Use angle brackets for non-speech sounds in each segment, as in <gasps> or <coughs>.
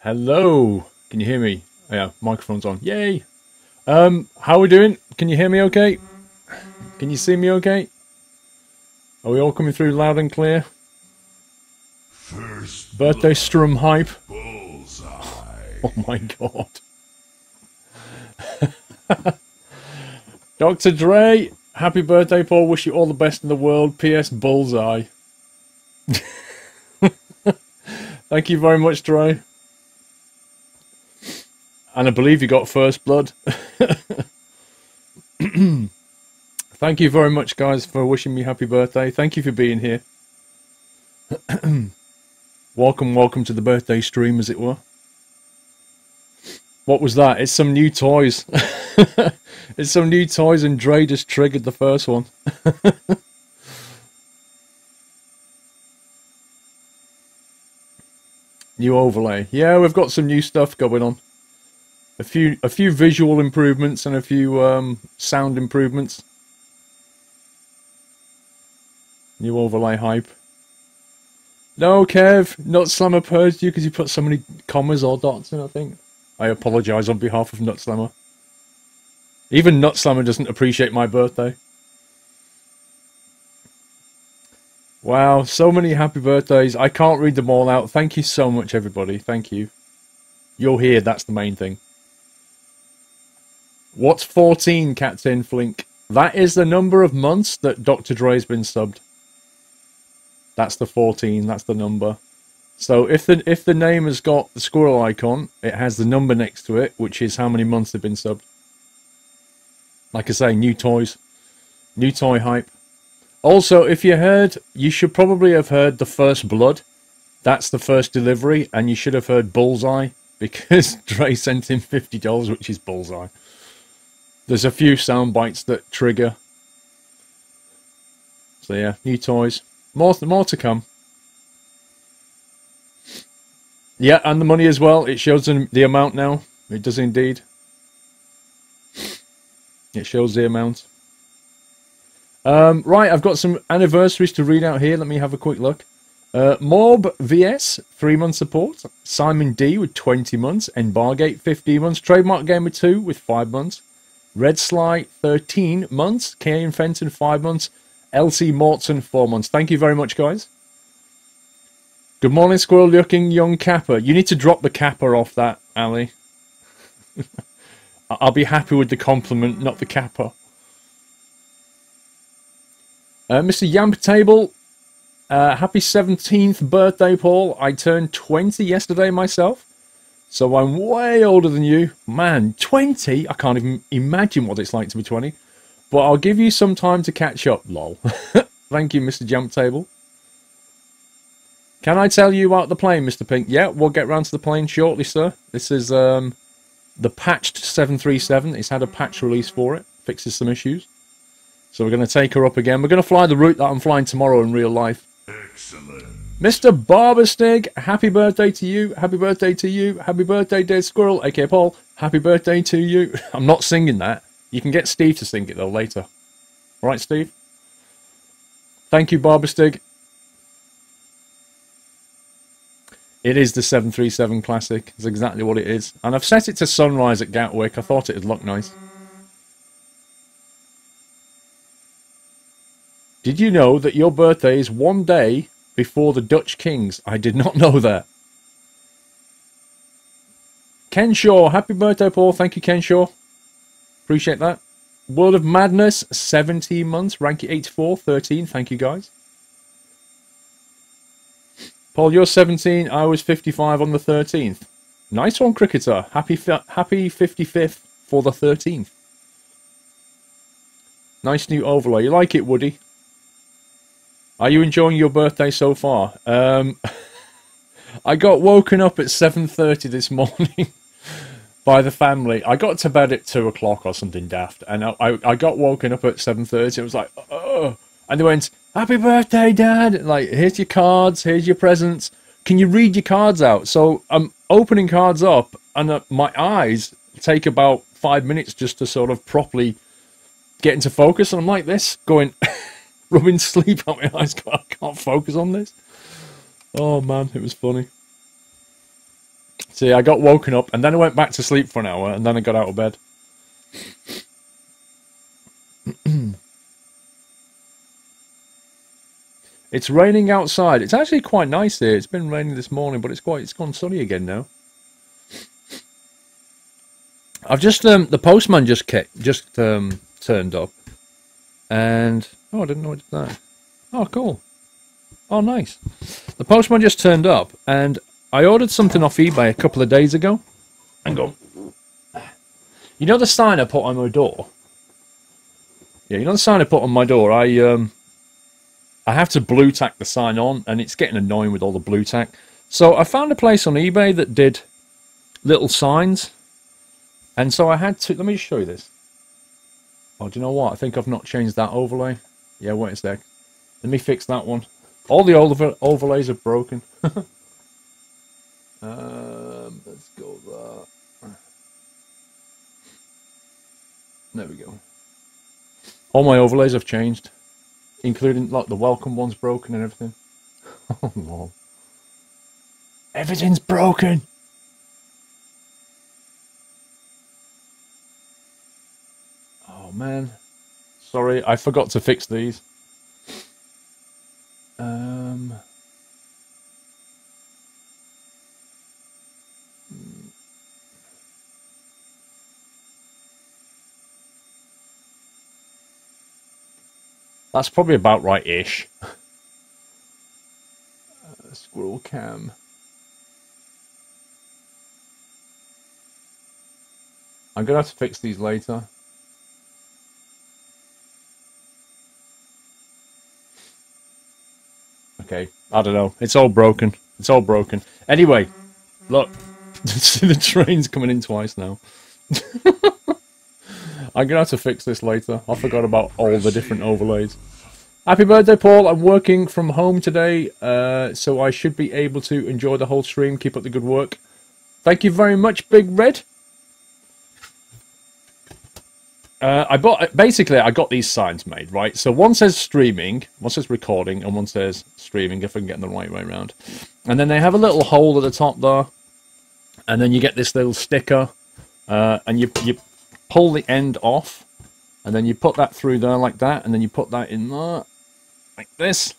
Hello. Can you hear me? Oh, yeah, microphone's on. Yay. Um, how are we doing? Can you hear me okay? Can you see me okay? Are we all coming through loud and clear? First Birthday strum hype. bullseye. Oh my god. <laughs> Dr. Dre, happy birthday, Paul. Wish you all the best in the world. P.S. Bullseye. <laughs> Thank you very much, Dre. And I believe you got first blood. <laughs> Thank you very much, guys, for wishing me happy birthday. Thank you for being here. <clears throat> welcome, welcome to the birthday stream, as it were. What was that? It's some new toys. <laughs> it's some new toys, and Dre just triggered the first one. <laughs> new overlay. Yeah, we've got some new stuff going on. A few, a few visual improvements and a few um, sound improvements. New overlay hype. No, Kev, Nut Slammer purged you because you put so many commas or dots in. I think. I apologise on behalf of Nut Slammer. Even Nut Slammer doesn't appreciate my birthday. Wow, so many happy birthdays. I can't read them all out. Thank you so much, everybody. Thank you. You're here, that's the main thing. What's 14, Captain Flink? That is the number of months that Dr. Dre's been subbed. That's the 14, that's the number. So if the if the name has got the squirrel icon, it has the number next to it, which is how many months they've been subbed. Like I say, new toys, new toy hype. Also, if you heard, you should probably have heard the first blood. That's the first delivery, and you should have heard bullseye because <laughs> Dre sent him fifty dollars, which is bullseye. There's a few sound bites that trigger. So yeah, new toys, more more to come. Yeah, and the money as well. It shows the amount now. It does indeed. It shows the amount. Um, right, I've got some anniversaries to read out here. Let me have a quick look. Uh, Morb VS, three month support. Simon D with 20 months. Embargate, 15 months. Trademark Gamer 2 with 5 months. Red Sly, 13 months. Kane Fenton, 5 months. LC Morton, 4 months. Thank you very much, guys. Good morning, squirrel looking young capper. You need to drop the capper off that, Ali. <laughs> I'll be happy with the compliment, not the capper. Uh, Mr. Yamp Table, uh, happy 17th birthday, Paul. I turned 20 yesterday myself, so I'm way older than you. Man, 20? I can't even imagine what it's like to be 20. But I'll give you some time to catch up, lol. <laughs> Thank you, Mr. Jump Table. Can I tell you about the plane, Mr. Pink? Yeah, we'll get round to the plane shortly, sir. This is um, the patched 737. It's had a patch release for it. Fixes some issues. So we're going to take her up again. We're going to fly the route that I'm flying tomorrow in real life. Excellent. Mr. Barberstig, happy birthday to you. Happy birthday to you. Happy birthday, Dead Squirrel, aka Paul. Happy birthday to you. <laughs> I'm not singing that. You can get Steve to sing it, though, later. All right, Steve? Thank you, Barberstig. It is the 737 Classic. It's exactly what it is. And I've set it to sunrise at Gatwick. I thought it'd look nice. Did you know that your birthday is one day before the Dutch Kings? I did not know that. Ken Shaw, happy birthday, Paul. Thank you, Ken Shaw. Appreciate that. World of Madness, 17 months. Ranky 84, 13. Thank you, guys. Paul, you're 17. I was 55 on the 13th. Nice one, cricketer. Happy happy 55th for the 13th. Nice new overlay. You like it, Woody? Are you enjoying your birthday so far? Um, <laughs> I got woken up at 7.30 this <laughs> morning by the family. I got to bed at 2 o'clock or something daft. And I, I, I got woken up at 7.30. It was like, oh. And they went, happy birthday, Dad. Like, here's your cards. Here's your presents. Can you read your cards out? So I'm opening cards up and uh, my eyes take about five minutes just to sort of properly get into focus. And I'm like this, going... <laughs> rubbing <laughs> sleep out my eyes. <laughs> I can't focus on this. Oh man, it was funny. See, I got woken up and then I went back to sleep for an hour and then I got out of bed. <clears throat> it's raining outside. It's actually quite nice here. It's been raining this morning, but it's quite it's gone sunny again now. I've just um the postman just kept, just um turned up, and oh I didn't know it did that. Oh cool. Oh nice. The postman just turned up, and I ordered something off eBay a couple of days ago. And go. You know the sign I put on my door. Yeah, you know the sign I put on my door. I um I have to blue tack the sign on, and it's getting annoying with all the blue tack. So I found a place on eBay that did little signs, and so I had to. Let me show you this. Oh, do you know what? I think I've not changed that overlay. Yeah, wait a sec. Let me fix that one. All the over overlays are broken. <laughs> um, let's go there. There we go. All my overlays have changed including like the welcome one's broken and everything. <laughs> oh no. Everything's broken. Oh man. Sorry, I forgot to fix these. Um That's probably about right-ish. uh, squirrel cam. I'm going to have to fix these later. Okay, I don't know. It's all broken. It's all broken. Anyway, look. <laughs> See, the train's coming in twice now. <laughs> I'm gonna have to fix this later. I forgot about all the different overlays. Happy birthday, Paul. I'm working from home today, uh, so I should be able to enjoy the whole stream. Keep up the good work. Thank you very much, Big Red. Uh, I bought basically I got these signs made right. So one says streaming, one says recording, and one says streaming. If I can get the right way around, and then they have a little hole at the top there, and then you get this little sticker, uh, and you you pull the end off, and then you put that through there like that, and then you put that in there, like this,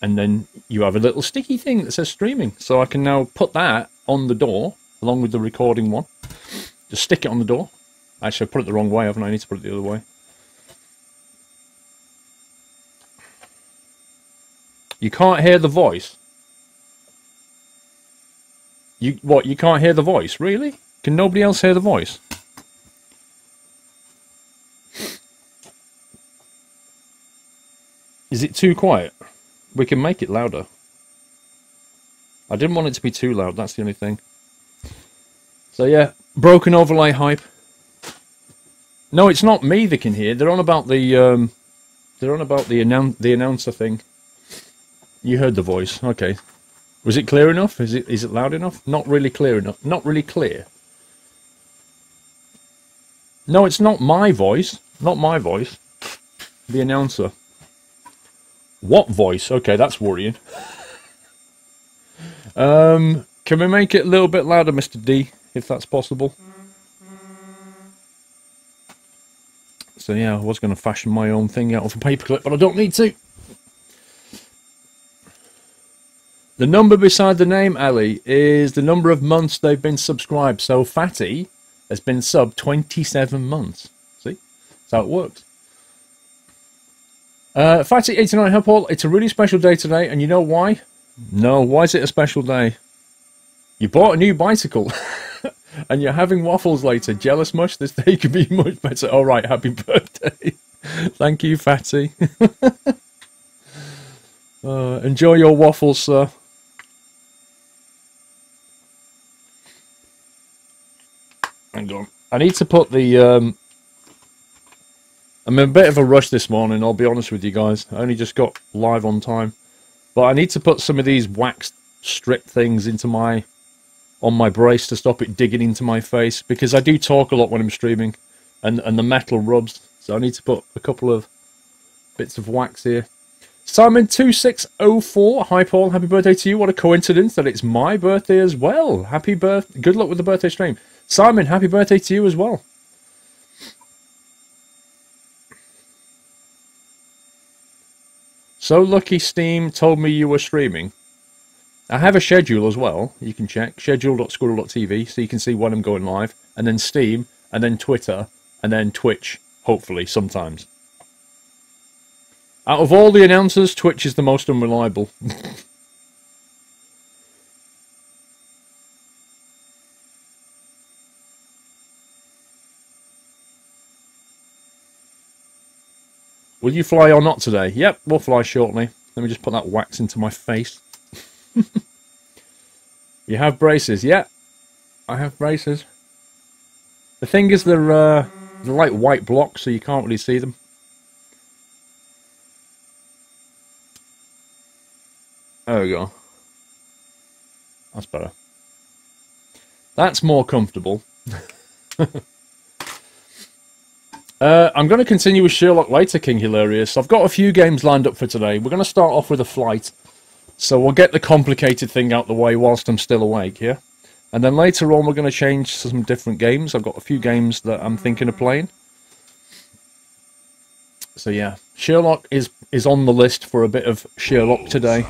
and then you have a little sticky thing that says streaming. So I can now put that on the door, along with the recording one. Just stick it on the door. Actually, I put it the wrong way, haven't I? I need to put it the other way. You can't hear the voice. You what? You can't hear the voice? Really? Can nobody else hear the voice? Is it too quiet? We can make it louder. I didn't want it to be too loud, that's the only thing. So yeah, broken overlay hype. No, it's not me they can hear. They're on about the um, they're on about the announce the announcer thing. You heard the voice. Okay. Was it clear enough? Is it is it loud enough? Not really clear enough. Not really clear. No, it's not my voice. Not my voice. The announcer. What voice? Okay, that's worrying. <laughs> um, can we make it a little bit louder, Mr. D, if that's possible? So yeah, I was going to fashion my own thing out of a paperclip, but I don't need to. The number beside the name, Ali, is the number of months they've been subscribed. So Fatty has been sub 27 months. See? That's how it works. Uh, Fatty89 Hi Paul, it's a really special day today, and you know why? No, why is it a special day? You bought a new bicycle, <laughs> and you're having waffles later. Jealous much? This day could be <laughs> much better. All right, happy birthday. <laughs> Thank you, Fatty. <laughs> uh, enjoy your waffles, sir. Hang on. I need to put the um, I'm in a bit of a rush this morning, I'll be honest with you guys. I only just got live on time. But I need to put some of these wax strip things into my on my brace to stop it digging into my face because I do talk a lot when I'm streaming and and the metal rubs. So I need to put a couple of bits of wax here. Simon2604, hi Paul, happy birthday to you. What a coincidence that it's my birthday as well. Happy birth, good luck with the birthday stream. Simon, happy birthday to you as well. So lucky Steam told me you were streaming. I have a schedule as well. You can check schedule.squirrel.tv so you can see when I'm going live, and then Steam, and then Twitter, and then Twitch, hopefully, sometimes. Out of all the announcers, Twitch is the most unreliable. <laughs> Will you fly or not today? Yep, we'll fly shortly. Let me just put that wax into my face. <laughs> you have braces? Yeah, I have braces. The thing is, they're, uh, they're like white blocks, so you can't really see them. There we go. That's better. That's more comfortable. <laughs> uh, I'm going to continue with Sherlock later, King Hilarious. I've got a few games lined up for today. We're going to start off with a flight. So we'll get the complicated thing out the way whilst I'm still awake, yeah? And then later on, we're going to change to some different games. I've got a few games that I'm thinking of playing. So yeah, Sherlock is is on the list for a bit of Sherlock today.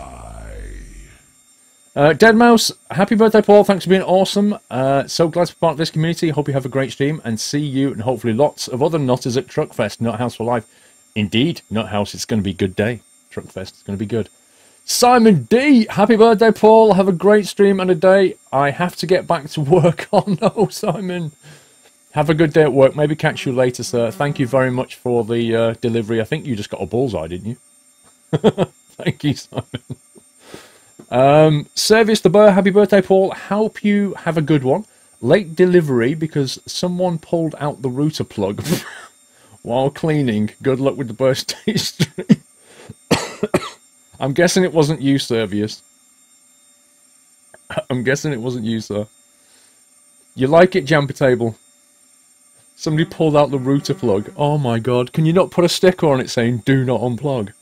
Uh, Dead Mouse, happy birthday, Paul. Thanks for being awesome. Uh, so glad to be part of this community. Hope you have a great stream and see you and hopefully lots of other nutters at Truckfest, Nut House for Life. Indeed, Nut House, it's going to be a good day. Truckfest, it's going to be good. Simon D, happy birthday, Paul. Have a great stream and a day. I have to get back to <laughs> work. Oh no, Simon. Have a good day at work. Maybe catch you later, sir. Thank you very much for the uh, delivery. I think you just got a bullseye, didn't you? <laughs> Thank you, Simon. Um, Service the Burr, happy birthday, Paul. Hope you have a good one. Late delivery because someone pulled out the router plug <laughs> while cleaning. Good luck with the birthday stream. I'm guessing it wasn't you, Servius. <laughs> I'm guessing it wasn't you, sir. You like it, Jumper Table? Somebody pulled out the router plug. Oh my god. Can you not put a sticker on it saying do not unplug?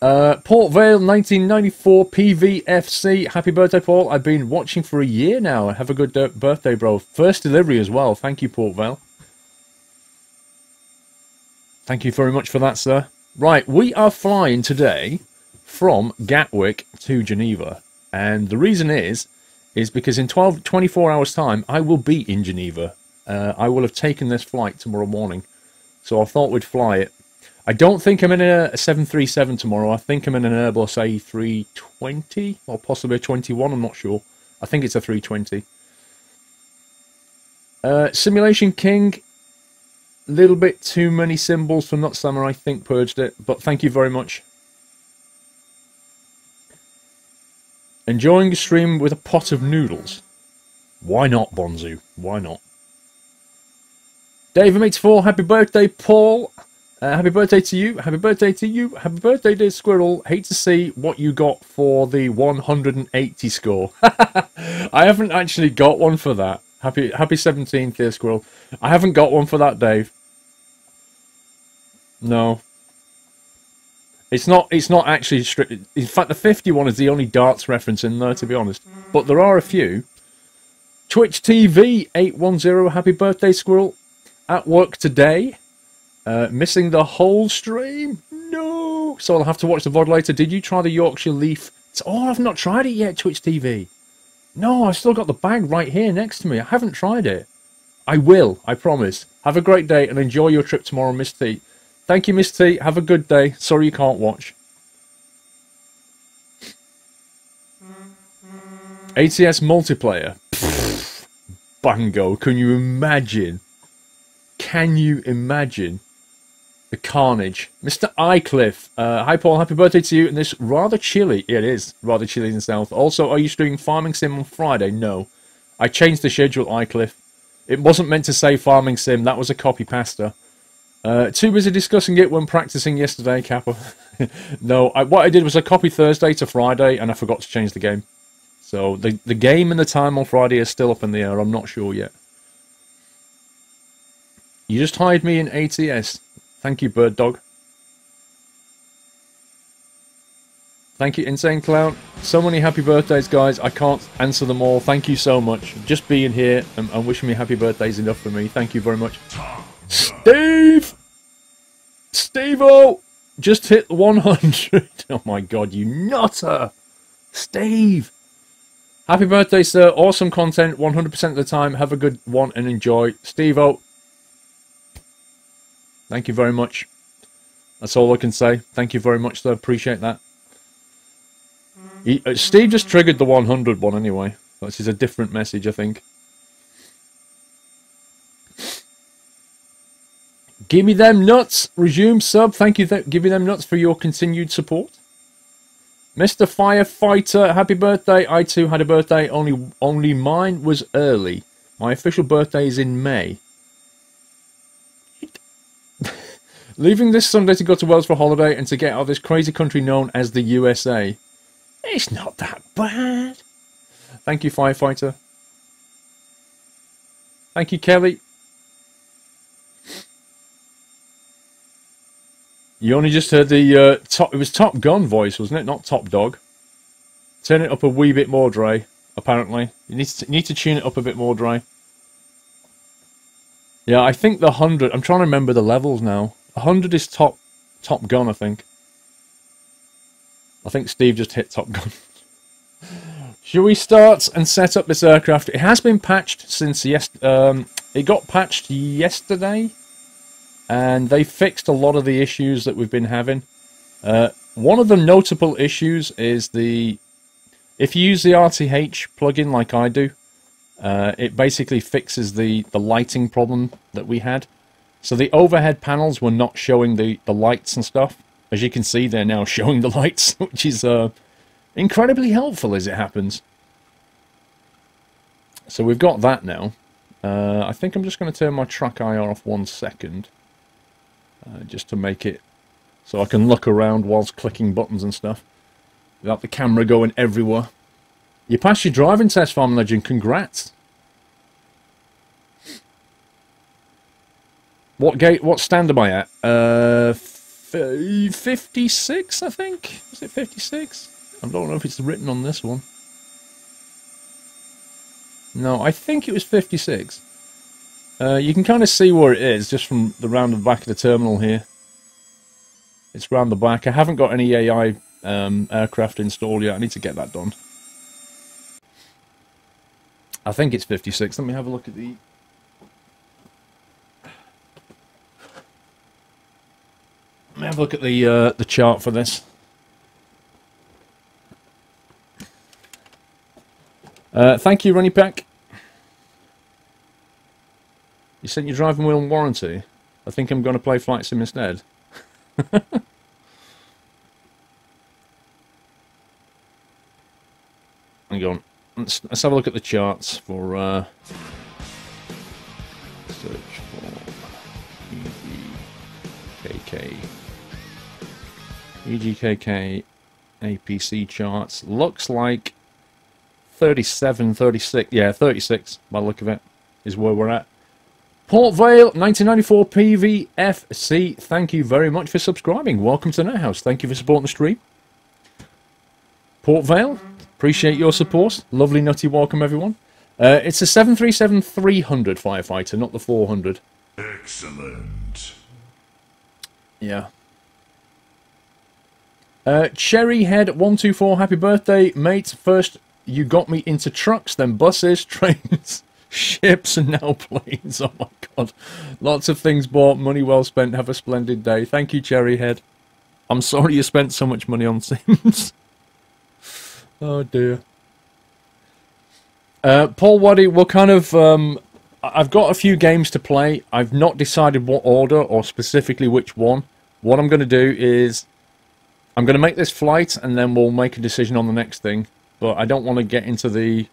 Uh, Port Vale 1994 PVFC. Happy birthday, Paul. I've been watching for a year now. Have a good uh, birthday, bro. First delivery as well. Thank you, Port Vale. Thank you very much for that, sir. Right, we are flying today from Gatwick to Geneva. And the reason is, is because in 12, 24 hours' time, I will be in Geneva. Uh, I will have taken this flight tomorrow morning. So I thought we'd fly it I don't think I'm in a, a 737 tomorrow. I think I'm in an Airbus A320 or possibly a 21. I'm not sure. I think it's a 320. Uh, Simulation King. Little bit too many symbols for Not Summer. I think purged it, but thank you very much. Enjoying a stream with a pot of noodles. Why not, Bonzu? Why not? David84, happy birthday, Paul. Uh, happy birthday to you. Happy birthday to you. Happy birthday, dear Squirrel. Hate to see what you got for the 180 score. <laughs> I haven't actually got one for that. Happy happy 17th, dear Squirrel. I haven't got one for that, Dave. No. It's not it's not actually strict. In fact, the 51 is the only darts reference in there, to be honest. But there are a few. Twitch TV 810, happy birthday, Squirrel. At work today. Uh, missing the whole stream? No! So I'll have to watch the VOD later. Did you try the Yorkshire Leaf? Oh, I've not tried it yet, Twitch TV. No, I've still got the bag right here next to me. I haven't tried it. I will, I promise. Have a great day and enjoy your trip tomorrow, Miss T. Thank you, Miss T. Have a good day. Sorry you can't watch. ATS multiplayer. Pfft, bango. Can you imagine? Can you imagine? The Carnage. Mr. Icliffe. Uh, hi, Paul. Happy birthday to you. And this rather chilly. it is rather chilly in the south. Also, are you streaming Farming Sim on Friday? No. I changed the schedule, Icliffe. It wasn't meant to say Farming Sim. That was a copy pasta. Uh, too busy discussing it when practicing yesterday, Kappa. <laughs> no, I, what I did was I copied Thursday to Friday, and I forgot to change the game. So the the game and the time on Friday is still up in the air. I'm not sure yet. You just hired me in ATS. Thank you, Bird Dog. Thank you, Insane Clown. So many happy birthdays, guys. I can't answer them all. Thank you so much. Just being here and, and wishing me happy birthdays enough for me. Thank you very much. Steve! Steve-O! Just hit 100. <laughs> Oh my god, you nutter! Steve! Happy birthday, sir. Awesome content 100% of the time. Have a good one and enjoy. Steve-O. Thank you very much. That's all I can say. Thank you very much, sir. Appreciate that. He, uh, Steve just triggered the 100 one anyway. This is a different message, I think. Give me them nuts. Resume sub. Thank you. Th- give me them nuts for your continued support. Mr. Firefighter, happy birthday. I too had a birthday. Only only mine was early. My official birthday is in May. Leaving this Sunday to go to Wales for a holiday and to get out of this crazy country known as the USA. It's not that bad. Thank you, Firefighter. Thank you, Kelly. You only just heard the uh, top. It was Top Gun voice, wasn't it? Not Top Dog. Turn it up a wee bit more, Dre. Apparently, you need to you need to tune it up a bit more, Dre. Yeah, I think the hundred. I'm trying to remember the levels now. Hundred is top Top Gun, I think. I think Steve just hit Top Gun. <laughs> Shall we start and set up this aircraft? It has been patched since yes. Um, it got patched yesterday, and they fixed a lot of the issues that we've been having. Uh, one of the notable issues is the if you use the RTH plugin like I do, uh, it basically fixes the the lighting problem that we had. So the overhead panels were not showing the the lights and stuff. As you can see, they're now <laughs> showing the lights, which is uh, incredibly helpful as it happens. So we've got that now. Uh, I think I'm just going to turn my track IR off one second. Uh, just to make it so I can look around whilst clicking buttons and stuff. Without the camera going everywhere. You passed your driving test, Farm Legend. Congrats. What gate? What stand am I at? Uh, 56, I think? Is it 56? I don't know if it's written on this one. No, I think it was 56. Uh, you can kind of see where it is just from the round of the back of the terminal here. It's round the back. I haven't got any AI um, aircraft installed yet. I need to get that done. I think it's 56. Let me have a look at the me have a look at the uh, the chart for this. Uh, thank you, Ronnie Pack. You sent your driving wheel warranty. I think I'm going to play Flight Sim instead. <laughs> Hang on. Let's, let's have a look at the charts for... Uh, search for EGKK. EGKK APC charts. Looks like 37, 36. Yeah, 36 by the look of it is where we're at. Port Vale 1994 PVFC. Thank you very much for subscribing. Welcome to Nut House. Thank you for supporting the stream. Port Vale, appreciate your support. Lovely nutty welcome, everyone. Uh, it's a 737-300 firefighter, not the 400. Excellent. Yeah. Uh, Cherryhead124, happy birthday, mate. First, you got me into trucks, then buses, <laughs> trains, ships, and now planes. Oh my god. Lots of things bought, money well spent. Have a splendid day. Thank you, Cherryhead. I'm sorry you spent so much money on <laughs> Sims. oh dear. Uh, Paul Waddy, we'll kind of. Um, I've got a few games to play. I've not decided what order or specifically which one. What I'm going to do is I'm going to make this flight and then we'll make a decision on the next thing. But I don't want to get into the,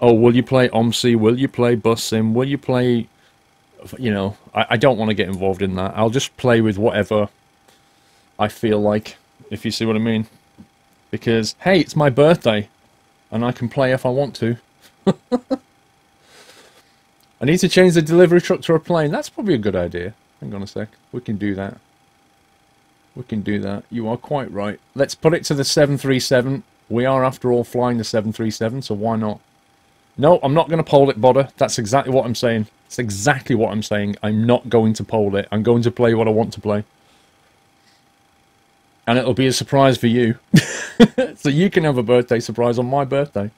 oh, will you play OMSI? Will you play Bus Sim? Will you play, you know, I, I don't want to get involved in that. I'll just play with whatever I feel like, if you see what I mean. Because, hey, it's my birthday and I can play if I want to. <laughs> I need to change the delivery truck to a plane. That's probably a good idea. Hang on a sec. We can do that. We can do that. You are quite right. Let's put it to the 737. We are, after all, flying the 737, so why not? No, I'm not going to poll it, Bodder. That's exactly what I'm saying. That's exactly what I'm saying. I'm not going to poll it. I'm going to play what I want to play. And it'll be a surprise for you. <laughs> so you can have a birthday surprise on my birthday.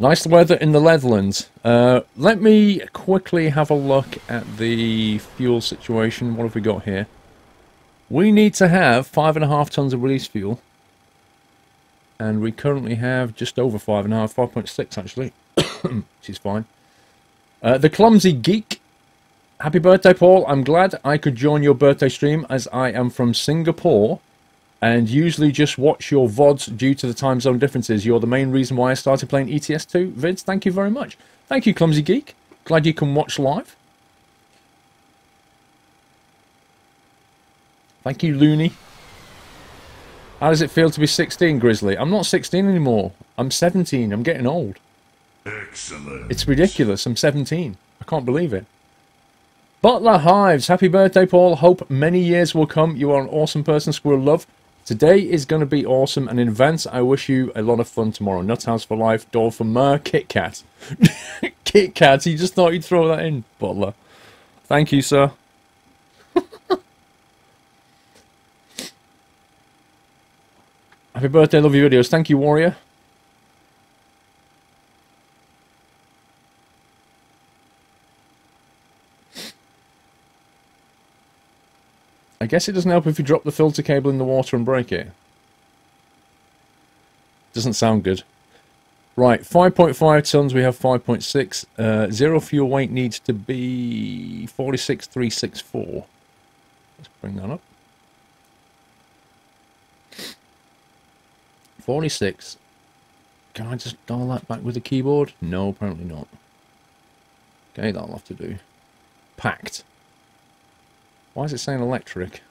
Nice weather in the Netherlands. Uh, let me quickly have a look at the fuel situation. What have we got here? We need to have five and a half tons of release fuel. And we currently have just over five and a half, 5.6 actually. <coughs> Which is fine. Uh, the Clumsy Geek. Happy birthday, Paul. I'm glad I could join your birthday stream as I am from Singapore and usually just watch your VODs due to the time zone differences. You're the main reason why I started playing ETS2 vids. Thank you very much. Thank you, Clumsy Geek. Glad you can watch live. Thank you, Looney. How does it feel to be 16, Grizzly? I'm not 16 anymore. I'm 17. I'm getting old. Excellent. It's ridiculous. I'm 17. I can't believe it. Butler Hives, happy birthday, Paul. Hope many years will come. You are an awesome person, Squirrel Love. Today is going to be awesome, and in advance, I wish you a lot of fun tomorrow. Nuthouse for life, door for Mer, Kit Kat. <laughs> Kit Kat, you just thought you'd throw that in, Butler. Thank you, sir. <laughs> Happy birthday, love your videos. Thank you, Warrior. I guess it doesn't help if you drop the filter cable in the water and break it. Doesn't sound good. Right, 5.5 tons, we have 5.6. Uh, zero fuel weight needs to be 46,364. Let's bring that up. 46. Can I just dial that back with the keyboard? No, apparently not. Okay, that'll have to do. Packed. Why is it saying electric?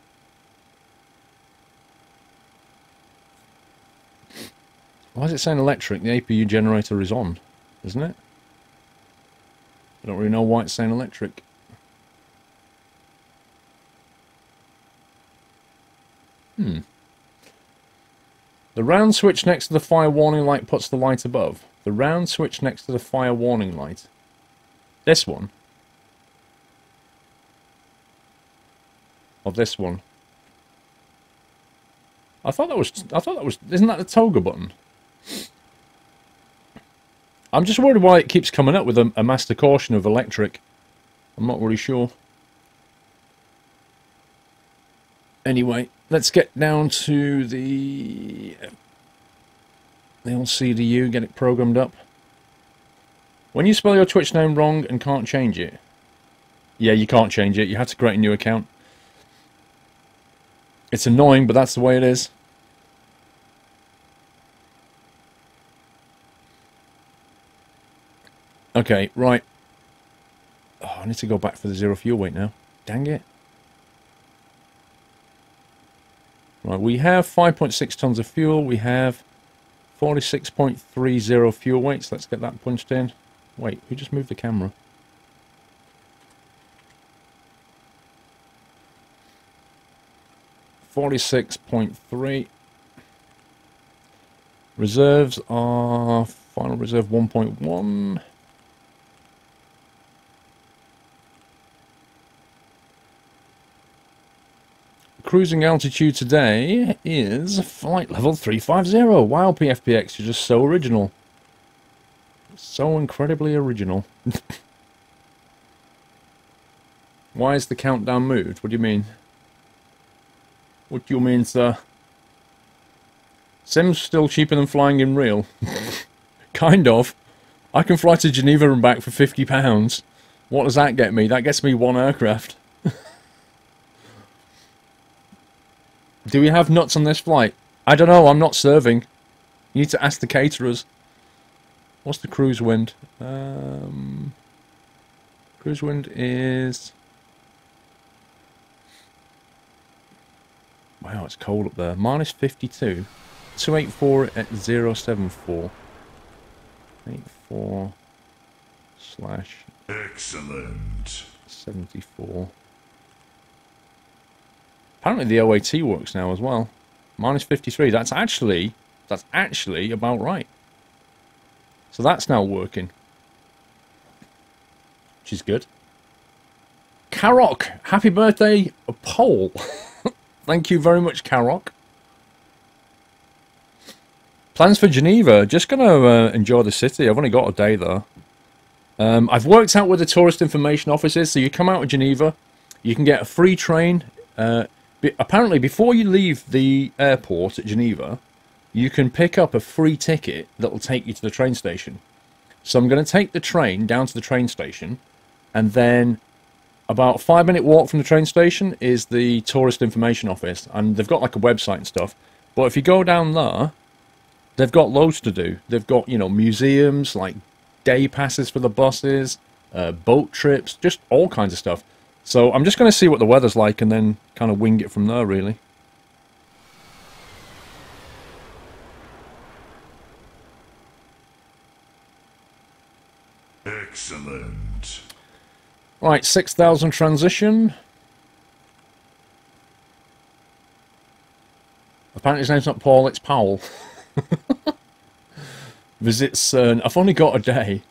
Why is it saying electric? The APU generator is on, isn't it? I don't really know why it's saying electric. Hmm. The round switch next to the fire warning light puts the light above. The round switch next to the fire warning light. This one. Of this one. I thought that was. I thought that was. Isn't that the toga button? I'm just worried why it keeps coming up with a, a master caution of electric. I'm not really sure. Anyway, let's get down to the the LCDU, get it programmed up. When you spell your Twitch name wrong and can't change it, yeah, you can't change it. You have to create a new account. It's annoying, but that's the way it is. Okay, right. Oh, I need to go back for the zero fuel weight now. Dang it. Right, we have 5.6 tons of fuel. We have 46.30 fuel weights. Let's get that punched in. Wait, who just moved the camera? Forty-six point three. Reserves are final reserve one point one. Cruising altitude today is flight level 350. Wow, PFPX, you're just so original. So incredibly original. <laughs> Why is the countdown moved? What do you mean? What do you mean, sir? Sim's still cheaper than flying in real. <laughs> kind of. I can fly to Geneva and back for £50. What does that get me? That gets me one aircraft. <laughs> Do we have nuts on this flight? I don't know, I'm not serving. You need to ask the caterers. What's the cruise wind? Um, cruise wind is... Wow, it's cold up there. Minus 52. 284 at 074. 84 slash Excellent. 74. Apparently the OAT works now as well. Minus 53. That's actually, that's actually about right. So that's now working. Which is good. Karok, happy birthday, Pole. <laughs> Thank you very much, Karok. Plans for Geneva. Just going to uh, enjoy the city. I've only got a day there. Um, I've worked out where the tourist information office is. So you come out of Geneva, you can get a free train. Uh, be, apparently, before you leave the airport at Geneva, you can pick up a free ticket that will take you to the train station. So I'm going to take the train down to the train station, and then about a five minute walk from the train station is the tourist information office, and they've got like a website and stuff. But if you go down there, they've got loads to do. They've got you know museums like day passes for the buses, uh, boat trips, just all kinds of stuff. So I'm just going to see what the weather's like and then kind of wing it from there, really. Excellent. Right, 6,000 transition. Apparently his name's not Paul, it's Powell. <laughs> Visit CERN. I've only got a day.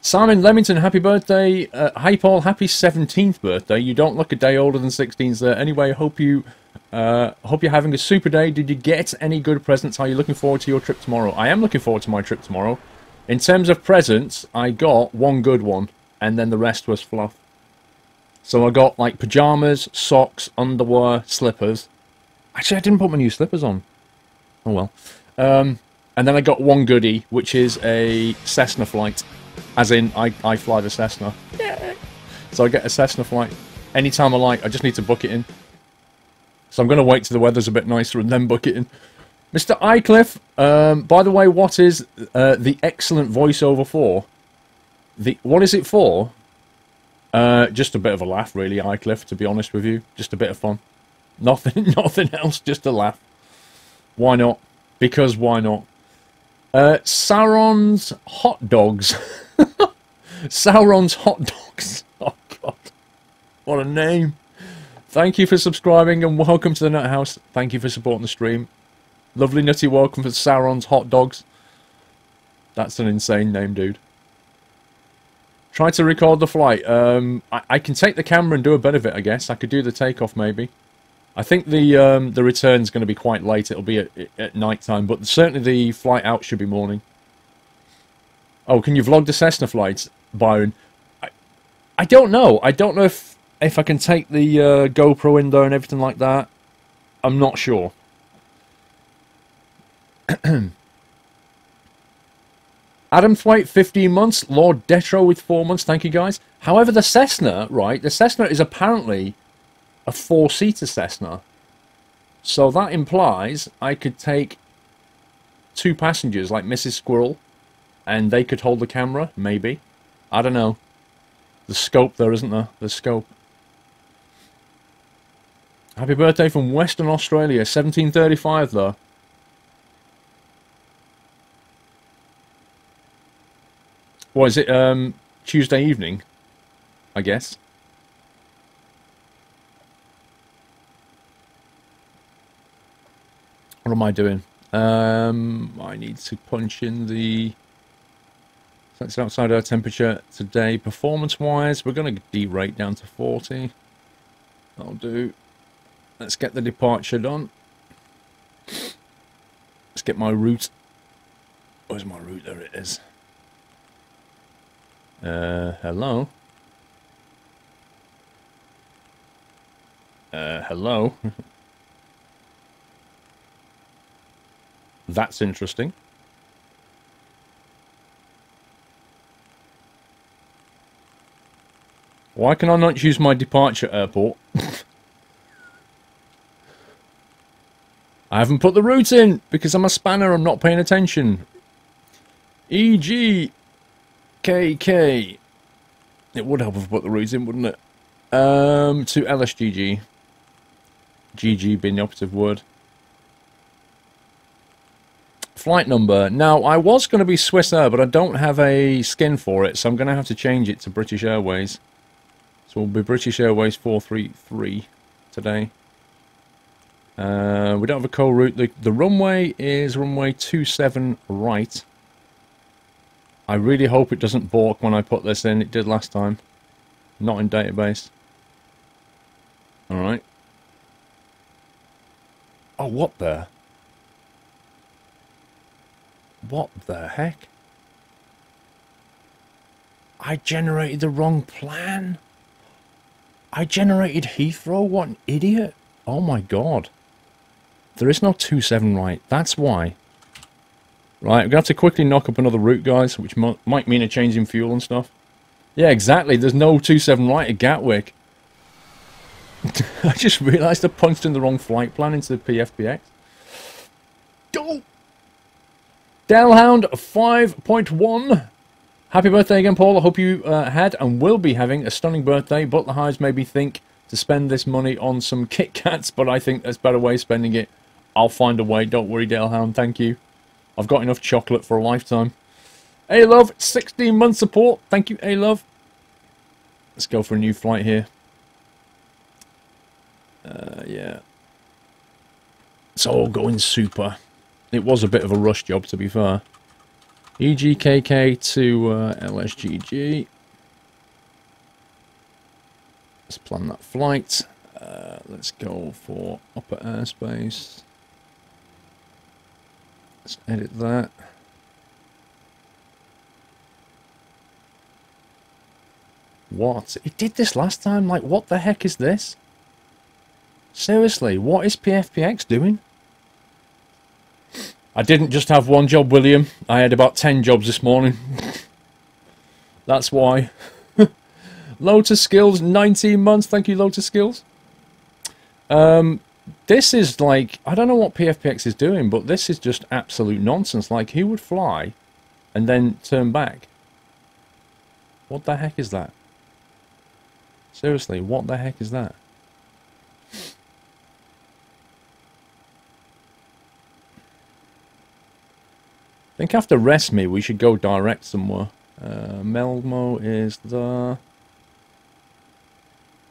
Simon Leamington, happy birthday. Uh, hi Paul, happy 17th birthday. You don't look a day older than 16, sir. Anyway, hope you uh, hope you're having a super day. Did you get any good presents? Are you looking forward to your trip tomorrow? I am looking forward to my trip tomorrow. In terms of presents, I got one good one, and then the rest was fluff. So I got like pajamas, socks, underwear, slippers. Actually, I didn't put my new slippers on. Oh well. Um, and then I got one goodie, which is a Cessna flight. As in, I, I fly the Cessna. Yeah. So I get a Cessna flight anytime I like. I just need to book it in. So I'm going to wait till the weather's a bit nicer and then book it in. Mr. Icliffe, um, by the way, what is uh, the excellent voiceover for? The What is it for? Uh, just a bit of a laugh, really, Icliffe, to be honest with you. Just a bit of fun. <laughs> Nothing, <laughs> nothing else, just a laugh. Why not? Because why not? Uh, Sauron's hot dogs. <laughs> Sauron's hot dogs. Oh god, what a name! Thank you for subscribing and welcome to the Nut House. Thank you for supporting the stream. Lovely nutty welcome for Sauron's hot dogs. That's an insane name, dude. Try to record the flight. Um, I, I can take the camera and do a bit of it, I guess. I could do the takeoff, maybe. I think the um, the return's going to be quite late. It'll be at, at night time, but certainly the flight out should be morning. Oh, can you vlog the Cessna flights, Byron? I, I don't know. I don't know if if I can take the uh, GoPro in there and everything like that. I'm not sure. <clears throat> Adam Thwaite, 15 months. Lord Detro with 4 months. Thank you, guys. However, the Cessna, right, the Cessna is apparently a four-seater Cessna. So that implies I could take two passengers, like Mrs. Squirrel, and they could hold the camera, maybe. I don't know. The scope there, isn't there? The scope. Happy birthday from Western Australia, 1735 though. What is it, um, Tuesday evening? I guess. What am I doing? Um, I need to punch in the... That's outside our temperature today. Performance-wise, we're going to derate down to 40. That'll do. Let's get the departure done. Let's get my route. Where's my route? There it is. Uh, hello? Uh, hello? <laughs> That's interesting. Why can I not use my departure airport? <laughs> I haven't put the route in because I'm a spanner. I'm not paying attention. E.G. KK. It would help if I put the route in, wouldn't it? Um, to LSGG. GG being the operative word. flight number. Now, I was going to be Swiss Air, but I don't have a skin for it, so I'm going to have to change it to British Airways. So we'll be British Airways 433 today. Uh, we don't have a co route. The, the runway is runway 27 right. I really hope it doesn't balk when I put this in. It did last time. Not in database. Alright. Oh, what the? What the heck? I generated the wrong plan. I generated Heathrow? What an idiot. Oh my god. There is no 2-7 right. That's why. Right, we're going to have to quickly knock up another route, guys, which might mean a change in fuel and stuff. Yeah, exactly. There's no 2-7 right at Gatwick. <laughs> I just realised I punched in the wrong flight plan into the PFPX. Oh! Delhound 5.1. Happy birthday again, Paul. I hope you uh, had and will be having a stunning birthday. But the highs made me think to spend this money on some Kit Kats, but I think there's better ways spending it. I'll find a way. Don't worry, Dalehound. Thank you. I've got enough chocolate for a lifetime. Hey, love, 16 month support. Thank you, hey, love. Let's go for a new flight here. Uh, yeah. It's all going super. It was a bit of a rush job, to be fair. EGKK to uh, LSGG. Let's plan that flight. Uh, let's go for upper airspace. Let's edit that. What? It did this last time? Like, what the heck is this? Seriously, what is PFPX doing? I didn't just have one job, William. I had about 10 jobs this morning. <laughs> That's why. <laughs> Lotus Skills, 19 months. Thank you, Lotus Skills. Um, this is like, I don't know what PFPX is doing, but this is just absolute nonsense. Like, who would fly and then turn back? What the heck is that? Seriously, what the heck is that? I think after rest me, we should go direct somewhere. Uh, Melmo is the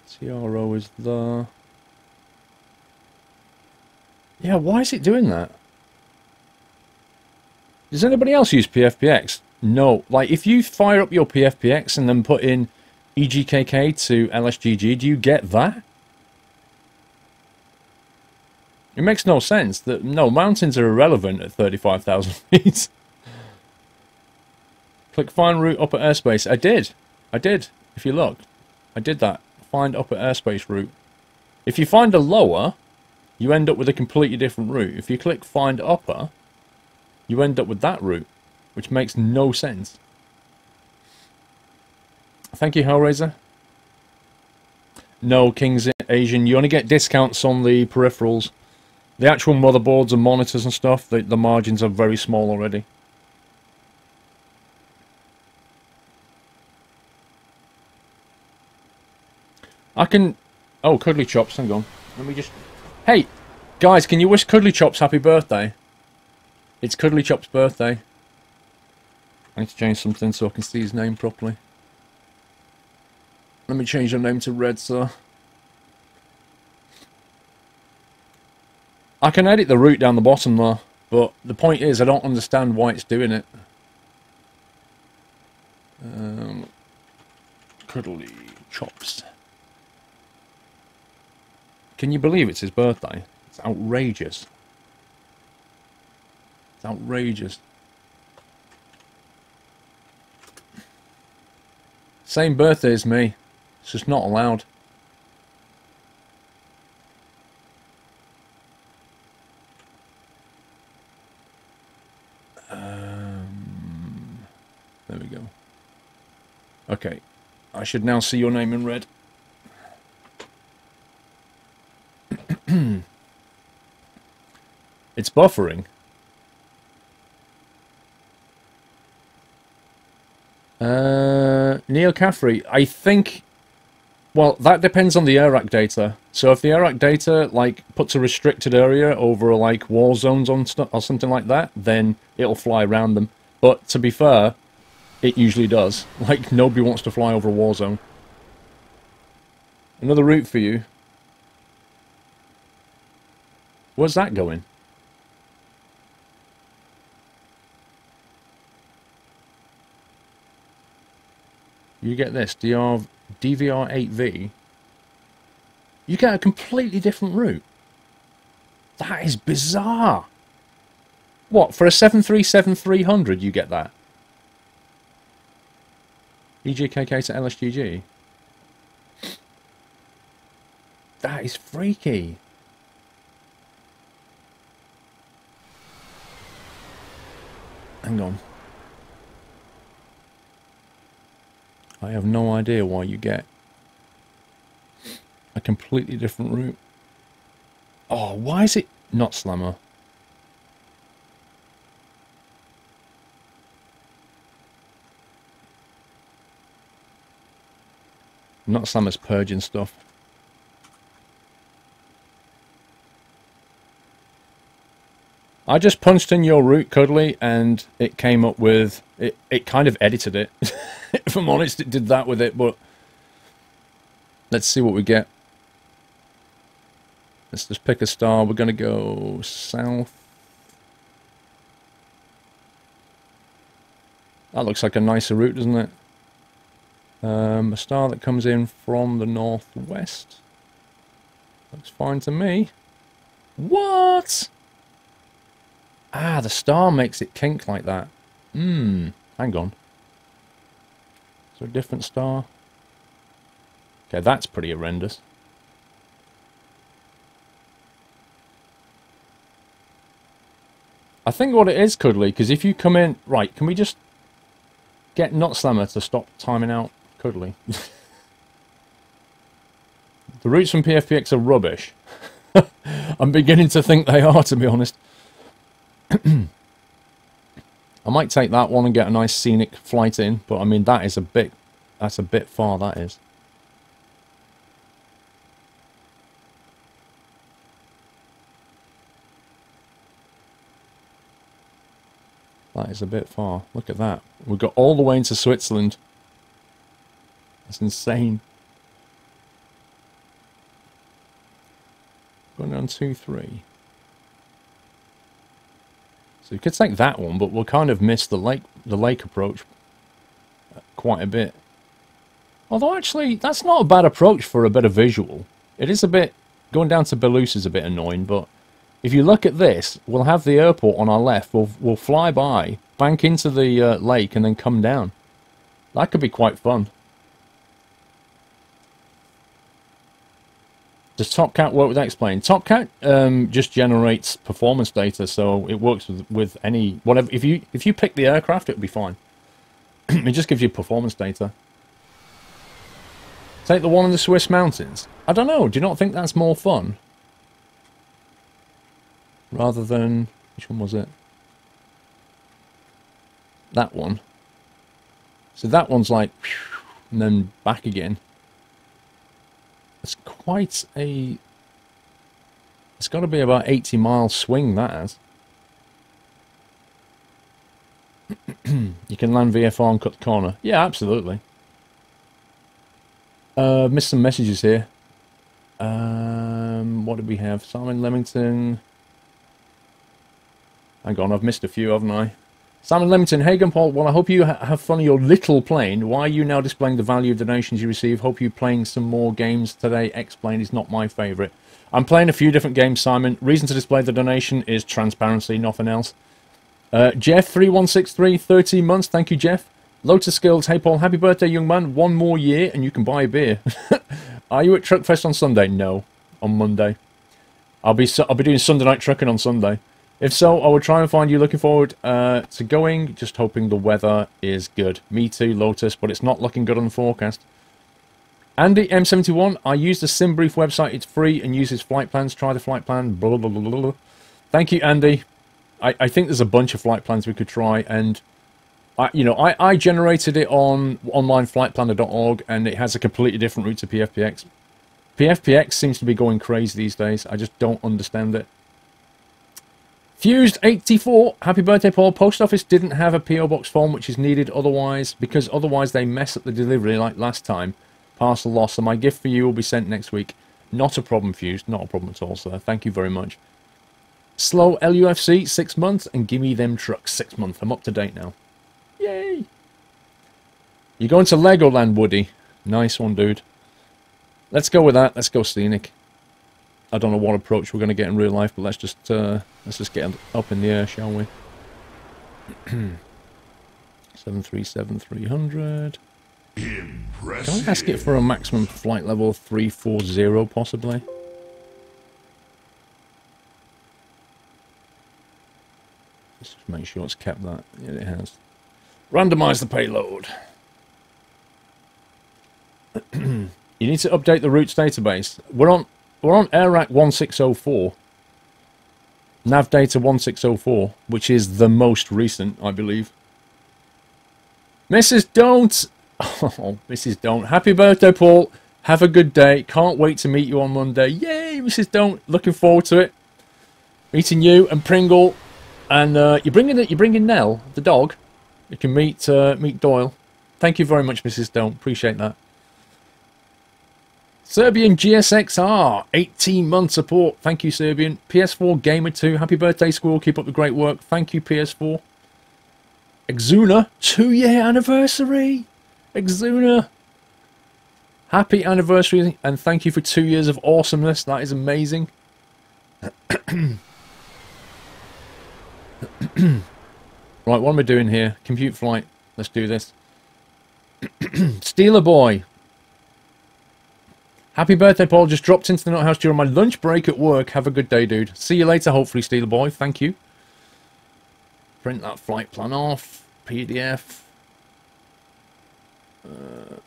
CRO is the Yeah, why is it doing that? Does anybody else use PFPX? No. Like, if you fire up your PFPX and then put in EGKK to LSGG, do you get that? It makes no sense. That No, mountains are irrelevant at 35,000 <laughs> feet. Click find route upper airspace. I did. I did. If you look. I did that. Find upper airspace route. If you find a lower, you end up with a completely different route. If you click find upper, you end up with that route, which makes no sense. Thank you, Hellraiser. No, King's Asian. You only get discounts on the peripherals. The actual motherboards and monitors and stuff, the, the margins are very small already. I can... Oh, Cuddly Chops, hang on. Let me just... Hey, guys, can you wish Cuddly Chops happy birthday? It's Cuddly Chops' birthday. I need to change something so I can see his name properly. Let me change your name to Red, sir. I can edit the route down the bottom though, but the point is I don't understand why it's doing it. Um, cuddly chops. Can you believe it's his birthday? It's outrageous. It's outrageous. Same birthday as me. It's just not allowed. Um, there we go. Okay. I should now see your name in red. It's buffering. Uh, Neil Caffrey, I think Well, that depends on the AIRAC data. So if the AIRAC data like puts a restricted area over like war zones on or something like that, then it'll fly around them. But to be fair, it usually does. <laughs> Like nobody wants to fly over a war zone. Another route for you. Where's that going? You get this, DR, DVR8V. You get a completely different route. That is bizarre. What, for a 737-300 you get that? EGKK to LSGG? That is freaky. Hang on. I have no idea why you get a completely different route. Oh, why is it Nut Slammer? Nut Slammer's purging stuff. I just punched in your route, Cuddly, and it came up with... It, it kind of edited it. <laughs> if I'm honest, it did that with it, but... Let's see what we get. Let's just pick a star. We're going to go south. That looks like a nicer route, doesn't it? Um, a star that comes in from the northwest. Looks fine to me. What? Ah, the star makes it kink like that. Hmm. Hang on. Is there a different star? Okay, that's pretty horrendous. I think what it is, Cuddly, because if you come in... Right, can we just get Nut Slammer to stop timing out Cuddly? <laughs> the routes from PFPX are rubbish. <laughs> I'm beginning to think they are, to be honest. <clears throat> I might take that one and get a nice scenic flight in, but I mean, that is a bit... That's a bit far, that is. That is a bit far. Look at that. We've got all the way into Switzerland. That's insane. Going on 2, 3. So you could take that one, but we'll kind of miss the lake, the lake approach quite a bit. Although actually, that's not a bad approach for a bit of visual. It is a bit, going down to Belus is a bit annoying, but if you look at this, we'll have the airport on our left. We'll, we'll fly by, bank into the uh, lake, and then come down. That could be quite fun. Does TopCat work with X-Plane? TopCat um, just generates performance data, so it works with, with any whatever. If you if you pick the aircraft, it'll be fine. <clears throat> it just gives you performance data. Take the one in the Swiss mountains. I don't know. Do you not think that's more fun? rather than which one was it? That one. So that one's like and then back again. It's quite a it's got to be about 80 mile swing that has. <clears throat> you can land VFR and cut the corner. Yeah, absolutely. Uh, missed some messages here. Um, what did we have? Simon Leamington. Hang on, I've missed a few, haven't I? Simon Leamington, Hagen Paul, well, I hope you ha have fun on your little plane. Why are you now displaying the value of donations you receive? Hope you're playing some more games today. X-Plane is not my favourite. I'm playing a few different games, Simon. Reason to display the donation is transparency, nothing else. Uh, Jeff3163, 13 months. Thank you, Jeff. Lotus Skills, hey Paul, happy birthday, young man. One more year and you can buy a beer. <laughs> are you at Truckfest on Sunday? No, on Monday. I'll be I'll be doing Sunday night trucking on Sunday. If so, I will try and find you. Looking forward uh, to going. Just hoping the weather is good. Me too, Lotus, but it's not looking good on the forecast. Andy M71, I use the SimBrief website. It's free and uses flight plans. Try the flight plan. Blah, blah, blah, blah. Thank you, Andy. I, I think there's a bunch of flight plans we could try, and I, you know, I, I generated it on onlineflightplanner.org and it has a completely different route to PFPX. PFPX seems to be going crazy these days. I just don't understand it. Fused84, happy birthday, Paul. Post office didn't have a PO box form which is needed otherwise because otherwise they mess up the delivery like last time. Parcel loss. So my gift for you will be sent next week. Not a problem, Fused. Not a problem at all, sir. Thank you very much. Slow LUFC, six months, and gimme them trucks, six months. I'm up to date now. Yay! You're going to Legoland, Woody. Nice one, dude. Let's go with that. Let's go scenic. I don't know what approach we're going to get in real life, but let's just uh, let's just get up in the air, shall we? <clears throat> Seven three seven three hundred. Can I ask it for a maximum flight level three four zero, possibly? Let's just make sure it's kept that. Yeah, it has. Randomize the payload. <clears throat> you need to update the routes database. We're on we're on AIRAC 1604. Nav data 1604, which is the most recent, I believe. Mrs. Don't! <laughs> Oh, Mrs. Don't. Happy birthday, Paul. Have a good day. Can't wait to meet you on Monday. Yay, Mrs. Don't. Looking forward to it. Meeting you and Pringle. And uh, you're bringing you're bringing Nell, the dog. You can meet uh, meet Doyle. Thank you very much, Mrs. Don't. Appreciate that. Serbian GSXR, 18 month support. Thank you, Serbian. PS4 Gamer 2, happy birthday, Squirrel. Keep up the great work. Thank you, PS4. Exuna, two year anniversary. Exuna. Happy anniversary and thank you for two years of awesomeness. That is amazing. <coughs> right, what am I doing here? Compute flight. Let's do this. <coughs> Steeler Boy. Happy birthday, Paul. Just dropped into the nut house during my lunch break at work. Have a good day, dude. See you later, hopefully, Steeler Boy. Thank you. Print that flight plan off. PDF. Uh,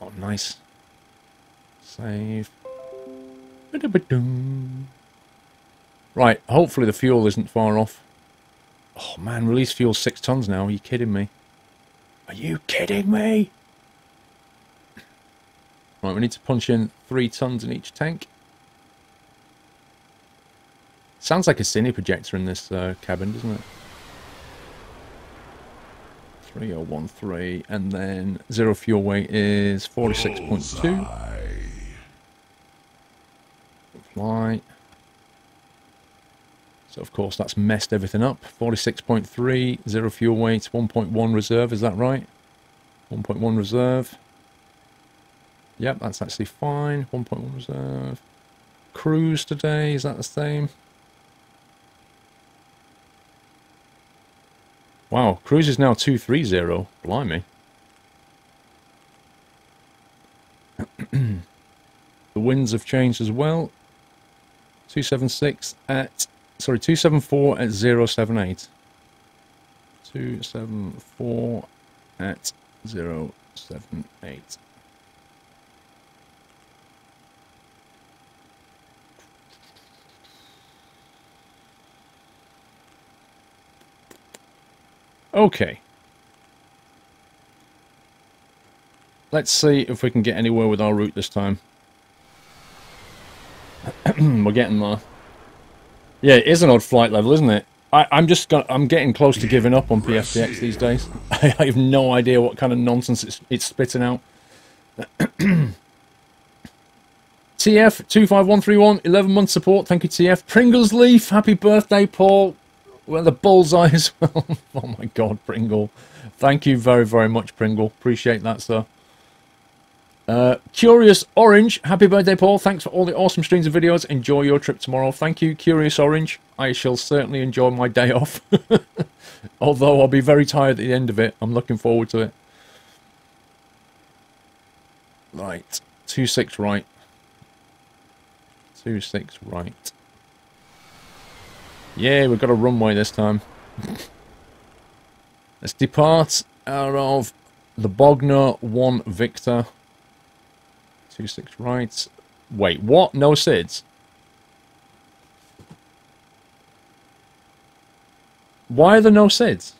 oh, nice. Save. Right, hopefully the fuel isn't far off. Oh man, release fuel six tons now. Are you kidding me? Are you kidding me? Right, we need to punch in three tons in each tank. Sounds like a cine projector in this uh, cabin, doesn't it? 3013, and then zero fuel weight is 46.2. Flight. So of course that's messed everything up. 46.3, zero fuel weight, 1.1 reserve, is that right? 1.1 reserve. Yep, that's actually fine. 1.1 reserve. Uh, cruise today, is that the same? Wow, cruise is now 230. Blimey. <clears throat> the winds have changed as well. 276 at sorry, 274 at 078. 274 at 078. Okay. Let's see if we can get anywhere with our route this time. <clears throat> We're getting there. Yeah, it is an odd flight level, isn't it? I, am just I'm getting close to giving up on PFPX these days. <laughs> I, have no idea what kind of nonsense it's, it's spitting out. <clears throat> TF25131, 11 month support. Thank you, TF. Pringles Leaf, happy birthday, Paul. Well, the bullseye as well. <laughs> oh my god, Pringle. Thank you very, very much, Pringle. Appreciate that, sir. Uh, Curious Orange, happy birthday, Paul. Thanks for all the awesome streams and videos. Enjoy your trip tomorrow. Thank you, Curious Orange. I shall certainly enjoy my day <laughs> off. Although I'll be very tired at the end of it. I'm looking forward to it. Right. 2-6 right. 2-6 right. Yeah, we've got a runway this time. Let's depart out of the Bogner 1 Victor. Two six right. Wait, what? No SIDS? Why are there no SIDS?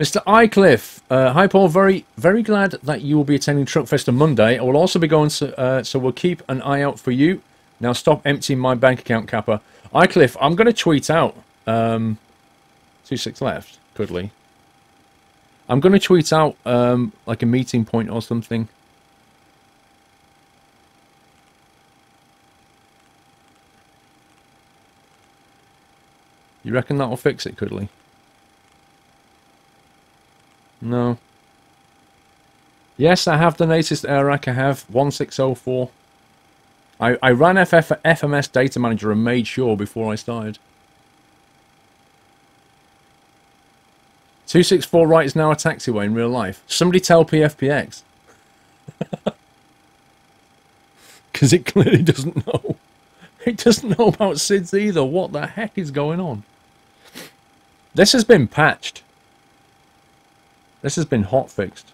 Mr. Icliffe, uh, hi Paul. Very, very glad that you will be attending Truckfest on Monday. I will also be going, to, uh, so we'll keep an eye out for you. Now stop emptying my bank account, Kappa. Icliffe, I'm going to tweet out. Um, two six left, Cuddly. I'm going to tweet out um, like a meeting point or something. You reckon that'll fix it, Cuddly? No. Yes, I have the latest AIRAC. I have 1604. I, I ran FF, FMS Data Manager and made sure before I started. 264 right is now a taxiway in real life. Somebody tell PFPX. Because <laughs> it clearly doesn't know. It doesn't know about SIDS either. What the heck is going on? This has been patched. This has been hot fixed.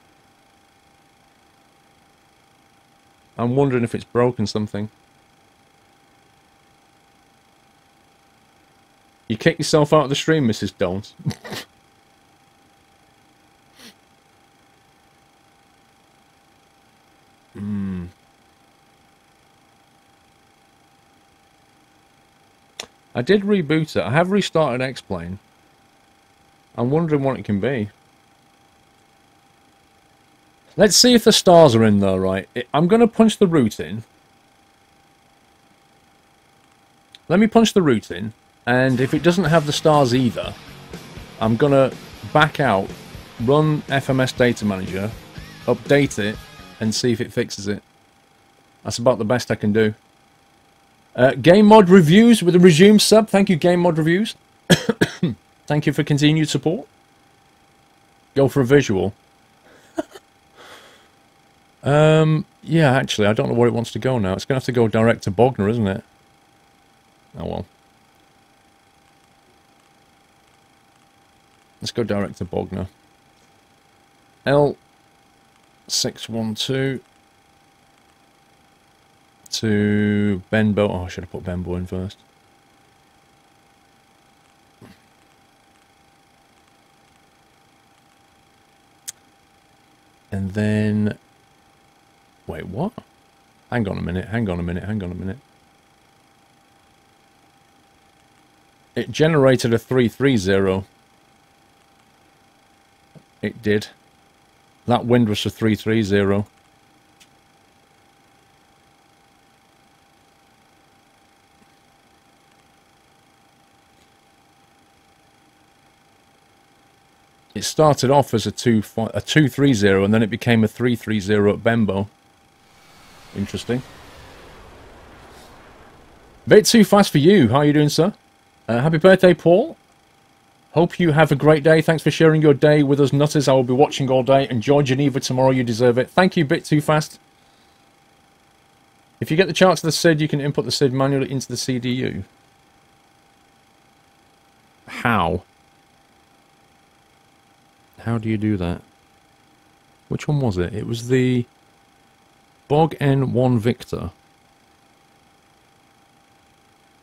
I'm wondering if it's broken something. You kick yourself out of the stream, Mrs. Don't. <laughs> Hmm. I did reboot it. I have restarted X-Plane. I'm wondering what it can be. Let's see if the stars are in there, right? I'm going to punch the route in. Let me punch the route in. And if it doesn't have the stars either, I'm going to back out, run FMS Data Manager, update it, and see if it fixes it. That's about the best I can do. Uh, Game Mod Reviews with a resume sub. Thank you, Game Mod Reviews. <coughs> Thank you for continued support. Go for a visual. Um, yeah, actually, I don't know where it wants to go now. It's going to have to go direct to Bognor, isn't it? Oh well. Let's go direct to Bognor. L612 to Benbow. Oh, I should have put Benbow in first. And then... Wait, what? Hang on a minute, hang on a minute, hang on a minute. It generated a 330. It did. That wind was a 330. It started off as a 2 a 230 and then it became a 330 at Benbow. Interesting. Bit too fast for you. How are you doing, sir? Uh, happy birthday, Paul. Hope you have a great day. Thanks for sharing your day with us, Nutters. I will be watching all day. Enjoy Geneva tomorrow. You deserve it. Thank you, Bit Too Fast. If you get the chart of the SID, you can input the SID manually into the CDU. How? How do you do that? Which one was it? It was the Bog N1 Victor.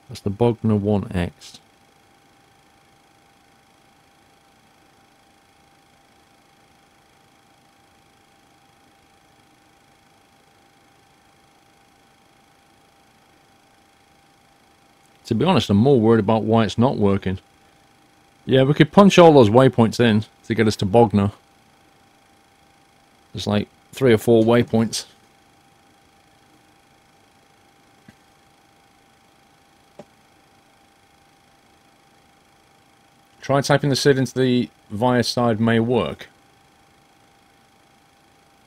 That's the Bognor 1X. To be honest, I'm more worried about why it's not working. Yeah, we could punch all those waypoints in to get us to Bognor. There's like three or four waypoints. Try typing the SID into the via side may work.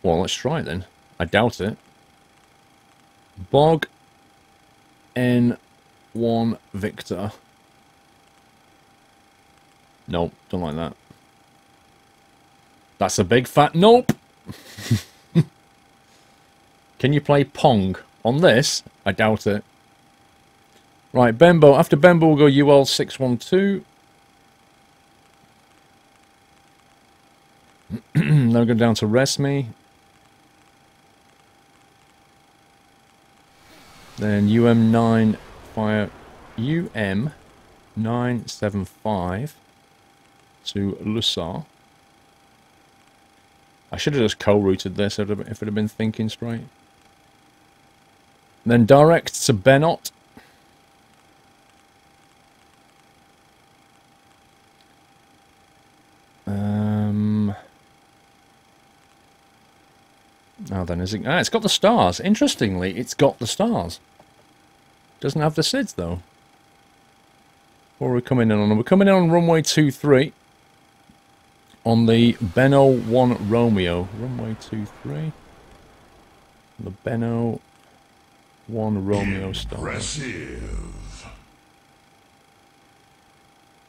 Well, let's try it then. I doubt it. Bog N1 Victor. Nope, don't like that. That's a big fat nope. <laughs> Can you play Pong on this? I doubt it. Right, Bembo. After Bembo, we'll go UL612. <clears throat> we'll go down to Resme. Then UM9 fire UM975 to Lussar. I should have just co-routed this if it had been thinking straight. Then direct to Benot. Now then, is it? Ah, it's got the stars. Interestingly, it's got the stars. Doesn't have the SIDS though. What are we coming in on? We're coming in on runway two three. On the Benno one Romeo. Runway two three. The Benno one Romeo star. Impressive.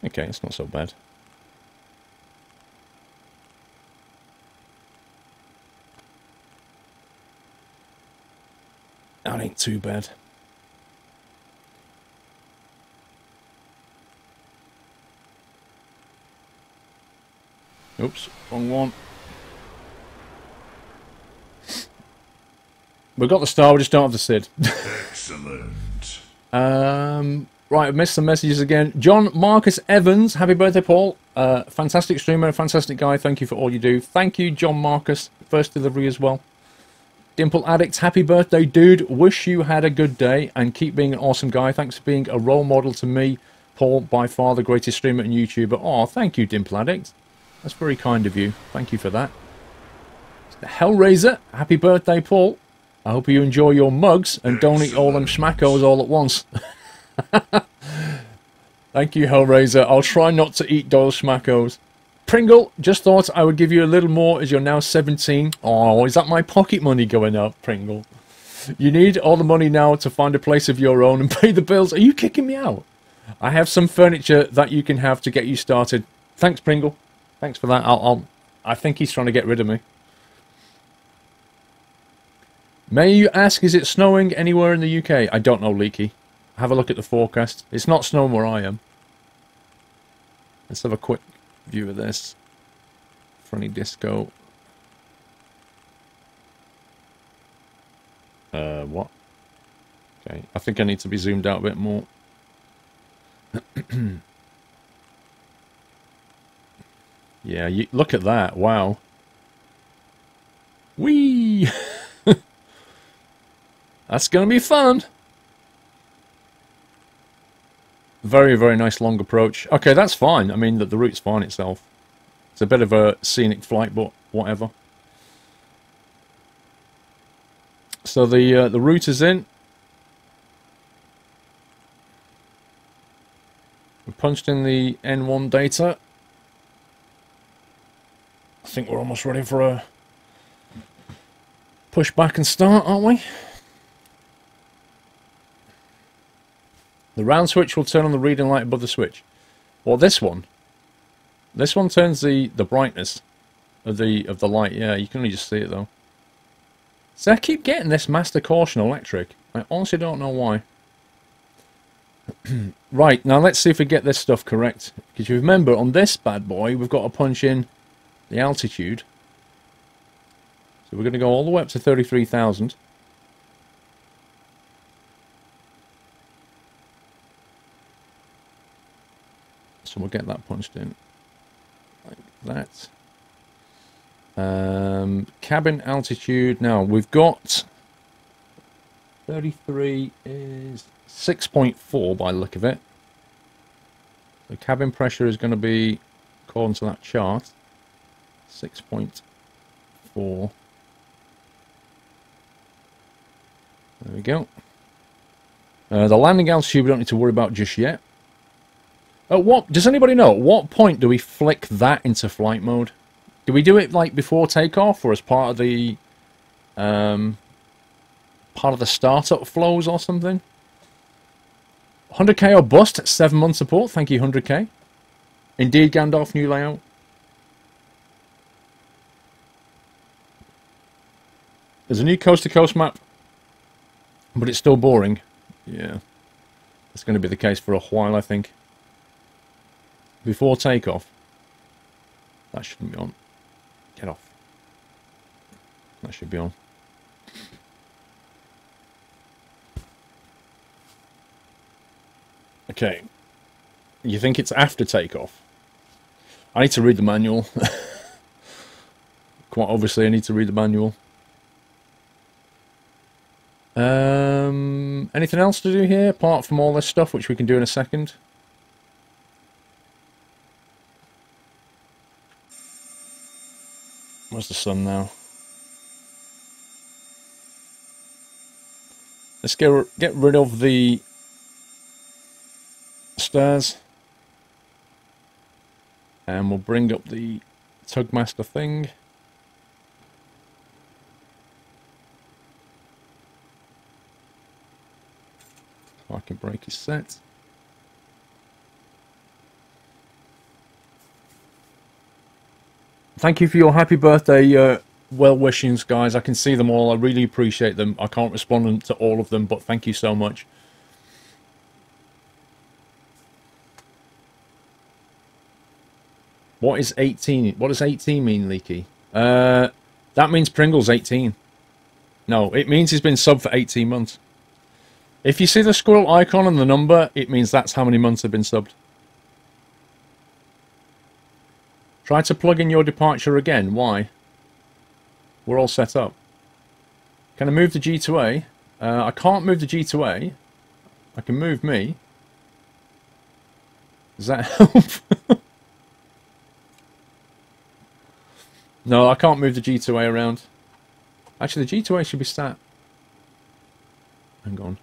Okay, it's not so bad. That ain't too bad. Oops, wrong one. We've got the star, we just don't have the SID. Excellent. <laughs> Um, right, I've missed some messages again. John Marcus Evans, happy birthday, Paul. Uh, fantastic streamer, fantastic guy. Thank you for all you do. Thank you, John Marcus. First delivery as well. Dimple Addict, happy birthday, dude. Wish you had a good day and keep being an awesome guy. Thanks for being a role model to me, Paul, by far the greatest streamer and YouTuber. Oh, thank you, Dimple Addict. That's very kind of you. Thank you for that. Hellraiser, happy birthday, Paul. I hope you enjoy your mugs and don't eat all them schmackos all at once. <laughs> Thank you, Hellraiser. I'll try not to eat Doyle schmackos. Pringle, just thought I would give you a little more as you're now 17. Oh, is that my pocket money going up, Pringle? You need all the money now to find a place of your own and <laughs> pay the bills. Are you kicking me out? I have some furniture that you can have to get you started. Thanks, Pringle. Thanks for that. I'll, I'll I think he's trying to get rid of me. May you ask, is it snowing anywhere in the UK? I don't know, Leaky. Have a look at the forecast. It's not snowing where I am. Let's have a quick view of this. Funny disco. Uh, what? Okay, I think I need to be zoomed out a bit more. <clears throat> yeah, you, look at that. Wow. Whee! <laughs> That's going to be fun. Very, very nice long approach. Okay, that's fine. I mean, the, the route's fine itself. It's a bit of a scenic flight, but whatever. So the uh, the route is in. We punched in the N1 data. I think we're almost ready for a push back and start, aren't we? The round switch will turn on the reading light above the switch. Well, this one. This one turns the, the brightness of the of the light. Yeah, you can only just see it though. So I keep getting this Master Caution electric. I honestly don't know why. <clears throat> right, now let's see if we get this stuff correct. Because you remember, on this bad boy, we've got to punch in the altitude. So we're going to go all the way up to 33,000. We'll get that punched in like that. Um, cabin altitude. Now we've got 33 is 6.4 by the look of it. The cabin pressure is going to be, according to that chart, 6.4. There we go. Uh, the landing altitude we don't need to worry about just yet. At what does anybody know? At what point do we flick that into flight mode? Do we do it like before takeoff or as part of the um, part of the startup flows or something? 100k or bust, seven month support. Thank you, 100k. Indeed, Gandalf, new layout. There's a new coast to coast map, but it's still boring. Yeah, it's going to be the case for a while, I think before takeoff. That shouldn't be on. Get off. That should be on. Okay. You think it's after takeoff? I need to read the manual. <laughs> Quite obviously, I need to read the manual. Um, anything else to do here apart from all this stuff, which we can do in a second? Where's the sun now? Let's get get rid of the stairs, and we'll bring up the Tugmaster thing. Parking brake is set. Thank you for your happy birthday uh, well wishings, guys. I can see them all. I really appreciate them. I can't respond to all of them, but thank you so much. What is 18? What does 18 mean, Leaky? Uh, that means Pringle's 18. No, it means he's been sub for 18 months. If you see the squirrel icon and the number, it means that's how many months have been subbed. Try to plug in your departure again. Why? We're all set up. Can I move the G2A? Uh, I can't move the G2A. I can move me. Does that <laughs> help? no, I can't move the G2A around. Actually, the G2A should be sat. Hang on.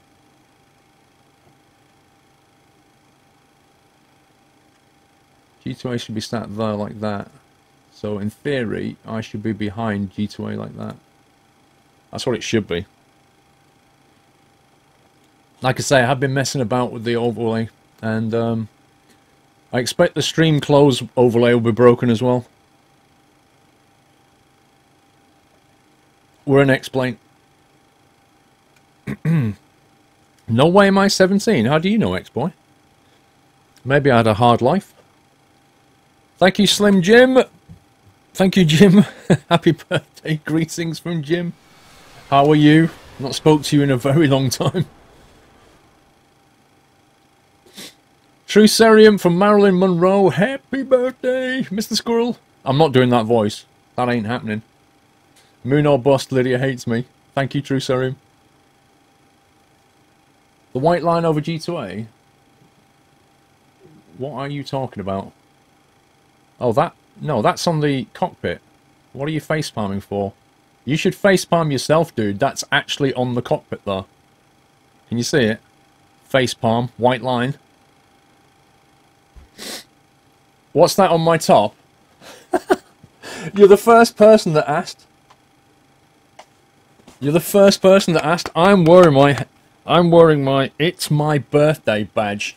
G2A should be sat there like that. So in theory, I should be behind G2A like that. That's what it should be. Like I say, I have been messing about with the overlay, and um, I expect the stream close overlay will be broken as well. We're an X-Plane. <clears throat> no way am I 17. How do you know, X-Boy? Maybe I had a hard life. Thank you, Slim Jim. Thank you, Jim. <laughs> Happy birthday. Greetings from Jim. How are you? Not spoke to you in a very long time. True Serium from Marilyn Monroe. Happy birthday, Mr. Squirrel. I'm not doing that voice. That ain't happening. Moon or bust, Lydia hates me. Thank you, True. The white line over G2A? What are you talking about? Oh, that... No, that's on the cockpit. What are you face palming for? You should face palm yourself, dude. That's actually on the cockpit though. Can you see it? Face palm, white line. What's that on my top? <laughs> You're the first person that asked. You're the first person that asked. I'm wearing my I'm wearing my It's My Birthday badge.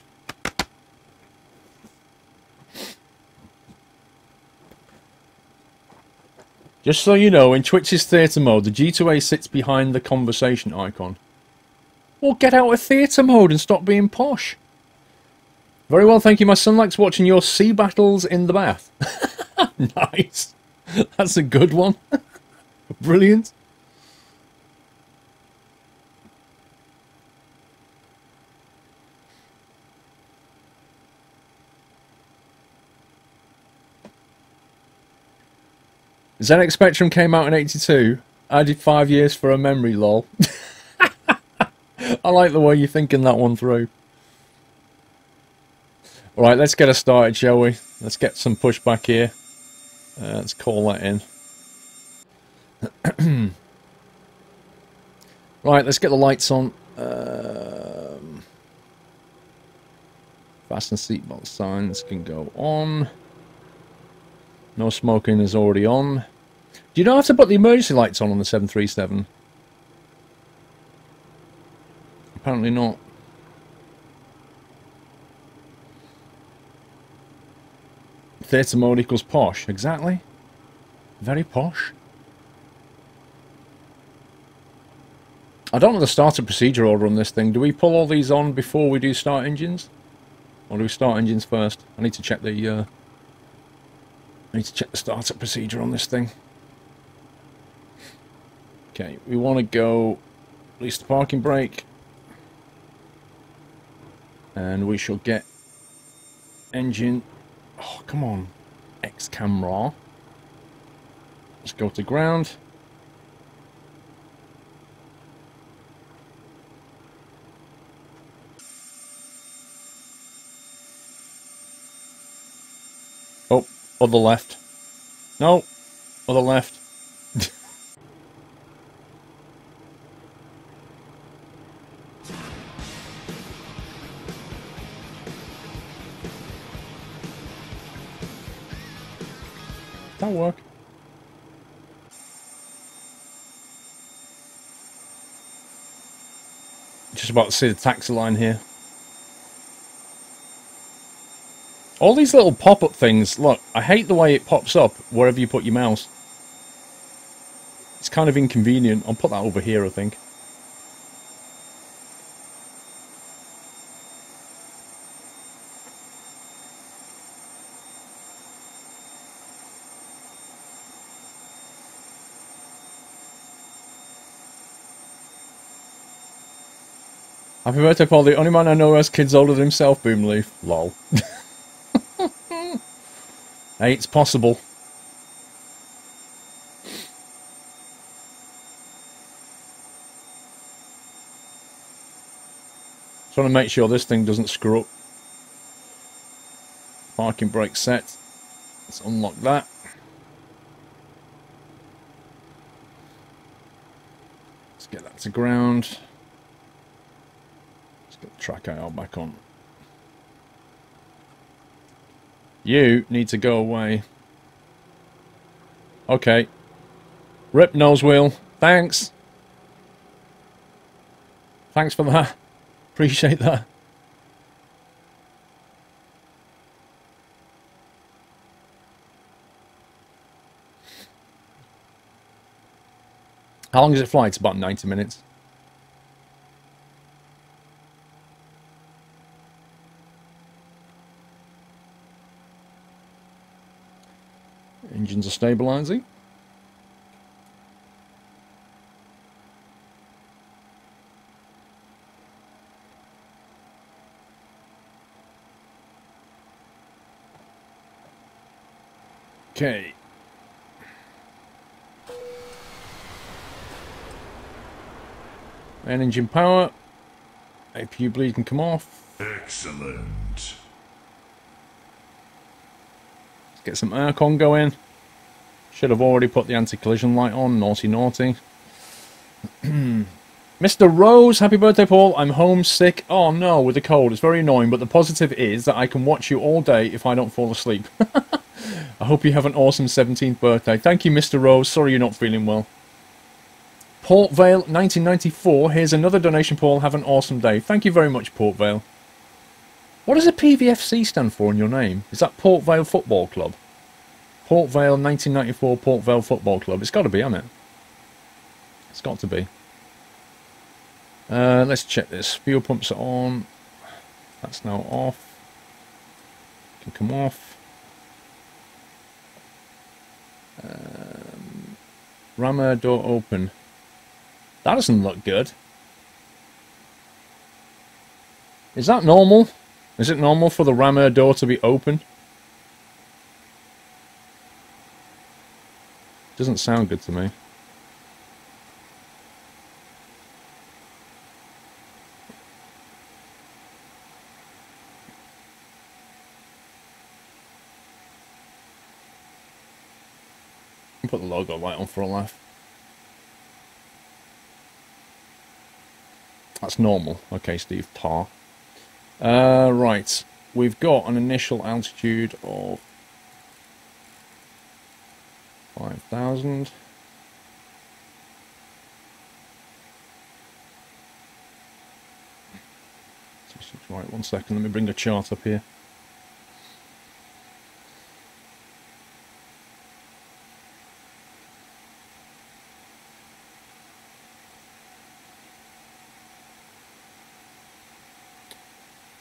Just so you know, in Twitch's theatre mode, the G2A sits behind the conversation icon. Well, get out of theatre mode and stop being posh. Very well, thank you. My son likes watching your sea battles in the bath. <laughs> nice. That's a good one. <laughs> Brilliant. ZX Spectrum came out in 82. I did five years for a memory, lol. <laughs> I like the way you're thinking that one through. Alright, let's get us started, shall we? Let's get some pushback here. Uh, let's call that in. <clears throat> right, let's get the lights on. Um, fasten seatbelt signs can go on. No smoking is already on. Do you not have to put the emergency lights on on the 737? Apparently not. Theatre mode equals posh. Exactly. Very posh. I don't know the starter procedure order on this thing. Do we pull all these on before we do start engines? Or do we start engines first? I need to check the uh, Need to check the startup procedure on this thing. Okay, we want to go release the parking brake. And we shall get engine... Oh, come on. X camera. Let's go to ground. Oh, the left. No, Or the left. <laughs> That work. Just about to see the taxi line here. All these little pop-up things, look, I hate the way it pops up wherever you put your mouse. It's kind of inconvenient. I'll put that over here, I think. Happy birthday, Paul. The only man I know who has kids older than himself, Boomleaf. Lol. <laughs> hey, it's possible. Just want to make sure this thing doesn't screw up. Parking brake set. Let's unlock that. Let's get that to ground. Let's get the TrackIR back on. You need to go away. Okay. Rip nose wheel. Thanks. Thanks for that. <laughs> Appreciate that. How long does it fly? It's about 90 minutes. Engines are stabilizing. Okay. And engine power. APU bleed can come off. Excellent. Let's get some aircon going. Should have already put the anti-collision light on. Naughty, naughty. <clears throat> Mr. Rose, happy birthday, Paul. I'm homesick. Oh no, with the cold. It's very annoying, but the positive is that I can watch you all day if I don't fall asleep. <laughs> I hope you have an awesome 17th birthday. Thank you, Mr. Rose. Sorry you're not feeling well. Port Vale, 1994. Here's another donation, Paul. Have an awesome day. Thank you very much, Port Vale. What does a PVFC stand for in your name? Is that Port Vale Football Club? Port Vale, 1994 Port Vale Football Club. It's got to be, hasn't it? It's got to be. Uh, let's check this. Fuel pumps are on. That's now off. Can come off. Um, ram air door open. That doesn't look good. Is that normal? Is it normal for the ram air door to be open? Doesn't sound good to me. Put the logo light on for a laugh. That's normal. Okay, Steve. Tar. Uh, right. We've got an initial altitude of 5,000. Right, one second. Let me bring the chart up here.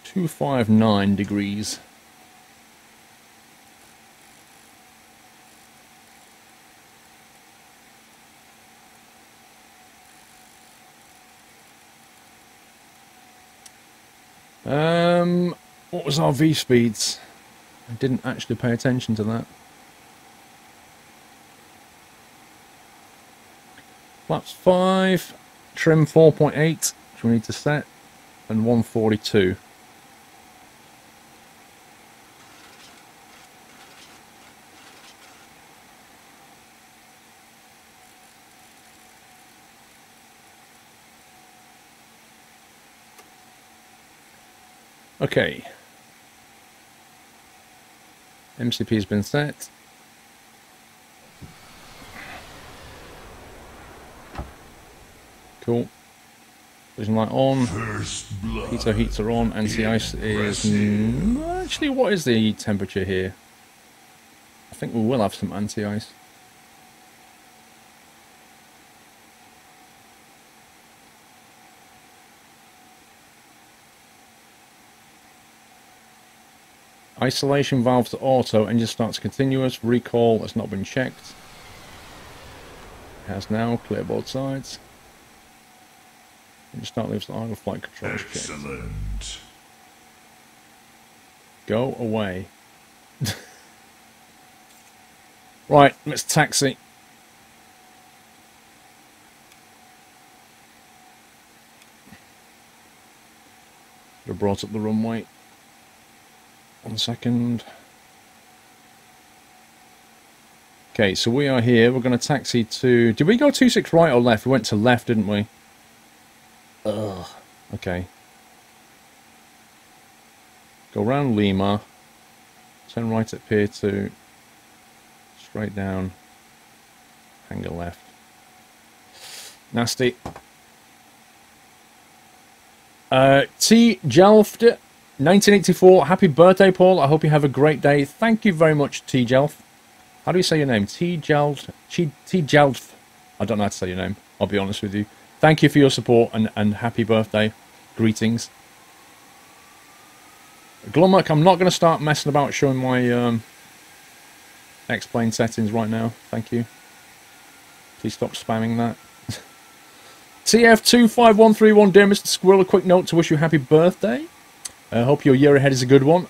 Two five nine degrees. Um, what was our V speeds? I didn't actually pay attention to that. Flaps 5, trim 4.8, which we need to set, and 142. Okay. MCP has been set. Cool. Vision light on. First. Heater heats are on. Anti-ice is... mm, Actually, what is the temperature here? I think we will have some anti-ice. Isolation valve to auto, engine starts continuous, recall has not been checked. Has now, clear both sides. Engine start leaves the idle flight controls checked. Excellent. Go away. <laughs> right, let's taxi. Should have brought up the runway. One second. Okay, so we are here. We're going to taxi to... Did we go 26 right or left? We went to left, didn't we? Ugh. Okay. Go round Lima. Turn right at Pier 2. Straight down. Hanger left. Nasty. Uh, T. Jelft, 1984. Happy birthday, Paul. I hope you have a great day. Thank you very much, T. Jelf. How do you say your name? T. Jelf. T. Jelf. I don't know how to say your name. I'll be honest with you. Thank you for your support and, and happy birthday. Greetings. Glummock, I'm not going to start messing about showing my um, X-Plane settings right now. Thank you. Please stop spamming that. <laughs> TF25131, dear Mr. Squirrel, a quick note to wish you happy birthday. I hope your year ahead is a good one.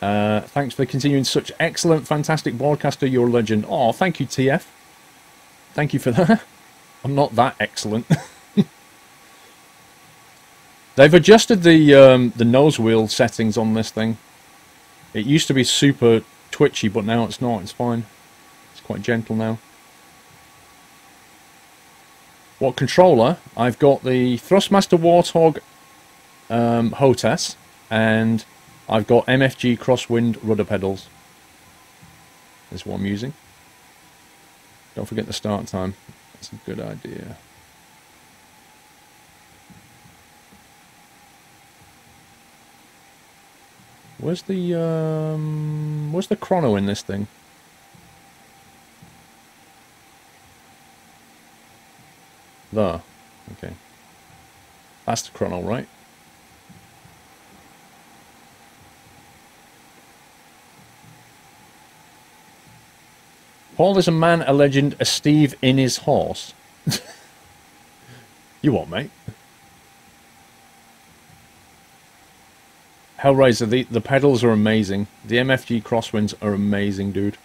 Uh, thanks for continuing such excellent, fantastic broadcaster. You're a legend. Oh, thank you, TF. Thank you for that. <laughs> I'm not that excellent. <laughs> They've adjusted the um, the nose wheel settings on this thing. It used to be super twitchy, but now it's not. It's fine. It's quite gentle now. What controller? I've got the Thrustmaster Warthog um, HOTAS, and I've got MFG Crosswind rudder pedals. Is what I'm using. Don't forget the start time. That's a good idea. Where's the um where's the chrono in this thing? There. Okay. That's the chrono, right? Paul is a man, a legend, a Steve in his horse. <laughs> you what, mate? Hellraiser, the, the pedals are amazing. The MFG crosswinds are amazing, dude.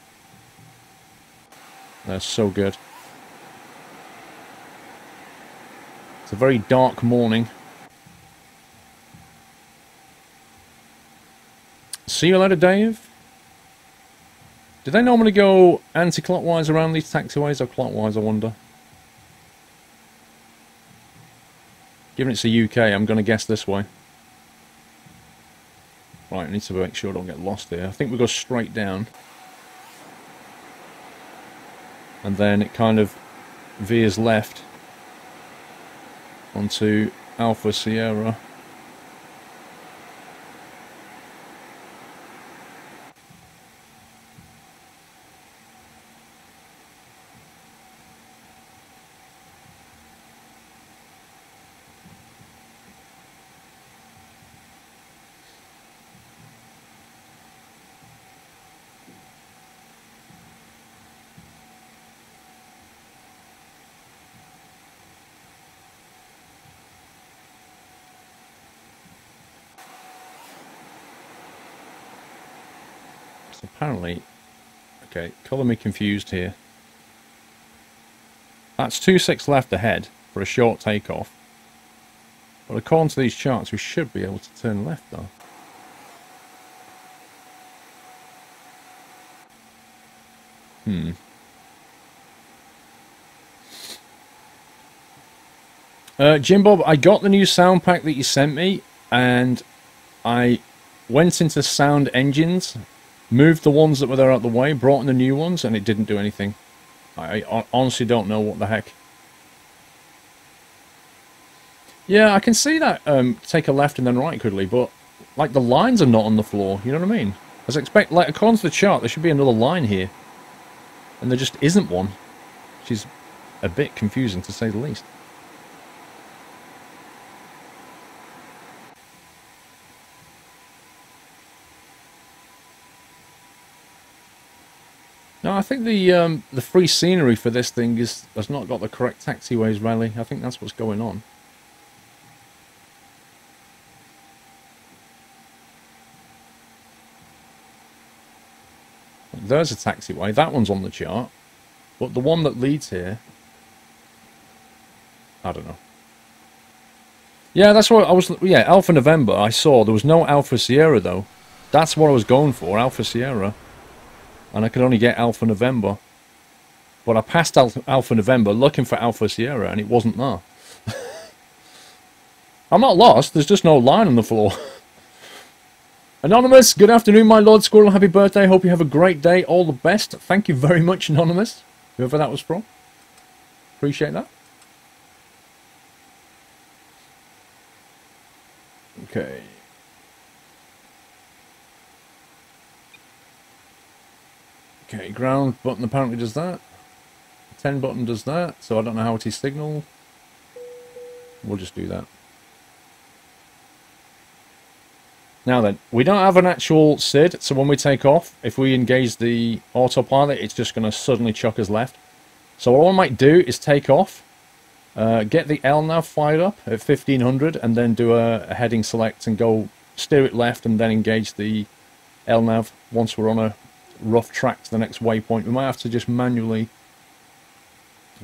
They're so good. It's a very dark morning. See you later, Dave. Do they normally go anti-clockwise around these taxiways or clockwise, I wonder? Given it's the UK, I'm going to guess this way. Right, I need to make sure I don't get lost here. I think we go straight down. And then it kind of veers left onto Alpha Sierra. apparently... Okay, colour me confused here. That's 2-6 left ahead for a short takeoff. But according to these charts, we should be able to turn left though. Hmm. Uh, Jim Bob, I got the new sound pack that you sent me, and I went into sound engines, moved the ones that were there out the way, brought in the new ones, and it didn't do anything. I, I honestly don't know what the heck. Yeah, I can see that um, take a left and then right quickly, but like the lines are not on the floor. You know what I mean? As I expect, like according to the chart, there should be another line here, and there just isn't one, which is a bit confusing to say the least. No, I think the um, the free scenery for this thing is has not got the correct taxiways rally. I think that's what's going on. There's a taxiway. That one's on the chart. But the one that leads here... I don't know. Yeah, that's what I was... Yeah, Alpha November, I saw. There was no Alpha Sierra, though. That's what I was going for, Alpha Sierra. And I could only get Alpha November. But I passed Alpha November looking for Alpha Sierra, and it wasn't there. <laughs> I'm not lost. There's just no line on the floor. <laughs> Anonymous, good afternoon, my Lord Squirrel. Happy birthday. Hope you have a great day. All the best. Thank you very much, Anonymous. Whoever that was from. Appreciate that. Okay. Okay, ground button apparently does that. 10 button does that, so I don't know how to signal. We'll just do that. Now then, we don't have an actual SID, so when we take off, if we engage the autopilot, it's just going to suddenly chuck us left. So what I might do is take off, uh, get the LNAV fired up at 1500, and then do a, a, heading select and go steer it left and then engage the LNAV once we're on a rough track to the next waypoint. We might have to just manually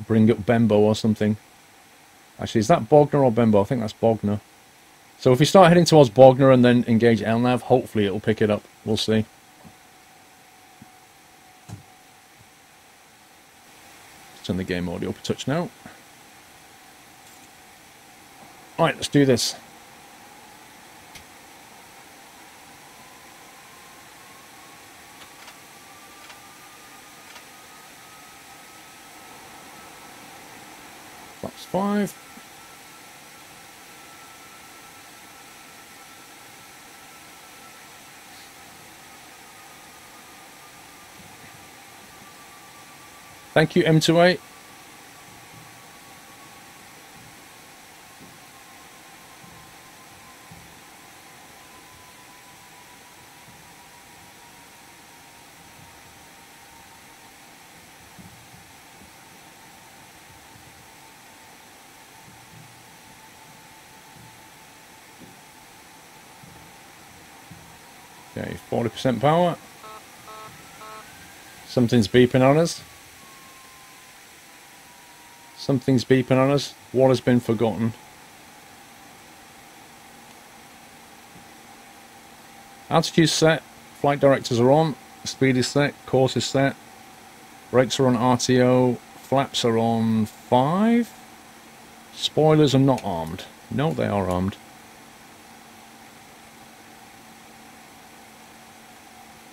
bring up Bembo or something. Actually, is that Bogner or Bembo? I think that's Bogner. So if we start heading towards Bogner and then engage LNAV, hopefully it'll pick it up. We'll see. turn the game audio up a touch now. Alright, let's do this. 5. Thank you, M28. 40% power. Something's beeping on us. Something's beeping on us. What has been forgotten? Altitude set. Flight directors are on. Speed is set. Course is set. Brakes are on RTO. Flaps are on 5. Spoilers are not armed. No, they are armed.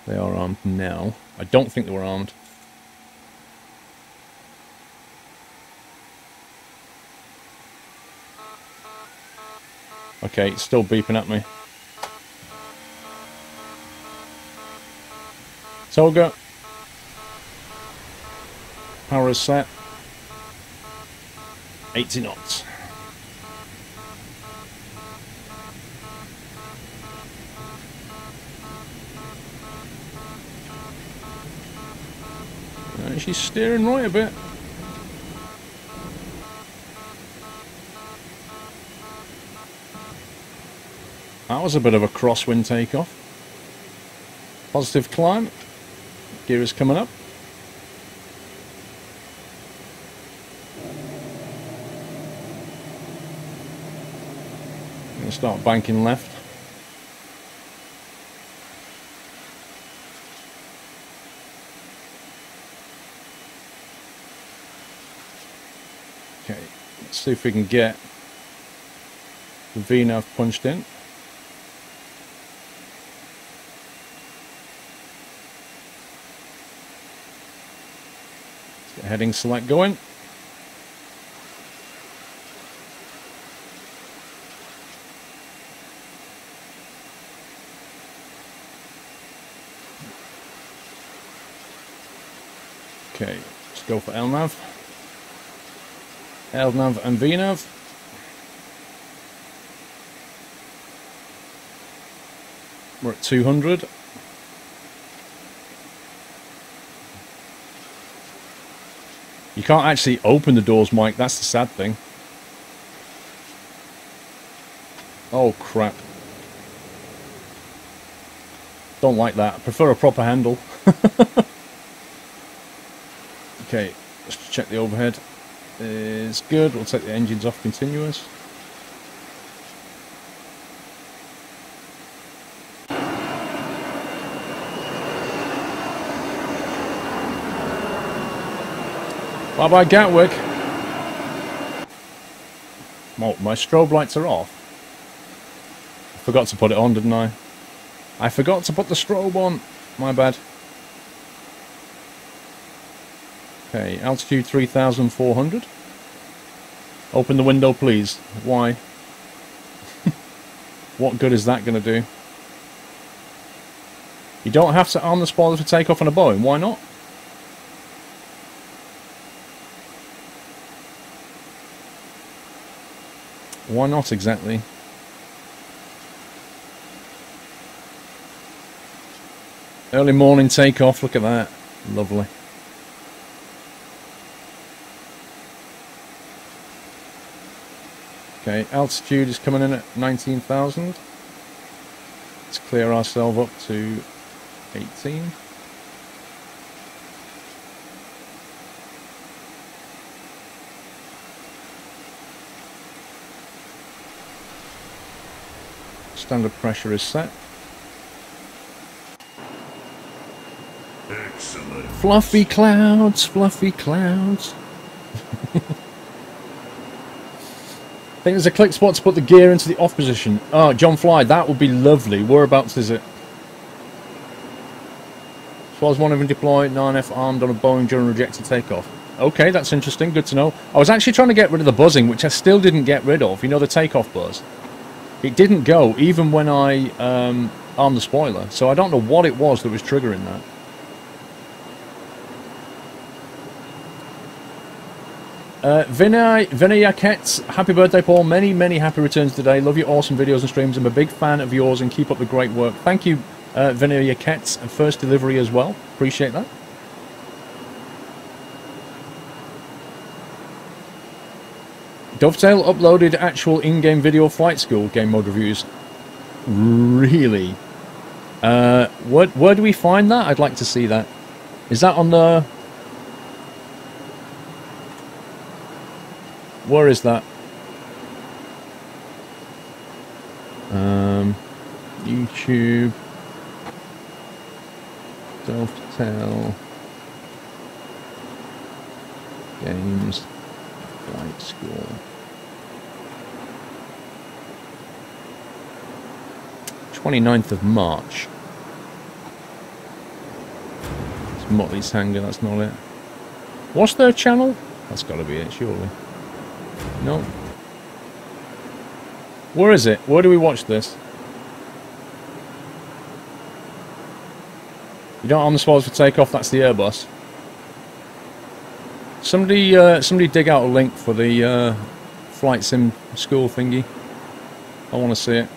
They are armed now. I don't think they were armed. Okay, it's still beeping at me. Toga. Power is set. 80 knots. she's steering right a bit. That was a bit of a crosswind takeoff. Positive climb. Gear is coming up. Gonna start banking left. See if we can get the VNAV punched in. Let's get heading select going. Okay, let's go for LNAV. LNAV and VNAV. We're at 200. You can't actually open the doors, Mike. That's the sad thing. Oh, crap. Don't like that. I prefer a proper handle. <laughs> okay, let's check the overhead. Uh, Is good. We'll take the engines off continuous. Bye bye Gatwick. Oh, my strobe lights are off. I forgot to put it on, didn't I? I forgot to put the strobe on. My bad. Okay, altitude 3,400. Open the window, please. Why? <laughs> what good is that going to do? You don't have to arm the spoiler for takeoff on a Boeing. Why not? Why not exactly? Early morning takeoff, look at that. Lovely. Okay, altitude is coming in at 19,000. Let's clear ourselves up to 18. Standard pressure is set. Excellent. Fluffy clouds, fluffy clouds. Think there's a click spot to put the gear into the off position. Oh, John Fly, that would be lovely. Whereabouts is it? Swaz one of them deployed, 9F armed on a Boeing during rejected takeoff. Okay, that's interesting. Good to know. I was actually trying to get rid of the buzzing, which I still didn't get rid of. You know, the takeoff buzz. It didn't go, even when I um, armed the spoiler. So I don't know what it was that was triggering that. Uh, Vinay, Vinay happy birthday, Paul. Many, many happy returns today. Love your awesome videos and streams. I'm a big fan of yours and keep up the great work. Thank you, uh, Yakets, and first delivery as well. Appreciate that. Dovetail uploaded actual in-game video flight school game mode reviews. Really? Uh, where, where do we find that? I'd like to see that. Is that on the... Where is that? Um, YouTube. Dovetail. Games. Flight School. 29th of March. It's Mutley's Hangar, that's not it. What's their channel? That's got to be it, surely. No. Where is it? Where do we watch this? You don't on the spoilers for takeoff, that's the Airbus. Somebody, uh, somebody dig out a link for the uh, flight sim school thingy. I want to see it.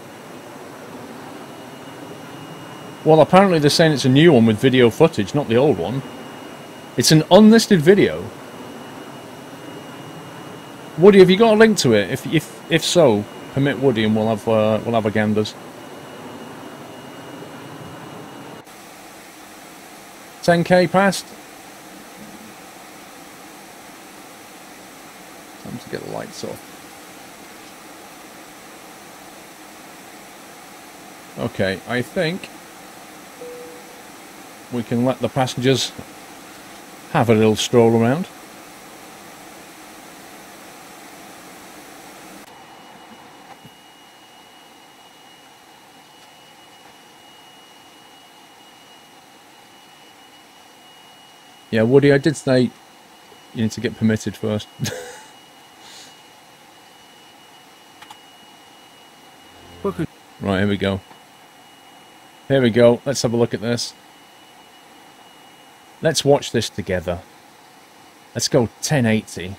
Well, apparently they're saying it's a new one with video footage, not the old one. It's an unlisted video. Woody, have you got a link to it? If if if so, permit Woody, and we'll have uh, we'll have a ganders. Ten k passed. Time to get the lights off. Okay, I think we can let the passengers have a little stroll around. Yeah, Woody, I did say you need to get permitted first. <laughs> Right, here we go. Here we go. Let's have a look at this. Let's watch this together. Let's go 1080.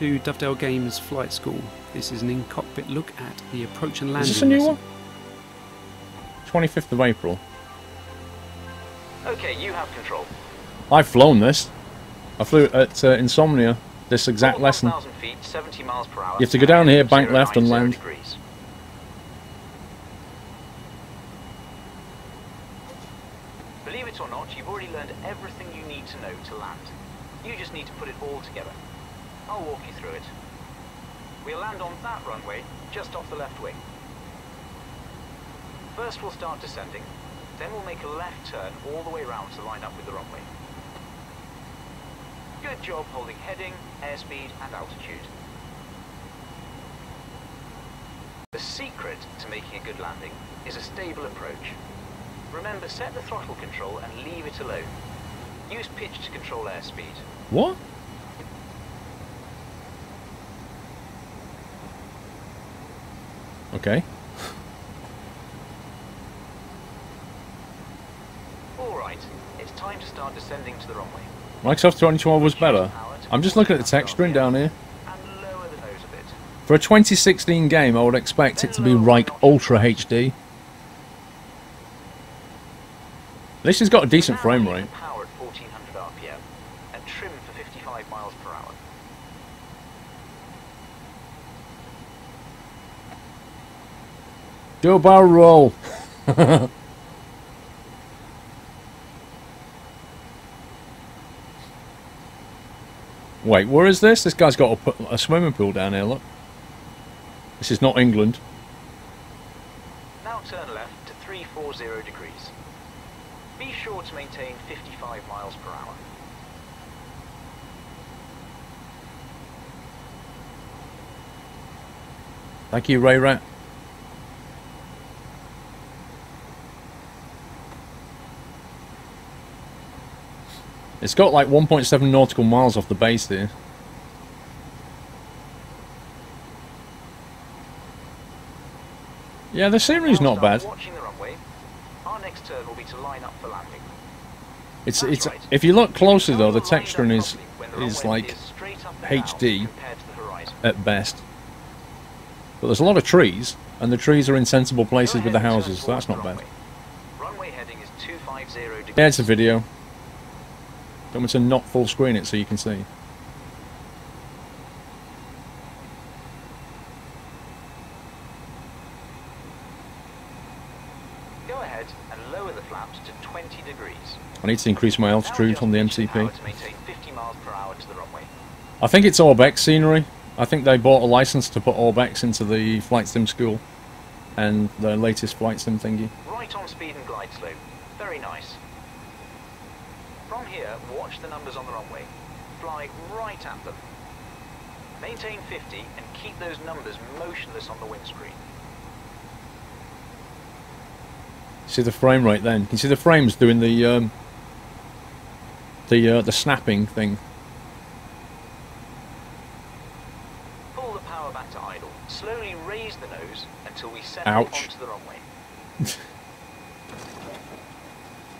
To Dovetail Games Flight School. This is an in-cockpit look at the approach and landing. Is this a new lesson. one? 25th of April. Okay, you have control. I've flown this. I flew at uh, Insomnia, this exact lesson. feet, 70 miles per hour. You have to go down here, bank left and land. Degrees. Believe it or not, you've already learned everything you need to know to land. You just need to put it all together. I'll walk you through it. We'll land on that runway, just off the left wing. First we'll start descending, then we'll make a left turn all the way around to line up with the runway. Good job holding heading, airspeed and altitude. The secret to making a good landing is a stable approach. Remember, set the throttle control and leave it alone. Use pitch to control airspeed. What? Okay. Alright, it's time to start descending to the runway. Microsoft 2012 was better. I'm just looking at the texturing down here. For a 2016 game, I would expect it to be like Ultra HD. This has got a decent frame rate. Power at 1400 RPM and trim for 55 miles per hour. Do a barrel roll. <laughs> Wait, where is this? This guy's got a, a swimming pool down here, look. This is not England. Now turn left to 340 degrees. Be sure to maintain 55 miles per hour. Thank you, Ray Rat. It's got like 1.7 nautical miles off the base here. Yeah, the scenery's not bad. Watching the runway. Our next turn will be to line up for landing. It's it's if you look closer though, the texturing is properly when the is like straight up and down HD. compared to the horizon. at best. But there's a lot of trees, and the trees are in sensible places with the ahead and turn houses, so that's not bad. runway. Runway heading is 250 degrees. Yeah, it's a video. Don't want to not full screen it so you can see. Go ahead and lower the flaps to 20 degrees. I need to increase my altitude on the pitch and power MCP. To maintain 50 miles per hour to the. I think it's Orbx scenery. I think they bought a license to put Orbx into the flight sim school and the latest flight sim thingy. Right on speed and glide slope. Very nice. From here, watch the numbers on the runway. Fly right at them. Maintain 50 keep those numbers motionless on the windscreen. See the frame rate then. You see the frames doing the um, the uh, the snapping thing. Pull the power back to idle. Slowly raise the nose until we settle Ouch. onto the runway. <laughs>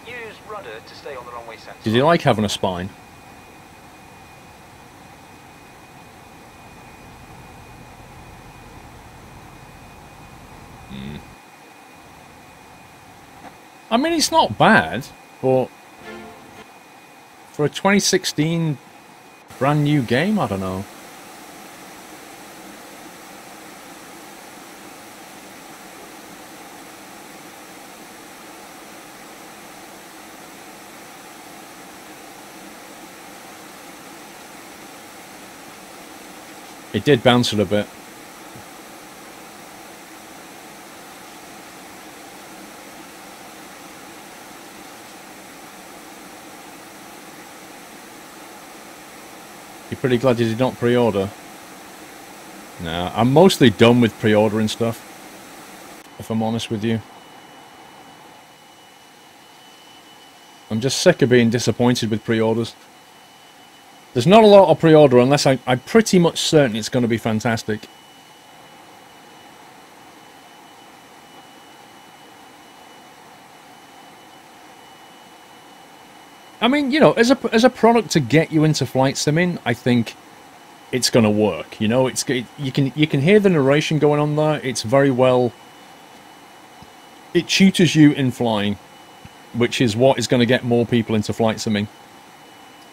Use rudder to stay on the runway center. Did you like having a spine? Hmm. I mean, it's not bad, but for a 2016 brand new game, I don't know. It did bounce a bit. You're pretty glad you did not pre-order. Nah, I'm mostly done with pre-ordering stuff. If I'm honest with you. I'm just sick of being disappointed with pre-orders. There's not a lot of pre-order unless I, I'm pretty much certain it's going to be fantastic. I mean, you know, as a as a product to get you into flight simming, I think it's going to work. You know, it's it, you can you can hear the narration going on there. It's very well. It tutors you in flying, which is what is going to get more people into flight simming.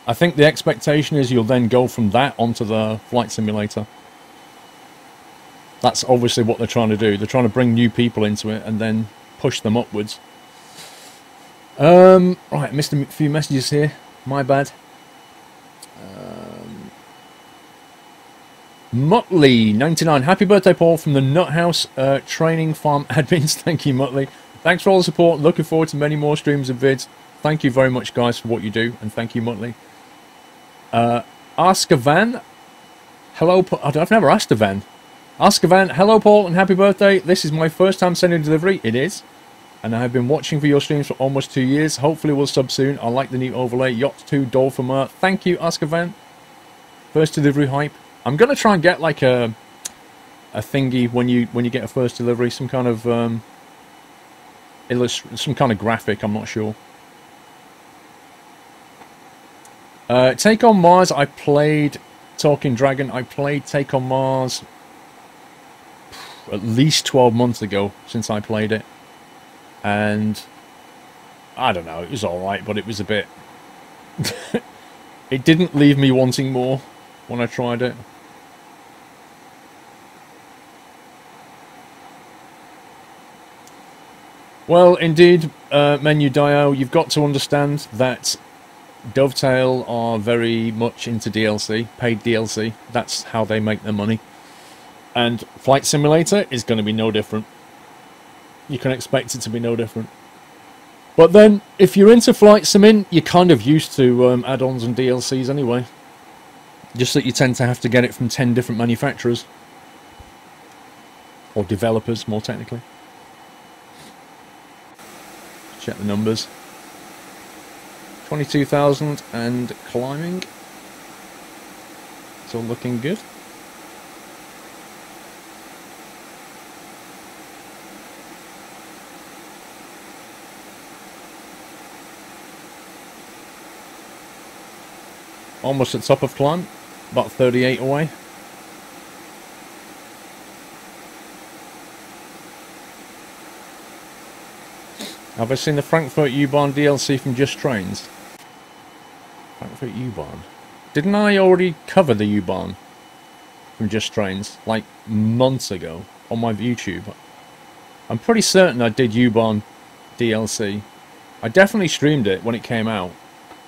I think the expectation is you'll then go from that onto the flight simulator. That's obviously what they're trying to do. They're trying to bring new people into it and then push them upwards. Um, right, missed a few messages here. My bad. Um, Mutley99. Happy birthday, Paul, from the Nut House uh, Training Farm <laughs> Admins. Thank you, Mutley. Thanks for all the support. Looking forward to many more streams and vids. Thank you very much, guys, for what you do. And thank you, Mutley. Uh, Ask a Van. Hello, Pa- I've never asked a Van. Ask a Van. Hello, Paul, and happy birthday. This is my first time sending delivery. It is and I have been watching for your streams for almost two years. Hopefully we'll sub soon. I like the new overlay. Yacht 2 Dolphimer. Thank you, Ask Van. First delivery hype. I'm gonna try and get like a a thingy when you when you get a first delivery, some kind of um illust some kind of graphic, I'm not sure. Uh, Take on Mars, I played Talking Dragon, I played Take on Mars at least 12 months ago since I played it and I don't know, it was alright, but it was a bit... <laughs> it didn't leave me wanting more when I tried it. Well, indeed, uh, Menu Dio, you've got to understand that Dovetail are very much into DLC, paid DLC. That's how they make their money. And Flight Simulator is going to be no different you can expect it to be no different. But then, if you're into flight simming, you're kind of used to um, add-ons and DLCs anyway. Just that you tend to have to get it from 10 different manufacturers. Or developers, more technically. Check the numbers. 22,000 and climbing. It's all looking good. Almost at top of climb. About 38 away. Have I seen the Frankfurt U-Bahn DLC from Just Trains? Frankfurt U-Bahn. Didn't I already cover the U-Bahn from Just Trains, like, months ago on my YouTube? I'm pretty certain I did U-Bahn DLC. I definitely streamed it when it came out.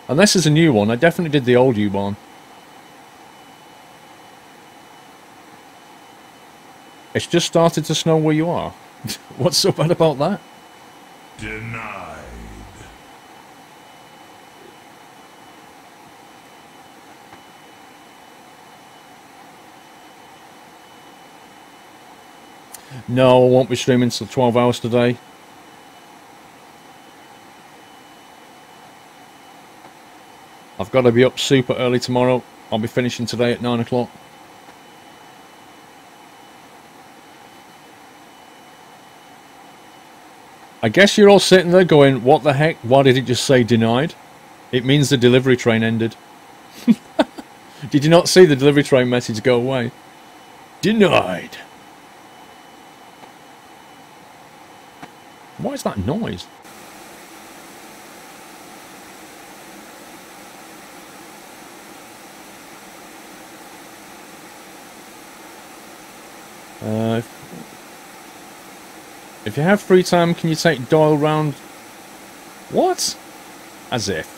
Unless it's a new one, I definitely did the old U-Bahn. It's just started to snow where you are. <laughs> What's so bad about that? Denied. No, I won't be streaming till 12 hours today. I've got to be up super early tomorrow. I'll be finishing today at 9 o'clock. I guess you're all sitting there going, what the heck? Why did it just say denied? It means the delivery train ended. <laughs> did you not see the delivery train message go away? Denied. What is that noise? Uh, if you have free time, can you take Doyle round? What? As if.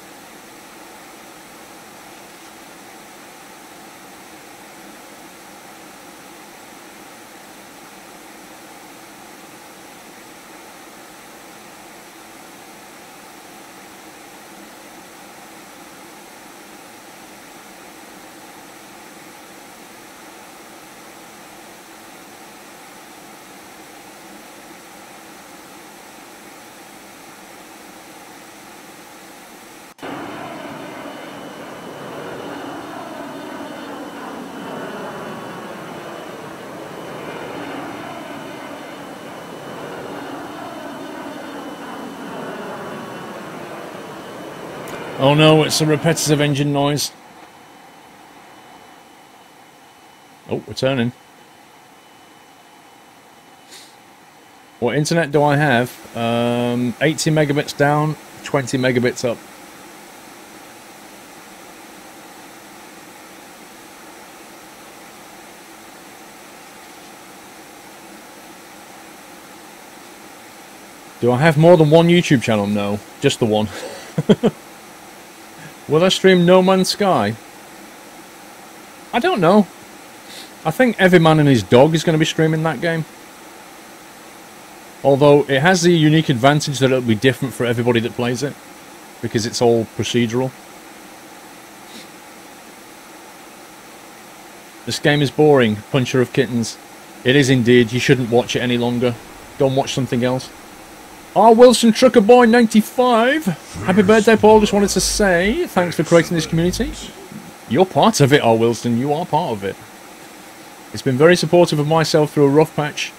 No, it's a repetitive engine noise. Oh, we're turning. What internet do I have? Um, 80 megabits down, 20 megabits up. Do I have more than one YouTube channel? No, just the one. <laughs> Will I stream No Man's Sky? I don't know. I think every man and his dog is going to be streaming that game. Although it has the unique advantage that it'll be different for everybody that plays it. Because it's all procedural. This game is boring, Puncher of Kittens. It is indeed. You shouldn't watch it any longer. Go and watch something else. R. Wilson Trucker Boy 95. Happy birthday, Paul. Just wanted to say thanks for creating this community. You're part of it, R. Wilson. You are part of it. It's been very supportive of myself through a rough patch.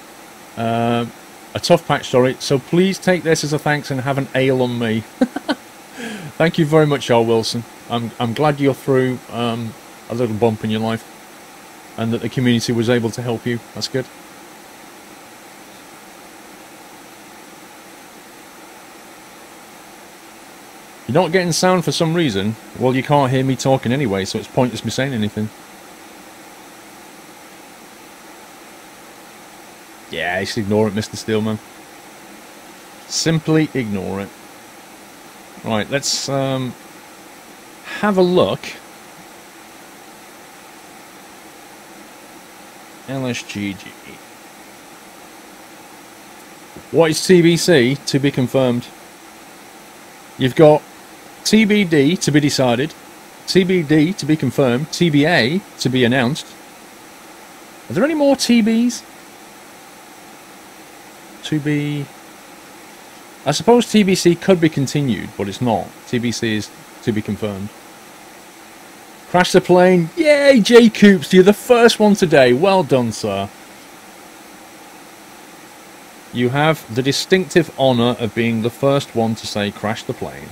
Uh, a tough patch, sorry. So please take this as a thanks and have an ale on me. <laughs> Thank you very much, R. Wilson. I'm, I'm glad you're through um, a little bump in your life and that the community was able to help you. That's good. You're not getting sound for some reason? Well, you can't hear me talking anyway, so it's pointless me saying anything. Yeah, just ignore it, Mr. Steelman. Simply ignore it. Right, let's um, have a look. LSGG. What is TBC? To be confirmed. You've got TBD to be decided, TBD to be confirmed, TBA to be announced. Are there any more TBs? To be... I suppose TBC could be continued, but it's not. TBC is to be confirmed. Crash the plane. Yay, J Coops, you're the first one today. Well done, sir. You have the distinctive honour of being the first one to say crash the plane.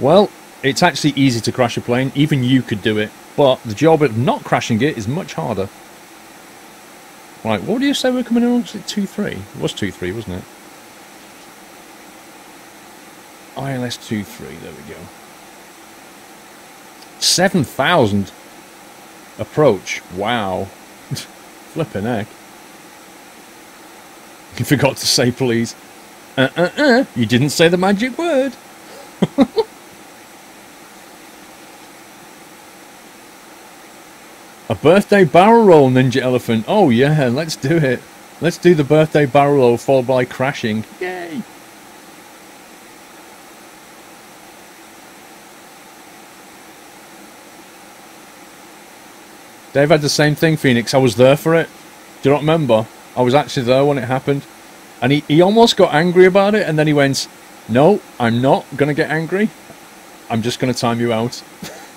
Well, it's actually easy to crash a plane. Even you could do it. But the job of not crashing it is much harder. Right, what do you say we're coming in on? Was it 2-3? It was 2-3, wasn't it? ILS 2-3, there we go. 7,000 approach. Wow. <laughs> Flipping heck. You forgot to say please. Uh-uh-uh, you didn't say the magic word. <laughs> A birthday barrel roll, Ninja Elephant. Oh yeah, let's do it. Let's do the birthday barrel roll followed by crashing. Yay! Dave had the same thing, Phoenix. I was there for it. Do you not remember? I was actually there when it happened. And he, he almost got angry about it, and then he went, No, I'm not going to get angry. I'm just going to time you out. <laughs>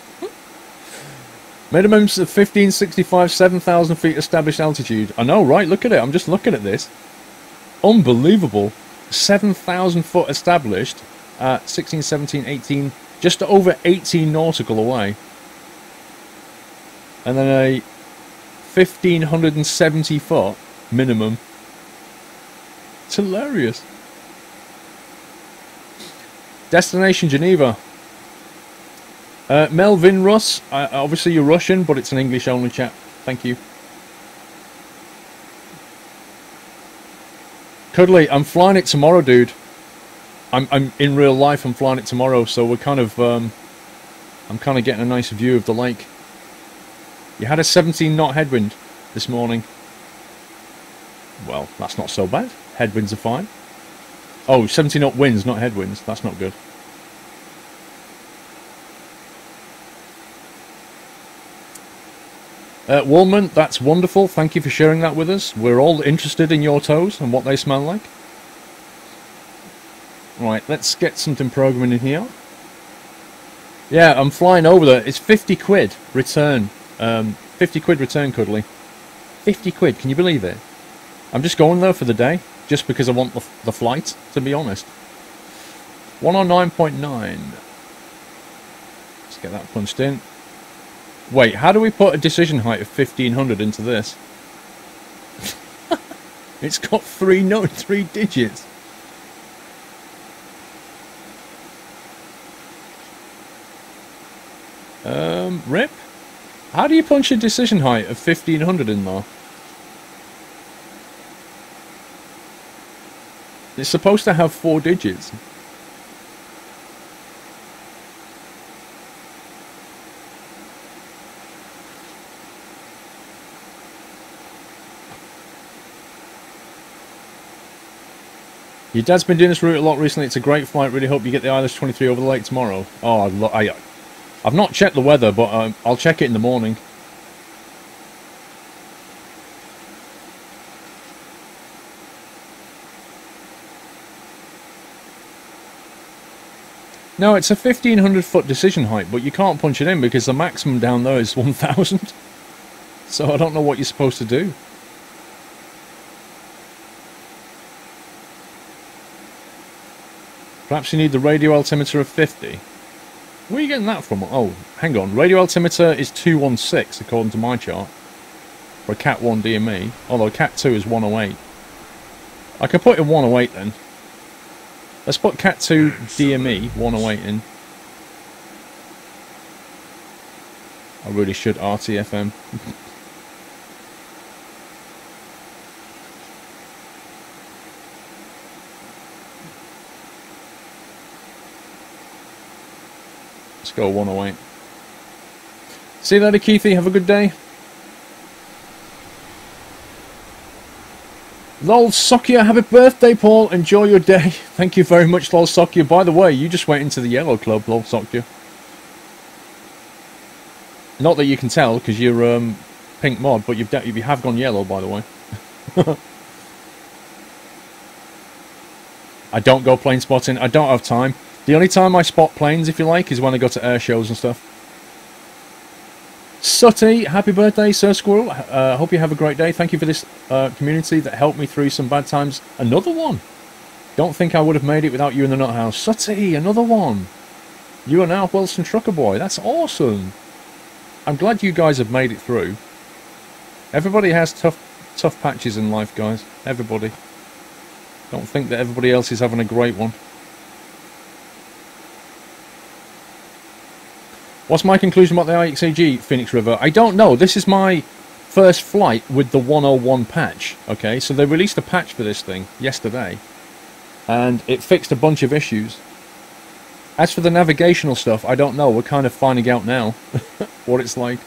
Minimums of 1565, 7,000 feet established altitude. I know, right? Look at it. I'm just looking at this. Unbelievable. 7,000 foot established at 16, 17, 18, just over 18 nautical away. And then a 1,570 foot minimum. It's hilarious. Destination Geneva. Uh, Melvin Russ, uh, obviously you're Russian, but it's an English only chat. Thank you. Cuddly, I'm flying it tomorrow, dude. I'm, I'm in real life. I'm flying it tomorrow, so we're kind of, um, I'm kind of getting a nice view of the lake. You had a 17 knot headwind this morning. Well, that's not so bad. Headwinds are fine. Oh, 17 knot winds, not headwinds. That's not good. Uh, Wallman, that's wonderful. Thank you for sharing that with us. We're all interested in your toes and what they smell like. Right, let's get something programming in here. Yeah, I'm flying over there. It's 50 quid return. Um, 50 quid return, Cuddly. 50 quid, can you believe it? I'm just going there for the day, just because I want the, the flight, to be honest. 109.9. Let's get that punched in. Wait, how do we put a decision height of 1500 into this? <laughs> it's got three no three digits. Um, rip? How do you punch a decision height of 1500 in there? It's supposed to have four digits. Your dad's been doing this route a lot recently. It's a great flight. Really hope you get the ILS 23 over the lake tomorrow. Oh, I, I, I've not checked the weather, but um, I'll check it in the morning. No, it's a 1500 foot decision height, but you can't punch it in because the maximum down there is 1000. <laughs> So I don't know what you're supposed to do. Perhaps you need the radio altimeter of 50. Where are you getting that from? Oh, hang on. Radio altimeter is 216 according to my chart. For a Cat 1 DME. Although Cat 2 is 108. I can put in 108 then. Let's put Cat 2 DME 108 in. I really should RTFM. <laughs> Go 108. See you later, Keithy. Have a good day. Lol Sokia, happy birthday, Paul. Enjoy your day. <laughs> Thank you very much, Lol Sokia. By the way, you just went into the yellow club, Lol Sokia. Not that you can tell, because you're um, pink mod, but you've you have gone yellow, by the way. <laughs> I don't go plane spotting. I don't have time. The only time I spot planes, if you like, is when I go to air shows and stuff. Sutty, happy birthday, Sir Squirrel. Uh, hope you have a great day. Thank you for this uh, community that helped me through some bad times. Another one. Don't think I would have made it without you in the nut house. Sutty, another one. You are now Wilson Trucker Boy. That's awesome. I'm glad you guys have made it through. Everybody has tough, tough patches in life, guys. Everybody. Don't think that everybody else is having a great one. What's my conclusion about the IXEG Phoenix River? I don't know. This is my first flight with the 101 patch. Okay, so they released a patch for this thing yesterday, and it fixed a bunch of issues. As for the navigational stuff, I don't know. We're kind of finding out now <laughs> what it's like.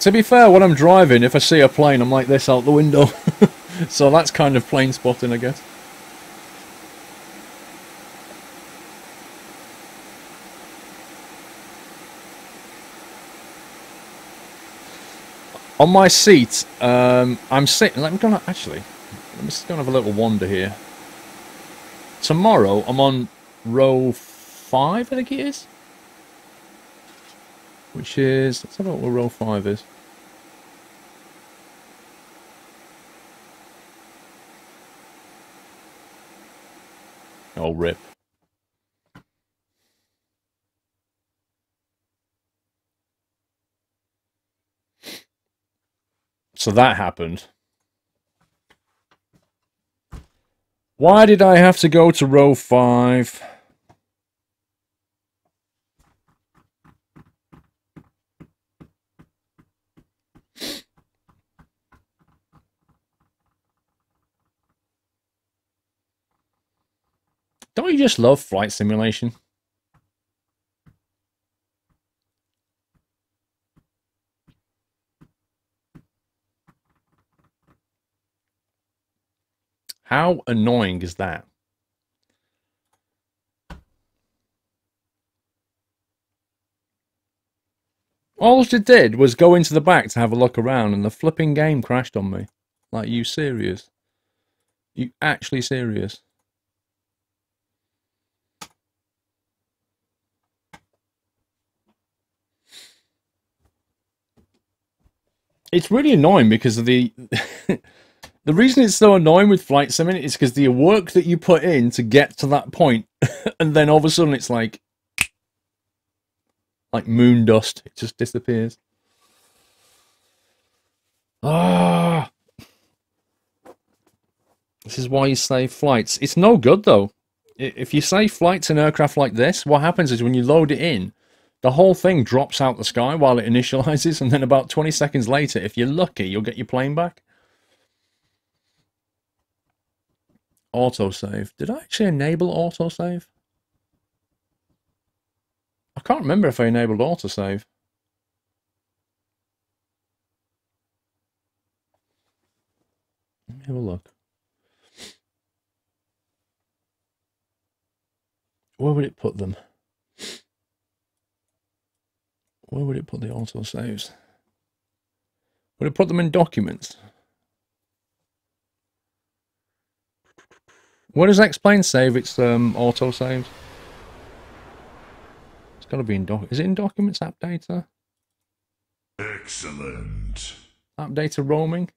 To be fair, when I'm driving, if I see a plane, I'm like this out the window. <laughs> so that's kind of plane spotting, I guess. On my seat, um, I'm sitting. I'm gonna actually. Let me just go and have a little wander here. Tomorrow, I'm on row five. I think it is. Which is let's have a look what row five is. Oh, rip. So that happened. Why did I have to go to row 5? Don't you just love flight simulation? How annoying is that? All she did was go into the back to have a look around and the flipping game crashed on me. Like, you serious? You actually serious? It's really annoying because of the <laughs> The reason it's so annoying with flight sim is because the work that you put in to get to that point, <laughs> and then all of a sudden it's like, like moon dust. It just disappears. Ah. This is why you save flights. It's no good though. If you save flights in aircraft like this, what happens is when you load it in, the whole thing drops out the sky while it initializes, <laughs> and then about 20 seconds later, if you're lucky, you'll get your plane back. Autosave. Did I actually enable autosave? I can't remember if I enabled autosave. Let me have a look. Where would it put them? Where would it put the autosaves? Would it put them in documents? Where does X-Plane save its um, autosaves? It's got to be in doc. Is it in documents? App data? Excellent. App data roaming.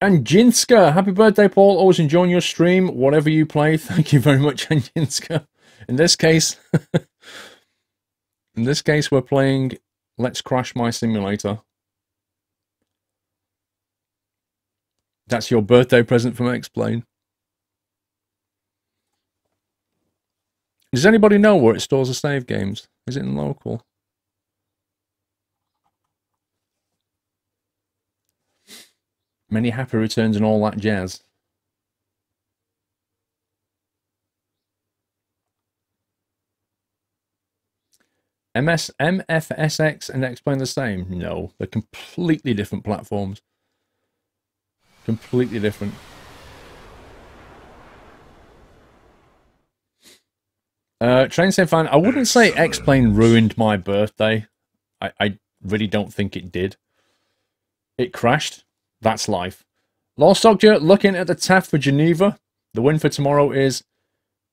And Jinska, happy birthday, Paul. Always enjoying your stream. Whatever you play, <laughs> thank you very much, Jinska. In this case, <laughs> in this case, we're playing Let's Crash My Simulator. That's your birthday present from X-Plane. Does anybody know where it stores the save games? Is it in local? Many happy returns and all that jazz. MS, MFSX and X-Plane the same? No, they're completely different platforms. Completely different. Uh, Train Sim fan, I wouldn't say X Plane ruined my birthday. I, I really don't think it did. It crashed. That's life. Lost Doctor looking at the TAF for Geneva. The win for tomorrow is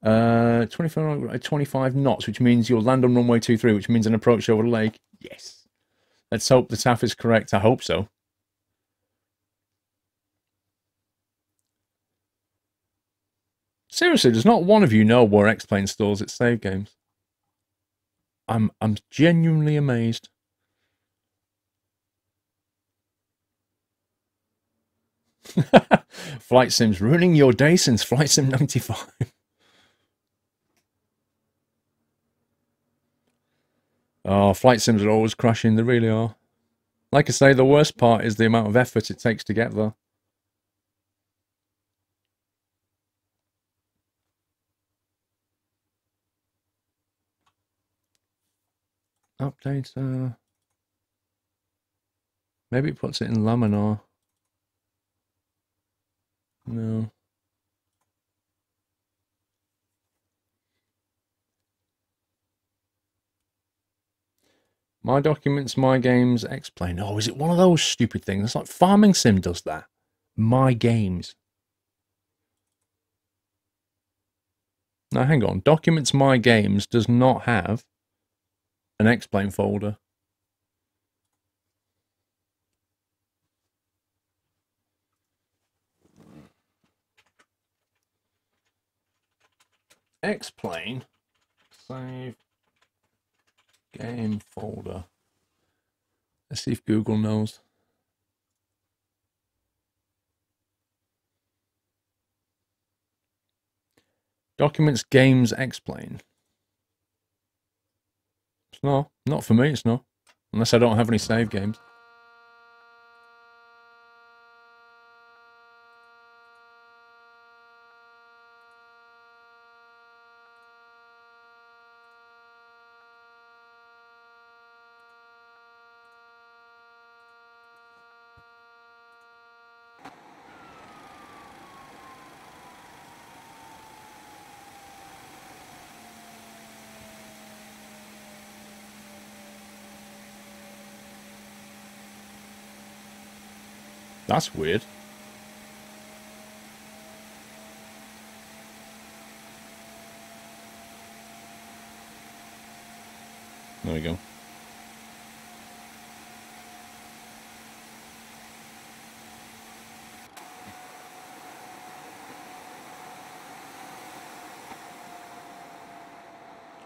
uh, 25, 25 knots, which means you'll land on runway 23, which means an approach over the lake. Yes. Let's hope the TAF is correct. I hope so. Seriously, does not one of you know where X-Plane stores its save games? I'm I'm genuinely amazed. <laughs> Flight Sim's ruining your day since Flight Sim 95. <laughs> oh, Flight Sims are always crashing, they really are. Like I say, the worst part is the amount of effort it takes to get there. Update, uh... Maybe it puts it in Laminar. No. My documents, my games, X-Plane. Oh, is it one of those stupid things? It's like Farming Sim does that. My games. Now, hang on. Documents, my games does not have an X-Plane folder. X-Plane save game folder. Let's see if Google knows. Documents games X-Plane. No, not for me, it's not. Unless I don't have any save games. That's weird. There we go.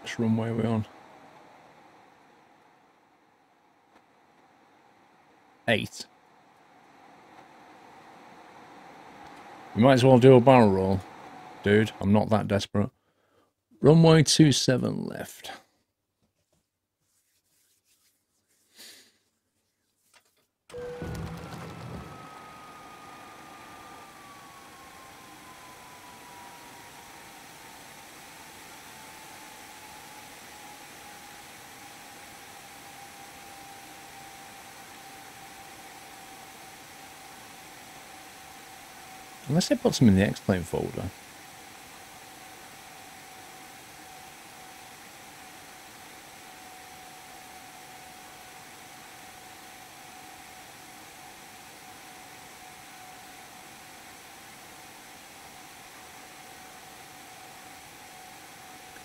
Which runway are we on? Eight. You might as well do a barrel roll. Dude, I'm not that desperate. Runway 27 left. Unless they put some in the X-Plane folder.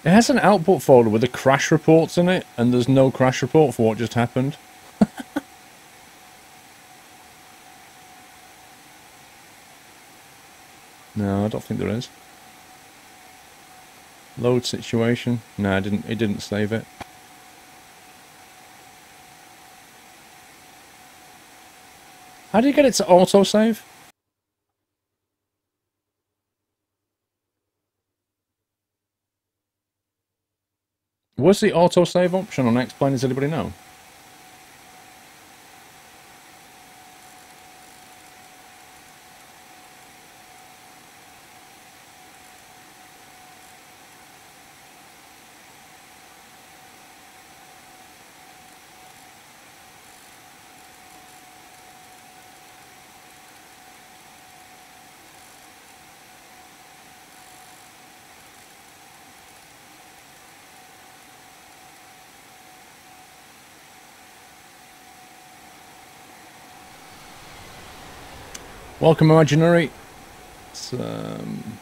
It has an output folder with the crash reports in it, and there's no crash report for what just happened. No, I don't think there is. Load situation. No, I didn't. It didn't save it. How do you get it to autosave? What's the autosave option on X-Plane? Does anybody know? Welcome, Imaginary. It's, um...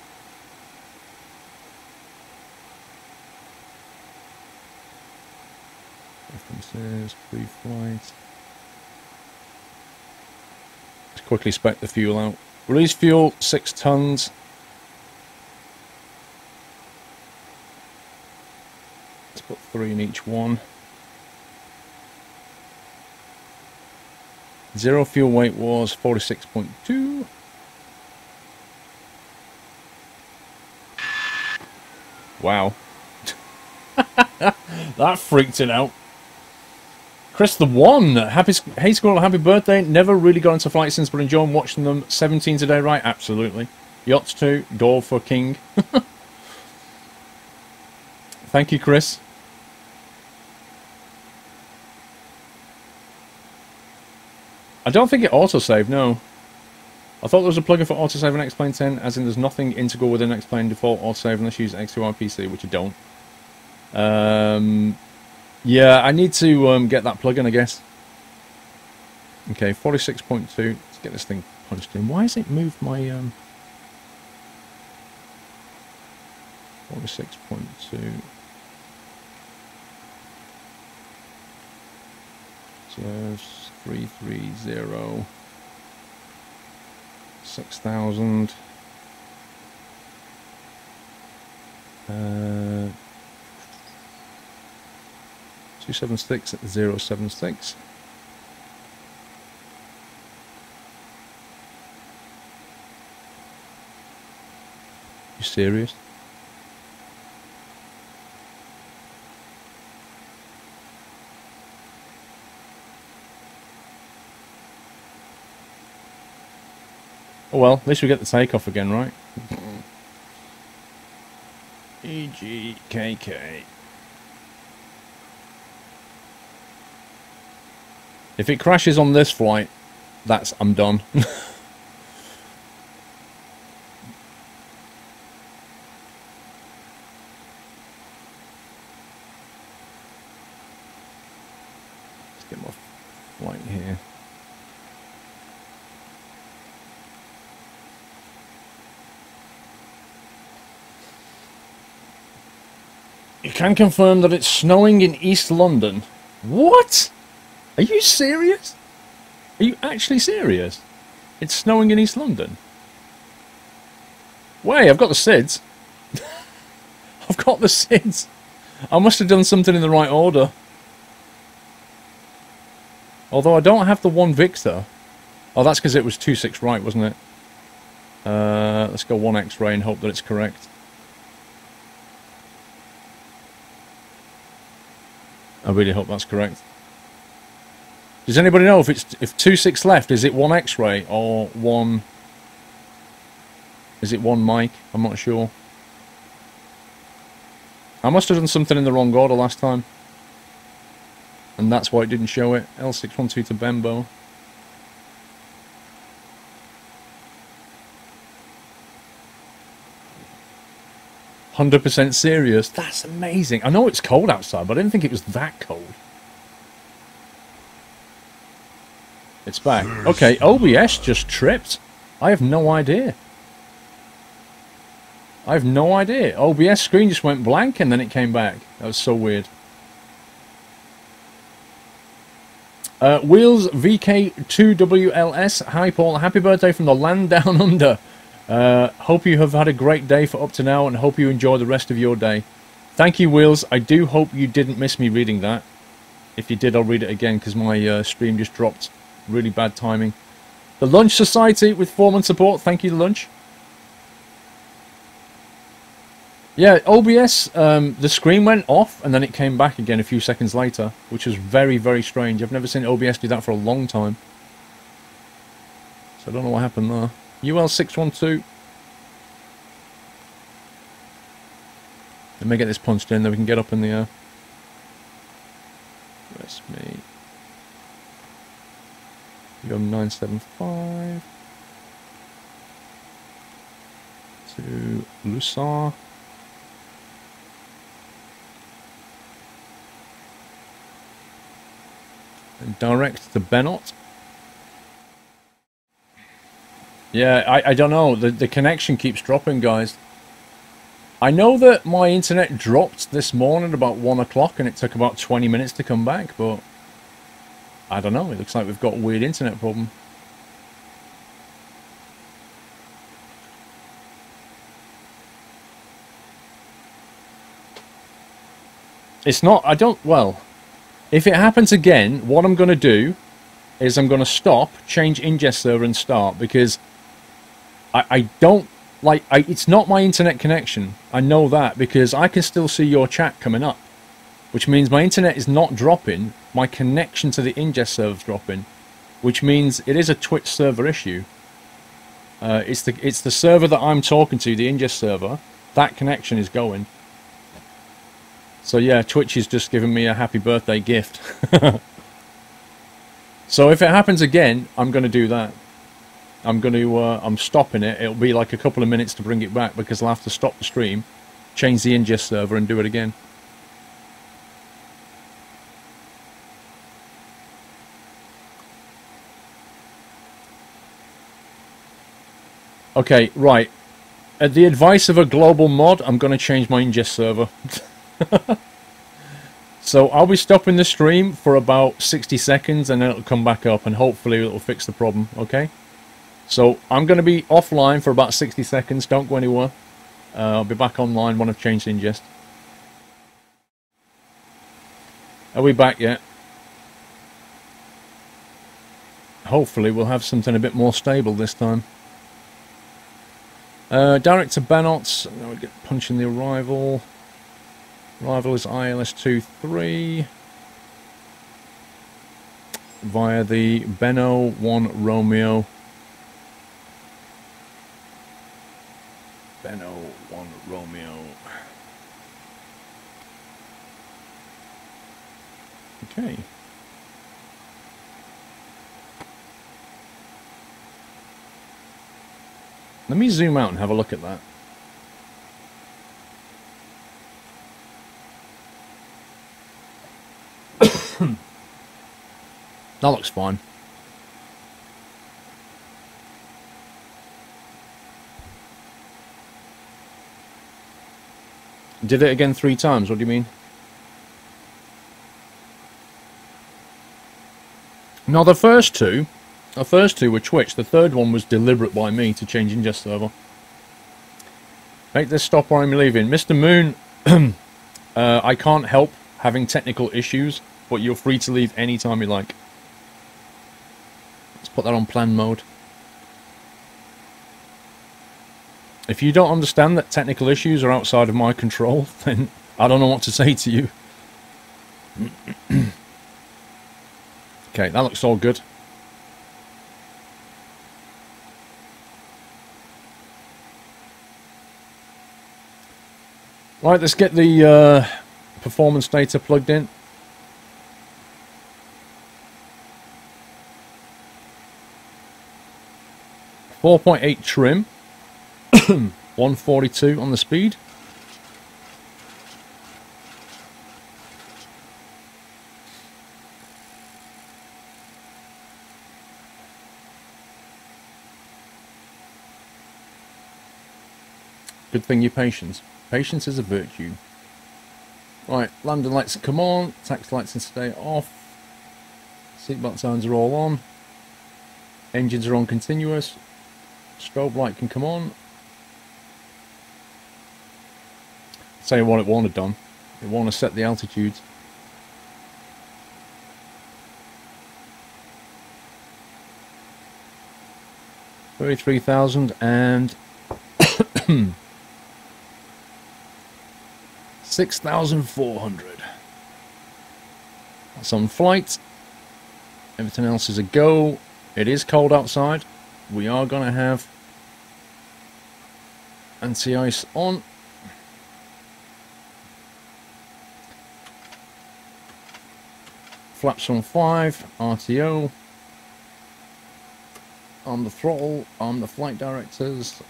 References, pre-flight. Let's quickly spec the fuel out. Release fuel, 6 tons. Let's put 3 in each one. Zero fuel weight was 46.2. Wow. <laughs> that freaked it out. Chris the One, happy hey school, happy birthday. Never really got into flight since, but enjoying watching them. 17 today, right? Absolutely. Yachts 2, door for King. <laughs> Thank you, Chris. I don't think it autosave, no. I thought there was a plugin for autosave in X-Plane 10, as in there's nothing integral within X-Plane default autosave unless you use X2R PC, which you don't. Um, yeah, I need to um, get that plugin, I guess. Okay, 46.2. Let's get this thing punched in. Why has it moved my... Um, 46.2. So three three zero six thousand uh, two seven six zero seven six. You serious? Oh well, at least we get the takeoff again, right? EGKK. If it crashes on this flight, that's I'm done. <laughs> can confirm that it's snowing in East London. What? Are you serious? Are you actually serious? It's snowing in East London. Wait, I've got the SIDS. <laughs> I've got the SIDS. I must have done something in the right order. Although I don't have the one Victor. Oh, that's because it was 2-6 right, wasn't it? Uh, let's go 1 X-ray and hope that it's correct. I really hope that's correct. Does anybody know if it's if 2-6 left, is it 1 X-ray or 1... Is it 1 mic? I'm not sure. I must have done something in the wrong order last time. And that's why it didn't show it. L612 to Bembo. Hundred percent serious. That's amazing. I know it's cold outside, but I didn't think it was that cold. It's back. Okay, OBS just tripped. I have no idea. I have no idea. OBS screen just went blank and then it came back. That was so weird. Uh, Wheels VK2WLS. Hi, Paul. Happy birthday from the land down <laughs> under. Uh, hope you have had a great day for up to now and hope you enjoy the rest of your day. Thank you, Wheels. I do hope you didn't miss me reading that. If you did, I'll read it again because my uh, stream just dropped. Really bad timing. The Lunch Society with four month support. Thank you, Lunch. Yeah, OBS, um, the screen went off and then it came back again a few seconds later, which was very, very strange. I've never seen OBS do that for a long time. So I don't know what happened there. UL612. Let me get this punched in, then we can get up in the air. Rest me. UM975. To Lusar. And direct to Bennett. Yeah, I, I don't know. The, the connection keeps dropping, guys. I know that my internet dropped this morning about 1 o'clock and it took about 20 minutes to come back, but... I don't know. It looks like we've got a weird internet problem. It's not... I don't... Well... If it happens again, what I'm going to do is I'm going to stop, change ingest server and start because I, I don't like I, it's not my internet connection. I know that because I can still see your chat coming up, which means my internet is not dropping. My connection to the ingest server is dropping, which means it is a Twitch server issue. Uh, it's the it's the server that I'm talking to, the ingest server. That connection is going. So yeah, Twitch is just giving me a happy birthday gift. <laughs> so if it happens again, I'm going to do that. I'm going to, uh, I'm stopping it. It'll be like a couple of minutes to bring it back because I'll have to stop the stream, change the ingest server and do it again. Okay, right. At the advice of a global mod, I'm going to change my ingest server. <laughs> so I'll be stopping the stream for about 60 seconds and then it'll come back up and hopefully it'll fix the problem, okay? So I'm going to be offline for about 60 seconds, don't go anywhere. Uh, I'll be back online when I've changed ingest. Are we back yet? Hopefully we'll have something a bit more stable this time. Uh, direct to Bennett. Now we get punching the arrival. Arrival is ILS23 via the Benno 1 Romeo. Benno 1 Romeo. Okay. Let me zoom out and have a look at that. <coughs> that looks fine. Did it again three times, what do you mean? Now the first two, the first two were Twitch, the third one was deliberate by me to change ingest server. Make this stop or I'm leaving. Mr. Moon, <clears throat> Uh, I can't help having technical issues, but you're free to leave anytime you like. Let's put that on plan mode. If you don't understand that technical issues are outside of my control, <laughs> then I don't know what to say to you. <clears throat> okay, that looks all good. Right, let's get the uh, performance data plugged in. Four point eight trim, <coughs> one forty two on the speed. Good thing you're patient. Patience is a virtue. Right, landing lights come on, taxi lights and stay off. Seatbelt signs are all on. Engines are on continuous. Strobe light can come on. Tell you what it won't have done. It won't have set the altitudes. Thirty-three thousand and <coughs> 6,400. That's on flight. Everything else is a go. It is cold outside. We are going to have anti-ice on. Flaps on 5, RTO. On the throttle, on the flight directors,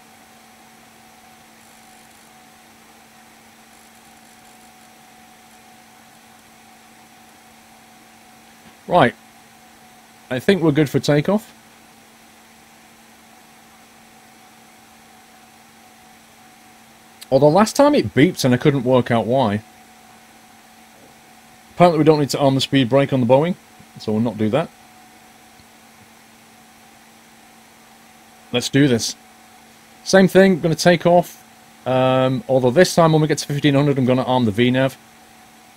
Right. I think we're good for takeoff. Although last time it beeped and I couldn't work out why. Apparently we don't need to arm the speed brake on the Boeing, so we'll not do that. Let's do this. Same thing, going to take off. Um, although this time when we get to 1500 I'm going to arm the VNAV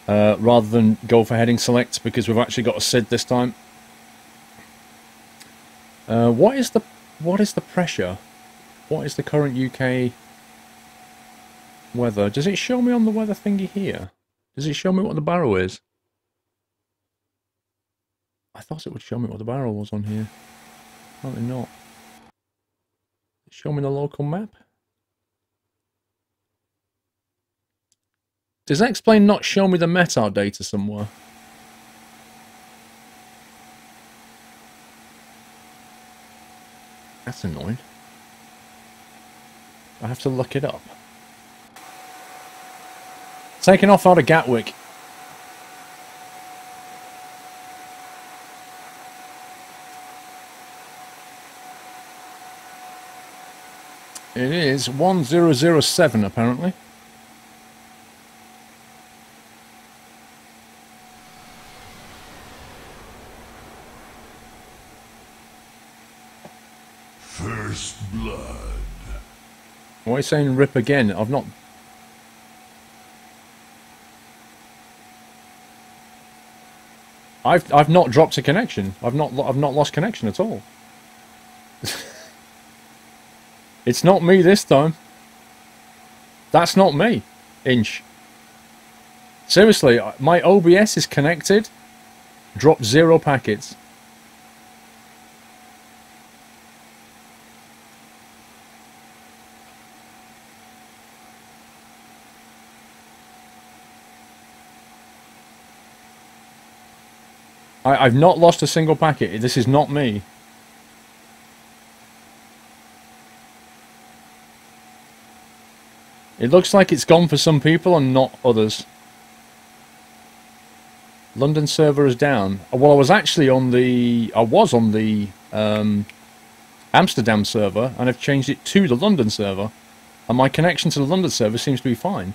uh, rather than go for heading select because we've actually got a SID this time. Uh, what is the what is the pressure? What is the current UK weather? Does it show me on the weather thingy here? Does it show me what the baro is? I thought it would show me what the barrel was on here. Apparently not. Show me the local map. Does that explain not show me the METAR data somewhere? That's annoying. I have to look it up. Taking off out of Gatwick. It is 1007 apparently. First blood. Why are you saying rip again? I've not... I've I've not dropped a connection. I've not I've not lost connection at all. It's not me this time. That's not me. Inch. Seriously, my OBS is connected. Drop zero packets. I, I've not lost a single packet. This is not me. It looks like it's gone for some people and not others. London server is down. Well, I was actually on the... I was on the um, Amsterdam server, and I've changed it to the London server. And my connection to the London server seems to be fine.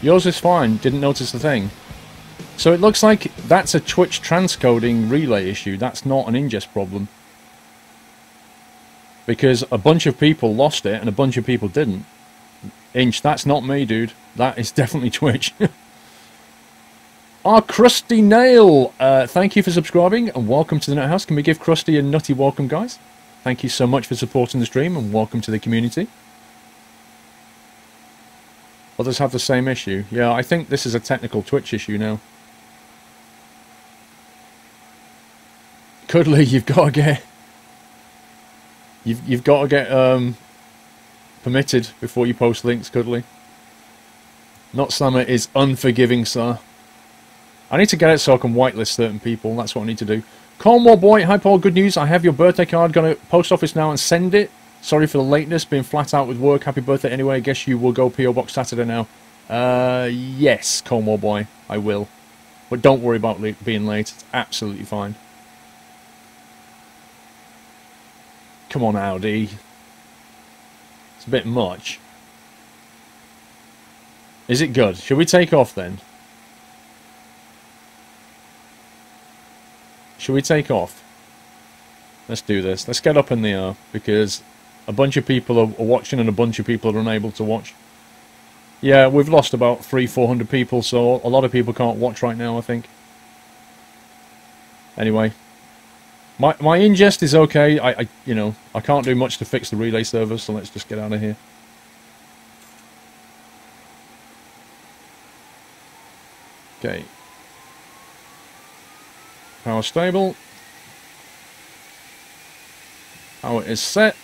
Yours is fine, didn't notice the thing. So it looks like that's a Twitch transcoding relay issue, that's not an ingest problem. Because a bunch of people lost it and a bunch of people didn't. Inch, that's not me, dude. That is <laughs> definitely Twitch. <laughs> Our Krusty Nail, uh, thank you for subscribing and welcome to the Nut House. Can we give Krusty a nutty welcome, guys? Thank you so much for supporting the stream and welcome to the community. Others have the same issue. Yeah, I think this is a technical Twitch issue now. Cuddly, <laughs> you've got to get... You've, you've got to get um, permitted before you post links, Cuddly. Nut Slammer is unforgiving, sir. I need to get it so I can whitelist certain people. That's what I need to do. Cornwall boy, hi Paul, good news. I have your birthday card. Gonna post office now and send it. Sorry for the lateness, being flat out with work. Happy birthday anyway. I guess you will go PO Box Saturday now. Uh, yes, Cornwall boy, I will. But don't worry about being late. It's absolutely fine. Come on, Audi. It's a bit much. Is it good? Should we take off then? Should we take off? Let's do this. Let's get up in the air because a bunch of people are, watching and a bunch of people are unable to watch. Yeah, we've lost about three, four hundred people, so a lot of people can't watch right now, I think. Anyway, my my ingest is okay. I, I you know I can't do much to fix the relay server, so let's just get out of here. Okay. Power stable. Power is set.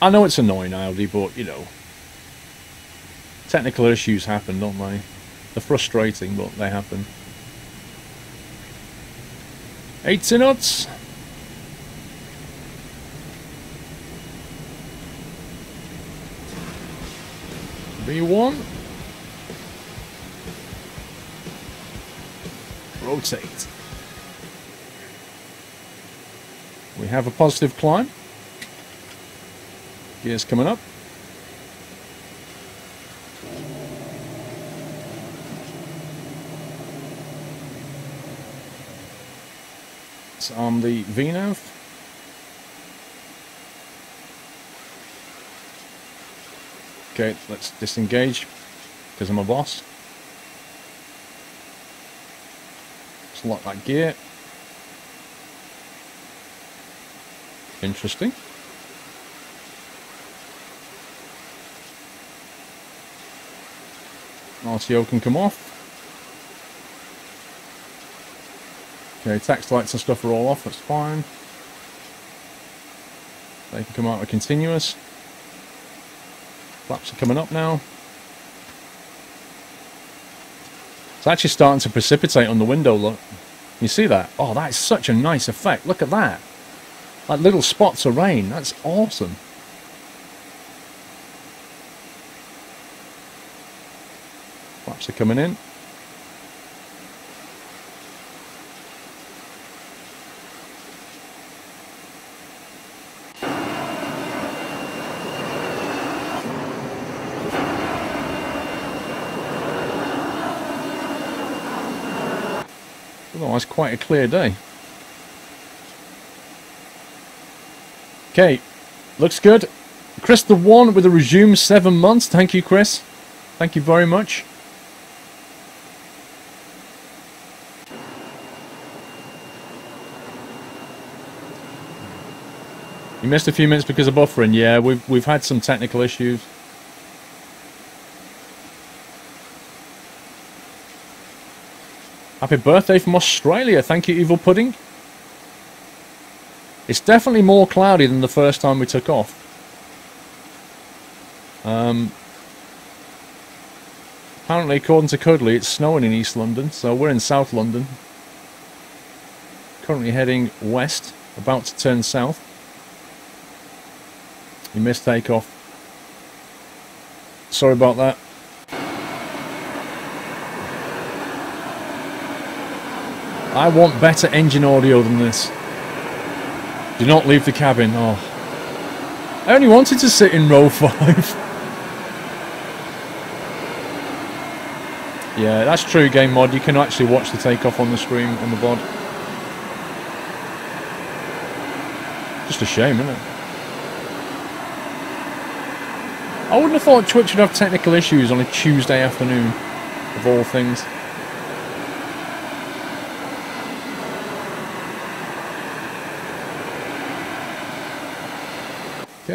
I know it's annoying, Aldi, but, you know, technical issues happen, don't they? They're frustrating, but they happen. 80 knots. V1. Rotate. We have a positive climb. Gears coming up. It's on the VNAV. Okay, let's disengage because I'm a boss. Let's lock that gear. Interesting. RTO can come off. Okay, tax lights and stuff are all off, that's fine. They can come out with continuous. Flaps are coming up now. It's actually starting to precipitate on the window, look. You see that? Oh, that is such a nice effect. Look at that. Like little spots of rain. That's awesome. Flaps are coming in. Otherwise, quite a clear day. Okay, looks good. Chris the One with a resume seven months. Thank you, Chris. Thank you very much. You missed a few minutes because of buffering. Yeah, we've we've had some technical issues. Happy birthday from Australia. Thank you, Evil Pudding. It's definitely more cloudy than the first time we took off. Um, apparently, according to Cuddly, it's snowing in East London, so we're in South London. Currently heading west, about to turn south. You missed takeoff. Sorry about that. I want better engine audio than this. Do not leave the cabin. Oh. I only wanted to sit in row <laughs> 5. yeah, that's true, game mod. You can actually watch the takeoff on the screen on the VOD. Just a shame, isn't it? I wouldn't have thought Twitch would have technical issues on a Tuesday afternoon, of all things.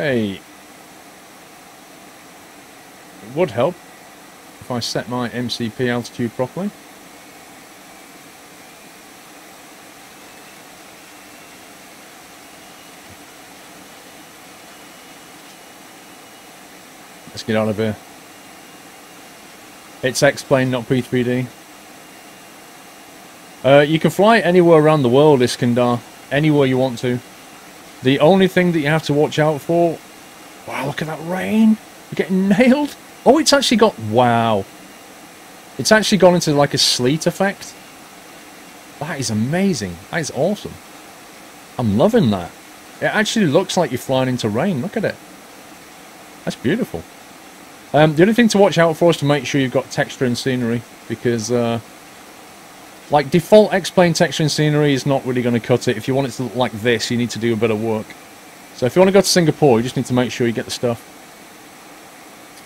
Okay. It would help if I set my MCP altitude properly. Let's get out of here. It's X-Plane, not P3D. Uh, you can fly anywhere around the world, Iskandar. Anywhere you want to. The only thing that you have to watch out for... Wow, look at that rain! You're getting nailed! Oh, it's actually got... Wow. It's actually gone into like a sleet effect. That is amazing. That is awesome. I'm loving that. It actually looks like you're flying into rain. Look at it. That's beautiful. Um, the only thing to watch out for is to make sure you've got texture and scenery, because uh, like default X-Plane texture and scenery is not really going to cut it. If you want it to look like this, you need to do a bit of work. So if you want to go to Singapore, you just need to make sure you get the stuff.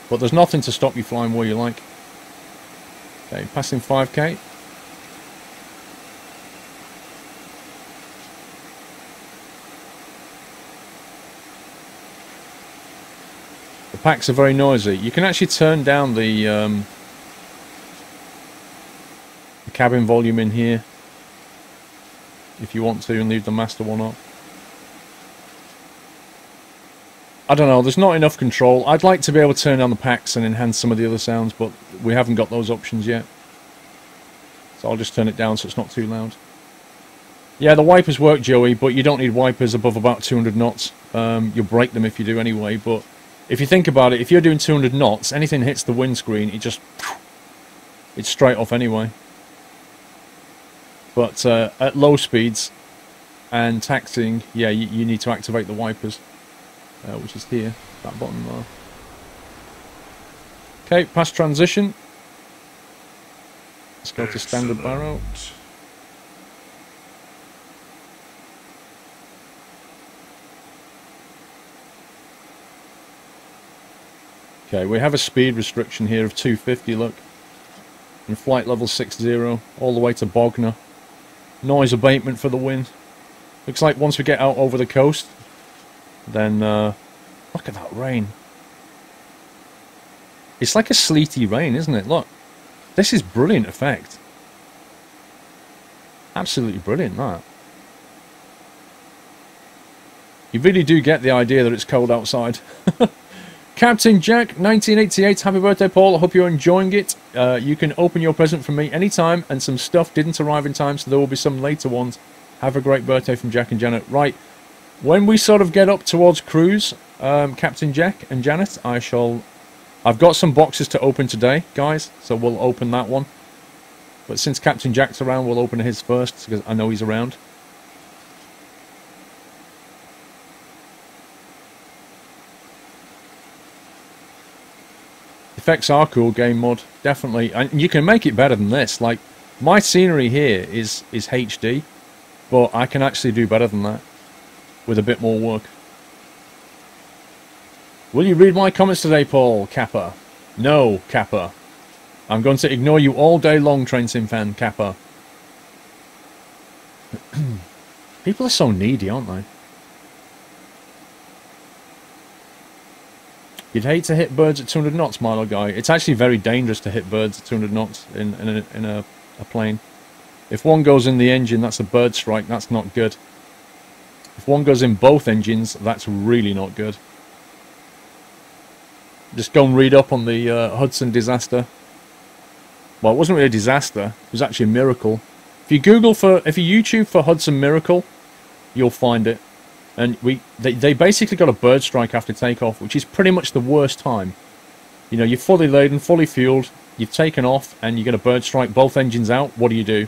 But there's nothing to stop you flying where you like. Okay, passing 5k. The packs are very noisy. You can actually turn down the, um, cabin volume in here if you want to and leave the master one up. I don't know, there's not enough control. I'd like to be able to turn down the packs and enhance some of the other sounds, but we haven't got those options yet. So I'll just turn it down so it's not too loud. Yeah, the wipers work, Joey, but you don't need wipers above about 200 knots. Um, you'll break them if you do anyway, but if you think about it, if you're doing 200 knots, anything hits the windscreen, it just... It's straight off anyway. But uh, at low speeds and taxing, yeah, you, you need to activate the wipers uh, which is here, that bottom there. Okay, past transition. Let's go to standard baro. Okay, we have a speed restriction here of 250, look. And flight level 60, all the way to Bognor. Noise abatement for the wind. Looks like once we get out over the coast, then uh, look at that rain. It's like a sleety rain, isn't it? Look, this is brilliant effect. Absolutely brilliant, that. You really do get the idea that it's cold outside. <laughs> Captain Jack, 1988, happy birthday, Paul. I hope you're enjoying it. Uh, you can open your present from me anytime, and some stuff didn't arrive in time, so there will be some later ones. Have a great birthday from Jack and Janet. Right, when we sort of get up towards cruise, um, Captain Jack and Janet, I shall... I've got some boxes to open today, guys, so we'll open that one. But since Captain Jack's around, we'll open his first, because I know he's around. Effects are cool, game mod, definitely. And you can make it better than this. Like, my scenery here is, is HD, but I can actually do better than that with a bit more work. Will you read my comments today, Paul? Kappa. No, Kappa. I'm going to ignore you all day long, Train Sim fan, Kappa. <clears throat> People are so needy, aren't they? You'd hate to hit birds at 200 knots, Milo Guy. It's actually very dangerous to hit birds at 200 knots in, in, a, in a, a plane. If one goes in the engine, that's a bird strike. That's not good. If one goes in both engines, that's really not good. Just go and read up on the uh, Hudson disaster. Well, it wasn't really a disaster. It was actually a miracle. If you Google for, if you YouTube for Hudson Miracle, you'll find it. And we, they, they basically got a bird strike after takeoff, which is pretty much the worst time. You know, you're fully laden, fully fueled, you've taken off, and you get a bird strike, both engines out. What do you do?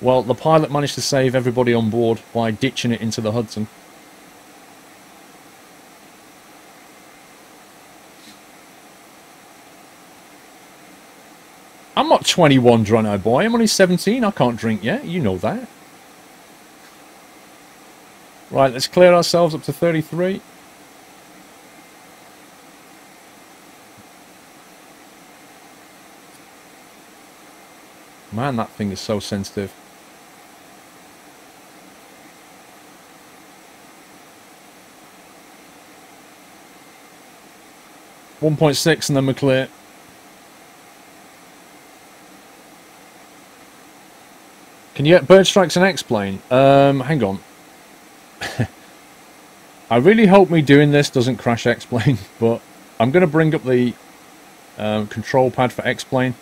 Well, the pilot managed to save everybody on board by ditching it into the Hudson. I'm not 21, Drono boy. I'm only 17. I can't drink yet. You know that. Right, let's clear ourselves up to 33. Man, that thing is so sensitive. One point six, and then we're clear. Can you get bird strikes and X-plane? Um, hang on. <laughs> I really hope me doing this doesn't crash X-plane, <laughs> but I'm going to bring up the um, control pad for X-plane.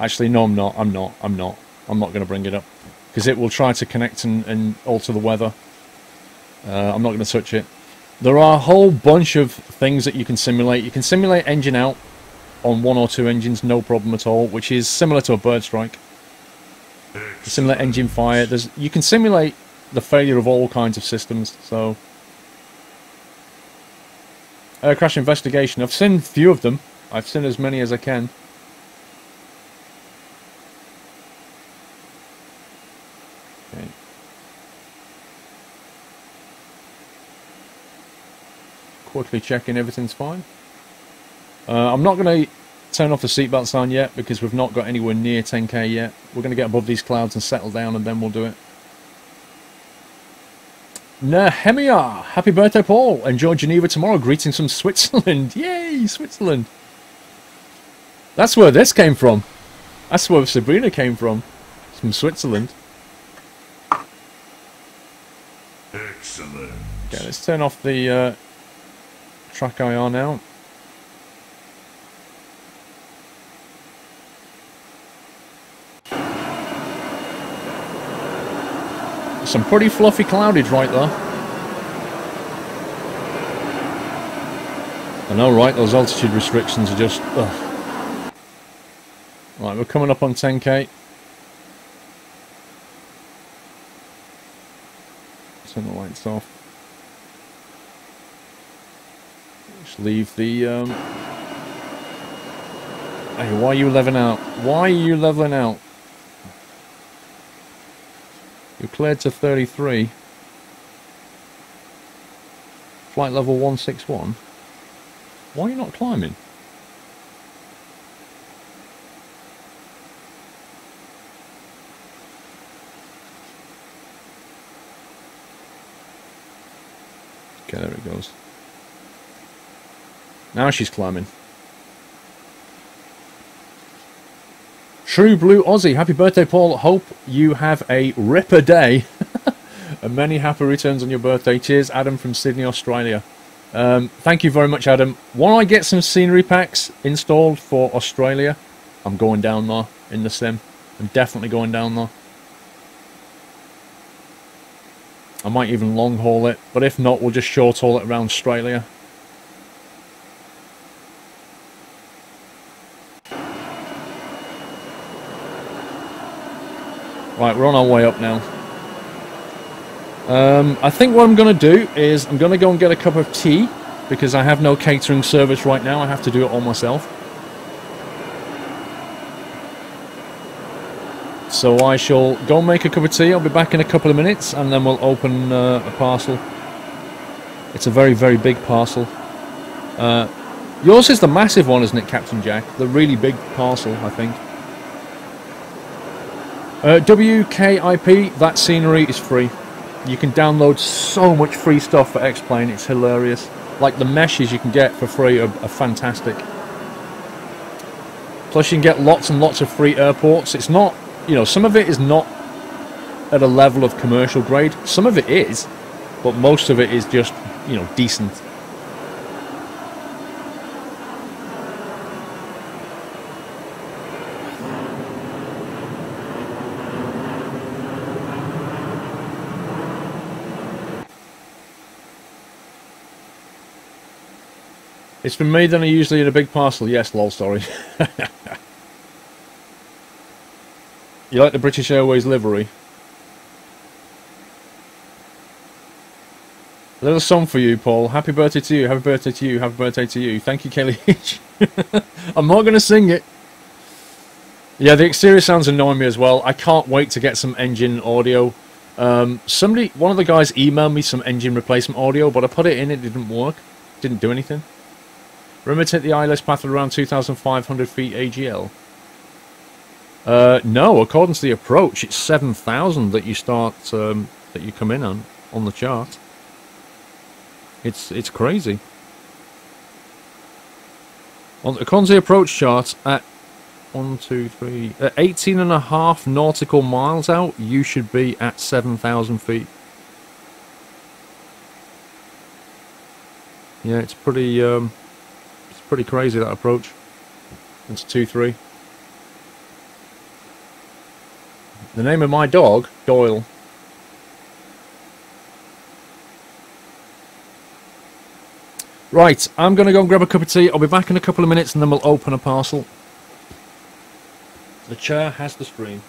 Actually, no, I'm not. I'm not. I'm not. I'm not going to bring it up because it will try to connect and, and alter the weather. Uh, I'm not going to touch it. There are a whole bunch of things that you can simulate. You can simulate engine out on one or two engines, no problem at all, which is similar to a bird strike. Simulate engine fire. There's you can simulate the failure of all kinds of systems. So, air crash investigation. I've seen few of them. I've seen as many as I can. Okay. Quickly checking everything's fine. Uh, I'm not going to turn off the seatbelt sign yet because we've not got anywhere near 10k yet. We're going to get above these clouds and settle down and then we'll do it. Nehemia! Happy birthday, Paul! Enjoy Geneva tomorrow. Greetings from Switzerland. <laughs> Yay, Switzerland! That's where this came from. That's where Sabrina came from. It's from Switzerland. Excellent. Okay, let's turn off the uh, TrackIR now. Some pretty fluffy cloudage right there. I know, right? Those altitude restrictions are just... Ugh. Right, we're coming up on 10k. Turn the lights off. Just leave the... Um... Hey, why are you leveling out? Why are you leveling out? You're cleared to 33. Flight level 161. Why are you not climbing? Okay, there it goes. Now she's climbing. True Blue Aussie, happy birthday, Paul. Hope you have a ripper day. <laughs> and many happy returns on your birthday. Cheers, Adam from Sydney, Australia. Um, thank you very much, Adam. When I get some scenery packs installed for Australia, I'm going down there in the sim. I'm definitely going down there. I might even long haul it, but if not, we'll just short haul it around Australia. Right, we're on our way up now. Um, I think what I'm going to do is I'm going to go and get a cup of tea because I have no catering service right now. I have to do it all myself. So I shall go and make a cup of tea. I'll be back in a couple of minutes and then we'll open uh, a parcel. It's a very, very big parcel. Uh, yours is the massive one, isn't it, Captain Jack? The really big parcel, I think. Uh, WKIP, that scenery is free. You can download so much free stuff for X-Plane, it's hilarious. Like the meshes you can get for free are, are fantastic. Plus you can get lots and lots of free airports. It's not, you know, some of it is not at a level of commercial grade. Some of it is, but most of it is just, you know, decent. It's been made I usually in a big parcel. Yes, lol, sorry. <laughs> you like the British Airways livery? A little song for you, Paul. Happy birthday to you. Happy birthday to you. Happy birthday to you. Thank you, Kelly <laughs> I'm not going to sing it. Yeah, the exterior sounds annoying me as well. I can't wait to get some engine audio. Um, somebody, one of the guys emailed me some engine replacement audio, but I put it in, it didn't work. Didn't do anything. Remember hit the ILS path at around 2,500 feet AGL? Uh, no, according to the approach, it's 7,000 that you start, um, that you come in on, on the chart. It's, it's crazy. On, according to the approach chart, at one, two, three, at 18 and a half nautical miles out, you should be at 7,000 feet. Yeah, it's pretty, um, pretty crazy that approach. It's 2-3. The name of my dog, Doyle. Right, I'm going to go and grab a cup of tea. I'll be back in a couple of minutes and then we'll open a parcel. The chair has the screen.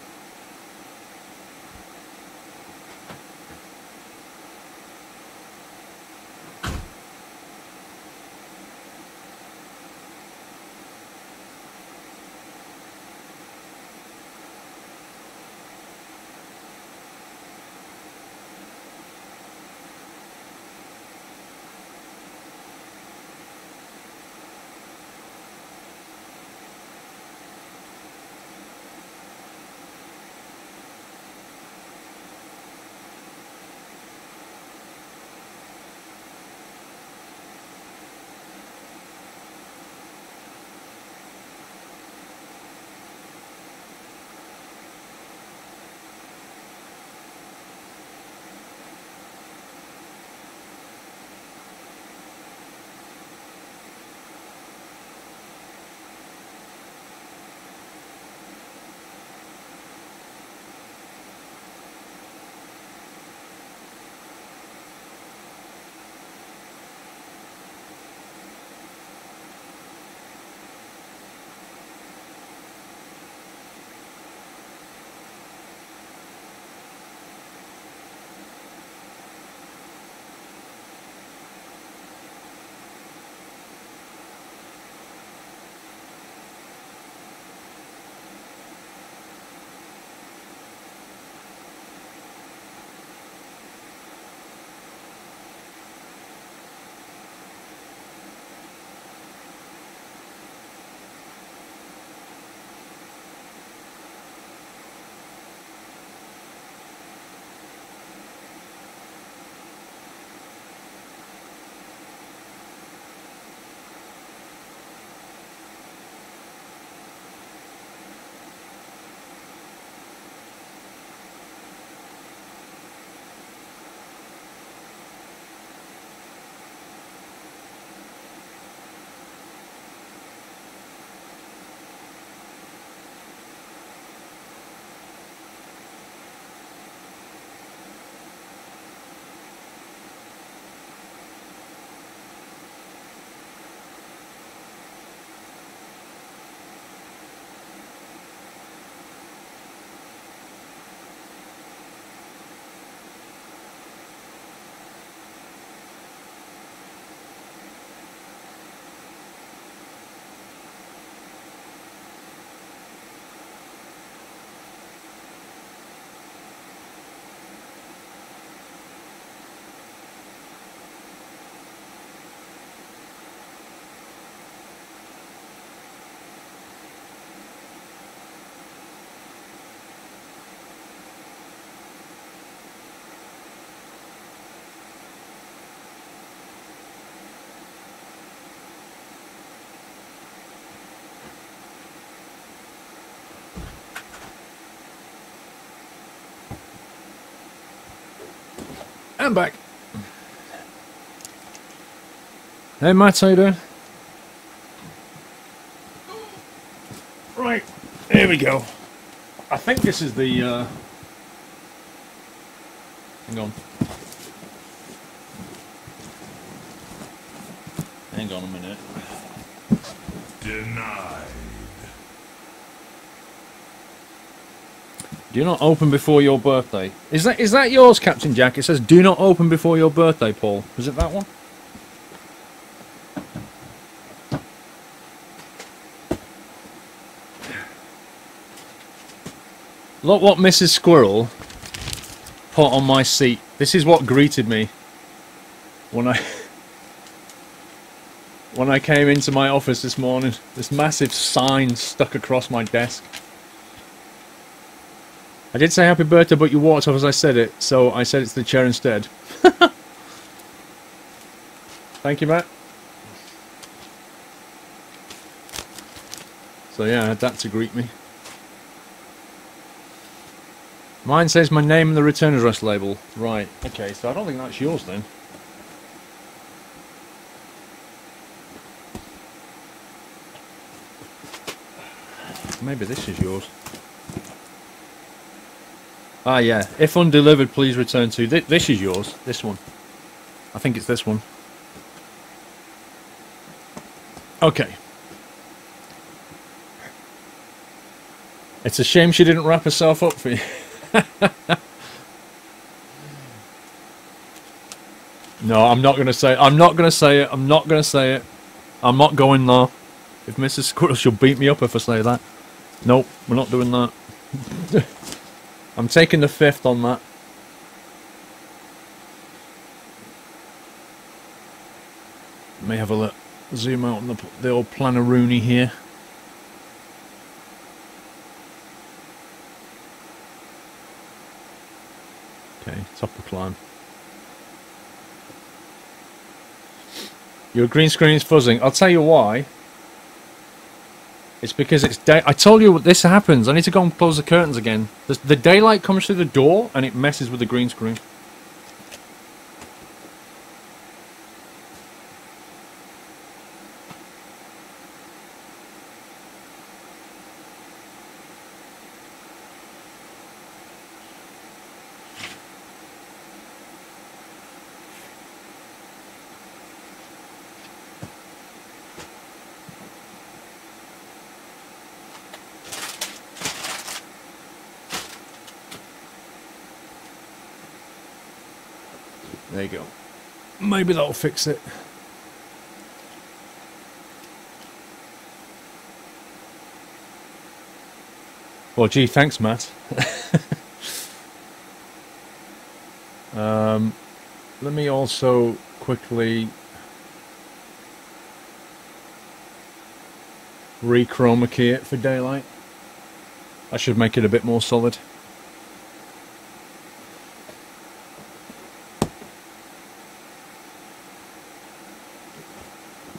I'm back. Hey, Matt, how you doing? Right, here we go. I think this is the, uh... Hang on. Hang on a minute. Denied. Do not open before your birthday. Is that is that yours, Captain Jack? It says do not open before your birthday, Paul. Is it that one? Look what Mrs. Squirrel put on my seat. This is what greeted me when I <laughs> when I came into my office this morning. This massive sign stuck across my desk. I did say happy birthday, but you walked off as I said it, so I said it to the chair instead. <laughs> Thank you, Matt. So yeah, I had that to greet me. Mine says my name and the return address label. Right, okay, so I don't think that's yours then. Maybe this is yours. Ah, yeah. If undelivered, please return to. Th this is yours. This one. I think it's this one. Okay. It's a shame she didn't wrap herself up for you. <laughs> no, I'm not going to say it. I'm not going to say it. I'm not going to say it. I'm not going there. If Mrs. Squirrel, she'll beat me up if I say that. Nope, we're not doing that. I'm taking the fifth on that. May have a look. Zoom out on the, the old Rooney here. Okay, top of climb. Your green screen is fuzzing. I'll tell you why. It's because it's day. I told you what this happens. I need to go and close the curtains again. The, the daylight comes through the door and it messes with the green screen. There you go. Maybe that'll fix it. Well, gee, thanks, Matt. <laughs> um, let me also quickly re-chroma key it for daylight. I should make it a bit more solid.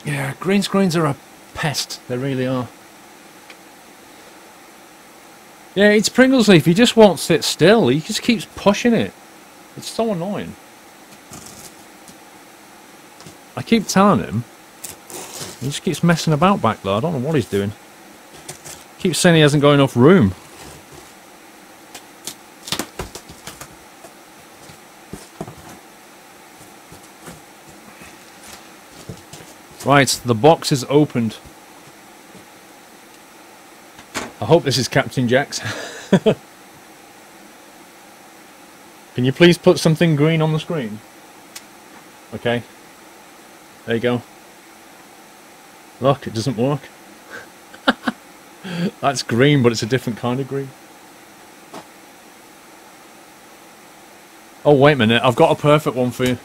Yeah, green screens are a pest. They really are. Yeah, it's Pringles Leaf. He just won't sit still. He just keeps pushing it. It's so annoying. I keep telling him. He just keeps messing about back there. I don't know what he's doing. Keeps saying he hasn't got enough room. Right, the box is opened. I hope this is Captain Jack's. <laughs> Can you please put something green on the screen? Okay. There you go. Look, it doesn't work. <laughs> That's green, but it's a different kind of green. Oh, wait a minute. I've got a perfect one for you.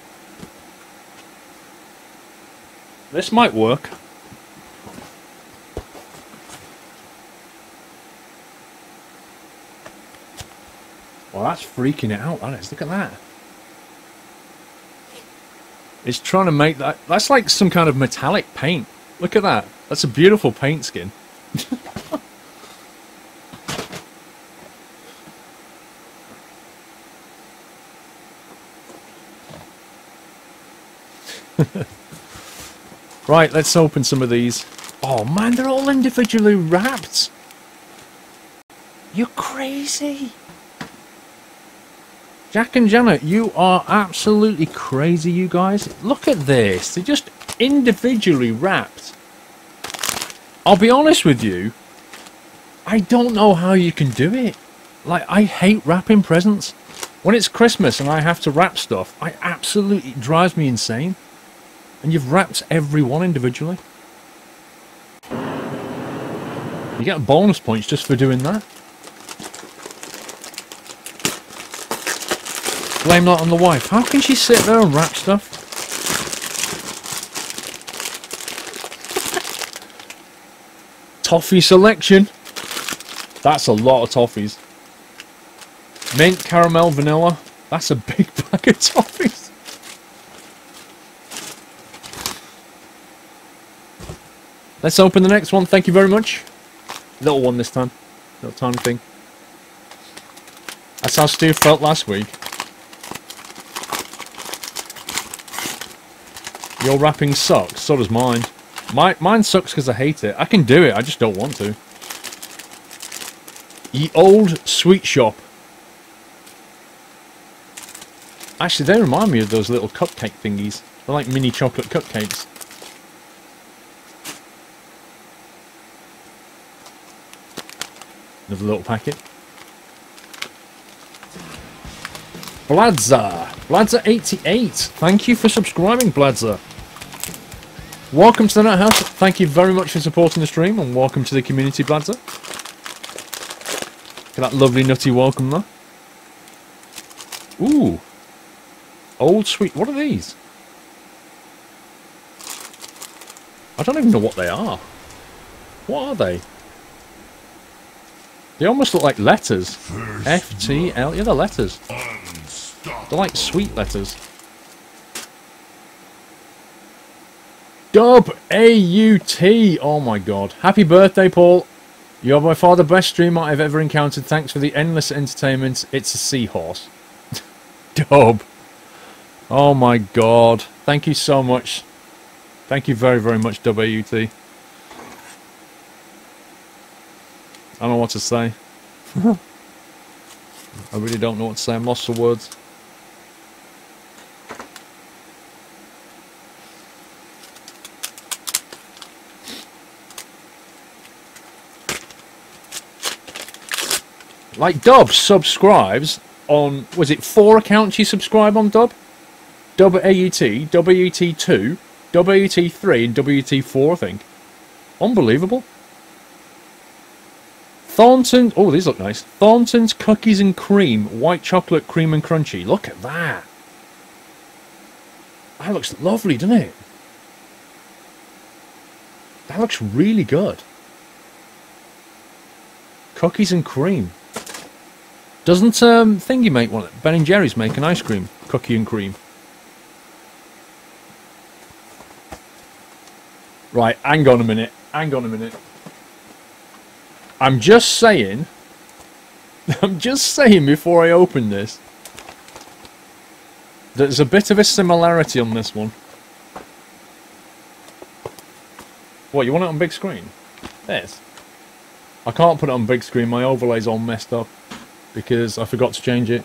This might work. Well, that's freaking it out, that is. Look at that. It's trying to make that... That's like some kind of metallic paint. Look at that. That's a beautiful paint skin. <laughs> Right, let's open some of these. Oh man, they're all individually wrapped. You're crazy. Jack and Janet, you are absolutely crazy, you guys. Look at this. They're just individually wrapped. I'll be honest with you. I don't know how you can do it. Like, I hate wrapping presents. When it's Christmas and I have to wrap stuff, I absolutely drives me insane. And you've wrapped every one individually. You get bonus points just for doing that. Blame that on the wife. How can she sit there and wrap stuff? Toffee selection. That's a lot of toffees. Mint, caramel, vanilla. That's a big <laughs> bag of toffees. Let's open the next one. Thank you very much. Little one this time. Little tiny thing. That's how Stu felt last week. Your wrapping sucks. So does mine. My, mine sucks because I hate it. I can do it. I just don't want to. Ye old sweet shop. Actually, they remind me of those little cupcake thingies. They're like mini chocolate cupcakes. Another little packet. Bladza. Bladza88. Thank you for subscribing, Bladza. Welcome to the Nut House. Thank you very much for supporting the stream, and welcome to the community, Bladza. Look at that lovely nutty welcome there. Ooh. Old sweet. What are these? I don't even know what they are. What are they? They almost look like letters. F, T, L. Yeah, they're letters. They're like sweet letters. Dub A-U-T. Oh my god. Happy birthday, Paul. You are by far the best streamer I've ever encountered. Thanks for the endless entertainment. It's a seahorse. <laughs> Dub. Oh my god. Thank you so much. Thank you very, very much, Dub A-U-T. I don't know what to say. <laughs> I really don't know what to say. I'm lost for words. Like Dub subscribes on was it four accounts you subscribe on Dub? Dub AUT, Dub AUT2, Dub AUT3 and WT4 I think. Unbelievable. Thornton, oh these look nice. Thornton's Cookies and Cream, White Chocolate Cream and Crunchy. Look at that. That looks lovely, doesn't it? That looks really good. Cookies and cream. Doesn't um, Thingy make one? Ben and Jerry's make an ice cream, cookie and cream. Right, hang on a minute. Hang on a minute. I'm just saying. <laughs> I'm just saying before I open this. There's a bit of a similarity on this one. What, you want it on big screen? This. I can't put it on big screen, my overlay's all messed up. Because I forgot to change it.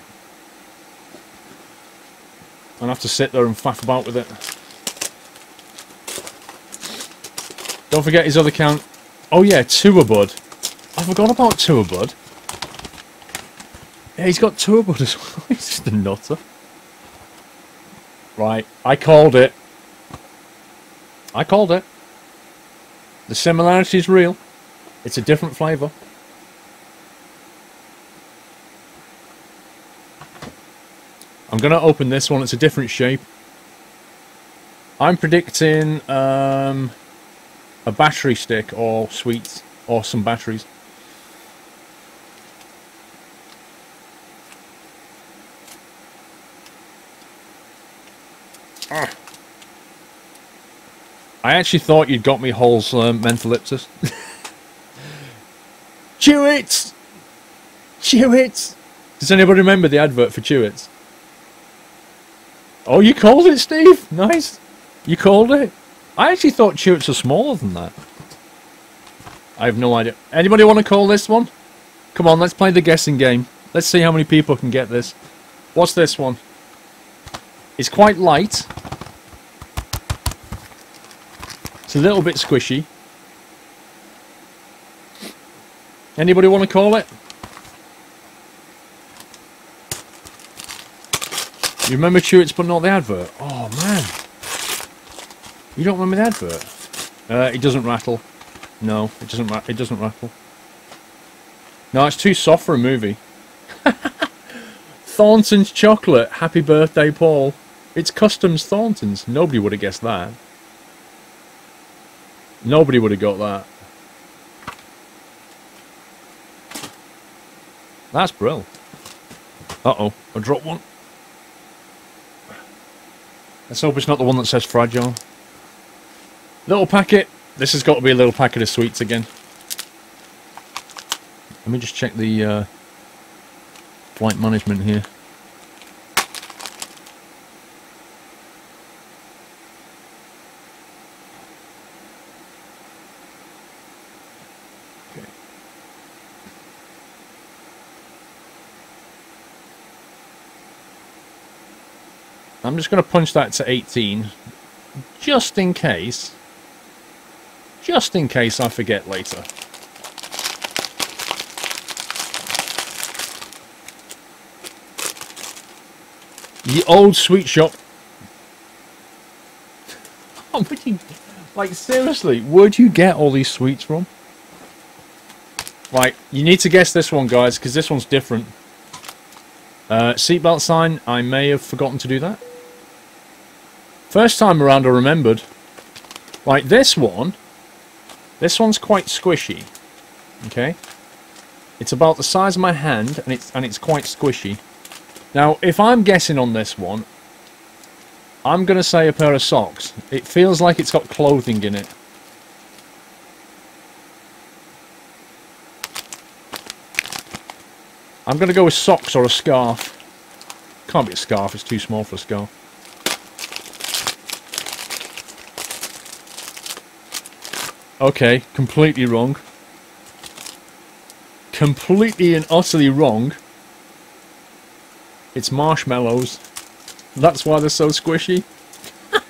I'll have to sit there and faff about with it. Don't forget his other count. Oh yeah, two Bud. I forgot about Bud. Yeah, he's got Bud as well. <laughs> he's just a nutter. Right, I called it. I called it. The similarity is real. It's a different flavour. I'm going to open this one. It's a different shape. I'm predicting um, a battery stick or sweets or some batteries. Ah. I actually thought you'd got me Hall's um, Mentho-Lyptus. <laughs> Chewits! Chewits! Does anybody remember the advert for Chewits? Oh, you called it, Steve? Nice. You called it? I actually thought Chewits were smaller than that. I have no idea. Anybody want to call this one? Come on, let's play the guessing game. Let's see how many people can get this. What's this one? It's quite light. It's a little bit squishy. Anybody want to call it? You remember Chewits but not the advert? Oh, man. You don't remember the advert? Uh, it doesn't rattle. No, it doesn't. It doesn't rattle. No, it's too soft for a movie. <laughs> Thornton's chocolate. Happy birthday, Paul. It's customs Thornton's. Nobody would have guessed that. Nobody would have got that. That's brill. Uh-oh, I dropped one. Let's hope it's not the one that says fragile. Little packet. This has got to be a little packet of sweets again. Let me just check the uh, flight management here. I'm just going to punch that to 18, just in case. Just in case I forget later. The old sweet shop. <laughs> Would you, like, seriously, where'd you get all these sweets from? Right, you need to guess this one, guys, because this one's different. Uh, seatbelt sign, I may have forgotten to do that. First time around I remembered. Like, this one, this one's quite squishy. Okay? It's about the size of my hand, and it's and it's quite squishy. Now, if I'm guessing on this one, I'm going to say a pair of socks. It feels like it's got clothing in it. I'm going to go with socks or a scarf. Can't be a scarf, it's too small for a scarf. Okay, completely wrong. Completely and utterly wrong. It's marshmallows. That's why they're so squishy. <laughs>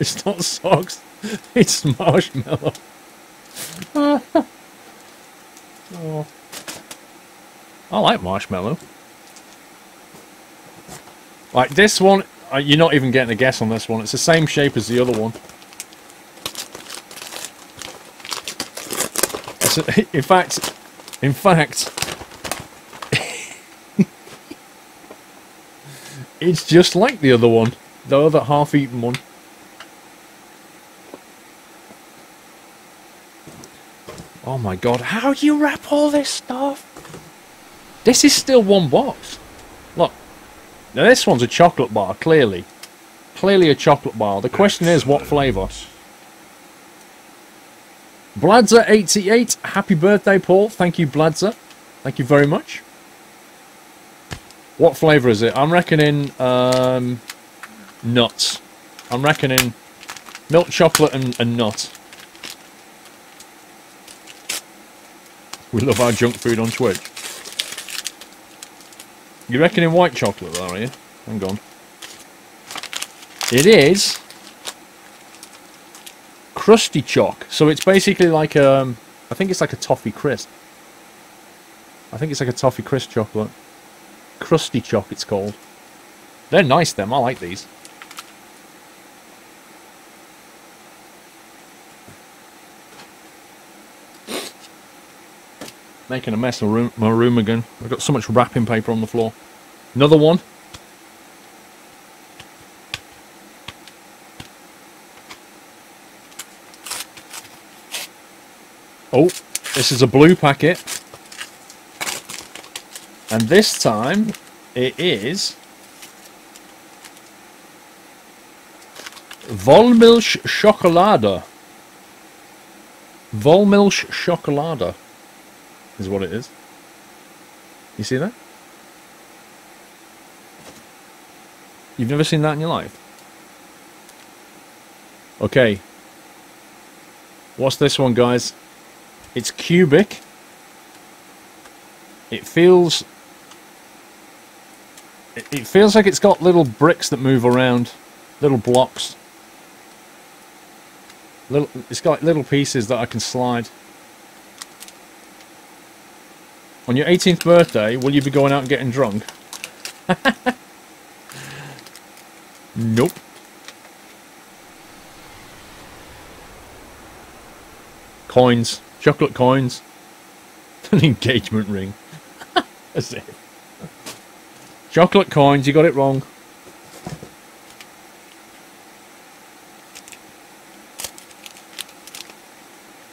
it's not socks. <laughs> It's marshmallow. <laughs> oh. I like marshmallow. Like this one, uh, you're not even getting a guess on this one. It's the same shape as the other one. It's a- <laughs> in fact, in fact, <laughs> it's just like the other one, the other half-eaten one. Oh my god, how do you wrap all this stuff? This is still one box. Look, now this one's a chocolate bar, clearly. Clearly a chocolate bar. The question is, what flavour? Bladzer88, happy birthday, Paul. Thank you, Bladzer. Thank you very much. What flavour is it? I'm reckoning um, nuts. I'm reckoning milk chocolate and, and nut. We love our junk food on Twitch. You're reckoning white chocolate, are you? Hang on. It is crusty choc. So it's basically like um, I think it's like a toffee crisp. I think it's like a toffee crisp chocolate. Crusty choc, it's called. They're nice, them. I like these. Making a mess of room, my room again. I've got so much wrapping paper on the floor. Another one. Oh, this is a blue packet. And this time, it is... Vollmilch Schokolade. Vollmilch Schokolade is what it is. You see that? You've never seen that in your life? Okay. What's this one, guys? It's cubic. It feels... It, feels like it's got little bricks that move around. Little blocks. Little, it's got little pieces that I can slide. On your 18th birthday, will you be going out and getting drunk? <laughs> nope. Coins. Chocolate coins. <laughs> An engagement ring. <laughs> As if. Chocolate coins, you got it wrong.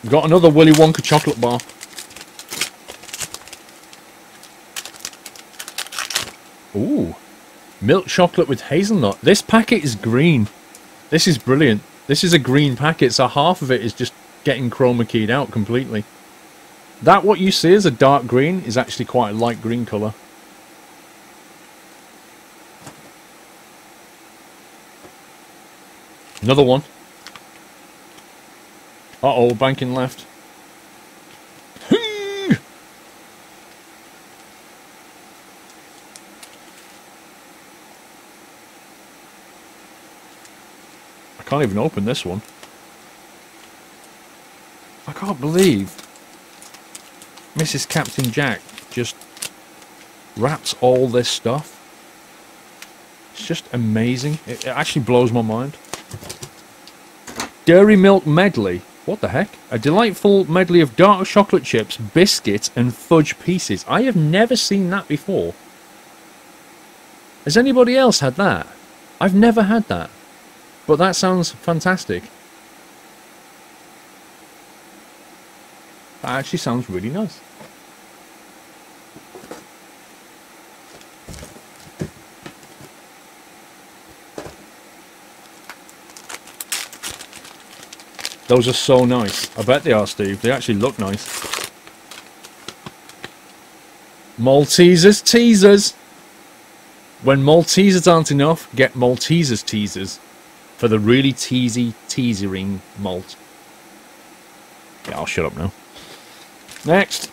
We've got another Willy Wonka chocolate bar. Ooh. Milk chocolate with hazelnut. This packet is green. This is brilliant. This is a green packet, so half of it is just getting chroma keyed out completely. That what you see as a dark green is actually quite a light green colour. Another one. Uh-oh, banking left. I can't even open this one. I can't believe Mrs. Captain Jack just wraps all this stuff. It's just amazing. It, it actually blows my mind. Dairy Milk Medley. What the heck? A delightful medley of dark chocolate chips, biscuits, and fudge pieces. I have never seen that before. Has anybody else had that? I've never had that. But that sounds fantastic. That actually sounds really nice. Those are so nice. I bet they are, Steve. They actually look nice. Maltesers teasers. When Maltesers aren't enough, get Maltesers teasers for the really teasy, teasering malt. Yeah, I'll shut up now. Next.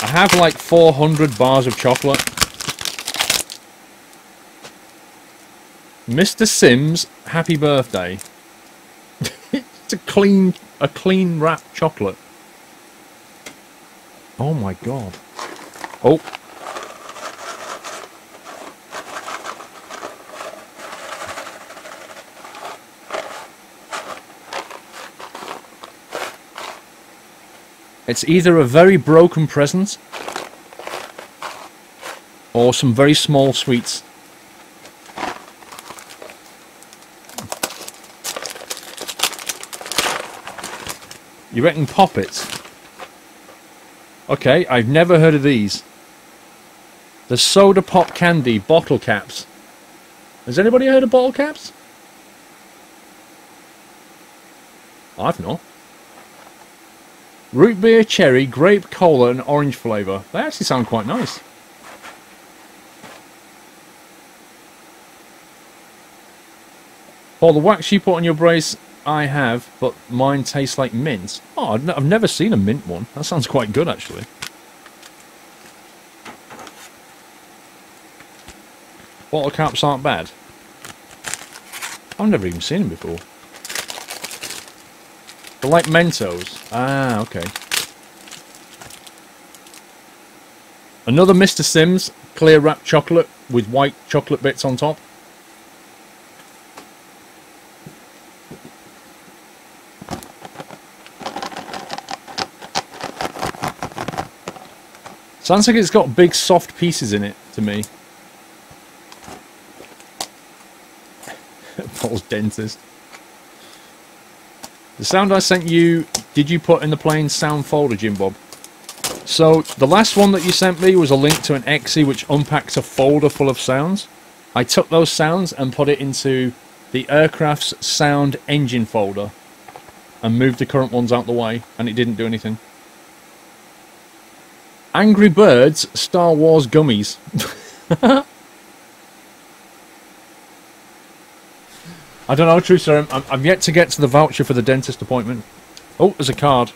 I have like 400 bars of chocolate. Mr. Sims, happy birthday. <laughs> it's a clean, a clean wrapped chocolate. Oh my god. Oh. It's either a very broken present or some very small sweets. You reckon poppets? Okay, I've never heard of these. The soda pop candy bottle caps. Has anybody heard of bottle caps? I've not. Root beer, cherry, grape, cola, and orange flavour. They actually sound quite nice. For the wax you put on your brace, I have, but mine tastes like mint. Oh, I've, I've never seen a mint one. That sounds quite good, actually. Bottle caps aren't bad. I've never even seen them before. They're like Mentos. Ah, okay. Another Mr. Sims clear wrap chocolate with white chocolate bits on top. Sounds like it's got big soft pieces in it to me. <laughs> Paul's dentist. The sound I sent you, did you put in the plane sound folder, Jim Bob? So, the last one that you sent me was a link to an exe which unpacks a folder full of sounds. I took those sounds and put it into the aircraft's sound engine folder and moved the current ones out the way, and it didn't do anything. Angry Birds Star Wars gummies. <laughs> I don't know, true sir. I'm, I'm yet to get to the voucher for the dentist appointment. Oh, there's a card.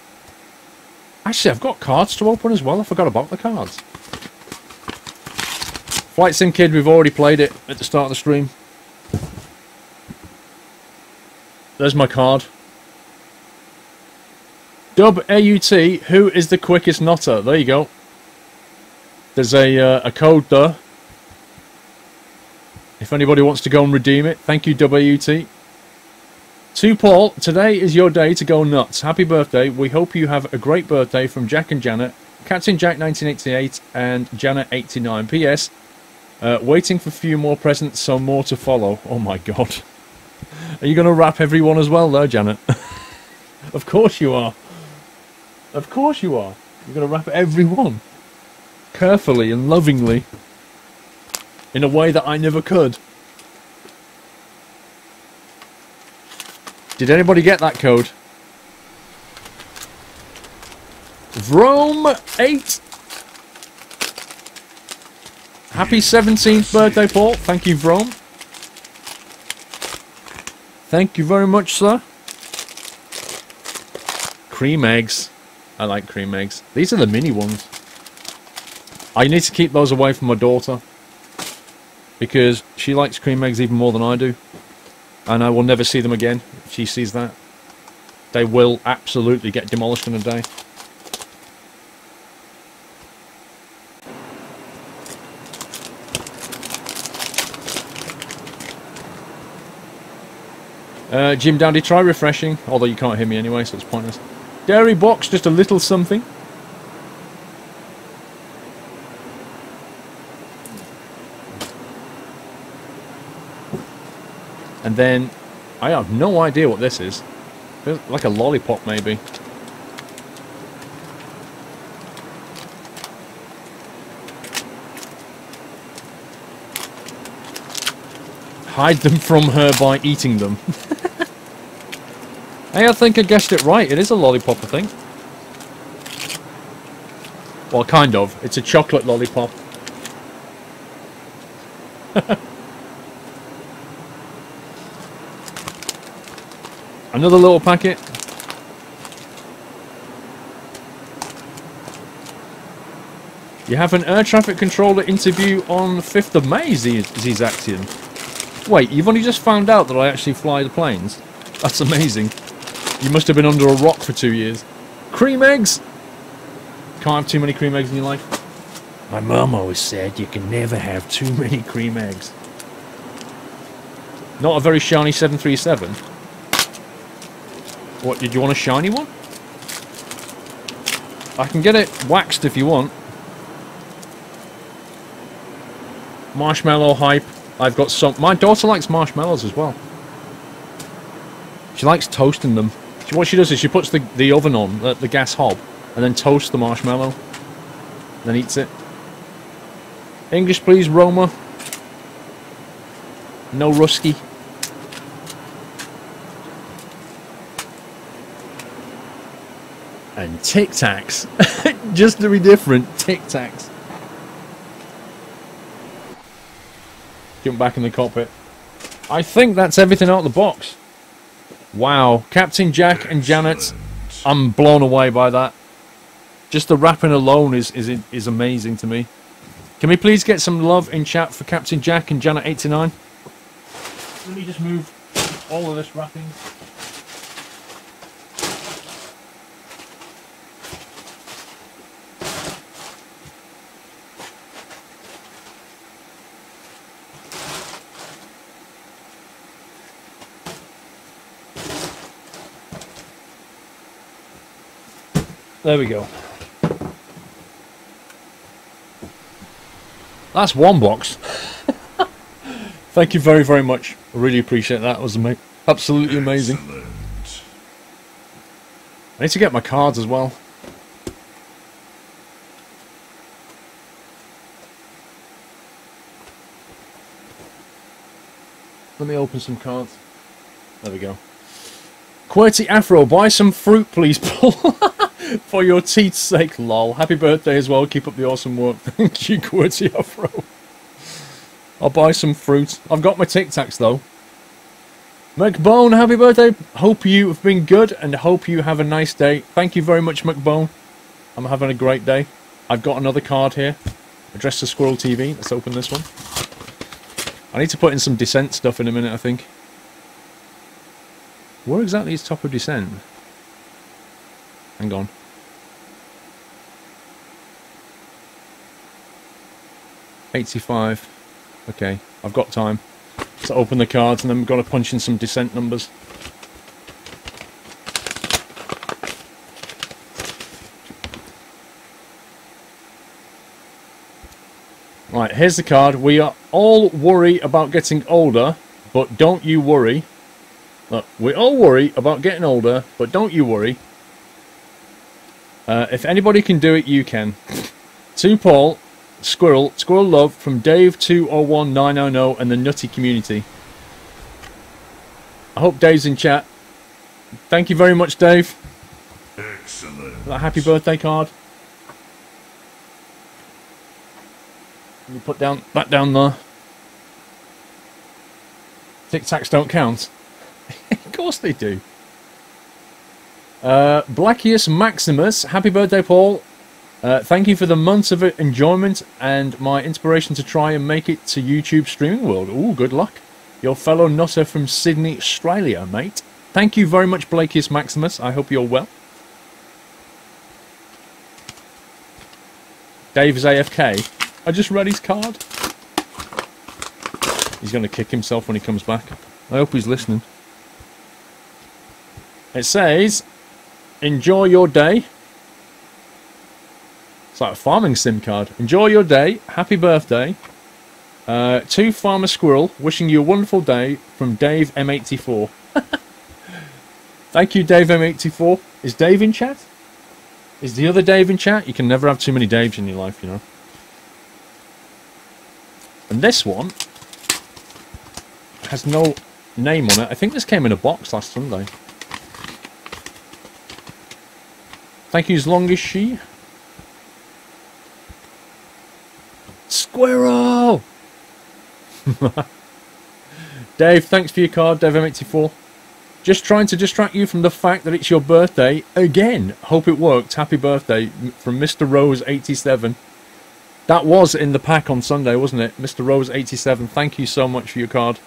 Actually, I've got cards to open as well. I forgot about the cards. Flight Sim Kid, we've already played it at the start of the stream. There's my card. Dub AUT, who is the quickest knotter? There you go. There's a, uh, a code there. If anybody wants to go and redeem it, thank you, WT. To Paul, today is your day to go nuts. Happy birthday. We hope you have a great birthday from Jack and Janet, Captain Jack 1988 and Janet 89. P.S. Uh, waiting for a few more presents, so more to follow. Oh my god. Are you going to wrap everyone as well, though, Janet? <laughs> of course you are. Of course you are. You're going to wrap everyone. Carefully and lovingly. In a way that I never could. Did anybody get that code? Rome 8. Happy 17th birthday, Paul. Thank you, Vrome. Thank you very much, sir. Cream eggs. I like cream eggs. These are the mini ones. I need to keep those away from my daughter. Because she likes cream eggs even more than I do. And I will never see them again if she sees that. They will absolutely get demolished in a day. Uh, Jim Dandy, try refreshing. Although you can't hear me anyway, so it's pointless. Dairy box, just a little something. And then, I have no idea what this is. Like a lollipop, maybe. Hide them from her by eating them. <laughs> hey, I think I guessed it right. It is a lollipop, I think. Well, kind of. It's a chocolate lollipop. <laughs> Another little packet. You have an air traffic controller interview on 5th of May, Zaxian. Wait, you've only just found out that I actually fly the planes? That's amazing. You must have been under a rock for two years. Cream eggs! Can't have too many cream eggs in your life. My mum always said you can never have too many cream eggs. Not a very shiny 737. What, did you want a shiny one? I can get it waxed if you want. Marshmallow hype. I've got some... My daughter likes marshmallows as well. She likes toasting them. She, what she does is she puts the, the oven on, the, the gas hob, and then toasts the marshmallow. Then eats it. English please, Roma. No Rusky. And Tic Tacs. <laughs> Just to be different, Tic Tacs. Jump back in the cockpit. I think that's everything out of the box. Wow. Captain Jack and Janet, I'm blown away by that. Just the wrapping alone is, is, is amazing to me. Can we please get some love in chat for Captain Jack and Janet89? Let me just move all of this wrapping. There we go. That's one box. <laughs> Thank you very, very much. I really appreciate that. It was ama absolutely amazing. Excellent. I need to get my cards as well. Let me open some cards. There we go. QWERTY Afro, buy some fruit, please, Paul. <laughs> For your teeth's sake, lol. Happy birthday as well. Keep up the awesome work. <laughs> Thank you, QWERTY Afro. I'll buy some fruit. I've got my Tic Tacs, though. McBone, happy birthday. Hope you have been good and hope you have a nice day. Thank you very much, McBone. I'm having a great day. I've got another card here. Addressed to Squirrel TV. Let's open this one. I need to put in some Descent stuff in a minute, I think. Where exactly is Top of Descent? Hang on. Eighty-five. Okay, I've got time to open the cards, and then we've got to punch in some descent numbers. Right, here's the card. We are all worry about getting older, but don't you worry. Look, we all worry about getting older, but don't you worry. Uh, if anybody can do it, you can. to Paul, Squirrel, Squirrel Love from Dave201900 and the Nutty community. I hope Dave's in chat. Thank you very much, Dave. Excellent. that happy birthday card. You put down that down there? Tic Tacs don't count. Of course they do. Uh, Blackius Maximus, happy birthday, Paul. Uh, thank you for the months of enjoyment and my inspiration to try and make it to YouTube streaming world. Ooh, good luck. Your fellow nutter from Sydney, Australia, mate. Thank you very much, Blackius Maximus. I hope you're well. Dave is AFK. I just read his card. He's going to kick himself when he comes back. I hope he's listening. It says, enjoy your day. It's like a farming sim card. Enjoy your day. Happy birthday. Uh, to Farmer Squirrel, wishing you a wonderful day from Dave M84. <laughs> Thank you, Dave M84. Is Dave in chat? Is the other Dave in chat? You can never have too many Daves in your life, you know. And this one has no name on it. I think this came in a box last Sunday. Thank you, as long as she. Squirrel! <laughs> Dave, thanks for your card, Dev84. Just trying to distract you from the fact that it's your birthday again. Hope it worked. Happy birthday from Mr. Rose87. That was in the pack on Sunday, wasn't it? Mr. Rose87, thank you so much for your card.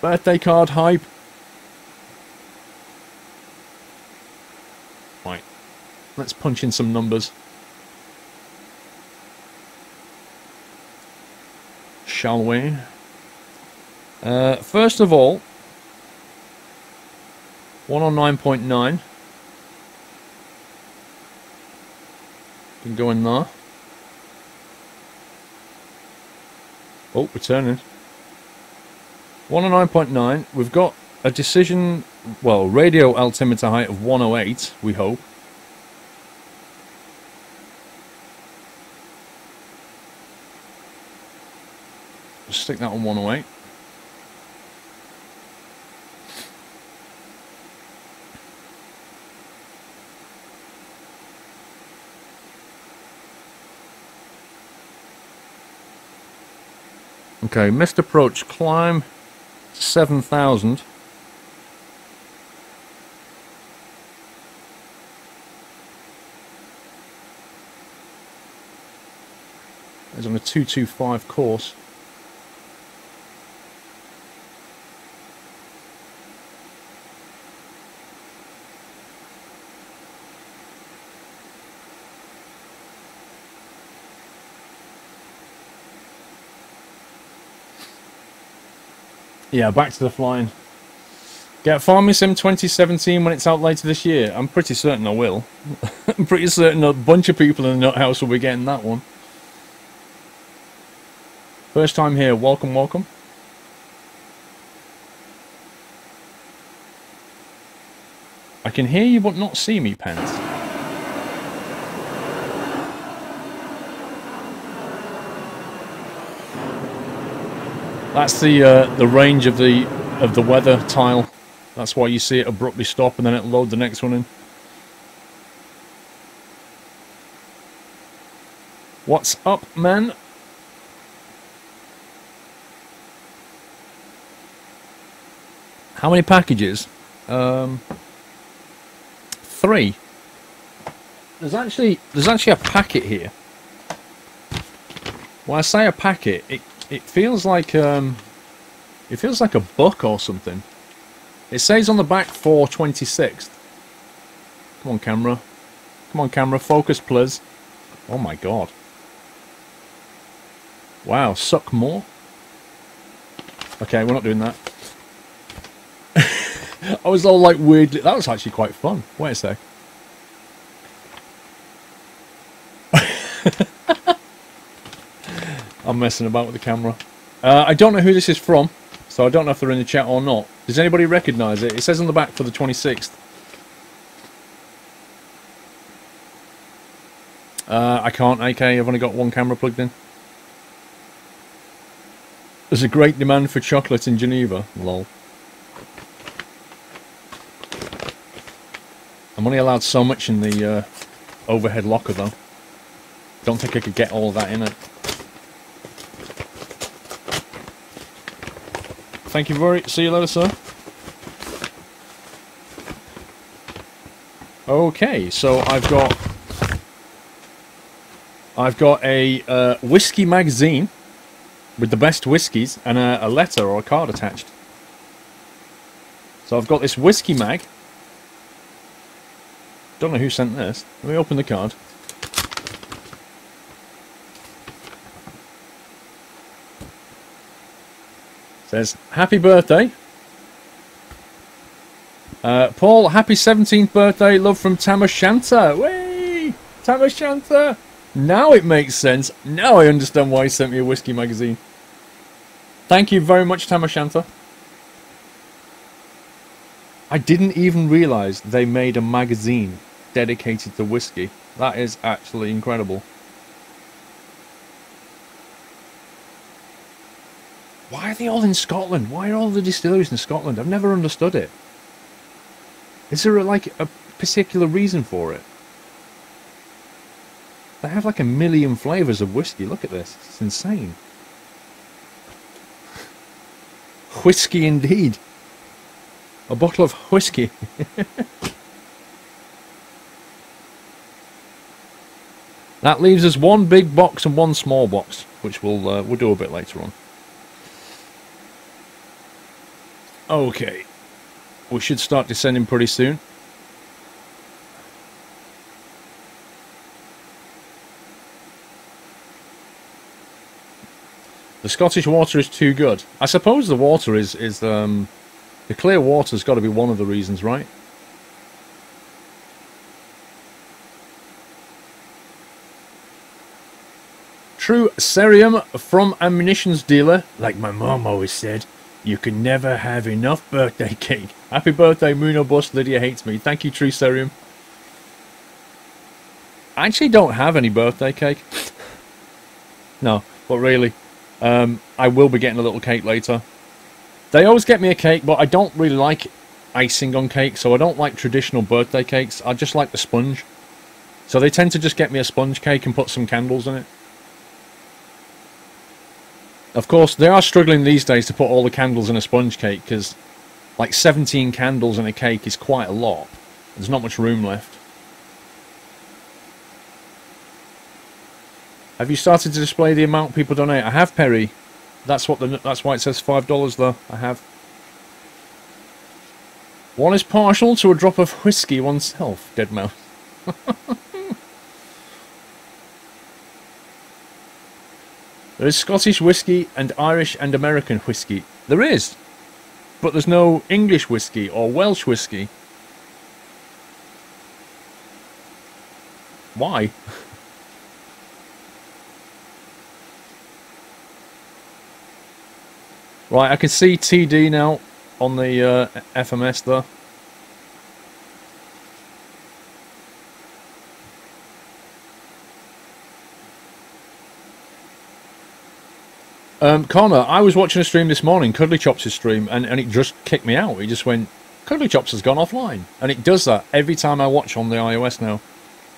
Birthday card hype. Let's punch in some numbers. Shall we? Uh, first of all, 109.9. Can go in there. Oh, returning. 109.9. We've got a decision, well, radio altimeter height of 108, we hope. Just stick that on 108. Okay, missed approach, climb 7,000. It's on a 225 course. Yeah, back to the flying. Get Farming Sim 2017 when it's out later this year. I'm pretty certain I will. <laughs> I'm pretty certain a bunch of people in the nut house will be getting that one. First time here, welcome, welcome. I can hear you but not see me, Pence. That's the uh, the range of the of the weather tile. That's why you see it abruptly stop and then it load the next one in. What's up, man? How many packages? Um, three. There's actually there's actually a packet here. When I say a packet, it it feels like um, it feels like a book or something. It says on the back 426th. Come on, camera. Come on, camera. Focus, please. Oh my god. Wow, suck more. Okay, we're not doing that. <laughs> I was all like weirdly. That was actually quite fun. Wait a sec. I'm messing about with the camera. Uh, I don't know who this is from, so I don't know if they're in the chat or not. Does anybody recognise it? It says on the back for the 26th. Uh, I can't, AK. I've only got one camera plugged in. There's a great demand for chocolate in Geneva. Lol. I'm only allowed so much in the uh, overhead locker, though. Don't think I could get all that in it. Thank you very. See you later, sir. Okay, so I've got I've got a uh, whiskey magazine with the best whiskies and a, a letter or a card attached. So I've got this whiskey mag. Don't know who sent this. Let me open the card. Says, happy birthday. Uh, Paul, happy 17th birthday. Love from Tamashanta. Way! Tamashanta! Now it makes sense. Now I understand why he sent me a whiskey magazine. Thank you very much, Tamashanta. I didn't even realise they made a magazine dedicated to whiskey. That is actually incredible. Why are they all in Scotland? Why are all the distilleries in Scotland? I've never understood it. Is there a, like a particular reason for it? They have like a million flavours of whiskey. Look at this. It's insane. Whiskey indeed. A bottle of whiskey. <laughs> that leaves us one big box and one small box, which we'll uh, we'll do a bit later on. Okay. We should start descending pretty soon. The Scottish water is too good. I suppose the water is is um, the clear water's got to be one of the reasons, right? True cerium from a munitions dealer, like my mom always said. You can never have enough birthday <laughs> cake. Happy birthday, Muno Bus. Lydia hates me. Thank you, True Cerium. I actually don't have any birthday cake. <laughs> no, but really, um, I will be getting a little cake later. They always get me a cake, but I don't really like icing on cake, so I don't like traditional birthday cakes. I just like the sponge. So they tend to just get me a sponge cake and put some candles in it. Of course, they are struggling these days to put all the candles in a sponge cake because, like, 17 candles in a cake is quite a lot. There's not much room left. Have you started to display the amount people donate? I have, Perry. That's what the that's why it says five dollars though. I have. One is partial to a drop of whiskey oneself, dead <laughs> mouse. There is Scottish whiskey and Irish and American whiskey. There is. But there's no English whiskey or Welsh whiskey. Why? <laughs> right, I can see TD now on the uh, FMS there. Um, Connor, I was watching a stream this morning, Cuddly Chops' stream, and, and it just kicked me out. It just went, Cuddly Chops has gone offline. And it does that every time I watch on the iOS now.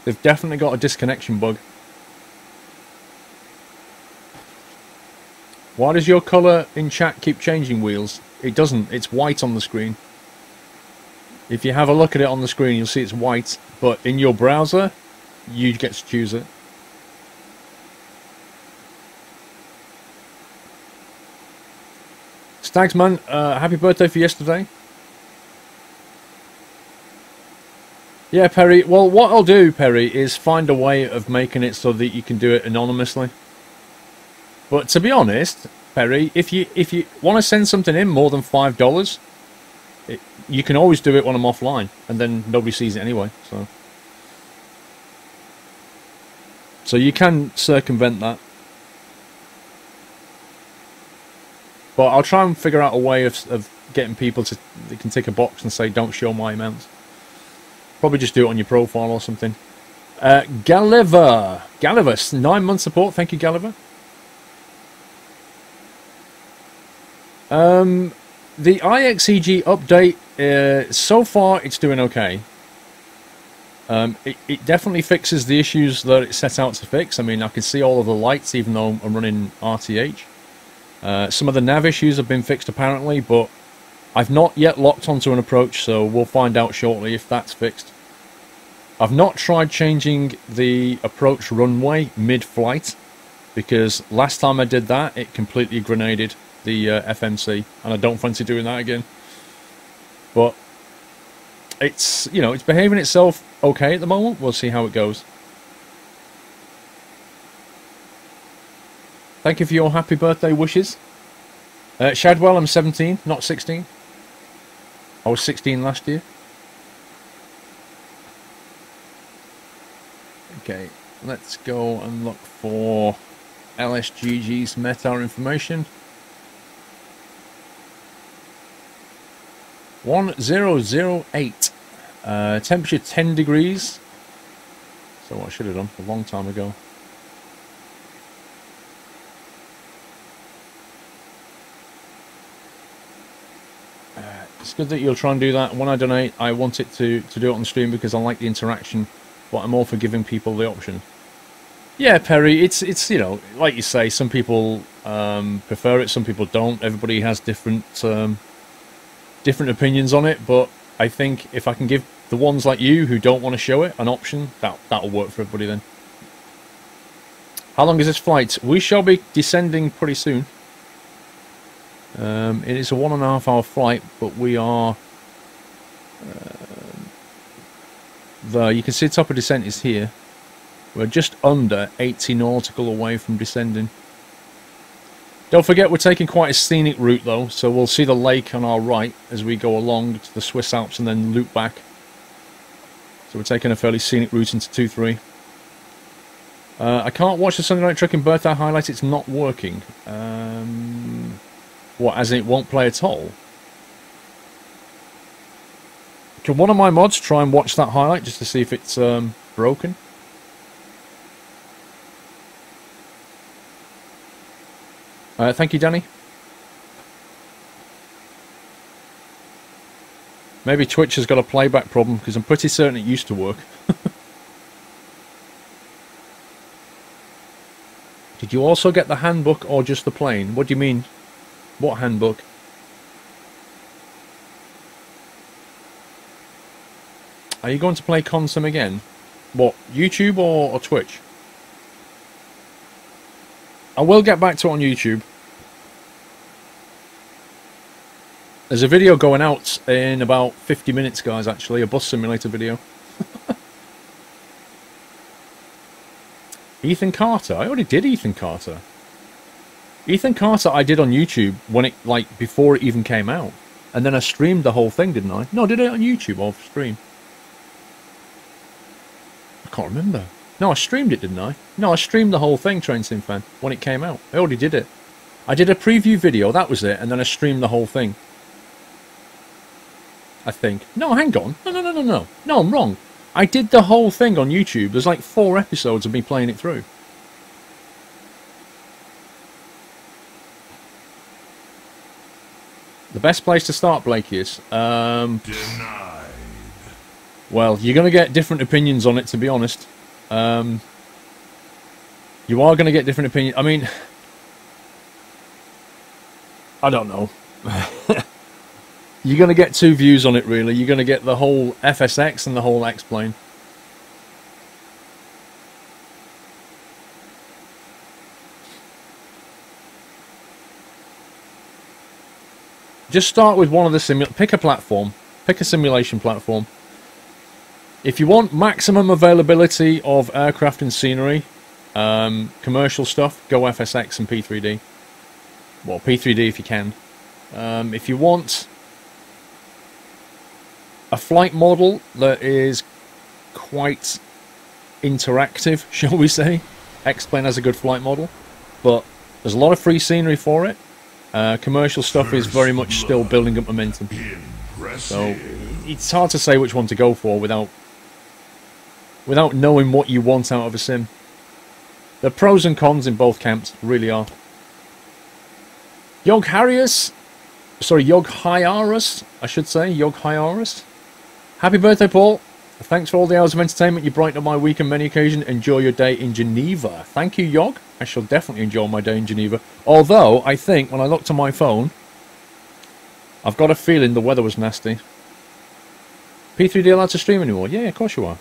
They've definitely got a disconnection bug. Why does your colour in chat keep changing wheels? It doesn't. It's white on the screen. If you have a look at it on the screen, you'll see it's white. But in your browser, you get to choose it. Stagsman, uh, happy birthday for yesterday. Yeah, Perry. Well, what I'll do, Perry, is find a way of making it so that you can do it anonymously. But to be honest, Perry, if you if you want to send something in more than five dollars, you can always do it when I'm offline, and then nobody sees it anyway. So. So you can circumvent that. But I'll try and figure out a way of, of getting people to they can tick a box and say don't show my amounts. Probably just do it on your profile or something. Uh, Gulliver, Gulliver, nine month support. Thank you, Gulliver. Um, the IXEG update. Uh, so far, it's doing okay. Um, it, it definitely fixes the issues that it set out to fix. I mean, I can see all of the lights, even though I'm running RTH. Uh, some of the nav issues have been fixed apparently, but I've not yet locked onto an approach, so we'll find out shortly if that's fixed. I've not tried changing the approach runway mid-flight, because last time I did that, it completely grenaded the uh, FMC, and I don't fancy doing that again. But it's, you know, it's behaving itself okay at the moment. We'll see how it goes. Thank you for your happy birthday wishes. Uh, Shadwell, I'm 17, not 16. I was 16 last year. Okay, let's go and look for LSGG's METAR information. 1008. Uh, temperature 10 degrees. So what I should have done a long time ago. It's good that you'll try and do that. When I donate, I want it to, to do it on stream because I like the interaction, but I'm all for giving people the option. Yeah, Perry, it's, it's you know, like you say, some people um, prefer it, some people don't. Everybody has different um, different opinions on it, but I think if I can give the ones like you who don't want to show it an option, that, that'll work for everybody then. How long is this flight? We shall be descending pretty soon. Um, it is a one and a half hour flight, but we are uh, there. You can see top of descent is here. We're just under 80 nautical away from descending. Don't forget we're taking quite a scenic route though, so we'll see the lake on our right as we go along to the Swiss Alps and then loop back. So we're taking a fairly scenic route into 2-3. Uh, I can't watch the Sunday Night Trucking birthday highlight, it's not working. Um, what, as in it won't play at all? Can one of my mods try and watch that highlight just to see if it's um, broken? Uh, thank you, Danny. Maybe Twitch has got a playback problem because I'm pretty certain it used to work. <laughs> Did you also get the handbook or just the plane? What do you mean? What handbook? Are you going to play Consim again? What, YouTube or, or Twitch? I will get back to it on YouTube. There's a video going out in about 50 minutes, guys, actually. A bus simulator video. <laughs> Ethan Carter? I already did Ethan Carter. Ethan Carter I did on YouTube when it, like, before it even came out. And then I streamed the whole thing, didn't I? No, I did it on YouTube off stream. I can't remember. No, I streamed it, didn't I? No, I streamed the whole thing, Train Sim Fan, when it came out. I already did it. I did a preview video, that was it, and then I streamed the whole thing. I think. No, hang on. No, no, no, no, no. No, I'm wrong. I did the whole thing on YouTube. There's like four episodes of me playing it through. The best place to start, Blake, is... Um, Denied. well, you're going to get different opinions on it, to be honest. Um, you are going to get different opinions. I mean... I don't know. <laughs> you're going to get two views on it, really. You're going to get the whole FSX and the whole X-Plane. Just start with one of the simul. Pick a platform. Pick a simulation platform. If you want maximum availability of aircraft and scenery, um, commercial stuff, go FSX and P3D. Well, P3D if you can. Um, if you want a flight model that is quite interactive, <laughs> shall we say, X-Plane has a good flight model, but there's a lot of free scenery for it. Uh, commercial stuff is very much still building up momentum. So it's hard to say which one to go for without without knowing what you want out of a sim. Are pros and cons in both camps, really are. Yog Harrius, sorry, Yog Hyarus, I should say, Yog Hyarus. Happy birthday, Paul. Thanks for all the hours of entertainment you brighten up my week on many occasions. Enjoy your day in Geneva. Thank you, Yog. I shall definitely enjoy my day in Geneva. Although, I think, when I looked on my phone, I've got a feeling the weather was nasty. P3D allowed to stream anymore? Yeah, of course you are.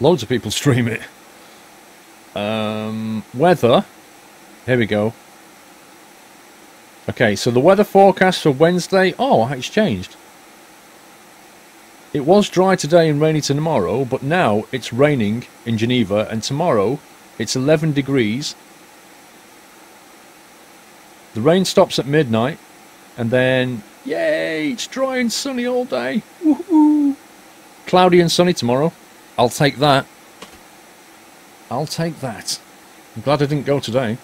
Loads of people <laughs> stream it. Um, weather. Here we go. Okay, so the weather forecast for Wednesday. Oh, it's changed. It was dry today and rainy tomorrow, but now it's raining in Geneva, and tomorrow it's 11 degrees. The rain stops at midnight, and then, yay, it's dry and sunny all day. Woohoo! Cloudy and sunny tomorrow. I'll take that. I'll take that. I'm glad I didn't go today.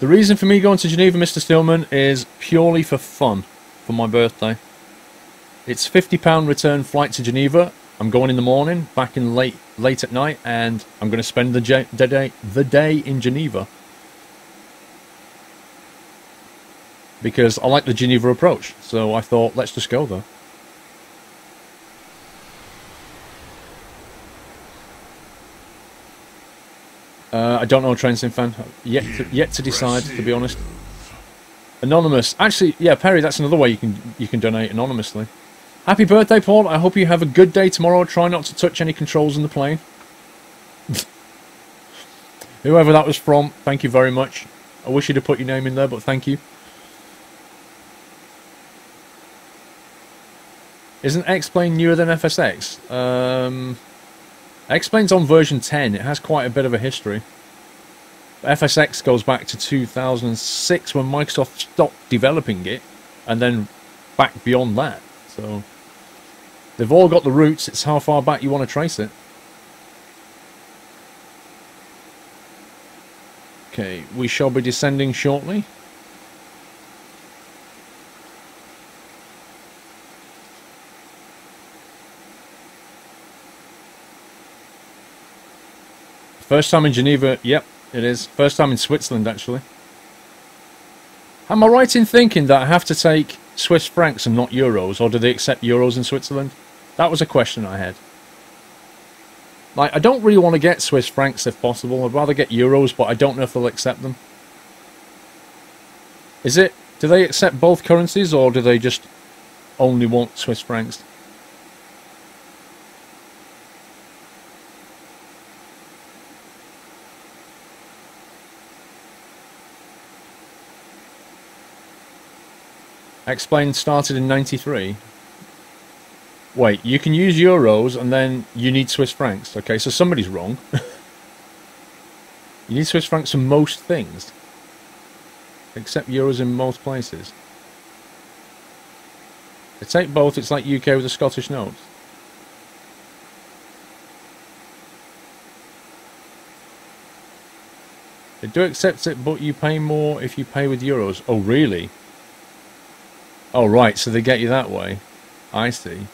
The reason for me going to Geneva, Mr. Stillman, is purely for fun for my birthday. It's £50 return flight to Geneva. I'm going in the morning, back in late late at night, and I'm going to spend the, ja- the day the day in Geneva because I like the Geneva approach. So I thought, let's just go there. Uh, I don't know a Trenton fan. Yet to, yet to decide, to be honest. Anonymous. Actually, yeah, Perry, that's another way you can you can donate anonymously. Happy birthday, Paul. I hope you have a good day tomorrow. Try not to touch any controls in the plane. <laughs> Whoever that was from, thank you very much. I wish you'd have put your name in there, but thank you. Isn't X-Plane newer than FSX? Um, X-Plane's on version 10. It has quite a bit of a history. FSX goes back to 2006 when Microsoft stopped developing it, and then back beyond that. So they've all got the roots. It's how far back you want to trace it. Okay, we shall be descending shortly. First time in Geneva, yep, it is. First time in Switzerland, actually. Am I right in thinking that I have to take Swiss francs and not euros, or do they accept euros in Switzerland? That was a question I had. Like, I don't really want to get Swiss francs if possible. I'd rather get euros, but I don't know if they'll accept them. Is it? Do they accept both currencies, or do they just only want Swiss francs? X-Plane started in 93. Wait, you can use euros and then you need Swiss francs. Okay, so somebody's wrong. <laughs> you need Swiss francs for most things. Except euros in most places. They take both, it's like UK with the Scottish notes. They do accept it, but you pay more if you pay with euros. Oh, really? Oh, right, so they get you that way. I see.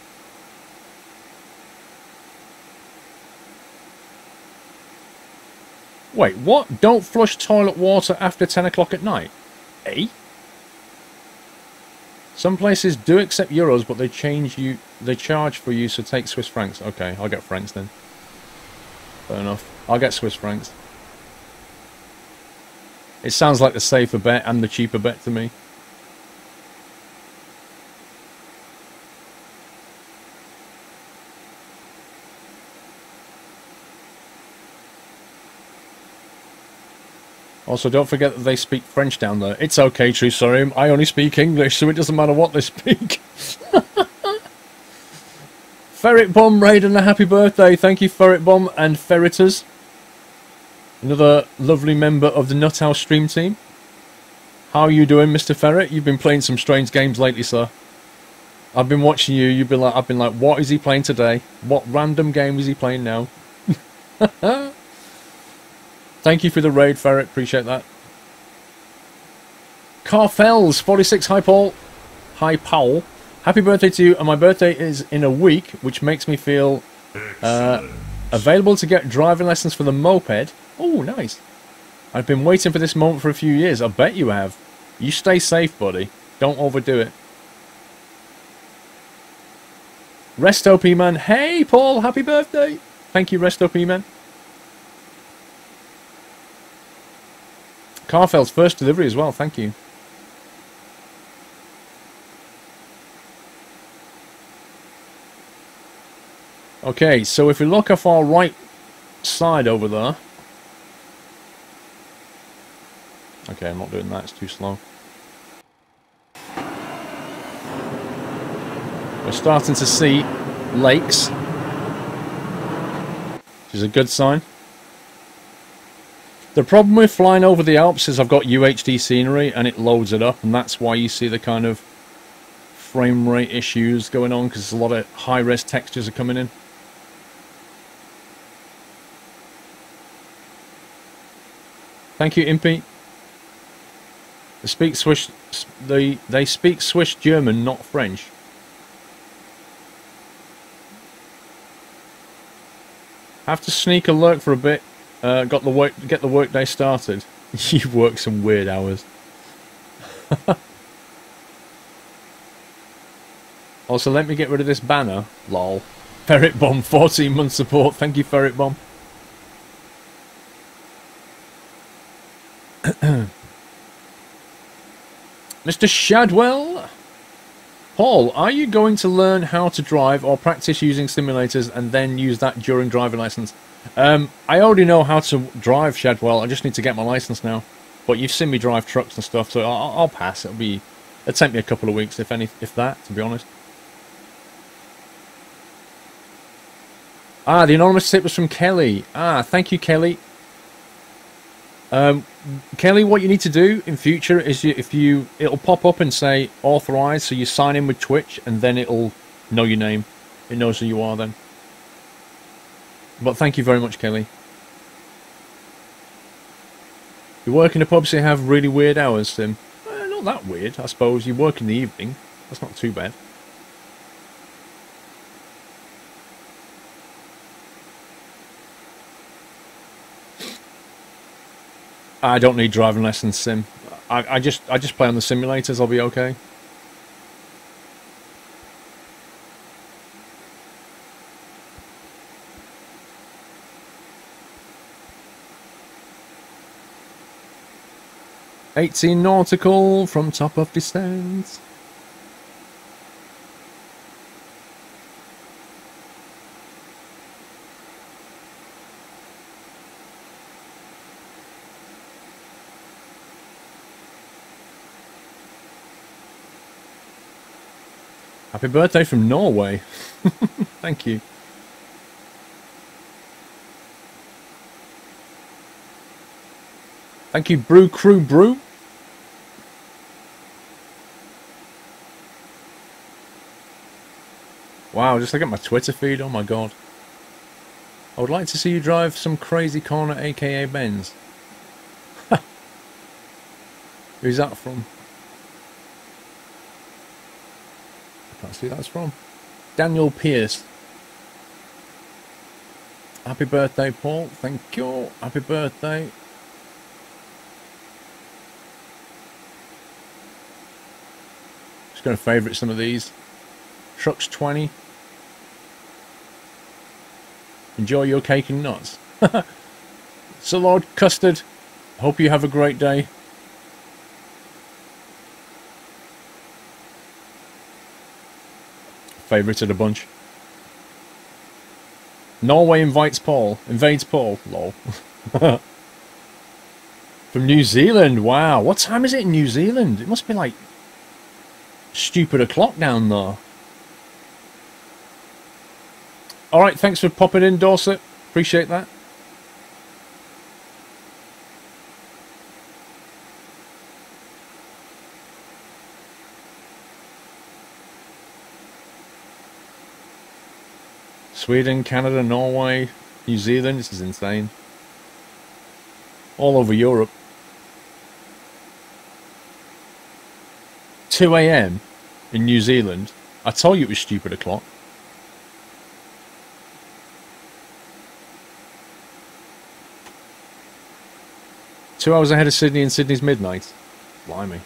Wait, what? Don't flush toilet water after 10 o'clock at night? Eh? Some places do accept euros, but they change you. They charge for you, so take Swiss francs. Okay, I'll get francs then. Fair enough. I'll get Swiss francs. It sounds like the safer bet and the cheaper bet to me. Also, don't forget that they speak French down there. It's okay, true, sorry. I only speak English, so it doesn't matter what they speak. <laughs> Ferret Bomb Raiden, a happy birthday. Thank you, Ferret Bomb and Ferreters. Another lovely member of the Nuthouse stream team. How are you doing, Mr. Ferret? You've been playing some strange games lately, sir. I've been watching you. You've been like, I've been like, what is he playing today? What random game is he playing now? <laughs> Thank you for the raid, Ferret. Appreciate that. Carfels, 46. Hi, Paul. Hi, Paul. Happy birthday to you. And my birthday is in a week, which makes me feel uh, available to get driving lessons for the moped. Oh, nice. I've been waiting for this moment for a few years. I bet you have. You stay safe, buddy. Don't overdo it. Rest P-Man. Hey, Paul. Happy birthday. Thank you, Rest OP man. Carfel's first delivery as well. Thank you. Okay, so if we look off our right side over there. Okay, I'm not doing that. It's too slow. We're starting to see lakes, which is a good sign. The problem with flying over the Alps is I've got UHD scenery and it loads it up, and that's why you see the kind of frame rate issues going on because a lot of high res textures are coming in. Thank you, Impy. They speak Swiss. They they speak Swiss German, not French. Have to sneak a lurk for a bit. Uh, got the work. Get the workday started. <laughs> You've worked some weird hours. <laughs> also, let me get rid of this banner. Lol. Ferret Bomb, <laughs> 14 month support. Thank you, Ferret Bomb. <clears throat> Mr. Shadwell? Paul, are you going to learn how to drive or practice using simulators and then use that during driving license? Um, I already know how to drive Shadwell. I just need to get my license now. But you've seen me drive trucks and stuff, so I'll, I'll pass. It'll be it'll take me a couple of weeks, if any, if that, to be honest. Ah, the anonymous tip was from Kelly. Ah, thank you, Kelly. Um, Kelly, what you need to do in future is you, if you it'll pop up and say authorized, so you sign in with Twitch, and then it'll know your name. It knows who you are then. But thank you very much, Kelly. You work in a pub, so you have really weird hours, Tim. Eh, not that weird, I suppose. You work in the evening. That's not too bad. I don't need driving lessons, Sim. I, I just I just play on the simulators. I'll be okay. Eighteen nautical from top of the stands. Happy birthday from Norway. <laughs> Thank you. Thank you, Brew Crew Brew. Wow, just look at my Twitter feed. Oh my god. I would like to see you drive some crazy corner, aka Benz. <laughs> Who's that from? I can't see that's from. Daniel Pierce. Happy birthday, Paul. Thank you. Happy birthday. Just going to favourite some of these. Trucks 20. Enjoy your cake and nuts. <laughs> so, Lord Custard, hope you have a great day. Favourite of the bunch. Norway invites Paul. Invades Paul. Lol. <laughs> From New Zealand. Wow. What time is it in New Zealand? It must be like stupid o'clock down there. Alright, thanks for popping in, Dorset. Appreciate that. Sweden, Canada, Norway, New Zealand. This is insane. All over Europe. 2 a.m. in New Zealand. I told you it was stupid o'clock. Two hours ahead of Sydney and Sydney's midnight. Blimey.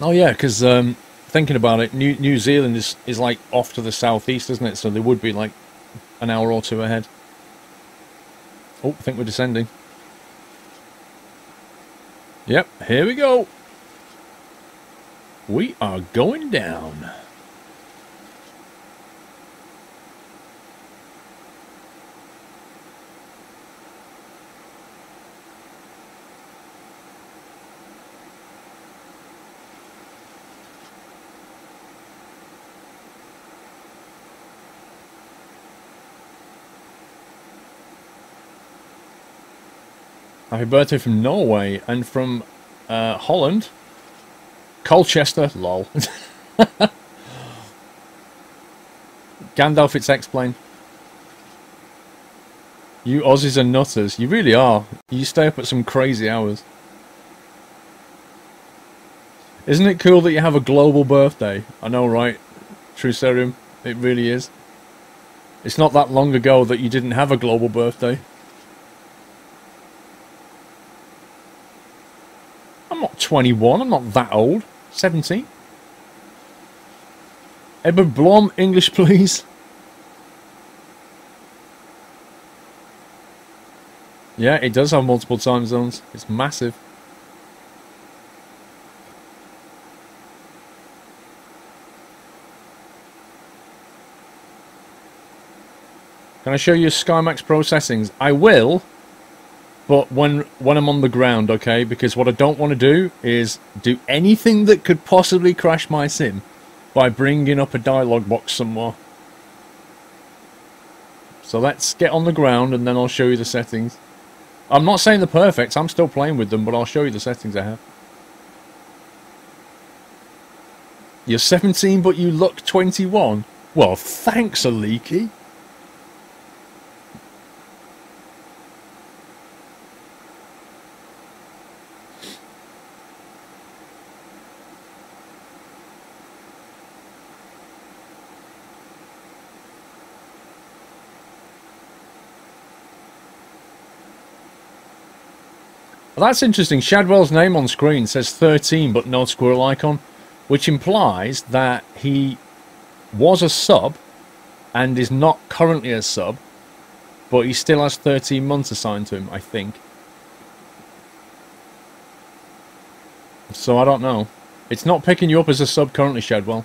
Oh yeah, because um, thinking about it, New New Zealand is is like off to the southeast, isn't it? So they would be like an hour or two ahead. Oh, I think we're descending. Yep, here we go. We are going down. Birthday from Norway and from uh, Holland. Colchester, lol. <laughs> Gandalf, it's explain. You Aussies are nutters. You really are. You stay up at some crazy hours. Isn't it cool that you have a global birthday? I know, right? True Serium. It really is. It's not that long ago that you didn't have a global birthday. I'm not 21. I'm not that old. 17. Edward Blom, English, <laughs> please. Yeah, it does have multiple time zones. It's massive. Can I show you SkyMaxx Pro settings? I will, but when when I'm on the ground, okay? Because what I don't want to do is do anything that could possibly crash my sim by bringing up a dialog box somewhere. So let's get on the ground and then I'll show you the settings. I'm not saying they're perfect, I'm still playing with them, but I'll show you the settings I have. You're 17 but you look 21? Well, thanks, Aliki. Well, that's interesting. Shadwell's name on screen says 13, but no squirrel icon, which implies that he was a sub and is not currently a sub, but he still has 13 months assigned to him, I think. So I don't know. It's not picking you up as a sub currently, Shadwell.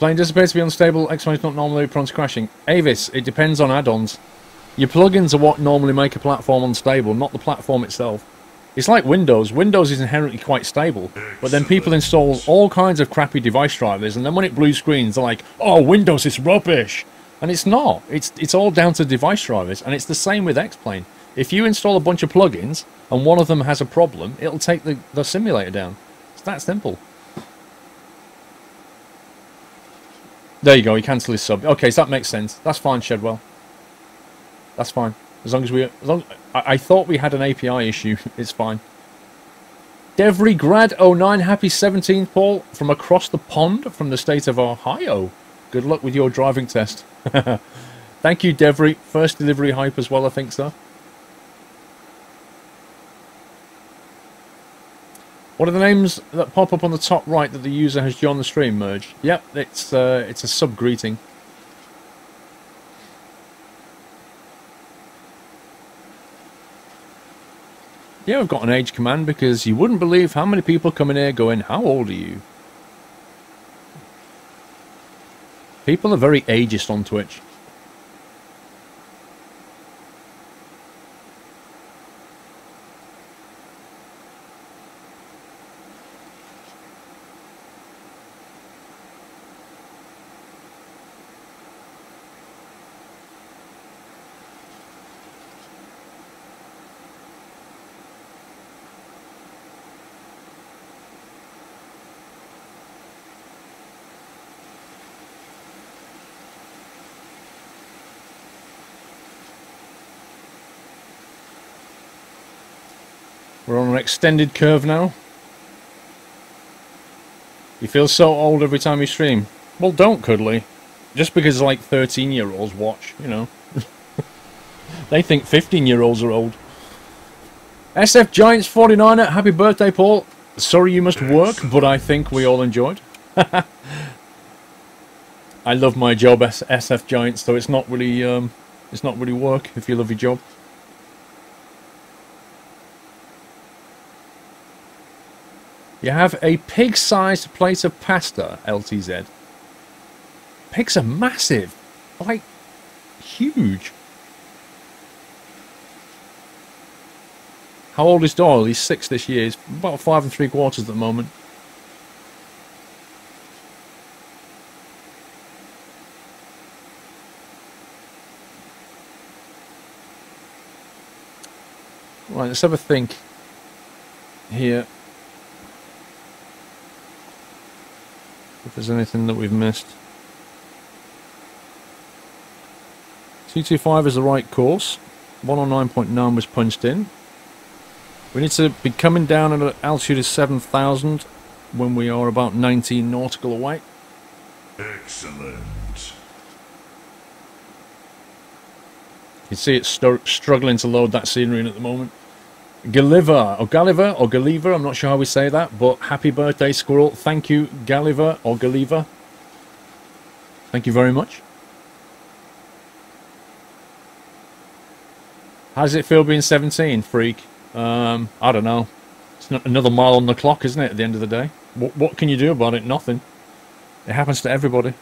Plane does appear to be unstable. Explanation not normally prone to crashing. Avis, it depends on add-ons. Your plugins are what normally make a platform unstable, not the platform itself. It's like Windows. Windows is inherently quite stable, but then people install all kinds of crappy device drivers, and then when it blue screens, they're like, "Oh, Windows is rubbish," and it's not. It's it's all down to device drivers, and it's the same with X-Plane. If you install a bunch of plugins and one of them has a problem, it'll take the, the simulator down. It's that simple. There you go, he cancelled his sub. Okay, so that makes sense. That's fine, Shadwell. That's fine. As long as we... As long, I, I thought we had an API issue. <laughs> It's fine. Devry Grad 09, happy 17th, Paul, from across the pond from the state of Ohio. Good luck with your driving test. <laughs> Thank you, Devry. First delivery hype as well, I think, sir. What are the names that pop up on the top right that the user has joined the stream merge? Yep, it's uh, it's a sub greeting. Yeah, we've got an age command because you wouldn't believe how many people come in here going, how old are you? People are very ageist on Twitch. On an extended curve now. You feel so old every time you stream. Well, don't, Cuddly. Just because, like, 13-year-olds watch, you know. <laughs> they think 15-year-olds are old. SF Giants 49er, happy birthday, Paul. Sorry you must work, but I think we all enjoyed. <laughs> I love my job SF Giants, so it's not really um, it's not really work if you love your job. You have a pig-sized plate of pasta, LTZ. Pigs are massive, like huge. How old is Doyle? He's six this year. He's about five and three quarters at the moment. Right, let's have a think here. If there's anything that we've missed. 225 is the right course. 109.9 was punched in. We need to be coming down at an altitude of 7,000 when we are about 19 nautical away. Excellent. You see it's struggling to load that scenery in at the moment. Gulliver, or Gulliver, or Gulliver, I'm not sure how we say that, but happy birthday, Squirrel. Thank you, Gulliver, or Gulliver. Thank you very much. How does it feel being 17, freak? Um, I don't know. It's not another mile on the clock, isn't it, at the end of the day? What, what can you do about it? Nothing. It happens to everybody.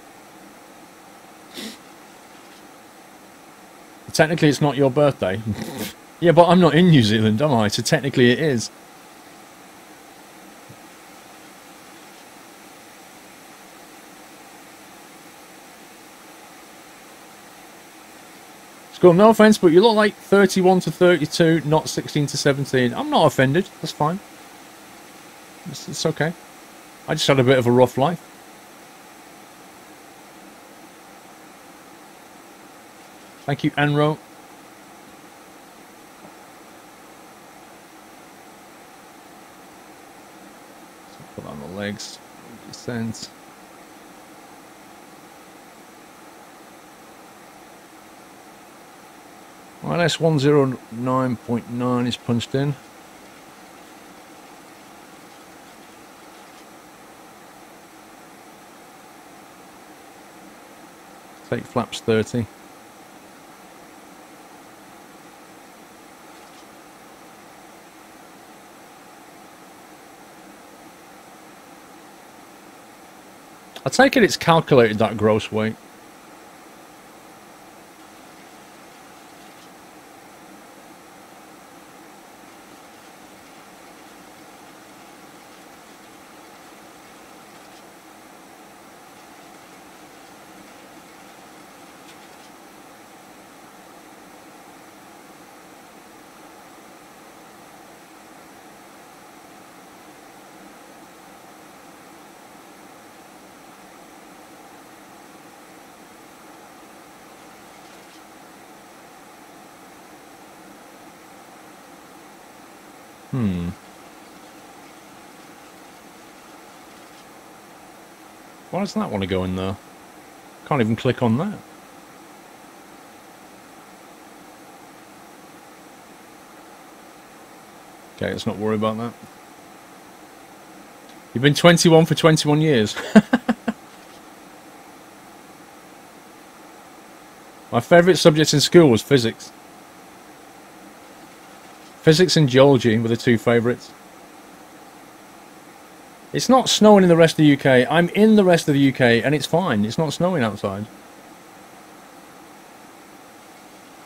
Technically, it's not your birthday. <laughs> yeah, but I'm not in New Zealand, am I? So technically it is. School, no offence, but you look like 31 to 32, not 16 to 17. I'm not offended. That's fine. It's, it's okay. I just had a bit of a rough life. Thank you, Enro. Legs. Descent. ILS 109.9 is punched in. Take flaps 30. I take it it's calculated that gross weight. Hmm. Why does that want to go in there? Can't even click on that. Okay, let's not worry about that. You've been 21 for 21 years. <laughs> My favourite subject in school was physics. Physics and geology were the two favourites. It's not snowing in the rest of the UK. I'm in the rest of the UK and it's fine. It's not snowing outside.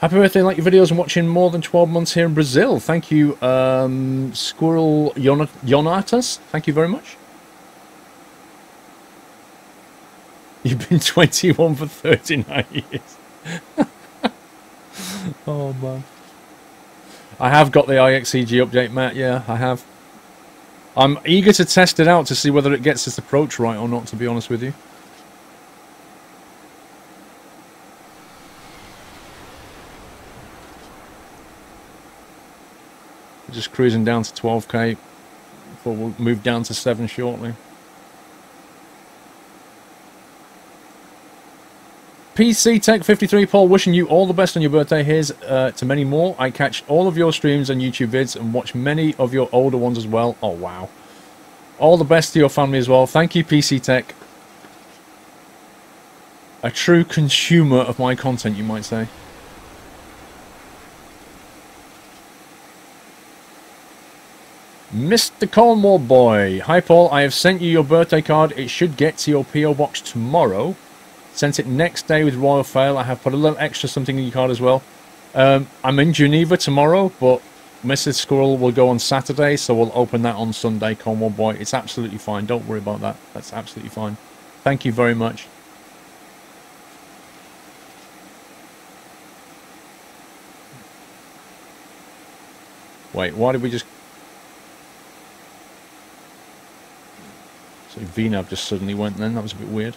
Happy birthday, like your videos and watching more than 12 months here in Brazil. Thank you, um, Squirrel Yonatas. Thank you very much. <laughs> You've been 21 for 39 years. <laughs> oh, man. I have got the IXEG update, Matt. Yeah, I have. I'm eager to test it out to see whether it gets this approach right or not, to be honest with you. Just cruising down to 12k before we'll move down to 7 shortly. PC Tech 53 Paul, wishing you all the best on your birthday. Here's uh, to many more. I catch all of your streams and YouTube vids and watch many of your older ones as well. Oh, wow. All the best to your family as well. Thank you, PC Tech. A true consumer of my content, you might say. Mr. Cornwall Boy. Hi, Paul. I have sent you your birthday card. It should get to your P.O. box tomorrow. Sent it next day with Royal Fail. I have put a little extra something in your card as well. Um, I'm in Geneva tomorrow, but Mrs. Squirrel will go on Saturday, so we'll open that on Sunday, Cornwall Boy. It's absolutely fine. Don't worry about that. That's absolutely fine. Thank you very much. Wait, why did we just... So VNAV just suddenly went then. That was a bit weird.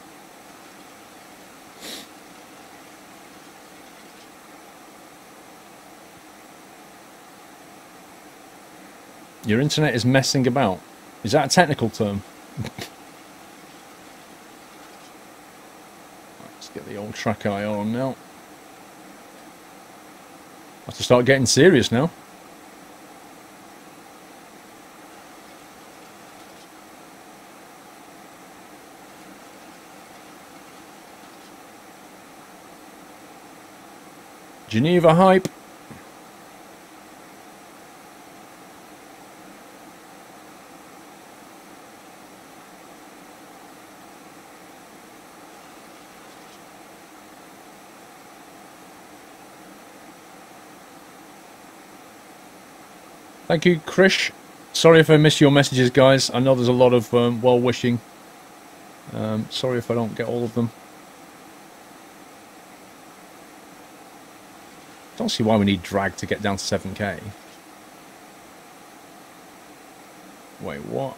Your internet is messing about. Is that a technical term? Let's get the old TrackIR on now. I have to start getting serious now. Geneva hype. Thank you, Krish. Sorry if I missed your messages, guys. I know there's a lot of um, well-wishing. Um, sorry if I don't get all of them. Don't see why we need drag to get down to 7k. Wait, what?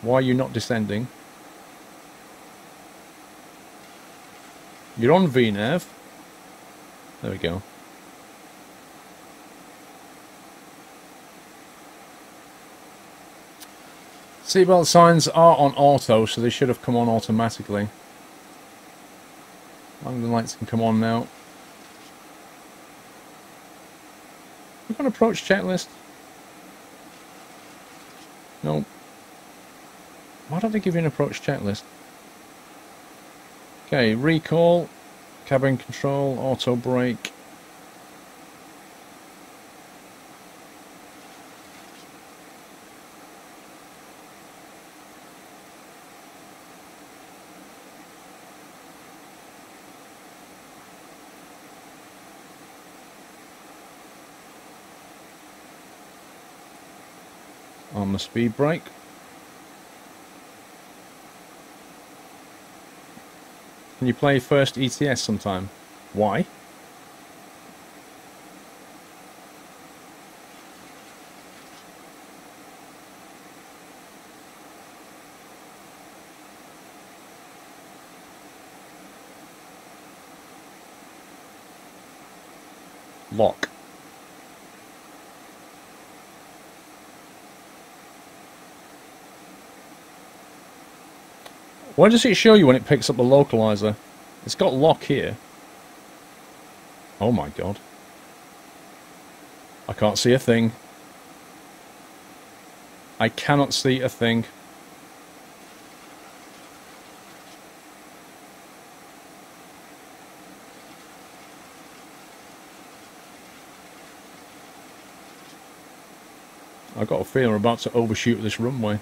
Why are you not descending? You're on VNAV. There we go. Seatbelt signs are on auto, so they should have come on automatically. Landing lights can come on now. We've got an approach checklist. No. Why don't they give you an approach checklist? Okay, recall, cabin control, auto brake. Speed brake. Can you play first ETS sometime? Why? Lock. Why does it show you when it picks up the localizer? It's got lock here. Oh my god. I can't see a thing. I cannot see a thing. I've got a feeling we're about to overshoot this runway.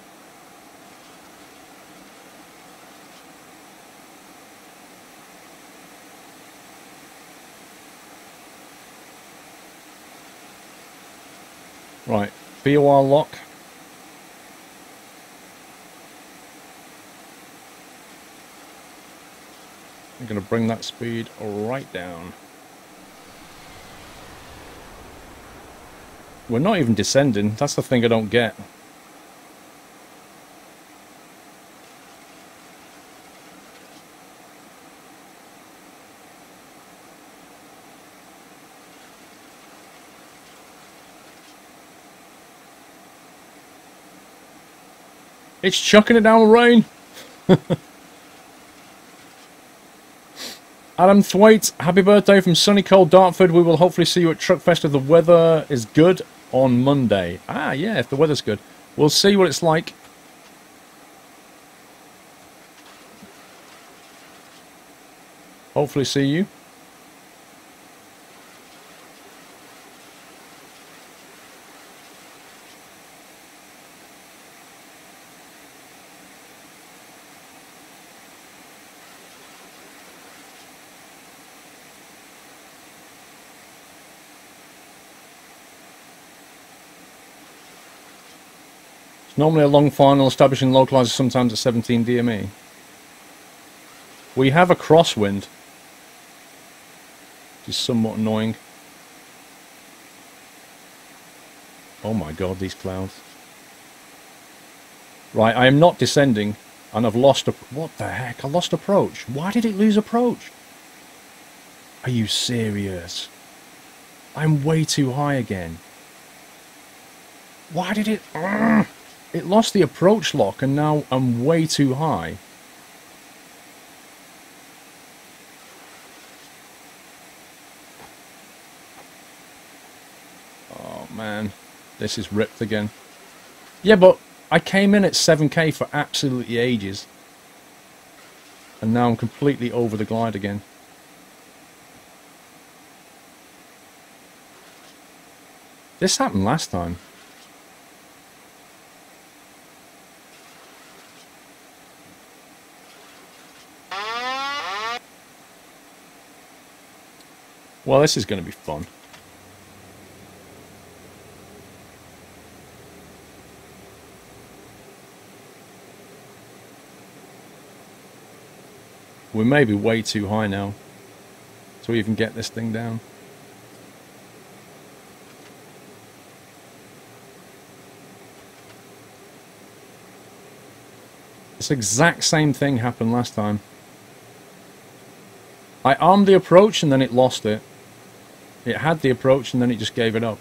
Right, VOR lock. I'm going to bring that speed right down. We're not even descending. That's the thing I don't get. It's chucking it down with rain. <laughs> Adam Thwaite, happy birthday from sunny cold Dartford. We will hopefully see you at Truckfest if the weather is good on Monday. Ah, yeah, if the weather's good. We'll see what it's like. Hopefully see you. Normally a long final establishing localizers sometimes at 17 DME. We have a crosswind. Which is somewhat annoying. Oh my god, these clouds. Right, I am not descending, and I've lost a... What the heck? I lost approach. Why did it lose approach? Are you serious? I'm way too high again. Why did it... <clears throat> It lost the approach lock, and now I'm way too high. Oh man, this is ripped again. Yeah, but I came in at 7k for absolutely ages. And now I'm completely over the glide again. This happened last time. Well, this is going to be fun. We may be way too high now to even get this thing down. This exact same thing happened last time. I armed the approach and then it lost it. It had the approach and then it just gave it up.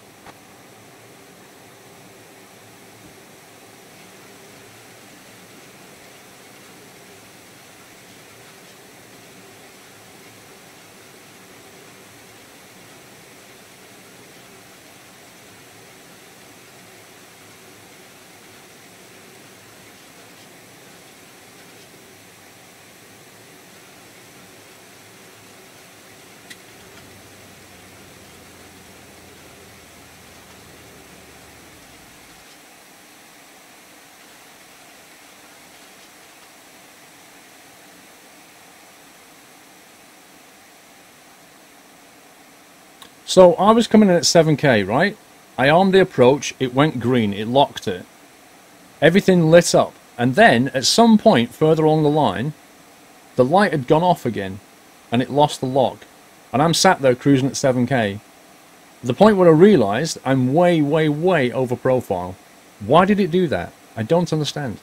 So I was coming in at 7k, right? I armed the approach, it went green, it locked it. Everything lit up. And then, at some point further along the line, the light had gone off again, and it lost the lock. And I'm sat there cruising at 7k. The point where I realised I'm way, way, way over profile. Why did it do that? I don't understand.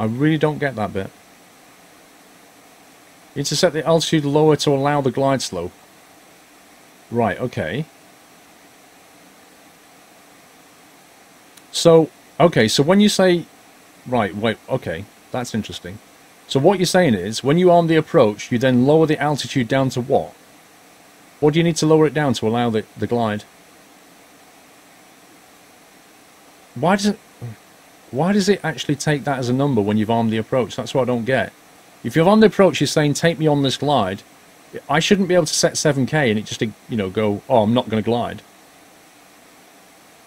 I really don't get that bit. You need to set the altitude lower to allow the glide slope. Right, okay. So, okay, so when you say... Right, wait, okay, that's interesting. So what you're saying is, when you arm the approach, you then lower the altitude down to what? What do you need to lower it down to allow the, the glide? Why does it... Why does it actually take that as a number when you've armed the approach? That's what I don't get. If you've armed the approach, you're saying, take me on this glide. I shouldn't be able to set 7k and it just, you know, go, oh, I'm not going to glide.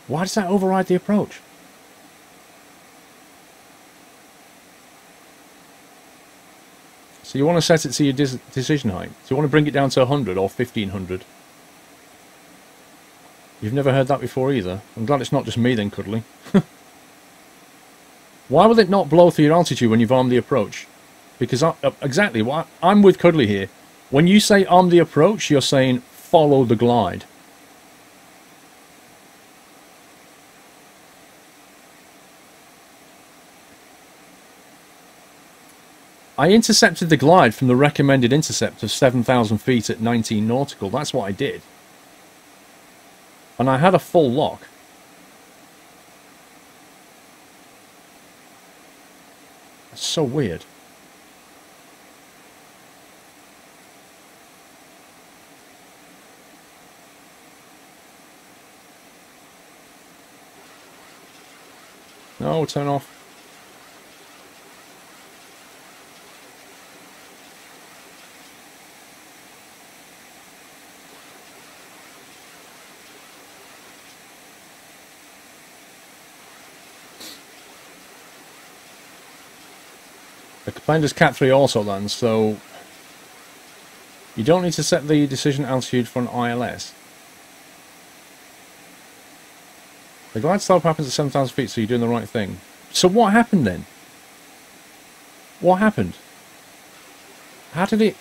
Why does that override the approach? So you want to set it to your decision height. So you want to bring it down to 100 or 1500. You've never heard that before either. I'm glad it's not just me then, Cuddly. <laughs> Why will it not blow through your altitude when you've armed the approach? Because, I, uh, exactly, what I'm with Cuddly here. When you say arm the approach, you're saying follow the glide. I intercepted the glide from the recommended intercept of 7,000 feet at 19 nautical. That's what I did. And I had a full lock. So weird. No, turn off. Is Cat 3 also lands, so you don't need to set the decision altitude for an ILS. The glide slope happens at 7,000 feet, so you're doing the right thing. So what happened then? What happened? How did it...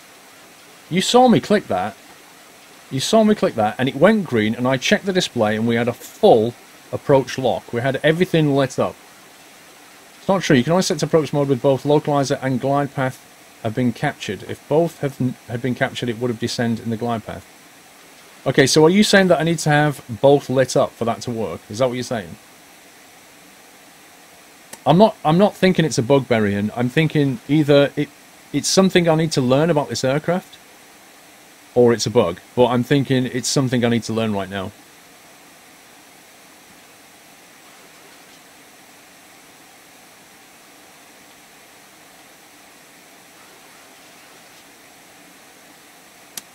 You saw me click that. You saw me click that, and it went green, and I checked the display, and we had a full approach lock. We had everything lit up. It's not true. You can only set to approach mode with both localizer and glide path have been captured. If both have had been captured, it would have descended in the glide path. Okay, so are you saying that I need to have both lit up for that to work? Is that what you're saying? I'm not. I'm not thinking it's a bug, Berrien. I'm thinking either it, it's something I need to learn about this aircraft, or it's a bug. But I'm thinking it's something I need to learn right now.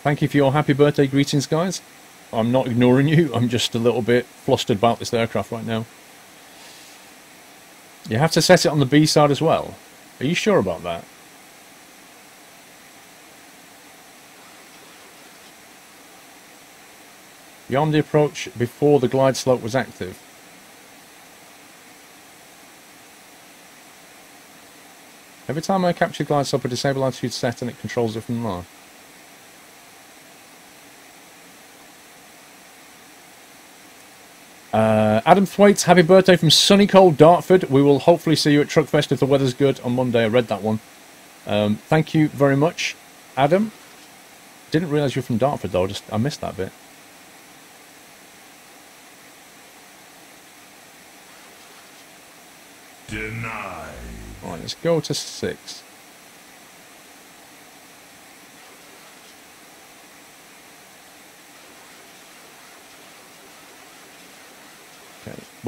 Thank you for your happy birthday greetings, guys. I'm not ignoring you. I'm just a little bit flustered about this aircraft right now. You have to set it on the B side as well. Are you sure about that? Beyond the approach before the glide slope was active. Every time I capture glide slope, a disable altitude set and it controls it from there. Uh, Adam Thwaites, happy birthday from sunny cold Dartford. We will hopefully see you at Truckfest if the weather's good on Monday. I read that one. Um, thank you very much, Adam. Didn't realise you're from Dartford though. Just I missed that bit. Denied. All right, let's go to six.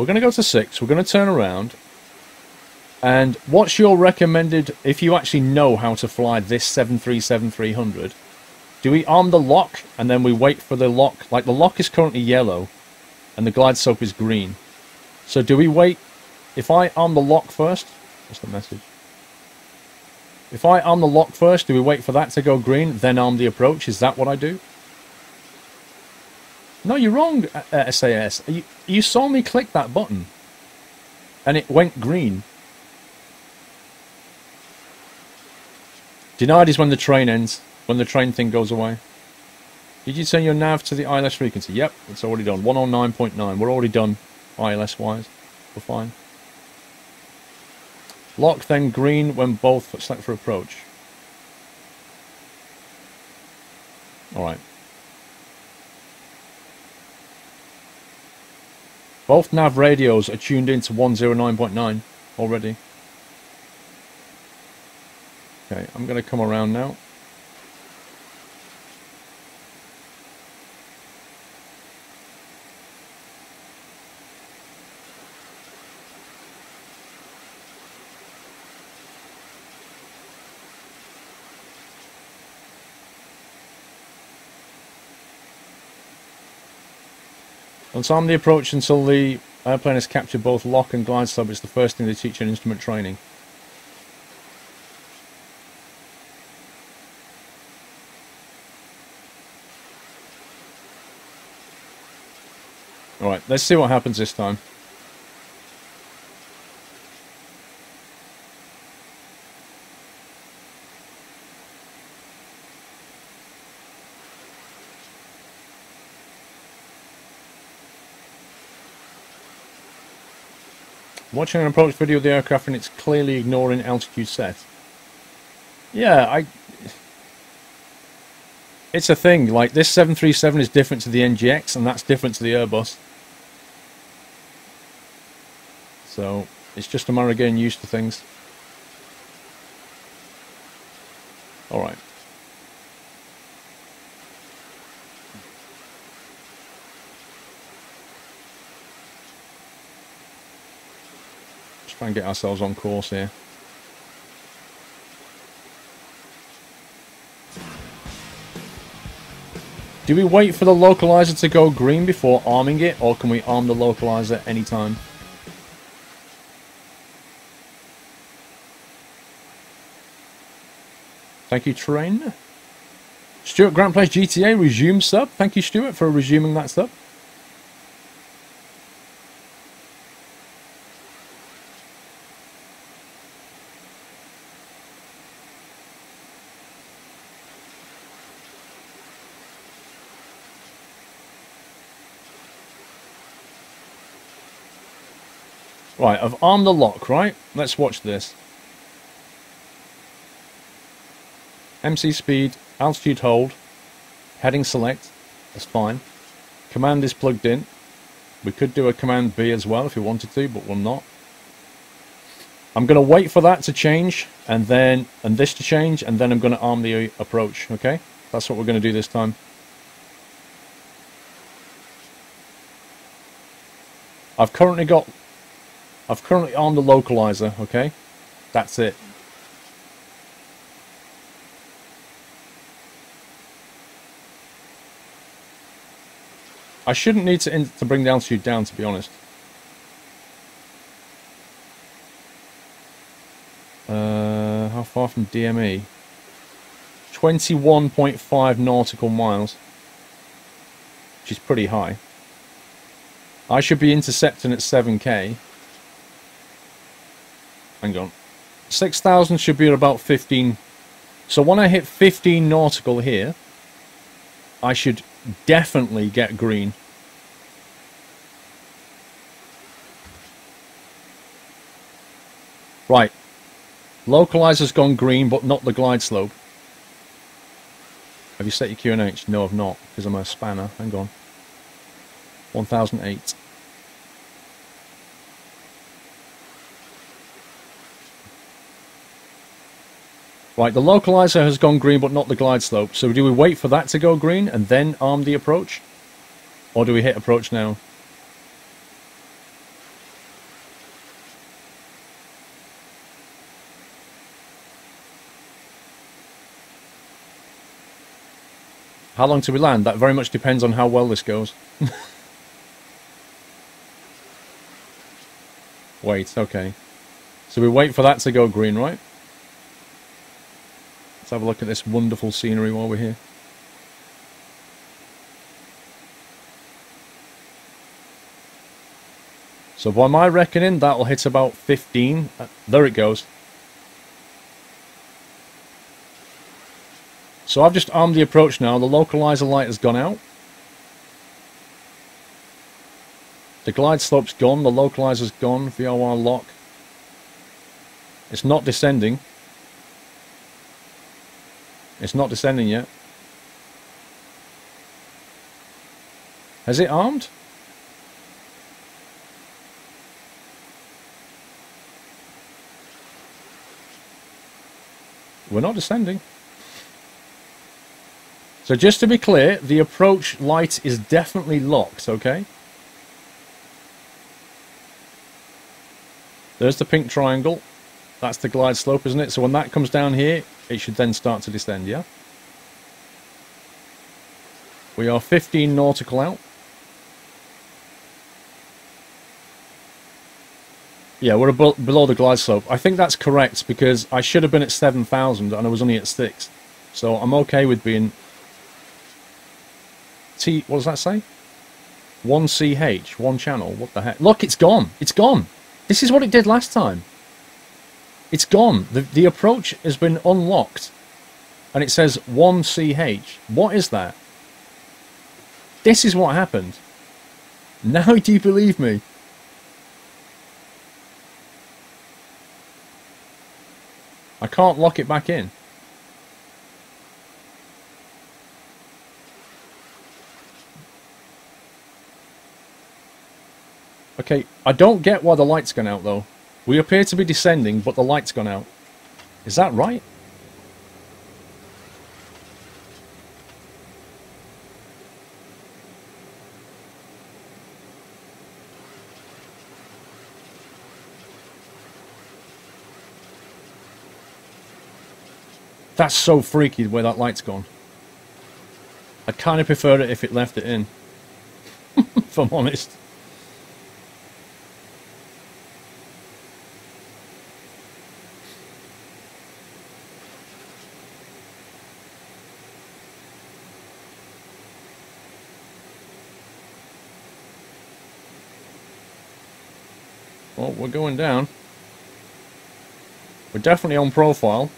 We're going to go to six. We're going to turn around. And what's your recommended, if you actually know how to fly this 737-300, do we arm the lock and then we wait for the lock? Like the lock is currently yellow and the glide slope is green. So do we wait, if I arm the lock first, what's the message? If I arm the lock first, do we wait for that to go green, then arm the approach? Is that what I do? No, you're wrong, uh, SAS. You, you saw me click that button. And it went green. Denied is when the train ends. When the train thing goes away. Did you turn your nav to the ILS frequency? Yep, it's already done. 109.9. We're already done ILS-wise. We're fine. Lock then green when both select for approach. Alright. Both nav radios are tuned into 109.9 already. Okay, I'm going to come around now. Disarm the approach until the airplane has captured both lock and glide slope. It's the first thing they teach in instrument training. Alright, let's see what happens this time. Watching an approach video of the aircraft and it's clearly ignoring altitude set. Yeah, I... it's a thing. Like this 737 is different to the NGX, and that's different to the Airbus. So it's just a matter of getting used to things. All try and get ourselves on course here. Do we wait for the localizer to go green before arming it, or can we arm the localizer anytime? Thank you, Train. Stuart Grant plays GTA, resume sub. Thank you, Stuart, for resuming that sub. Right, I've armed the lock, right? Let's watch this. MC speed, altitude hold, heading select, that's fine. Command is plugged in. We could do a command B as well if we wanted to, but we'll not. I'm going to wait for that to change, and then, and this to change, and then I'm going to arm the approach, okay? That's what we're going to do this time. I've currently got I've currently armed the localizer, okay? That's it. I shouldn't need to, to bring the altitude down, to be honest. Uh, how far from DME? 21.5 nautical miles. Which is pretty high. I should be intercepting at 7k. Hang on. 6,000 should be about 15. So when I hit 15 nautical here, I should definitely get green. Right. Localizer's gone green, but not the glide slope. Have you set your QNH? No, I've not, because I'm a spanner. Hang on. 1008. Right, the localizer has gone green, but not the glide slope. So do we wait for that to go green and then arm the approach? Or do we hit approach now? How long till we land? That very much depends on how well this goes. <laughs> wait, okay. So we wait for that to go green, right? Let's have a look at this wonderful scenery while we're here. So by my reckoning, that'll hit about 15. Uh, there it goes. So I've just armed the approach now. The localizer light has gone out. The glide slope's gone. The localizer's gone. VOR lock. It's not descending. It's not descending yet. Has it armed? We're not descending. So just to be clear, the approach light is definitely locked, okay? There's the pink triangle. That's the glide slope, isn't it? So when that comes down here, it should then start to descend, yeah? We are 15 nautical out. Yeah, we're below the glide slope. I think that's correct because I should have been at 7,000 and I was only at 6. So I'm okay with being... T... What does that say? 1CH, one channel. What the heck? Look, it's gone. It's gone. This is what it did last time. It's gone. The, the approach has been unlocked. And it says 1CH. What is that? This is what happened. Now <laughs> do you believe me? I can't lock it back in. Okay, I don't get why the light's gone out though. We appear to be descending, but the light's gone out. Is that right? That's so freaky where that light's gone. I'd kind of prefer it if it left it in. <laughs> if I'm honest. We're going down. We're definitely on profile.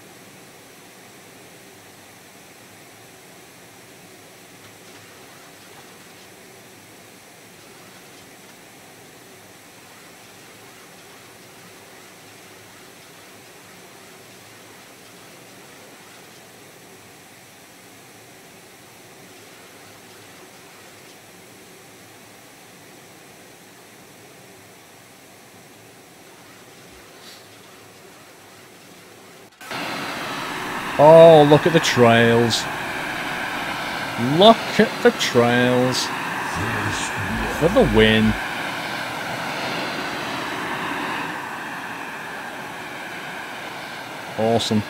Oh, look at the trails. Look at the trails. For the win. Awesome.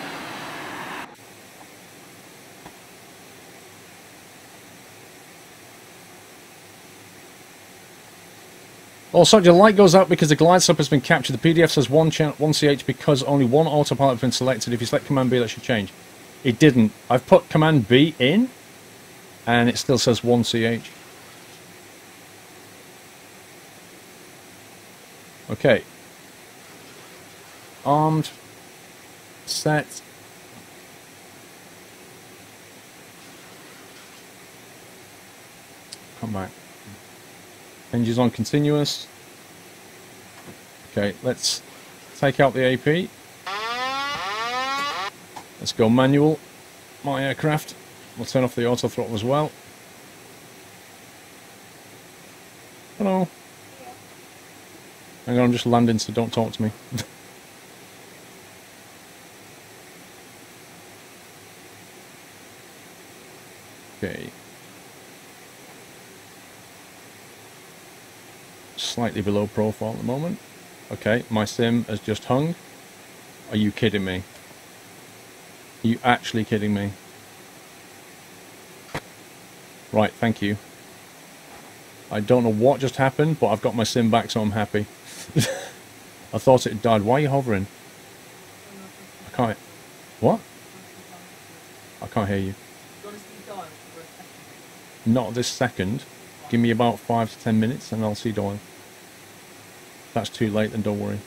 Also, your light goes up because the glide slope has been captured. The PDF says 1, 1 CH because only one autopilot has been selected. If you select Command B, that should change. It didn't. I've put Command B in, and it still says 1 CH. Okay. Armed. Set. Come back. Engines on continuous. Okay, let's take out the AP. Let's go manual. My aircraft. We'll turn off the auto throttle as well. Hello. Hang on, I'm just landing, so don't talk to me. <laughs> okay. Slightly below profile at the moment. Okay, my sim has just hung. Are you kidding me? Are you actually kidding me? Right, thank you. I don't know what just happened, but I've got my sim back, so I'm happy. <laughs> I thought it died. Why are you hovering? I can't... What? I can't hear you. Not this second. Give me about five to ten minutes and I'll see Doyle. If that's too late, then don't worry.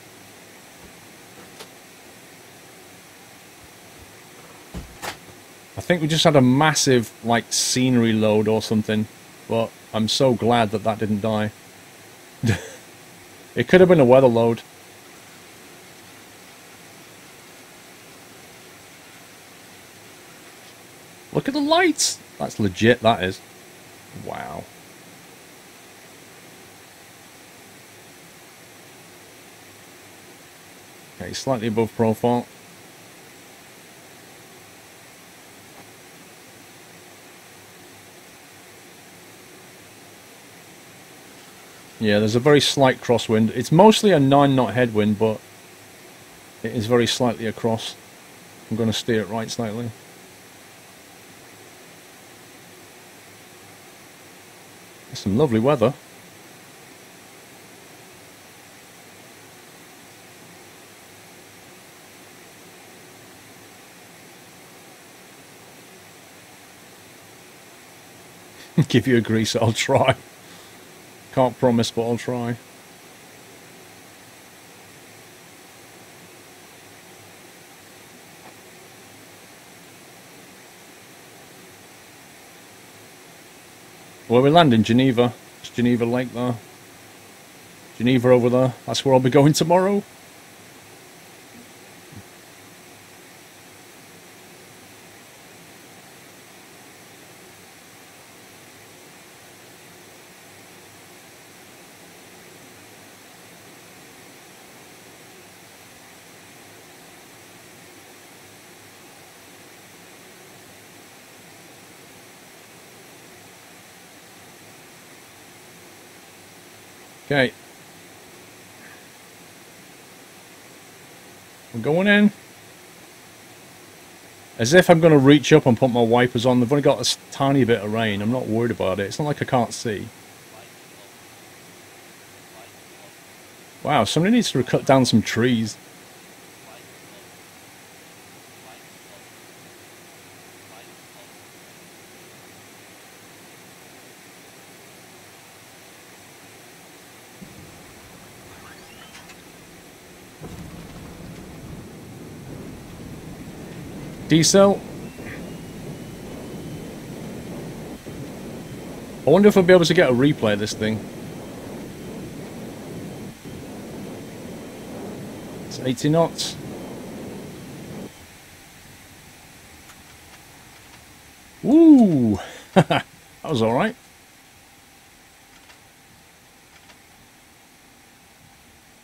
Think we just had a massive, like, scenery load or something. But I'm so glad that that didn't die. <laughs> it could have been a weather load. Look at the lights! That's legit, that is. Wow. Okay, slightly above profile. Yeah, there's a very slight crosswind. It's mostly a 9 knot headwind, but it is very slightly across. I'm going to steer it right slightly. It's some lovely weather. <laughs> Give you a grease, I'll try. Can't promise, but I'll try. Where we land in Geneva. It's Geneva Lake there. Geneva over there. That's where I'll be going tomorrow. Okay. We're going in. As if I'm going to reach up and put my wipers on. They've only got a tiny bit of rain. I'm not worried about it. It's not like I can't see. Wow, somebody needs to cut down some trees. Diesel. I wonder if I'll be able to get a replay of this thing. It's 80 knots. Woo! <laughs> that was alright.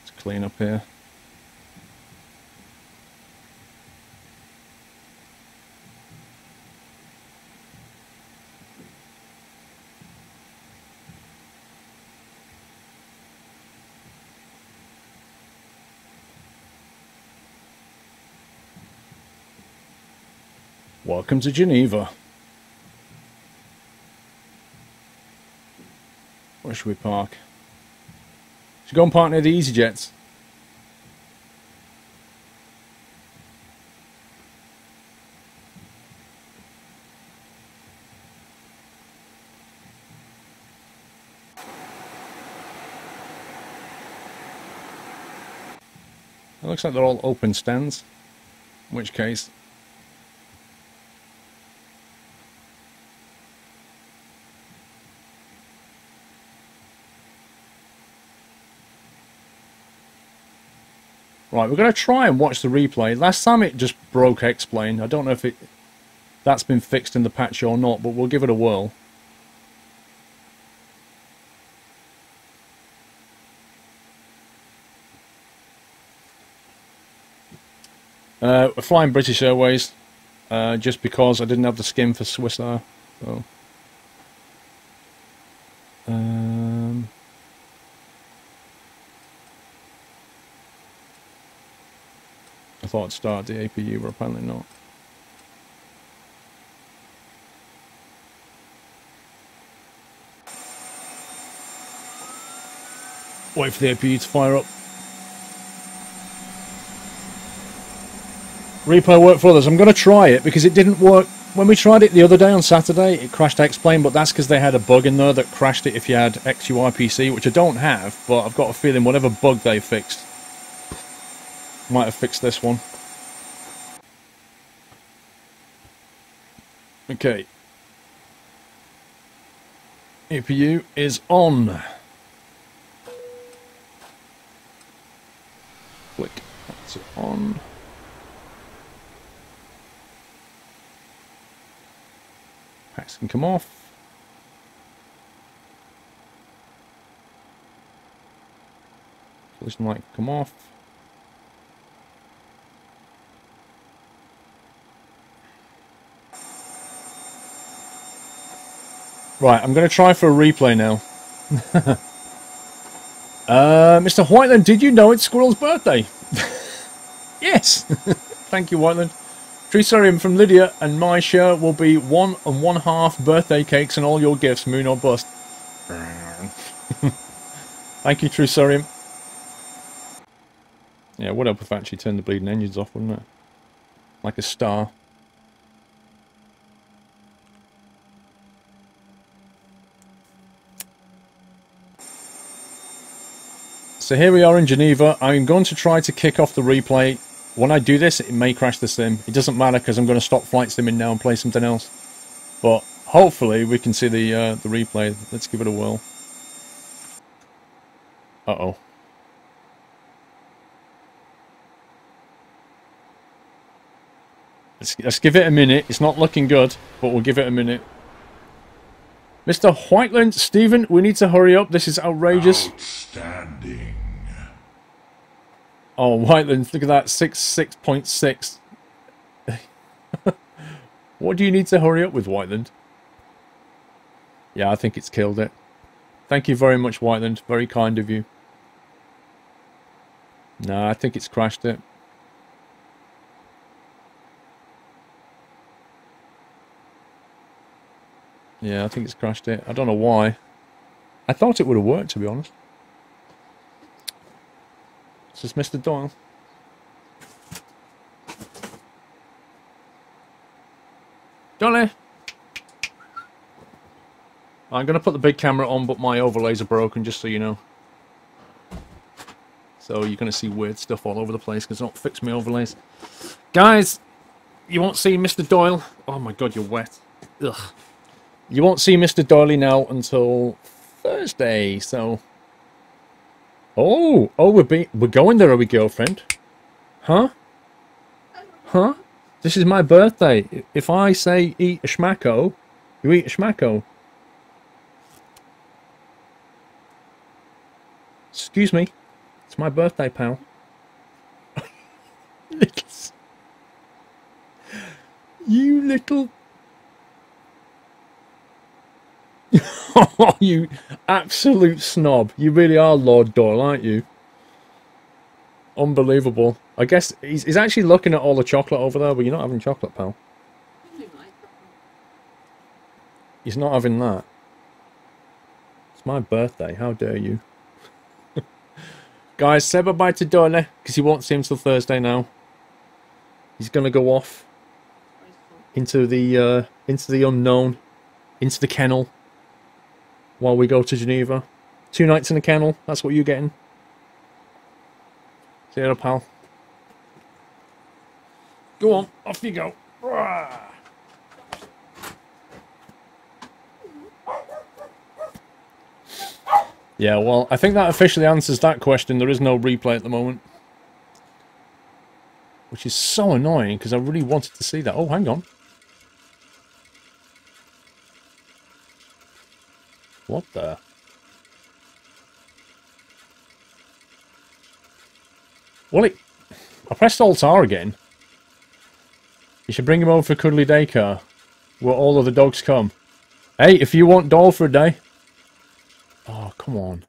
Let's clean up here. Welcome to Geneva. Where should we park? Should go and park near the EasyJets? It looks like they're all open stands. In which case, Right, we're going to try and watch the replay. Last time it just broke X-Plane. I don't know if it that's been fixed in the patch or not, but we'll give it a whirl. Uh, flying British Airways, uh, just because I didn't have the skin for Swiss Air. So. Thought I'd start the APU, but apparently not. Wait for the APU to fire up. Replay work for others. I'm going to try it because it didn't work. When we tried it the other day on Saturday, it crashed X-Plane, but that's because they had a bug in there that crashed it if you had XPUIPC, which I don't have, but I've got a feeling whatever bug they fixed might have fixed this one. Okay. APU is on. Click. That's it on. Packs can come off. Collision light can come off. Right, I'm going to try for a replay now. <laughs> uh, Mr. Whiteland, did you know it's Squirrel's birthday? <laughs> yes. <laughs> Thank you, Whiteland. Trisorium from Lydia and my share will be one and one half birthday cakes and all your gifts, moon or bust. Thank you, Trisorium. Yeah, would help if I actually turned the bleeding engines off, wouldn't it? Like a star. So here we are in Geneva. I'm going to try to kick off the replay. When I do this, it may crash the sim. It doesn't matter because I'm going to stop flight simming now and play something else. But hopefully we can see the uh, the replay. Let's give it a whirl. Uh-oh. Let's, let's give it a minute. It's not looking good, but we'll give it a minute. Mr. Whiteland, Stephen, we need to hurry up. This is outrageous. Outstanding. Oh, Whiteland, look at that. 6, 6.6. <laughs> what do you need to hurry up with, Whiteland? Yeah, I think it's killed it. Thank you very much, Whiteland. Very kind of you. No, I think it's crashed it. Yeah, I think it's crashed it. I don't know why. I thought it would have worked, to be honest. This is Mr. Doyle. Dolly! I'm going to put the big camera on, but my overlays are broken, just so you know. So you're going to see weird stuff all over the place, because I don't fix my overlays. Guys, you won't see Mr. Doyle. Oh my god, you're wet. Ugh. You won't see Mr. Doyley now until Thursday, so... Oh, oh, we're, be we're going there, are we, girlfriend? Huh? Huh? This is my birthday. If I say eat a schmacko, you eat a schmacko. Excuse me. It's my birthday, pal. <laughs> you little... oh, <laughs> you absolute snob. You really are Lord Doyle, aren't you? Unbelievable. I guess he's, he's actually looking at all the chocolate over there, but you're not having chocolate, pal. He's not having that. It's my birthday. How dare you? <laughs> Guys, say bye-bye to Doyle, because he won't see him till Thursday now. He's going to go off into the uh, into the unknown, into the kennel, while we go to Geneva. Two nights in the kennel, that's what you're getting. See you pal. Go on, off you go. Yeah, well, I think that officially answers that question. There is no replay at the moment. Which is so annoying, because I really wanted to see that. Oh, hang on. What the? Well, it... I pressed Alt-R again. You should bring him over for Cuddly Daycare, where all of the dogs come. Hey, if you want doll for a day... Oh, come on.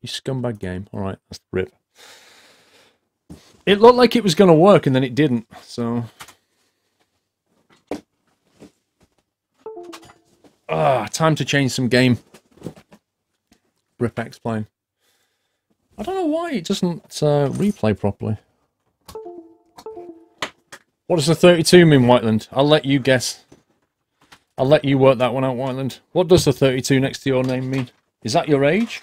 You scumbag game. Alright, that's the rip. It looked like it was going to work, and then it didn't, so... Ah, time to change some game. Rip X-Plane. I don't know why it doesn't uh, replay properly. What does the 32 mean, Whiteland? I'll let you guess. I'll let you work that one out, Whiteland. What does the 32 next to your name mean? Is that your age?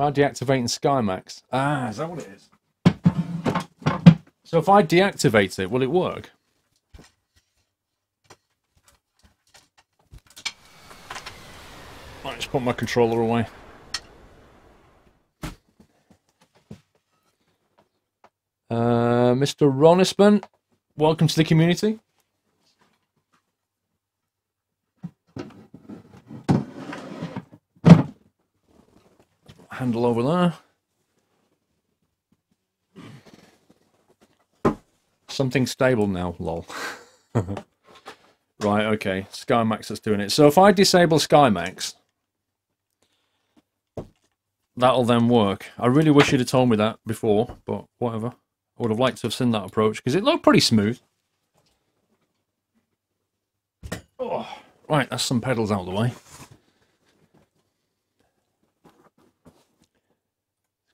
Try deactivating SkyMaxx. Ah, is that what it is? So if I deactivate it, will it work? I'll just put my controller away. Uh, Mr. Ronisman, welcome to the community. Handle over there. Something stable now, lol. <laughs> right, okay. SkyMaxx is doing it. So if I disable SkyMaxx, that'll then work. I really wish you'd have told me that before, but whatever. I would have liked to have seen that approach because it looked pretty smooth. Oh, right, that's some pedals out of the way.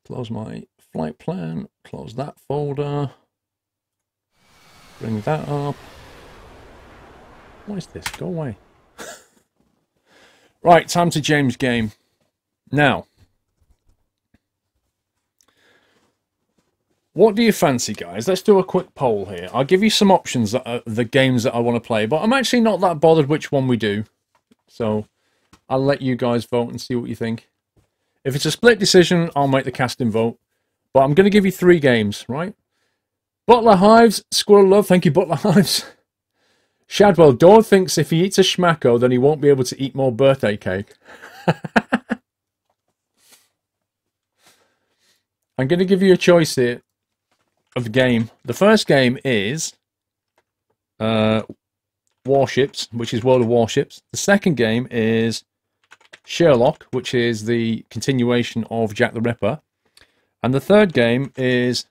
Close my flight plan, close that folder, bring that up. What is this? Go away. <laughs> right, time to James game. Now, What do you fancy, guys? Let's do a quick poll here. I'll give you some options that are the games that I want to play, but I'm actually not that bothered which one we do. So I'll let you guys vote and see what you think. If it's a split decision, I'll make the casting vote. But I'm going to give you three games, right? Butler Hives, Squirrel Love, thank you, Butler <laughs> Hives. Shadwell, Dawn thinks if he eats a schmacko, then he won't be able to eat more birthday cake. <laughs> I'm going to give you a choice here of the game. The first game is uh, Warships, which is World of Warships. The second game is Sherlock, which is the continuation of Jack the Ripper. And the third game is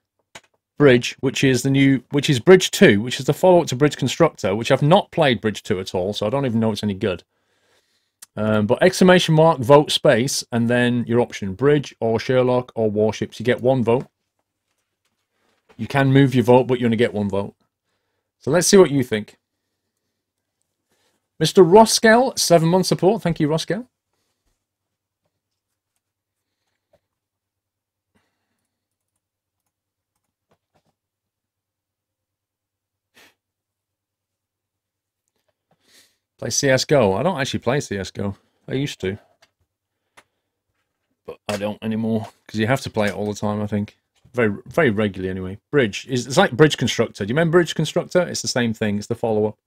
Bridge, which is the new, which is Bridge 2, which is the follow-up to Bridge Constructor, which I've not played Bridge 2 at all, so I don't even know it's any good. Um, but exclamation mark, vote space, and then your option, Bridge or Sherlock or Warships. You get one vote. You can move your vote, but you only get one vote. So let's see what you think. Mr. Roskell, seven month support. Thank you, Roskell. Play CSGO. I don't actually play CSGO. I used to. But I don't anymore. Because you have to play it all the time, I think. Very very regularly anyway. Bridge. is It's like Bridge Constructor. Do you remember Bridge Constructor? It's the same thing. It's the follow-up.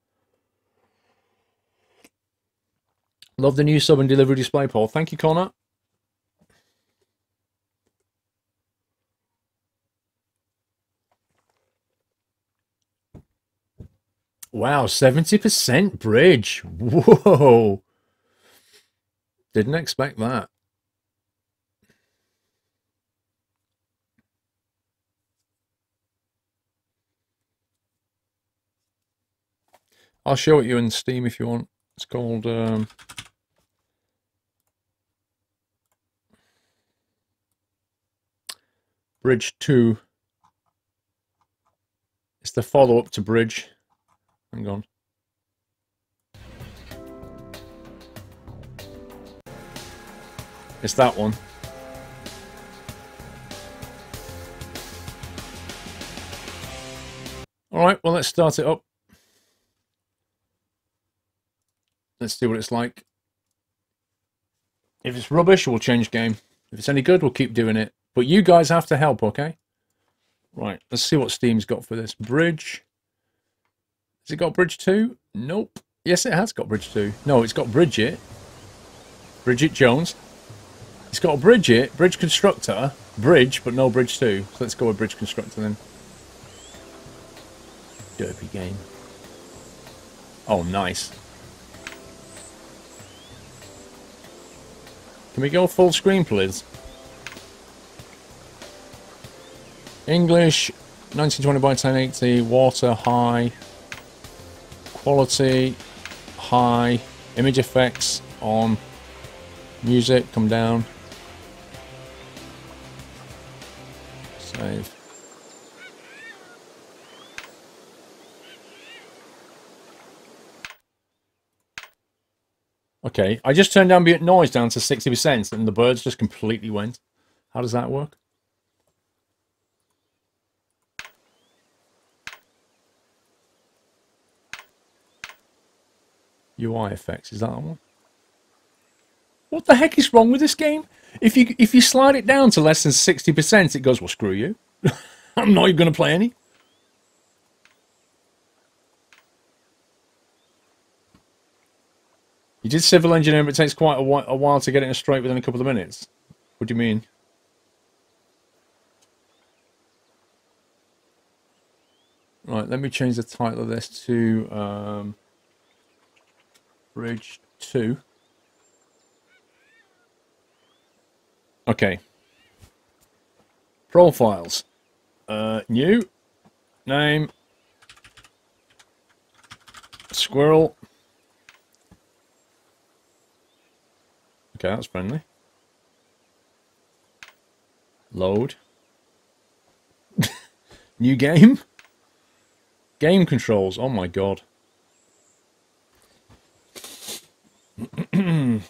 Love the new sub and delivery display, Paul. Thank you, Connor. Wow, 70% bridge. Whoa. Didn't expect that. I'll show it you in Steam if you want. It's called um, Bridge 2. It's the follow-up to Bridge. Hang on. It's that one. Alright, well let's start it up. Let's see what it's like. If it's rubbish, we'll change game. If it's any good, we'll keep doing it. But you guys have to help, okay? Right, let's see what Steam's got for this. Bridge. Has it got Bridge 2? Nope. Yes, it has got Bridge 2. No, it's got Bridget. Bridget Jones. It's got Bridget, Bridge Constructor, Bridge, but no Bridge 2. So let's go with Bridge Constructor then. Derpy game. Oh, nice. Can we go full screen, please? English, 1920 by 1080, water high, quality high, image effects on, music come down, save. Okay, I just turned ambient noise down to 60% and the birds just completely went. How does that work? UI effects, is that one? What the heck is wrong with this game? If you if you slide it down to less than 60%, it goes, well, screw you. <laughs> I'm not even going to play any. You did civil engineering, but it takes quite a while, a while to get it straight within a couple of minutes. What do you mean? Right, let me change the title of this to um, Bridge 2. Okay. Profiles. Uh, new. Name. Squirrel. Okay, that's friendly. Load. <laughs> New game? Game controls. Oh my god. <clears throat>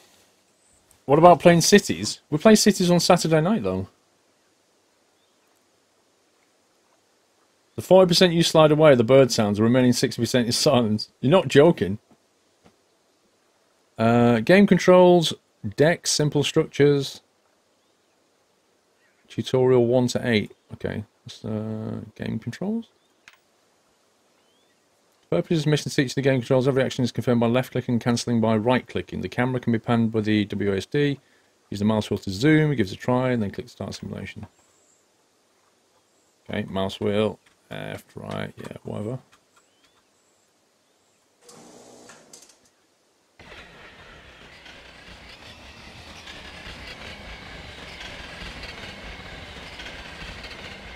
what about playing cities? We play cities on Saturday night though. The 40% you slide away the bird sounds, the remaining 60% is <laughs> silence. You're not joking. Uh, game controls, Deck, simple structures. Tutorial 1 to 8. Okay, that's uh, game controls. The purpose of mission teach the game controls. Every action is confirmed by left clicking and cancelling by right clicking. The camera can be panned by the WASD. Use the mouse wheel to zoom, Give it gives a try, and then click start simulation. Okay, mouse wheel, left, right, yeah, whatever.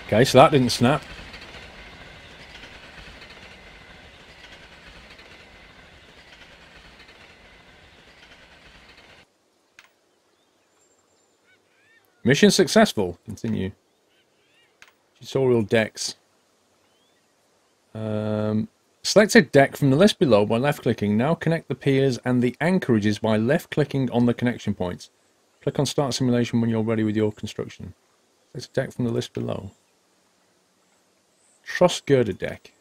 Okay, so that didn't snap. Mission successful. Continue. Tutorial decks. Um, select a deck from the list below by left-clicking. Now connect the piers and the anchorages by left-clicking on the connection points. Click on Start Simulation when you're ready with your construction. Select a deck from the list below. Truss girder deck.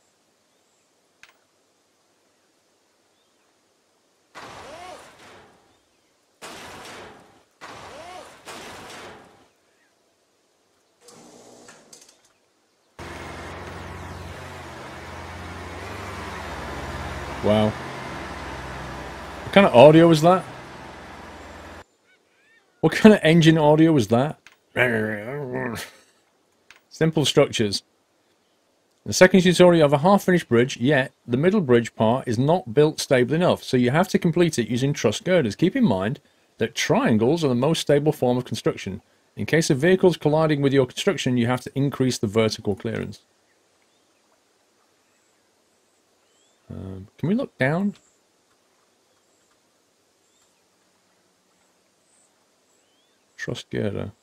Wow. What kind of audio was that? What kind of engine audio was that? <laughs> Simple structures. The second tutorial, have a half-finished bridge, yet the middle bridge part is not built stable enough, so you have to complete it using truss girders. Keep in mind that triangles are the most stable form of construction. In case of vehicles colliding with your construction, you have to increase the vertical clearance. Um, can we look down? Girder.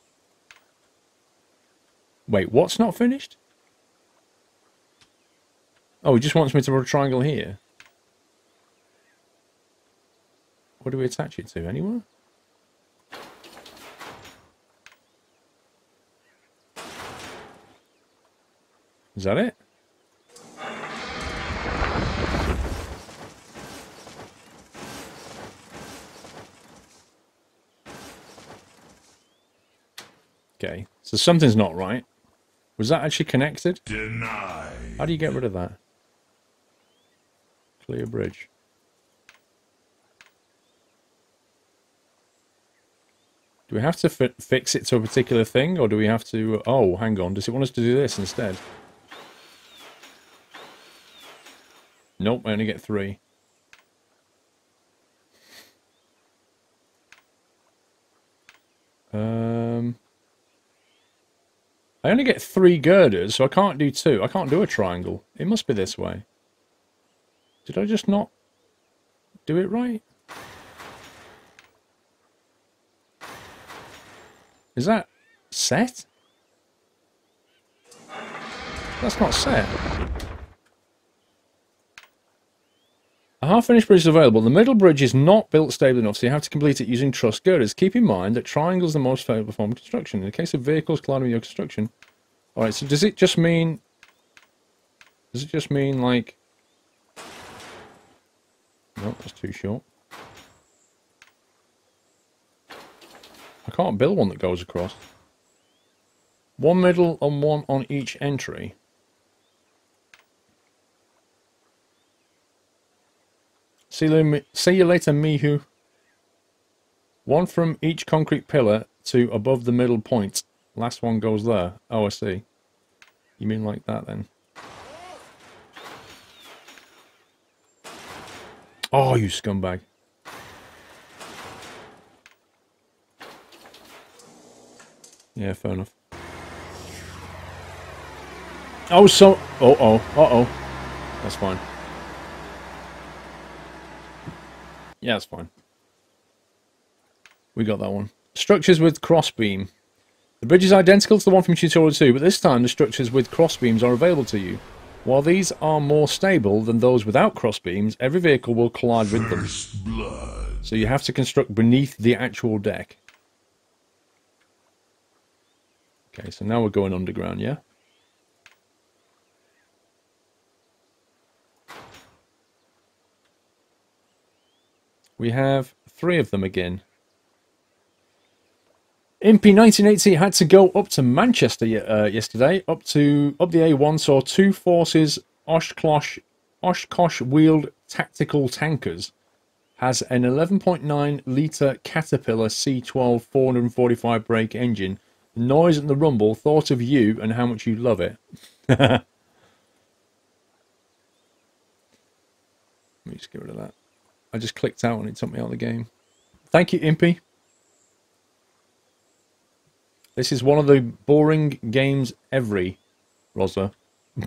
Wait, what's not finished? Oh, he just wants me to put a triangle here. What do we attach it to? Anywhere? Is that it? Okay, so something's not right. Was that actually connected? Denied. How do you get rid of that? Clear bridge. Do we have to fi fix it to a particular thing, or do we have to... Oh, hang on. Does it want us to do this instead? Nope, I only get three. Um... I only get three girders, so I can't do two. I can't do a triangle. It must be this way. Did I just not do it right? Is that set? That's not set. A half-finished bridge is available. The middle bridge is not built stable enough, so you have to complete it using truss girders. Keep in mind that triangles are the most favourable form of construction. In the case of vehicles colliding with your construction... Alright, so does it just mean... Does it just mean, like... No, that's too short. I can't build one that goes across. One middle and one on each entry. See you, see you later, Mihu. One from each concrete pillar to above the middle point. Last one goes there. Oh, I see. You mean like that, then? Oh, you scumbag. Yeah, fair enough. Oh, so... Uh-oh. Uh-oh. That's fine. Yeah, that's fine. We got that one. Structures with crossbeam. The bridge is identical to the one from Tutorial 2, but this time the structures with crossbeams are available to you. While these are more stable than those without crossbeams, every vehicle will collide with them. Blood. So you have to construct beneath the actual deck. Okay, so now we're going underground, yeah? We have three of them again. MP1980 had to go up to Manchester uh, yesterday, up to up the A1, saw two forces Oshkosh, Oshkosh wheeled tactical tankers. Has an 11.9 litre Caterpillar C12 445 brake engine The noise and the rumble, thought of you and how much you love it. <laughs> Let me just get rid of that. I just clicked out and it took me out of the game. Thank you, Impy. This is one of the boring games every, Rosa. <laughs>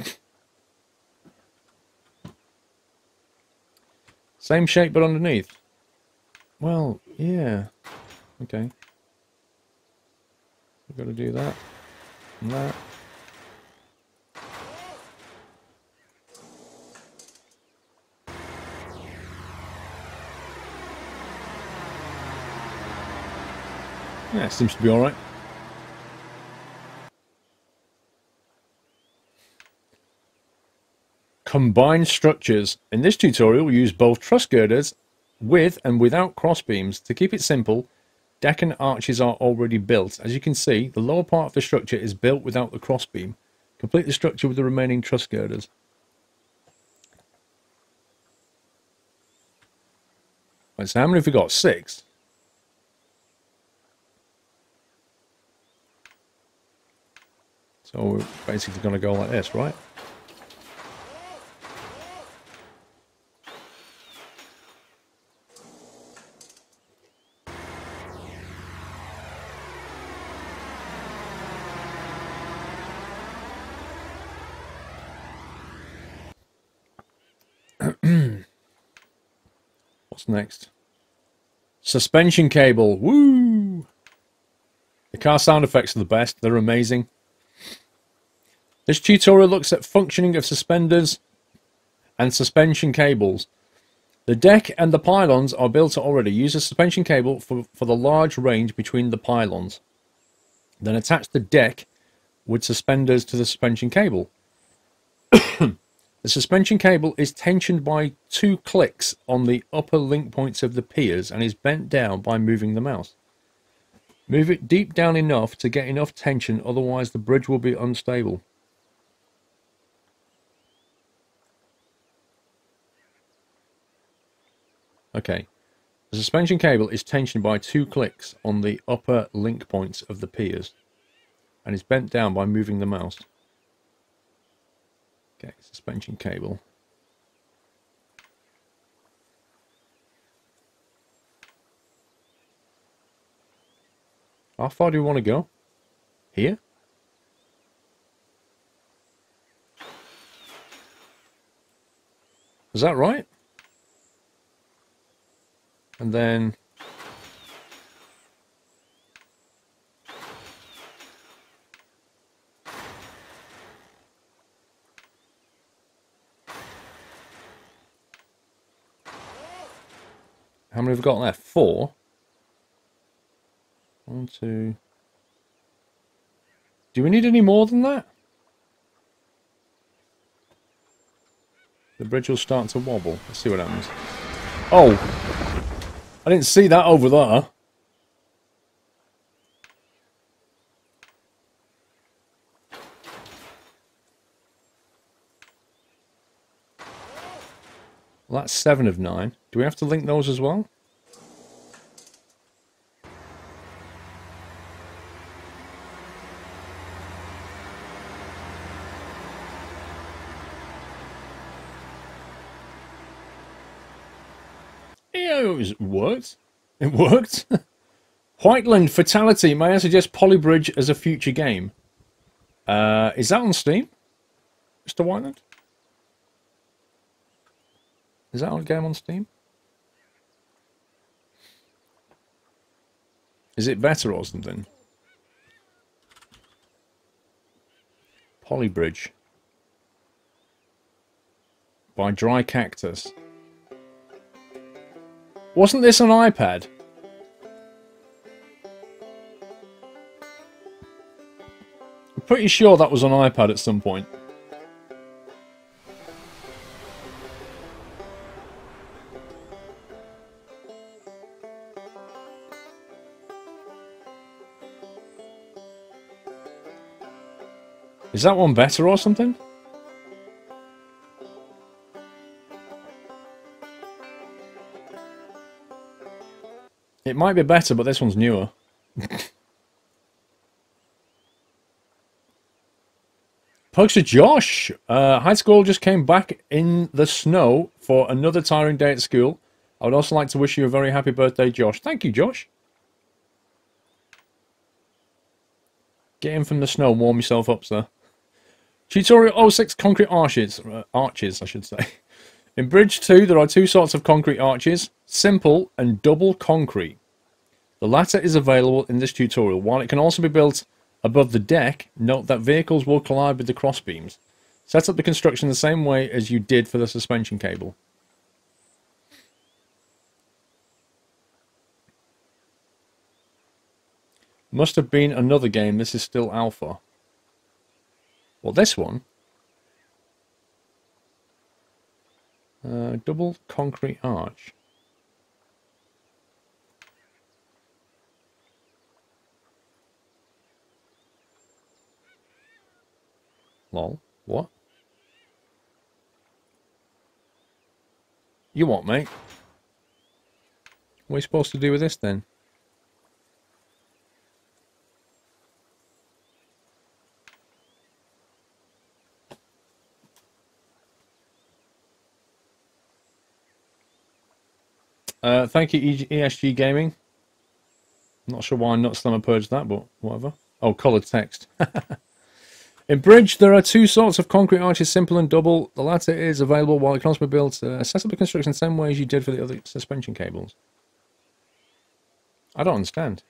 Same shape but underneath. Well, yeah. Okay. We've got to do that. And that. Yeah, seems to be alright. Combined structures. In this tutorial, we use both truss girders with and without crossbeams. To keep it simple, deck and arches are already built. As you can see, the lower part of the structure is built without the crossbeam. Complete the structure with the remaining truss girders. Right, so how many have we got? Six. So we're basically going to go like this, right? <clears throat> What's next? Suspension cable. Woo! The car sound effects are the best. They're amazing. This tutorial looks at functioning of suspenders and suspension cables. The deck and the pylons are built already. Use a suspension cable for, for the large range between the pylons. Then attach the deck with suspenders to the suspension cable. <coughs> the suspension cable is tensioned by two clicks on the upper link points of the piers and is bent down by moving the mouse. Move it deep down enough to get enough tension, otherwise the bridge will be unstable. Okay. The suspension cable is tensioned by two clicks on the upper link points of the piers and is bent down by moving the mouse. Okay, suspension cable. How far do you want to go? Here? Is that right? And then... How many have we got left? Four? One, two... Do we need any more than that? The bridge will start to wobble. Let's see what happens. Oh! I didn't see that over there. Well, that's seven of nine. Do we have to link those as well? Yeah, it was- worked. It worked. <laughs> Whiteland Fatality. May I suggest Polybridge as a future game? Uh, is that on Steam, Mr. Whiteland? Is that a game on Steam? Is it better or something? Polybridge. By Dry Cactus. Wasn't this an iPad? I'm pretty sure that was an iPad at some point. Is that one better or something? It might be better, but this one's newer. Pugster Josh, uh, high school just came back in the snow for another tiring day at school. I would also like to wish you a very happy birthday, Josh. Thank you, Josh. Get in from the snow warm yourself up, sir. Tutorial 06 concrete arches, uh, arches, I should say. In Bridge 2, there are two sorts of concrete arches, simple and double concrete. The latter is available in this tutorial. While it can also be built above the deck, note that vehicles will collide with the crossbeams. Set up the construction the same way as you did for the suspension cable. Must have been another game. This is still alpha. Well, this one. Uh, double concrete arch. Lol. What? You what, mate? What are you supposed to do with this then? Uh, thank you, ESG Gaming. Not sure why Nut Slammer purged that, but whatever. Oh, coloured text. <laughs> In Bridge, there are two sorts of concrete arches, simple and double. The latter is available while it can also be built. Set up the construction the same way as you did for the other suspension cables. I don't understand.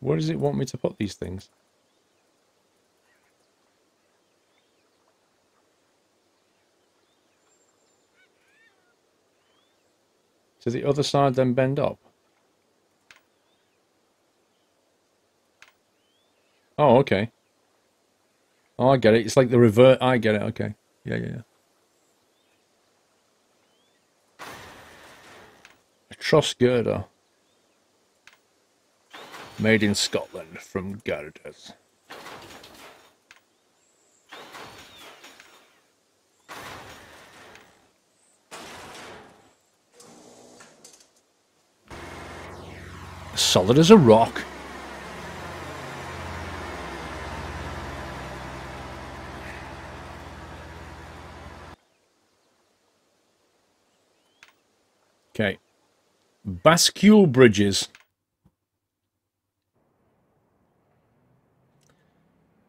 Where does it want me to put these things? To the other side, then bend up. Oh, okay. Oh, I get it. It's like the revert. I get it. Okay. Yeah, yeah, yeah. A truss girder. Made in Scotland from girders. Solid as a rock. Okay. Bascule bridges.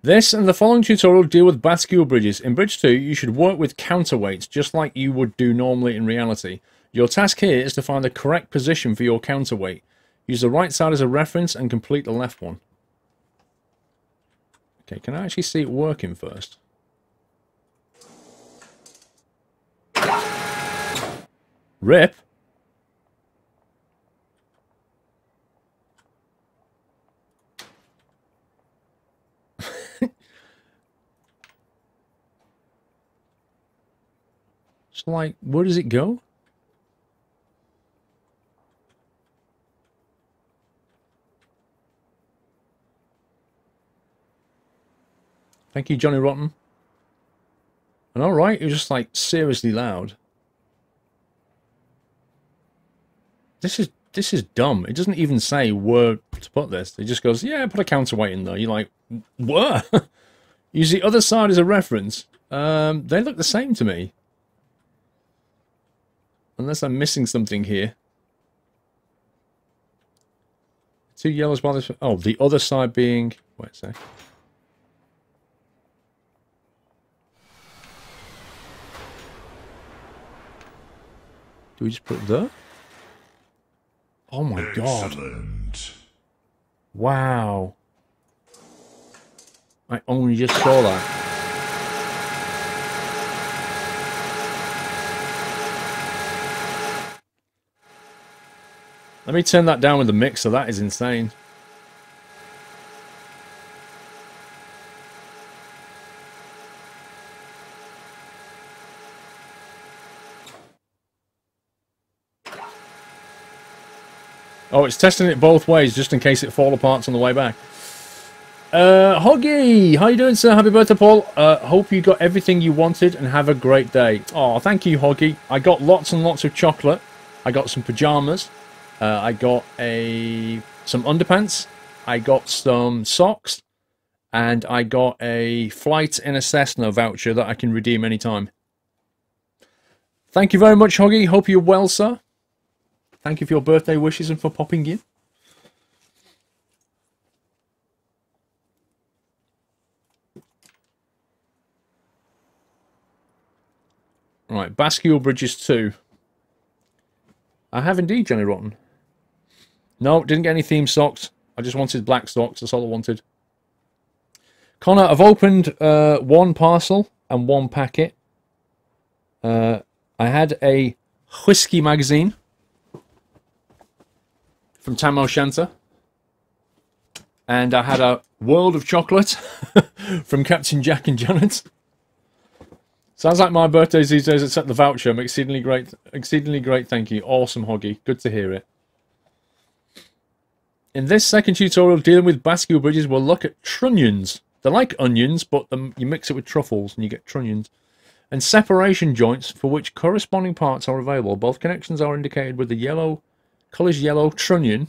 This and the following tutorial deal with bascule bridges. In Bridge 2, you should work with counterweights, just like you would do normally in reality. Your task here is to find the correct position for your counterweight. Use the right side as a reference and complete the left one. Okay, can I actually see it working first? Rip? Like, where does it go? Thank you, Johnny Rotten. And alright, it was just like seriously loud. This is this is dumb. It doesn't even say where to put this. It just goes, yeah, put a counterweight in there. You're like, what? Use <laughs> the other side as a reference. Um, they look the same to me. Unless I'm missing something here. Two yellows by this... Oh, the other side being... Wait a sec. Do we just put it there? Oh my Excellent. god. Wow. I only just saw that. Let me turn that down with the mixer. That is insane. Oh, it's testing it both ways just in case it fall apart on the way back. Uh, Hoggy, how you doing, sir? Happy birthday, Paul. Uh, hope you got everything you wanted and have a great day. Oh, thank you, Hoggy. I got lots and lots of chocolate. I got some pajamas. Uh, I got a some underpants, I got some socks, and I got a flight in a Cessna voucher that I can redeem anytime. Thank you very much, Hoggy. Hope you're well, sir. Thank you for your birthday wishes and for popping in. Right, Bascule Bridges 2. I have indeed, Johnny Rotten. No, didn't get any theme socks. I just wanted black socks. That's all I wanted. Connor, I've opened uh, one parcel and one packet. Uh, I had a whiskey magazine from Tam O'Shanter. And I had a World of Chocolate <laughs> from Captain Jack and Janet. Sounds like my birthdays these days, except the voucher. I'm exceedingly great. Exceedingly great, thank you. Awesome, Hoggy. Good to hear it. In this second tutorial dealing with bascule bridges, we'll look at trunnions. They're like onions, but you mix it with truffles and you get trunnions. And separation joints for which corresponding parts are available. Both connections are indicated with the yellow, colours yellow trunnion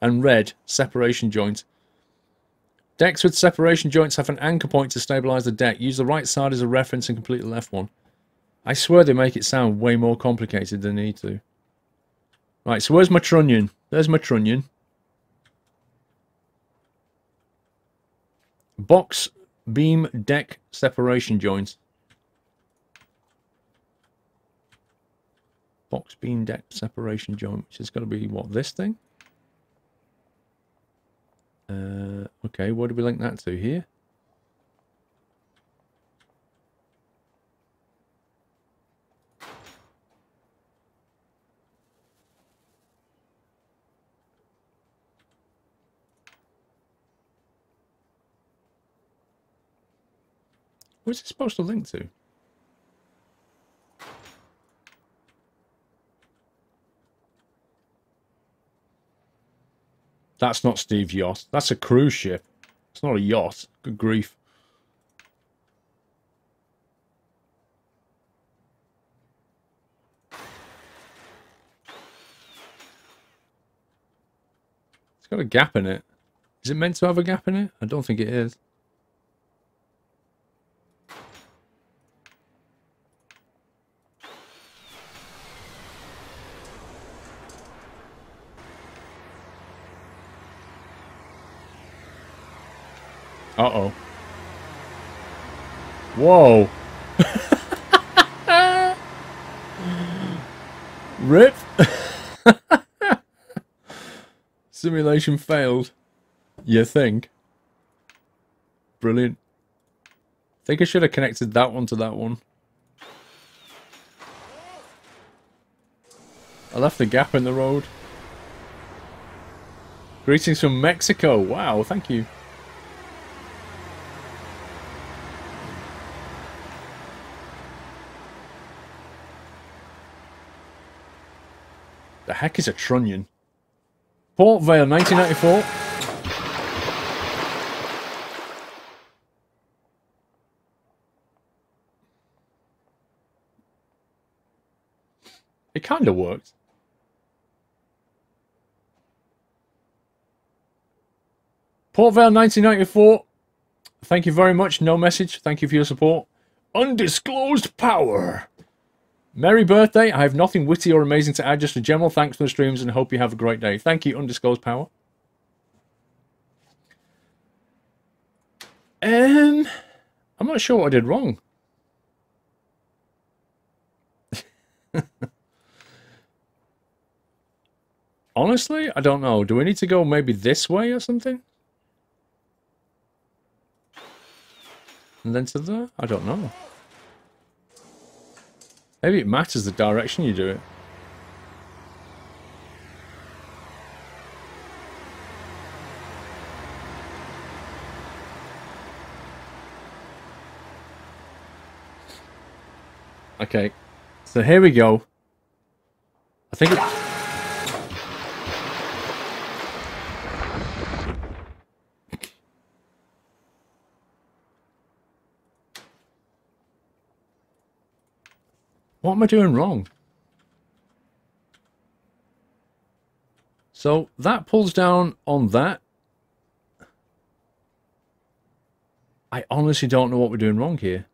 and red separation joint. Decks with separation joints have an anchor point to stabilise the deck. Use the right side as a reference and complete the left one. I swear they make it sound way more complicated than they need to. Right, so where's my trunnion? There's my trunnion. Box beam deck separation joints. Box beam deck separation joint, which is going to be, what, this thing? Uh, okay, what do we link that to here? What's it supposed to link to? That's not Steve's yacht. That's a cruise ship. It's not a yacht. Good grief. It's got a gap in it. Is it meant to have a gap in it? I don't think it is. Uh-oh. Whoa. <laughs> Rip. <laughs> Simulation failed. You think? Brilliant. think I should have connected that one to that one. I left the gap in the road. Greetings from Mexico. Wow, thank you. Heck is a trunnion? Port Vale, 1994. It kind of worked. Port Vale 1994. Thank you very much. No message. Thank you for your support. Undisclosed power. Merry birthday. I have nothing witty or amazing to add, just a general thanks for the streams and hope you have a great day. Thank you, Undisclosed Power. Um, I'm not sure what I did wrong. <laughs> Honestly, I don't know. Do we need to go maybe this way or something? And then to the... I don't know. Maybe it matters the direction you do it. Okay, so here we go. I think What am I doing wrong? So that pulls down on that. I honestly don't know what we're doing wrong here.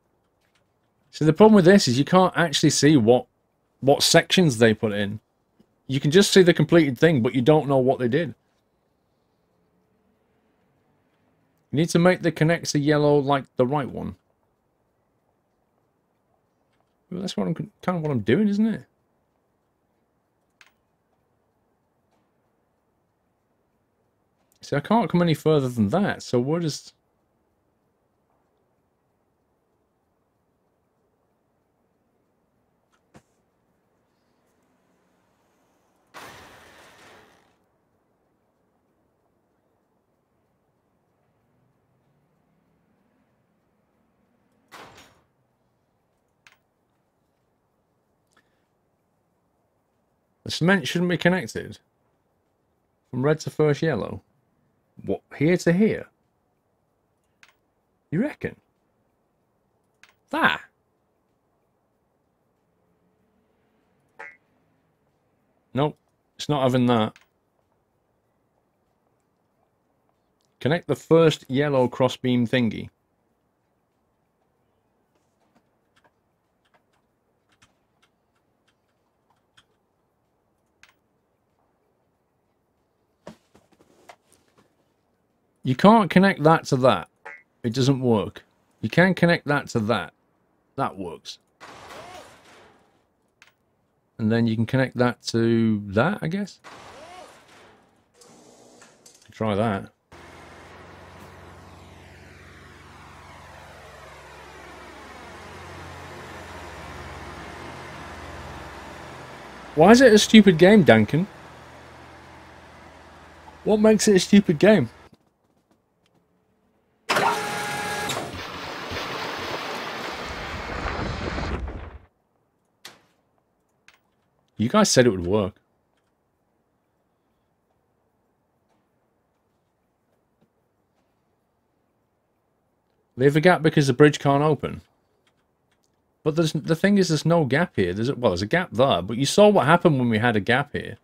So the problem with this is you can't actually see what what sections they put in. You can just see the completed thing, but you don't know what they did. You need to make the connector yellow like the right one. Well, that's what I'm kind of what I'm doing, isn't it? See, I can't come any further than that, so what is... The cement shouldn't be connected. From red to first yellow. What, here to here? You reckon? That? Nope, it's not having that. Connect the first yellow crossbeam thingy. You can't connect that to that. It doesn't work. You can connect that to that. That works. And then you can connect that to that, I guess. Try that. Why is it a stupid game, Duncan? What makes it a stupid game? You guys said it would work. Leave a gap because the bridge can't open. But there's, the thing is, there's no gap here. There's well, there's a gap there, but you saw what happened when we had a gap here.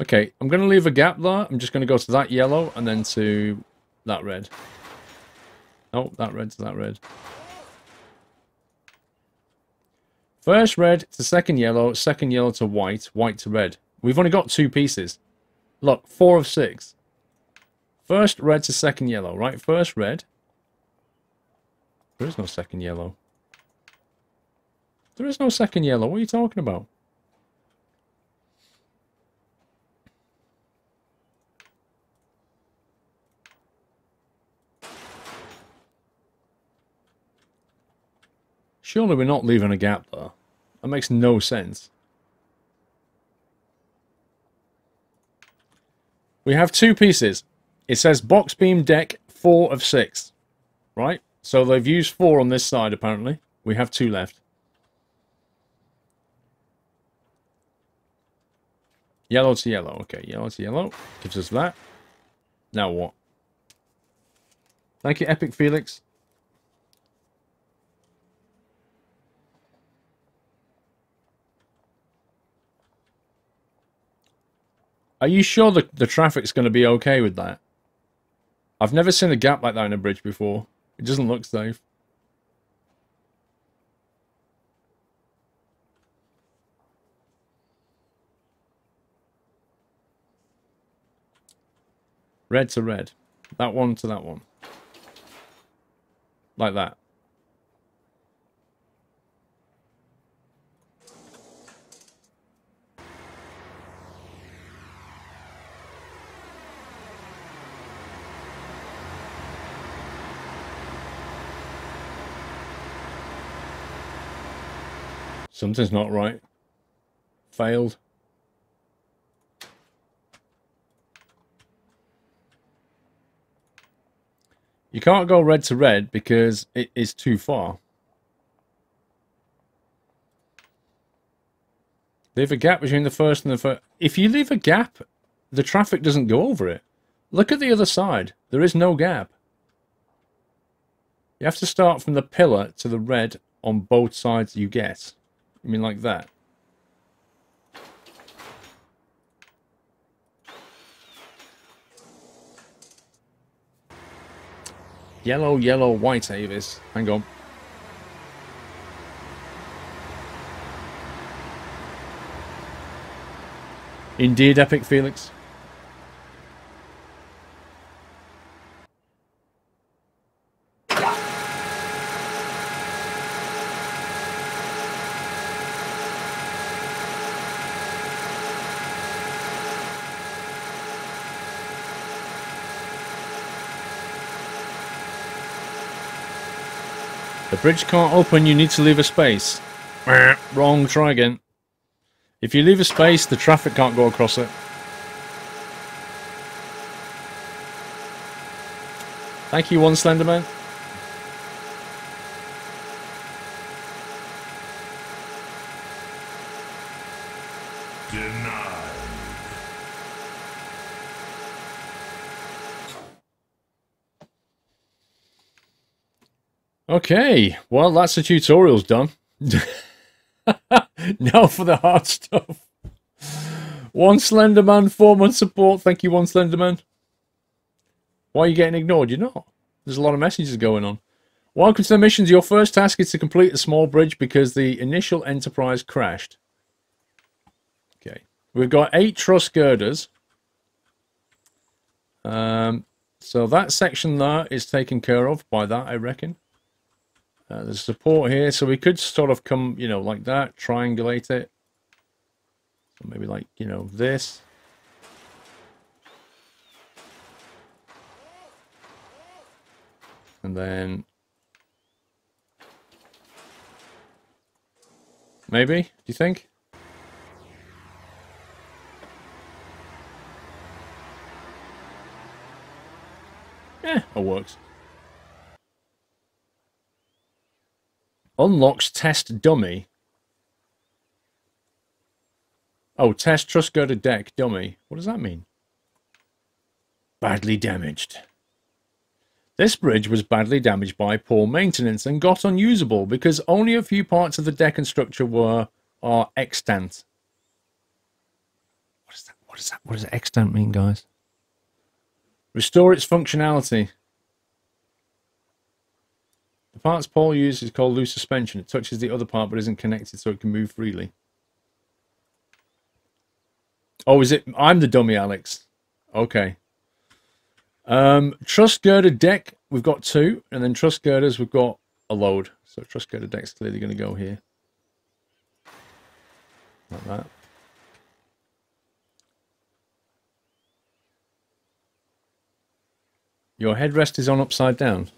Okay, I'm going to leave a gap there. I'm just going to go to that yellow and then to that red. Oh, that red to that red. First red to second yellow, second yellow to white, white to red. We've only got two pieces. Look, four of six. First red to second yellow, right? First red. There is no second yellow. There is no second yellow. What are you talking about? Surely we're not leaving a gap there. That makes no sense. We have two pieces. It says box beam deck 4 of 6. Right? So they've used 4 on this side apparently. We have 2 left. Yellow to yellow. Okay, yellow to yellow. Gives us that. Now what? Thank you, Epic Felix. Are you sure the, the traffic's going to be okay with that? I've never seen a gap like that in a bridge before. It doesn't look safe. Red to red. That one to that one. Like that. Something's not right. Failed. You can't go red to red because it is too far. Leave a gap between the first and the first. If you leave a gap, the traffic doesn't go over it. Look at the other side. There is no gap. You have to start from the pillar to the red on both sides you get. You mean like that? Yellow, yellow, white, Avis. Hang on. Indeed, Epic Felix. Bridge can't open, you need to leave a space. Wrong, try again. If you leave a space, the traffic can't go across it. Thank you, one Slenderman. Denied. Okay, well, that's the tutorial's done. <laughs> now for the hard stuff. One Slenderman, four month support. Thank you, One Slenderman. Why are you getting ignored? You're not. There's a lot of messages going on. Welcome to the missions. Your first task is to complete the small bridge because the initial Enterprise crashed. Okay. We've got eight truss girders. Um, so that section there is taken care of by that, I reckon. Uh, there's support here, so we could sort of come, you know, like that, triangulate it. So maybe like, you know, this. And then... Maybe, do you think? Yeah, it works. Unlocks test dummy. Oh, test trust go to deck dummy. What does that mean? Badly damaged. This bridge was badly damaged by poor maintenance and got unusable because only a few parts of the deck and structure were are extant. What is that? What does that? What does extant mean, guys? Restore its functionality. The parts Paul uses is called loose suspension. It touches the other part but isn't connected so it can move freely. Oh, is it? I'm the dummy, Alex. Okay. Um, truss girder deck, we've got two. And then truss girders, we've got a load. So truss girder deck's clearly going to go here. Like that. Your headrest is on upside down.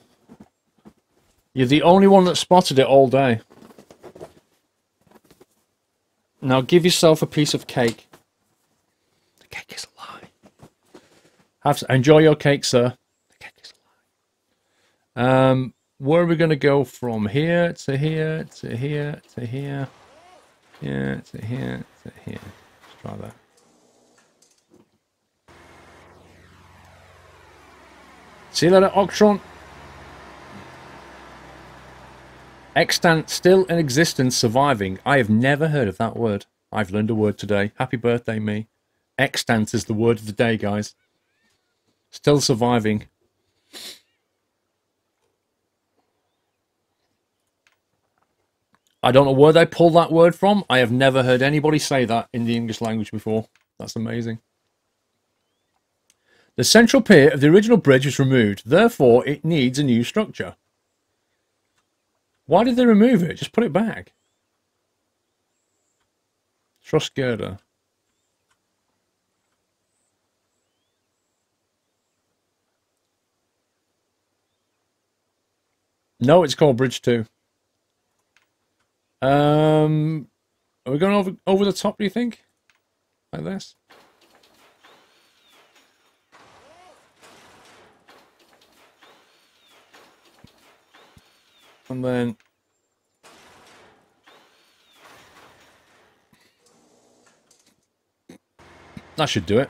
You're the only one that spotted it all day. Now give yourself a piece of cake. The cake is a lie. Have enjoy your cake, sir. The cake is a lie. Um, where are we going to go from here to here to here to here, here to here to here? Let's try that. See you later, Octron. Extant still in existence, surviving. I have never heard of that word. I've learned a word today. Happy birthday, me. Extant is the word of the day, guys. Still surviving. I don't know where they pulled that word from. I have never heard anybody say that in the English language before. That's amazing. The central pier of the original bridge was removed. Therefore, it needs a new structure. Why did they remove it? Just put it back. Truss girder. No, it's called Bridge 2. Um, are we going over, over the top, do you think? Like this? And then that should do it.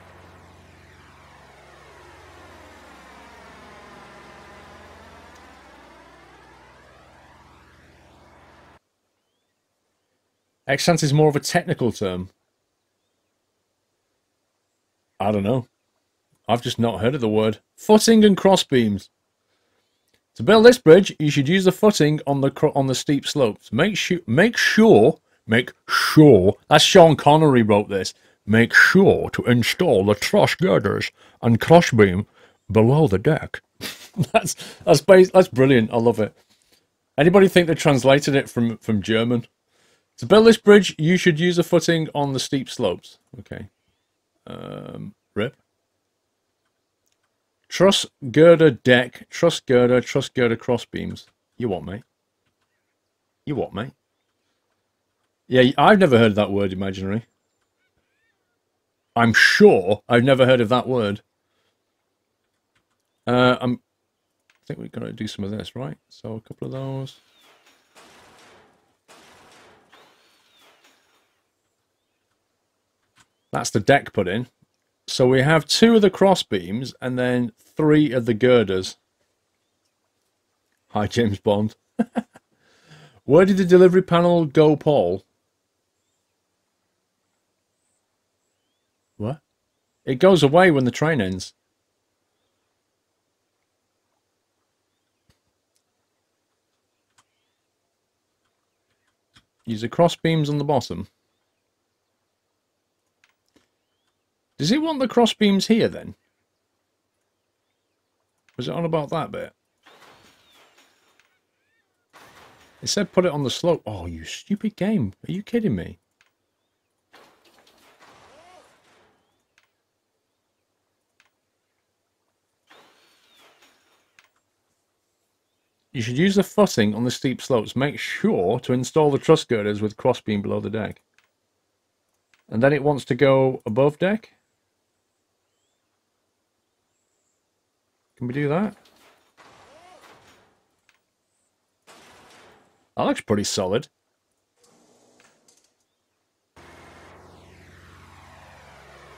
ex is more of a technical term. I don't know. I've just not heard of the word. Footing and crossbeams. To build this bridge, you should use the footing on the on the steep slopes. Make sure, make sure, make sure. That's Sean Connery wrote this. Make sure to install the truss girders and crossbeam below the deck. <laughs> that's that's bas- that's brilliant. I love it. Anybody think they translated it from from German? To build this bridge, you should use a footing on the steep slopes. Okay. Um, rip. Truss girder deck, truss girder, truss girder crossbeams. You what, mate? You what, mate? Yeah, I've never heard that word, imaginary. I'm sure I've never heard of that word. Uh, I'm, I think we're going to do some of this, right? So a couple of those. That's the deck put in. So we have two of the cross beams and then three of the girders. Hi, James Bond. <laughs> Where did the delivery panel go, Paul? What? It goes away when the train ends. Use the cross beams on the bottom. Does he want the cross beams here then? Was it on about that bit? It said put it on the slope. Oh, you stupid game. Are you kidding me? You should use the footing on the steep slopes. Make sure to install the truss girders with crossbeam below the deck. And then it wants to go above deck. Can we do that? That looks pretty solid.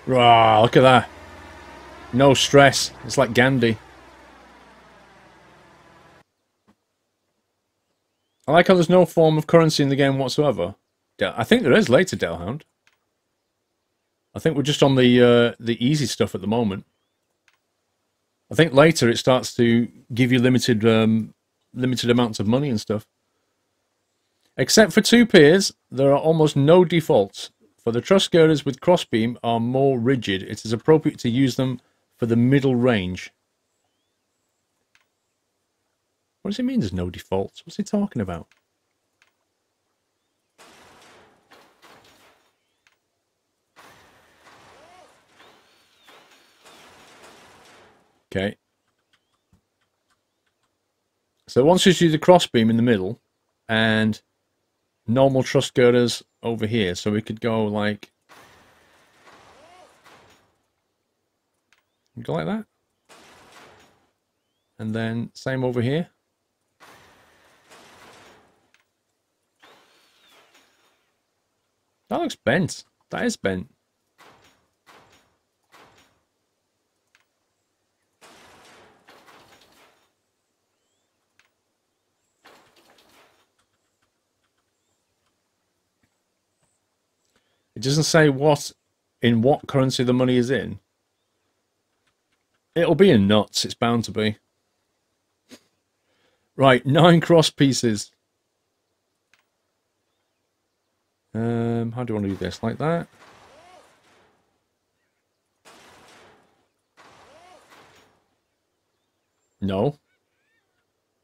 Rah, look at that. No stress. It's like Gandhi. I like how there's no form of currency in the game whatsoever. I think there is later, Delhound. I think we're just on the uh, the easy stuff at the moment. I think later it starts to give you limited um, limited amounts of money and stuff. Except for two piers, there are almost no defaults. For the truss girders with crossbeam are more rigid. It is appropriate to use them for the middle range. What does it mean there's no defaults? What's he talking about? Okay. So once you do the crossbeam in the middle and normal truss girders over here, so we could go like go like that. And then same over here. That looks bent. That is bent. Doesn't say what in what currency the money is in. It'll be in nuts. It's bound to be. Right, nine cross pieces. Um, how do I want to do this? Like that? No.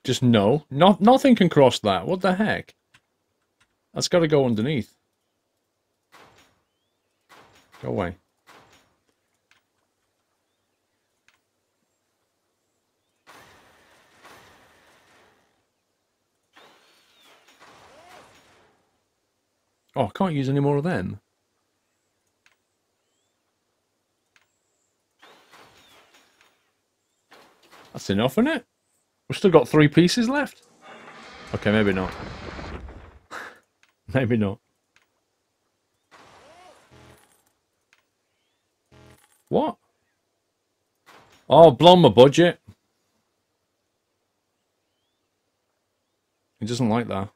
Just no. Not nothing can cross that. What the heck? That's got to go underneath. Go away. Oh, I can't use any more of them. That's enough, isn't it? We've still got three pieces left. Okay, maybe not. <laughs> maybe not. What? Oh, blown my budget. He doesn't like that.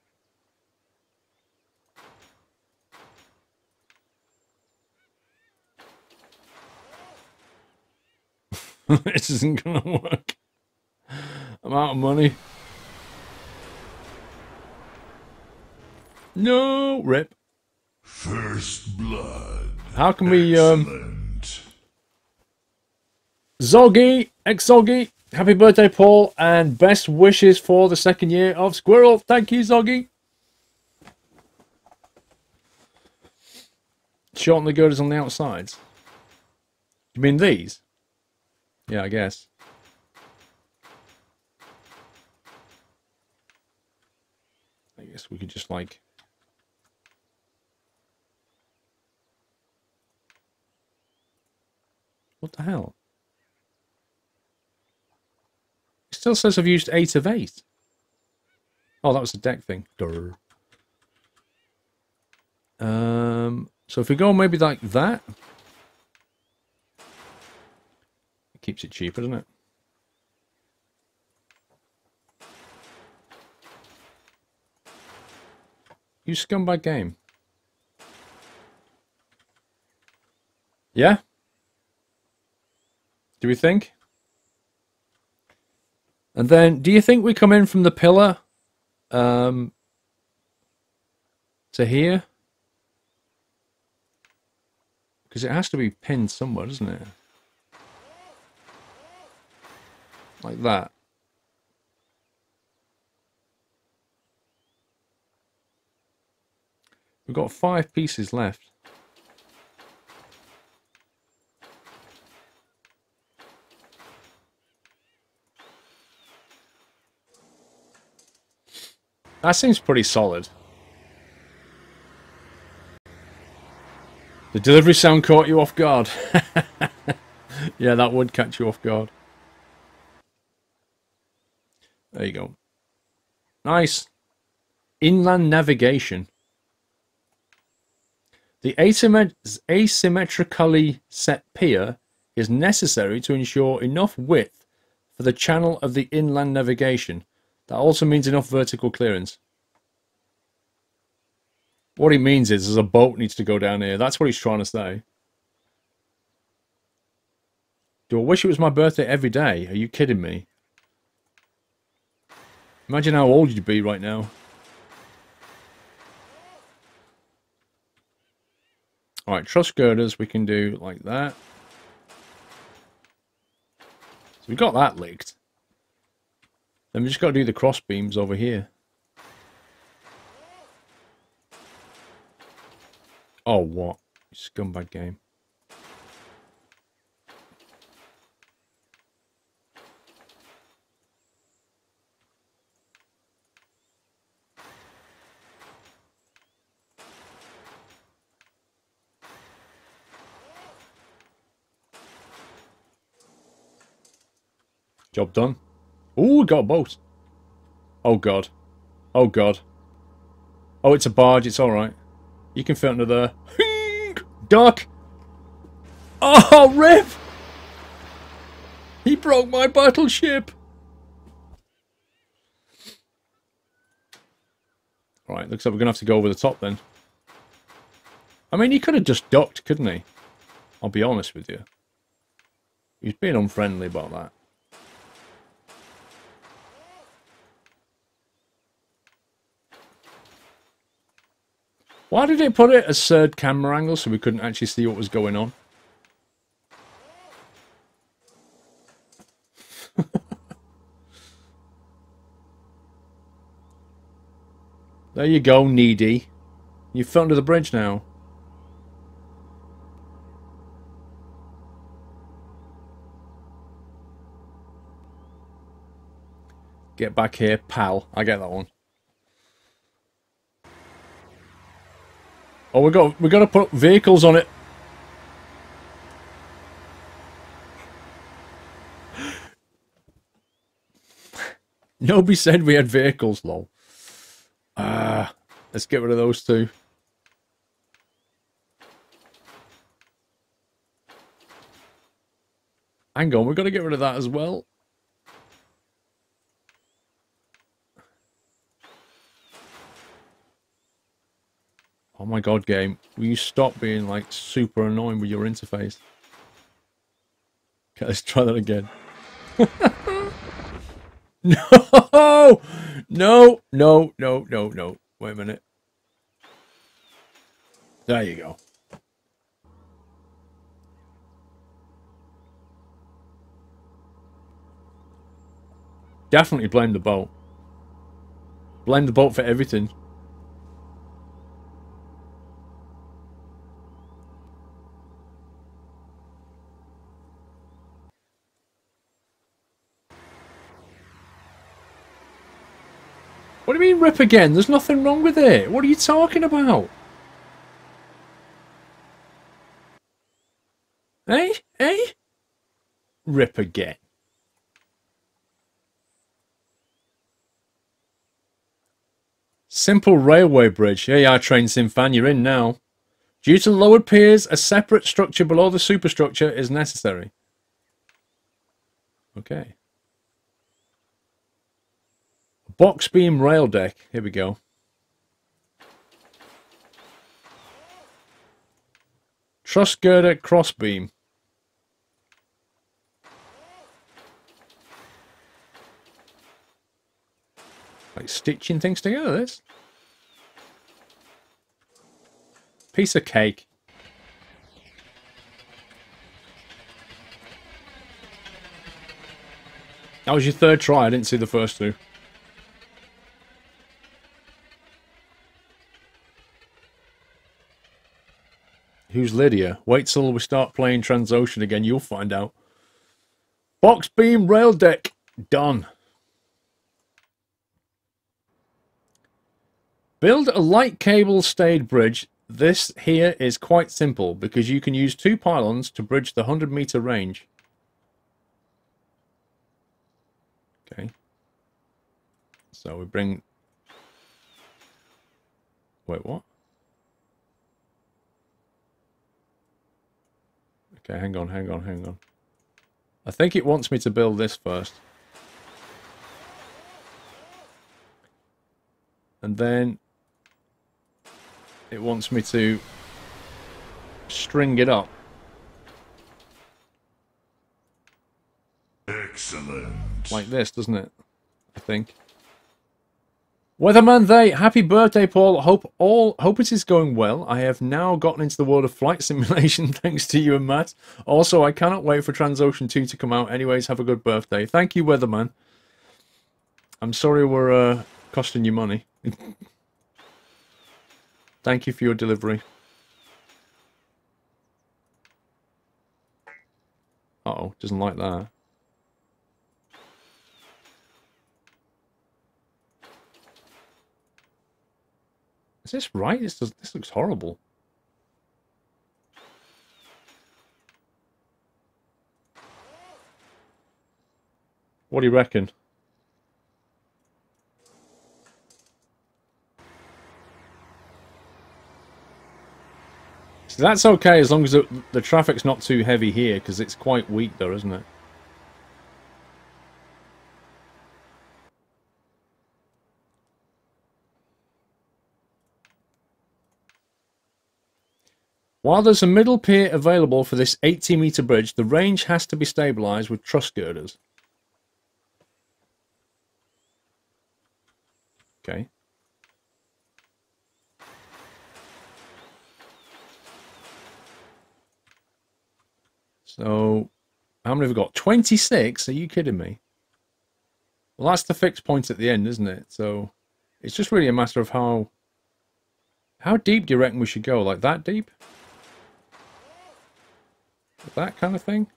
<laughs> this isn't gonna work. I'm out of money. No, rip. First blood. How can Excellent. we um Zoggy, ex Zoggy, happy birthday, Paul, and best wishes for the second year of Squirrel. Thank you, Zoggy. Shorten the girders on the outsides. You mean these? Yeah, I guess. I guess we could just like. What the hell? It still says I've used 8 of 8. Oh, that was the deck thing. Durr. Um, so if we go maybe like that, it keeps it cheaper, doesn't it? You scumbag game. Yeah? Do we think? And then, do you think we come in from the pillar um, to here? Because it has to be pinned somewhere, doesn't it? Like that. We've got five pieces left. That seems pretty solid. The delivery sound caught you off guard. <laughs> yeah, that would catch you off guard. There you go. Nice. Inland navigation. The asymmet- asymmetrically set pier is necessary to ensure enough width for the channel of the inland navigation. That also means enough vertical clearance. What he means is there's a boat needs to go down here. That's what he's trying to say. Do I wish it was my birthday every day? Are you kidding me? Imagine how old you'd be right now. Alright, truss girders we can do like that. So we got that licked. Then we just got to do the cross beams over here. Oh, what? Scumbag game. Job done. Ooh, got a boat. Oh, God. Oh, God. Oh, it's a barge. It's all right. You can fit under there. Duck! Oh, Rip! He broke my battleship! Right, looks like we're going to have to go over the top then. I mean, he could have just ducked, couldn't he? I'll be honest with you. He's being unfriendly about that. Why did it put it as third camera angle so we couldn't actually see what was going on? <laughs> there you go, needy. You've fell under the bridge now. Get back here, pal. I get that one. Oh, we got we got to put vehicles on it. <laughs> Nobody said we had vehicles, lol. Ah, let's get rid of those two. Hang on, we've got to get rid of that as well. Oh my god, game. Will you stop being like super annoying with your interface? Okay, let's try that again. <laughs> no! No, no, no, no, no. Wait a minute. There you go. Definitely blame the boat. Blame the boat for everything. What do you mean rip again? There's nothing wrong with it. What are you talking about? Eh? Eh? Rip again. Simple railway bridge. Yeah, yeah, train sim fan, you're in now. Due to lowered piers, a separate structure below the superstructure is necessary. Okay. Box beam rail deck. Here we go. Truss girder cross beam. Like stitching things together, this. Piece of cake. That was your third try. I didn't see the first two. Who's Lydia? Wait till we start playing Transocean again. You'll find out. Box beam rail deck. Done. Build a light cable stayed bridge. This here is quite simple because you can use two pylons to bridge the 100 meter range. Okay. So we bring... Wait, what? Okay, hang on, hang on, hang on. I think it wants me to build this first. And then it wants me to string it up. Excellent. Like this, doesn't it? I think. Weatherman they happy birthday Paul. Hope all hope it is going well. I have now gotten into the world of flight <laughs> simulation thanks to you and Matt. Also I cannot wait for Transocean 2 to come out. Anyways have a good birthday. Thank you Weatherman. I'm sorry we're uh, costing you money. <laughs> Thank you for your delivery. Uh oh doesn't like that Is this right? This does, this looks horrible. What do you reckon? So that's okay as long as the, the traffic's not too heavy here, because it's quite weak though, isn't it? While there's a middle pier available for this 80 metre bridge, the range has to be stabilised with truss girders. Okay. So, how many have we got? 26? Are you kidding me? Well, that's the fixed point at the end, isn't it? So, it's just really a matter of how... How deep do you reckon we should go? Like that deep? That kind of thing.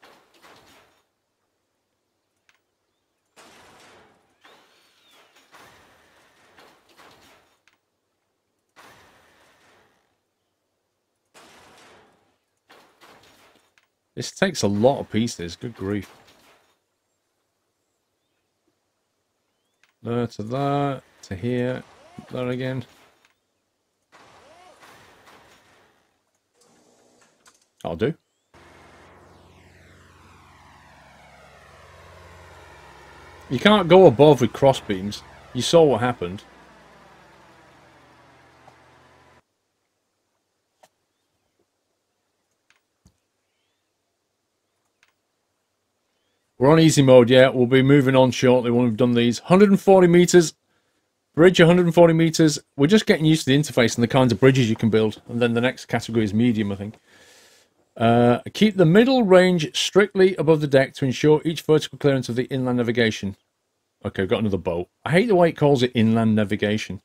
This takes a lot of pieces, good grief. There to that, to here, there again. I'll do. You can't go above with crossbeams. You saw what happened. We're on easy mode, yeah. We'll be moving on shortly when we've done these. 140 meters, bridge 140 meters. We're just getting used to the interface and the kinds of bridges you can build. And then the next category is medium, I think. Uh, keep the middle range strictly above the deck to ensure each vertical clearance of the inland navigation. Okay, we've got another boat. I hate the way it calls it inland navigation.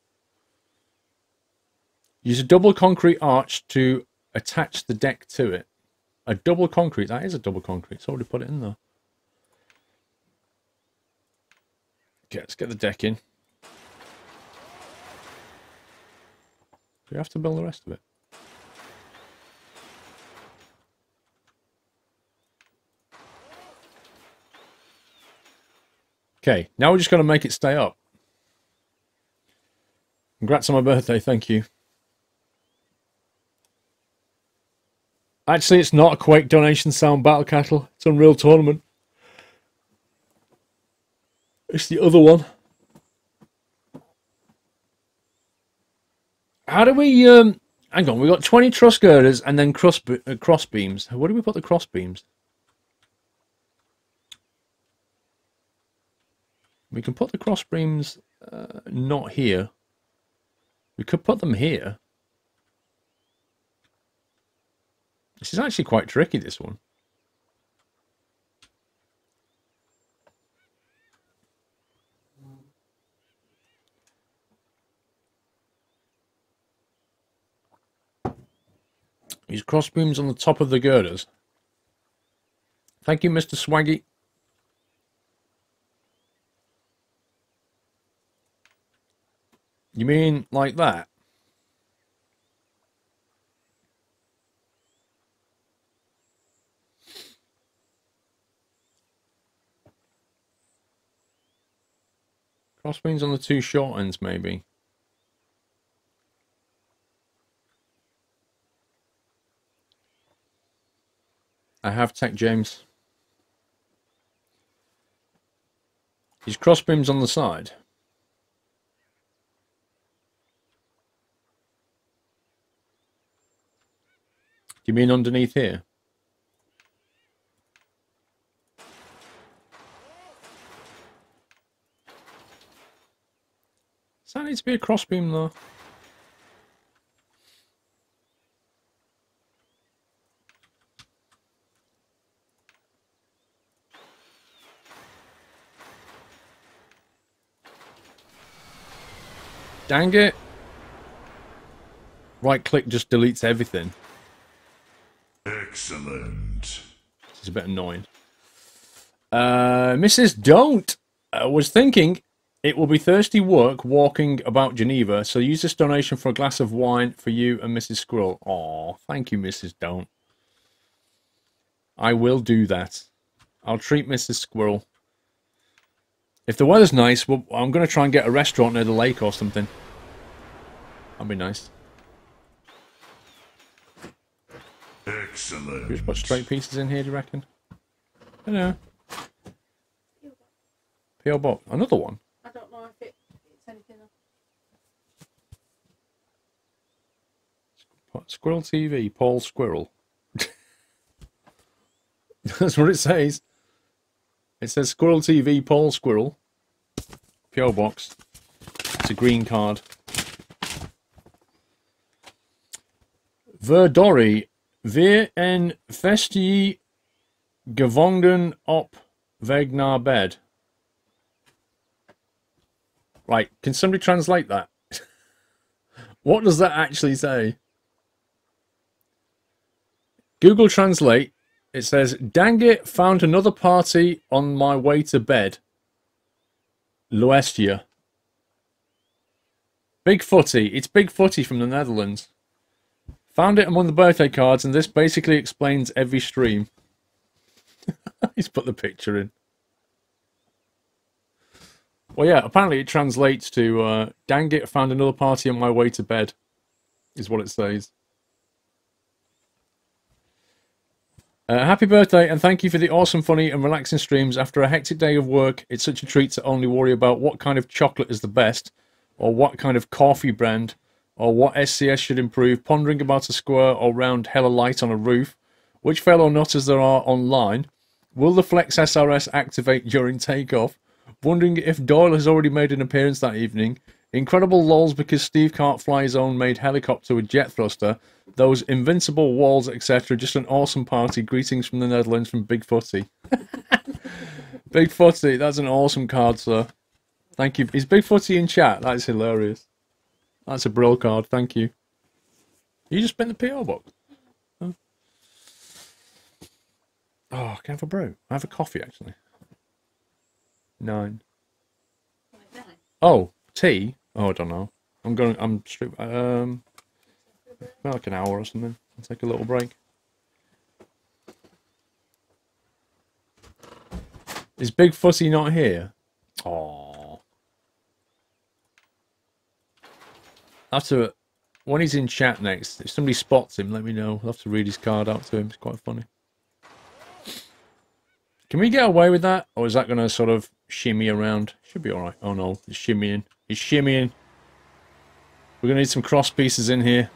Use a double concrete arch to attach the deck to it. A double concrete. That is a double concrete. It's already put it in there. Okay, let's get the deck in. Do we have to build the rest of it? Okay, now we're just going to make it stay up. Congrats on my birthday, thank you. Actually, it's not a Quake donation sound battle cattle. It's Unreal Tournament. It's the other one. How do we, um, hang on, we got 20 truss girders and then cross, uh, cross beams. Where do we put the cross beams? We can put the cross beams uh, not here. We could put them here. This is actually quite tricky, this one. These cross beams on the top of the girders. Thank you, Mr. Swaggy. You mean like that? Crossbeams on the two short ends, maybe. I have tech James. These crossbeams on the side. You mean underneath here? Does that need to be a crossbeam though? Dang it. Right click just deletes everything. Excellent. It's a bit annoying. Uh, Mrs. Don't uh, was thinking it will be thirsty work walking about Geneva, so use this donation for a glass of wine for you and Mrs. Squirrel. Oh, thank you, Mrs. Don't. I will do that. I'll treat Mrs. Squirrel. If the weather's nice, well, I'm going to try and get a restaurant near the lake or something. That'd be nice. Excellent. Just put straight pieces in here, do you reckon? Hello. PO box. Another one. I don't know if it, it's anything else. What, Squirrel TV, Paul Squirrel. <laughs> That's what it says. It says Squirrel TV, Paul Squirrel. PO box. It's a green card. Verdori, wir en festi gewonnen op weg bed. Right, can somebody translate that? <laughs> what does that actually say? Google Translate, it says, Dang it, found another party on my way to bed. Luestia. Big Footy. It's Big Footy from the Netherlands. Found it among the birthday cards, and this basically explains every stream. <laughs> He's put the picture in. Well, yeah, apparently it translates to, uh, Dang it, found another party on my way to bed, is what it says. Uh, happy birthday and thank you for the awesome, funny, and relaxing streams. After a hectic day of work, it's such a treat to only worry about what kind of chocolate is the best, or what kind of coffee brand, or what SCS should improve, pondering about a square or round hella light on a roof, which fellow nutters there are online, Will the Flex SRS activate during takeoff? Wondering if Doyle has already made an appearance that evening. Incredible lols because Steve can't fly his own made helicopter with jet thruster. Those invincible walls, etc. Just an awesome party. Greetings from the Netherlands from Big Footy. <laughs> Big Footy, that's an awesome card, sir. Thank you. Is Big Footy in chat? That's hilarious. That's a brill card. Thank you. You just spent the PO box. Huh? Oh, can I have a brew? I have a coffee actually. Nine. Oh, tea. Oh, I don't know. I'm going. I'm straight. Um, like an hour or something. I'll take a little break. Is Big Fussy not here? Oh. After when he's in chat next, if somebody spots him, let me know. I'll have to read his card out to him. It's quite funny. Can we get away with that? Or is that going to sort of shimmy around? Should be alright. Oh no, it's shimmying. It's shimmying. We're going to need some cross pieces in here.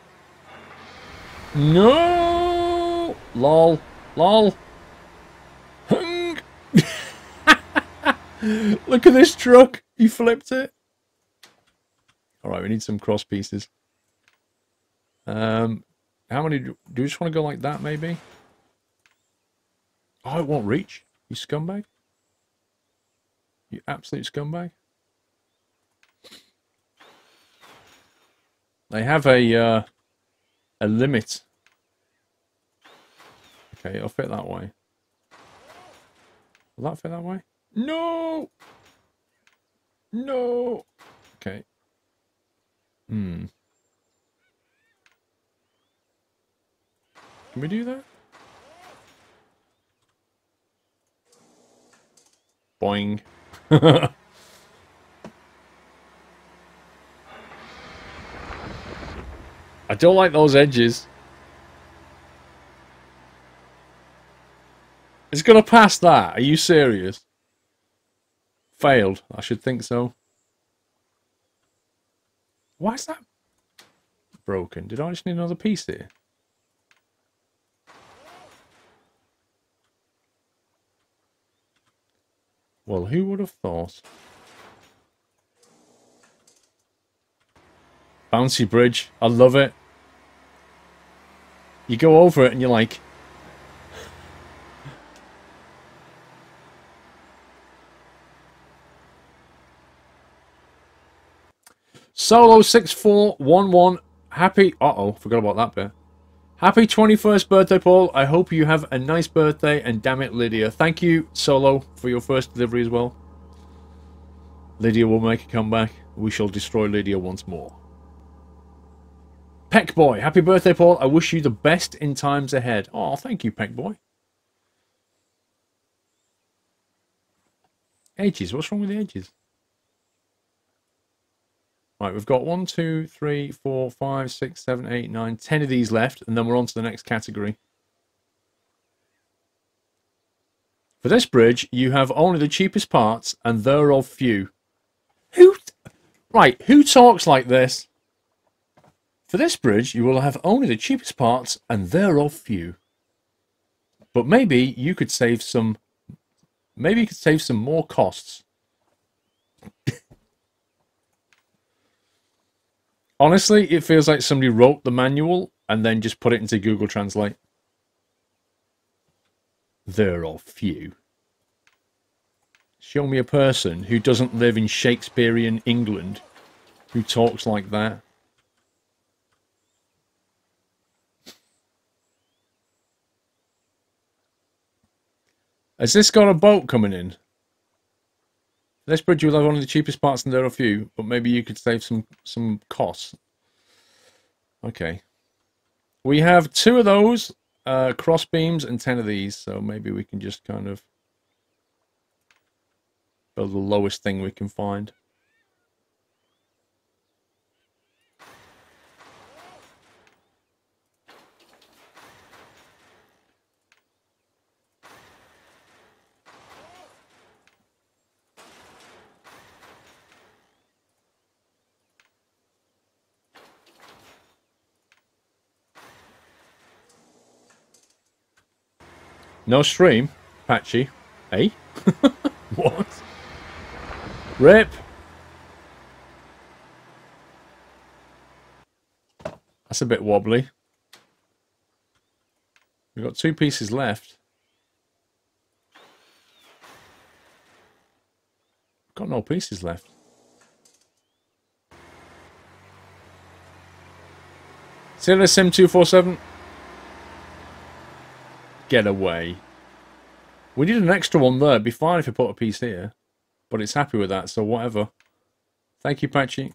No! Lol. Lol. <laughs> Look at this truck. He flipped it. Alright, we need some cross pieces. Um, how many do, do you just want to go like that, maybe? Oh, it won't reach. You scumbag. You absolute scumbag. They have a uh, a limit. Okay, it'll fit that way. Will that fit that way? No! No! Okay. Hmm. Can we do that? Boing. <laughs> I don't like those edges. It's gonna pass that. Are you serious? Failed. I should think so. Why is that broken? Did I just need another piece here? Well, who would have thought? Bouncy bridge. I love it. You go over it and you're like... Solo 6411. Happy... Uh-oh, forgot about that bit. Happy 21st birthday, Paul. I hope you have a nice birthday, and damn it, Lydia. Thank you, Solo, for your first delivery as well. Lydia will make a comeback. We shall destroy Lydia once more. Peck Boy, happy birthday, Paul. I wish you the best in times ahead. Oh, thank you, Peck Boy. Edges, what's wrong with the edges? Right, we've got one, two, three, four, five, six, seven, eight, nine, ten of these left, and then we're on to the next category. For this bridge, you have only the cheapest parts, and they're of few. Who... Right, who talks like this? For this bridge, you will have only the cheapest parts, and they're of few. But maybe you could save some... Maybe you could save some more costs. <laughs> Honestly, it feels like somebody wrote the manual and then just put it into Google Translate. There are few. Show me a person who doesn't live in Shakespearean England who talks like that. Has this got a boat coming in? This bridge will have one of the cheapest parts and there are a few, but maybe you could save some, some costs. Okay. We have two of those uh, cross beams and ten of these, so maybe we can just kind of build the lowest thing we can find. No stream? Patchy. Hey? Eh? <laughs> what? Rip! That's a bit wobbly. We've got two pieces left. Got no pieces left. Sailor Sim 247. Get away. We need an extra one there. It'd be fine if we put a piece here. But it's happy with that, so whatever. Thank you, Patchy.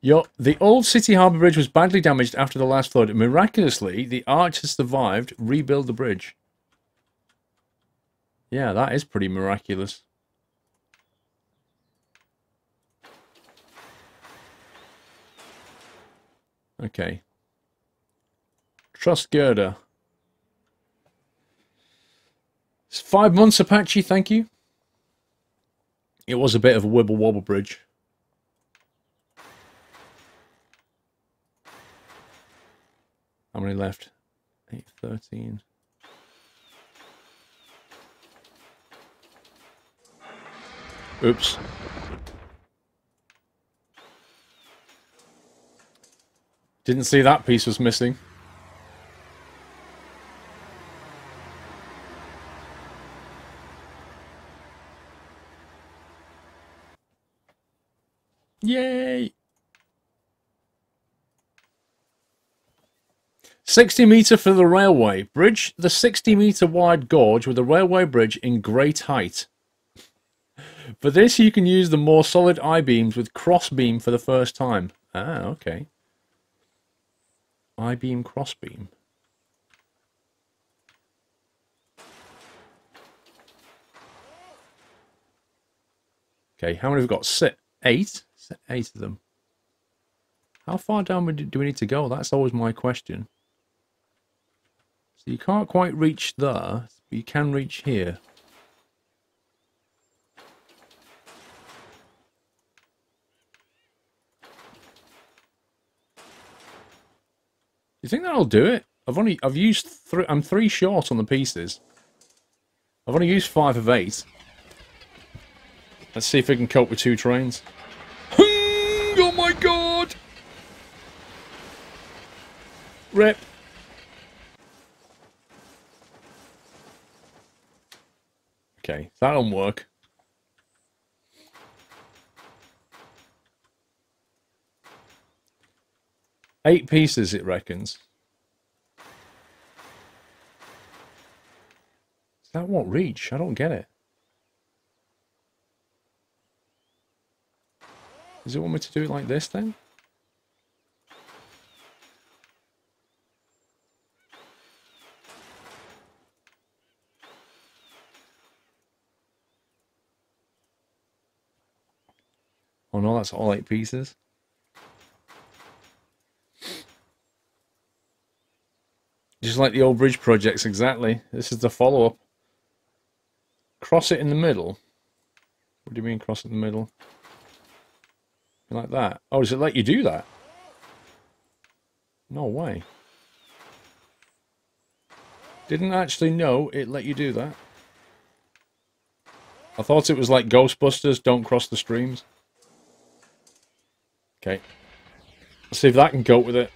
Yo, the old City Harbour Bridge was badly damaged after the last flood. Miraculously, the arch has survived. Rebuild the bridge. Yeah, that is pretty miraculous. Okay. Truss girder. It's five months Apache, thank you. It was a bit of a wibble wobble bridge. How many left? 8, 13. Oops. Didn't see that piece was missing. Yay! 60 metre for the railway. Bridge the 60 metre wide gorge with a railway bridge in great height. For this, you can use the more solid I-beams with cross-beam for the first time. Ah, okay. I-beam cross-beam. Okay, how many have we got? Six, eight? Eight of them. How far down do we need to go? That's always my question. So you can't quite reach there, but you can reach here. you think that'll do it? I've only I've used three. I'm three short on the pieces. I've only used five of eight. Let's see if we can cope with two trains. oh my god! Rip. Okay, that'll work. Eight pieces, it reckons. That won't reach. I don't get it. Does it want me to do it like this then? That's all eight pieces. Just like the old bridge projects, exactly. This is the follow-up. Cross it in the middle. What do you mean cross it in the middle? Like that. Oh, does it let you do that? No way. Didn't actually know it let you do that. I thought it was like Ghostbusters, don't cross the streams. Okay. Let's see if that can cope with it.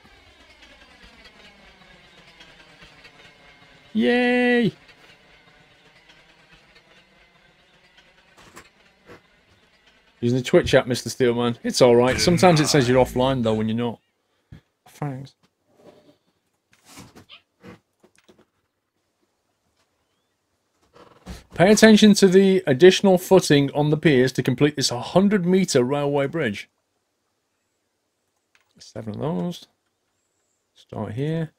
Yay! Using the Twitch app, Mr. Steelman. It's alright. Sometimes it says you're offline, though, when you're not. Thanks. Pay attention to the additional footing on the piers to complete this 100 metre railway bridge. Seven of those. Start here.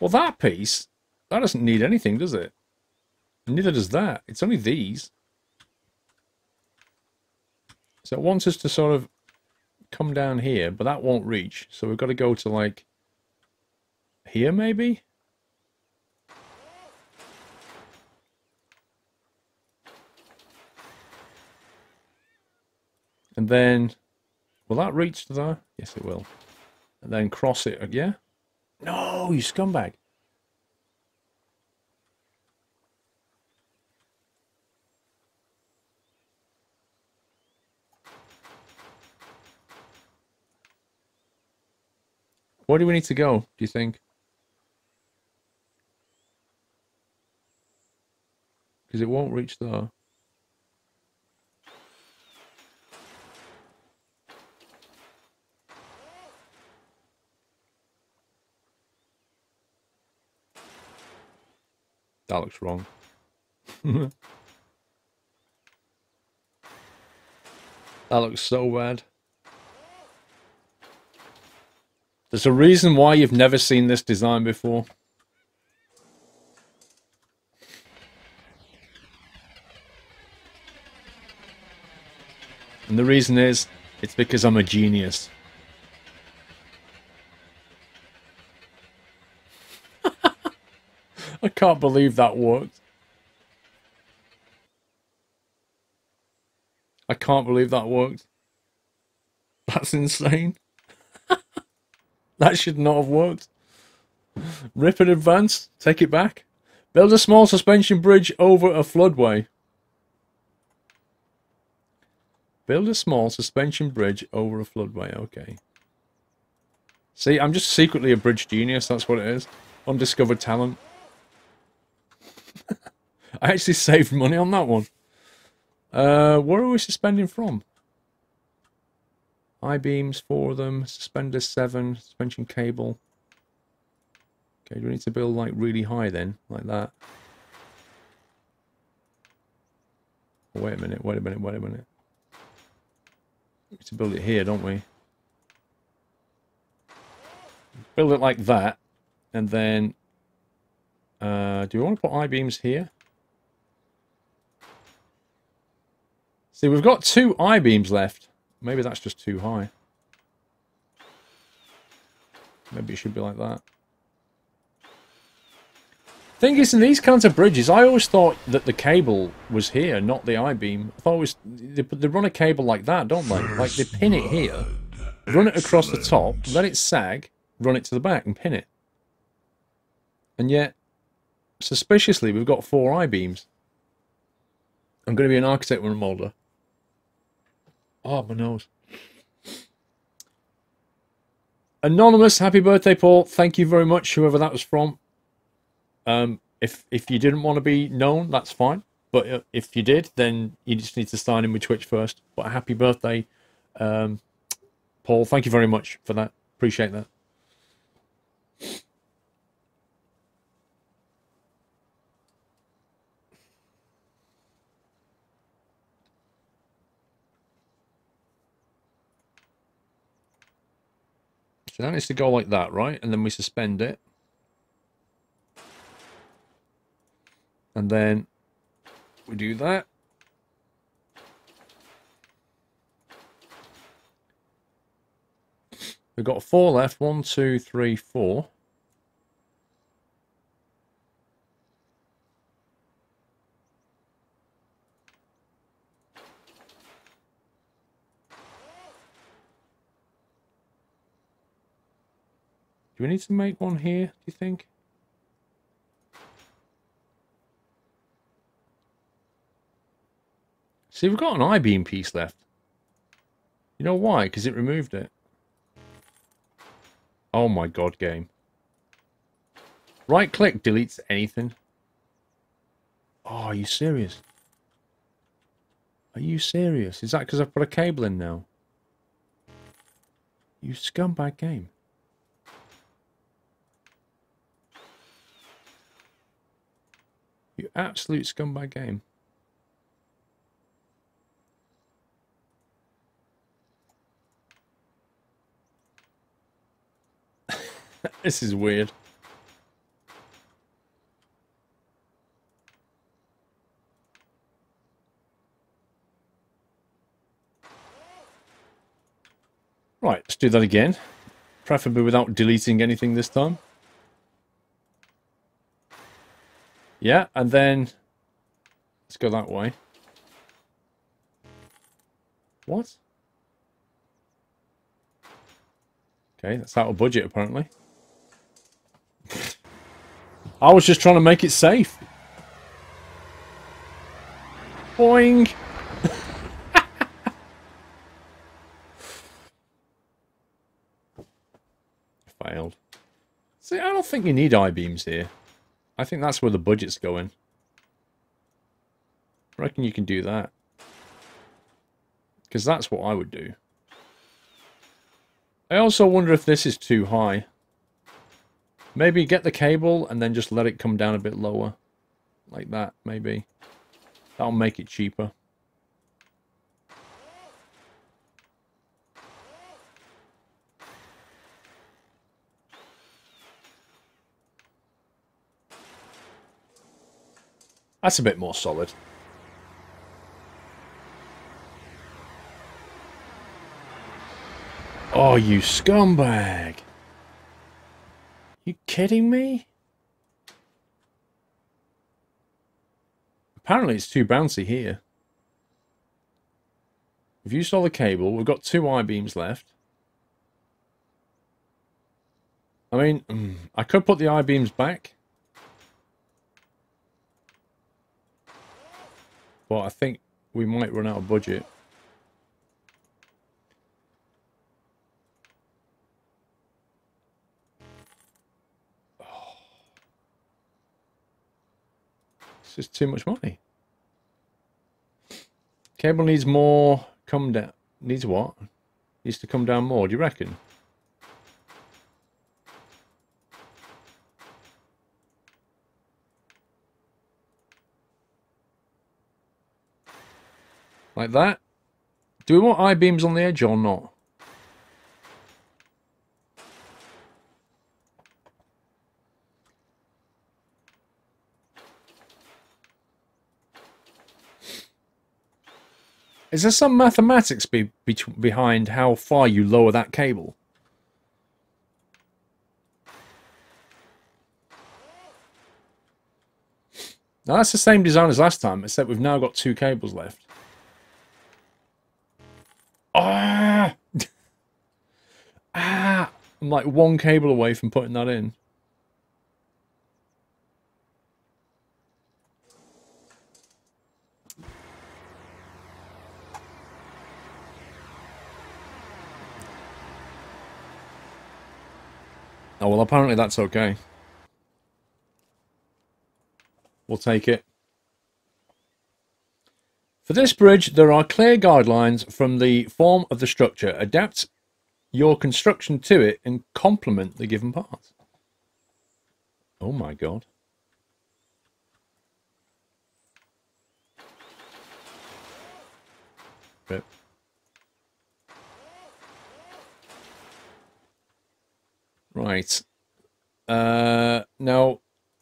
Well, that piece, that doesn't need anything, does it? Neither does that. It's only these. So it wants us to sort of come down here, but that won't reach. So we've got to go to like here maybe? And then, will that reach to there? Yes, it will. And then cross it, uh, yeah? No, you scumbag. Where do we need to go, do you think? Because it won't reach there. That looks wrong. <laughs> that looks so bad. There's a reason why you've never seen this design before. And the reason is, it's because I'm a genius. I can't believe that worked. I can't believe that worked. That's insane. <laughs> that should not have worked. Rip in advance, take it back. Build a small suspension bridge over a floodway. Build a small suspension bridge over a floodway, okay. See, I'm just secretly a bridge genius, that's what it is. Undiscovered talent. <laughs> I actually saved money on that one. Uh, where are we suspending from? I-beams, four of them. Suspender, seven. Suspension cable. Okay, do we need to build, like, really high then? Like that? Oh, wait a minute, wait a minute, wait a minute. We need to build it here, don't we? Build it like that. And then... Uh, do we want to put I-beams here? See, we've got two I-beams left. Maybe that's just too high. Maybe it should be like that. Thing is, in these kinds of bridges, I always thought that the cable was here, not the I-beam. I thought was... They, they run a cable like that, don't they? Like, they pin it here, run it across the top, let it sag, run it to the back and pin it. And yet, suspiciously, we've got four I-beams. I'm going to be an architect when I'm older. Oh, my nose. Anonymous, happy birthday, Paul. Thank you very much, whoever that was from. Um, if if you didn't want to be known, that's fine. But uh, if you did, then you just need to sign in with Twitch first. But happy birthday, um, Paul. Thank you very much for that. Appreciate that. So that needs to go like that, right? And then we suspend it. And then we do that. We've got four left. One, two, three, four. We need to make one here, do you think? See, we've got an I-beam piece left. You know why? Because it removed it. Oh my god, game. Right click deletes anything. Oh, are you serious? Are you serious? Is that because I've put a cable in now? You scumbag game. You absolute scumbag game. <laughs> this is weird. Right, let's do that again. Preferably without deleting anything this time. Yeah, and then let's go that way. What? Okay, that's out of budget apparently. I was just trying to make it safe. Boing! <laughs> Failed. See, I don't think you need I-beams here. I think that's where the budget's going. I reckon you can do that. Because that's what I would do. I also wonder if this is too high. Maybe get the cable and then just let it come down a bit lower. Like that, maybe. That'll make it cheaper. That's a bit more solid. Oh, you scumbag! You kidding me? Apparently it's too bouncy here. If you saw the cable, we've got two I-beams left. I mean, mm, I could put the I-beams back. But I think we might run out of budget. Oh. It's just too much money. Cable needs more. Come down. Needs what? Needs to come down more. Do you reckon? Like that? Do we want I-beams on the edge or not? Is there some mathematics be, be, behind how far you lower that cable? Now that's the same design as last time, except we've now got two cables left. Ah! <laughs> ah! I'm like one cable away from putting that in. Oh, well, apparently that's okay. We'll take it. For this bridge, there are clear guidelines from the form of the structure. Adapt your construction to it and complement the given part. Oh my god. Right. Uh, now,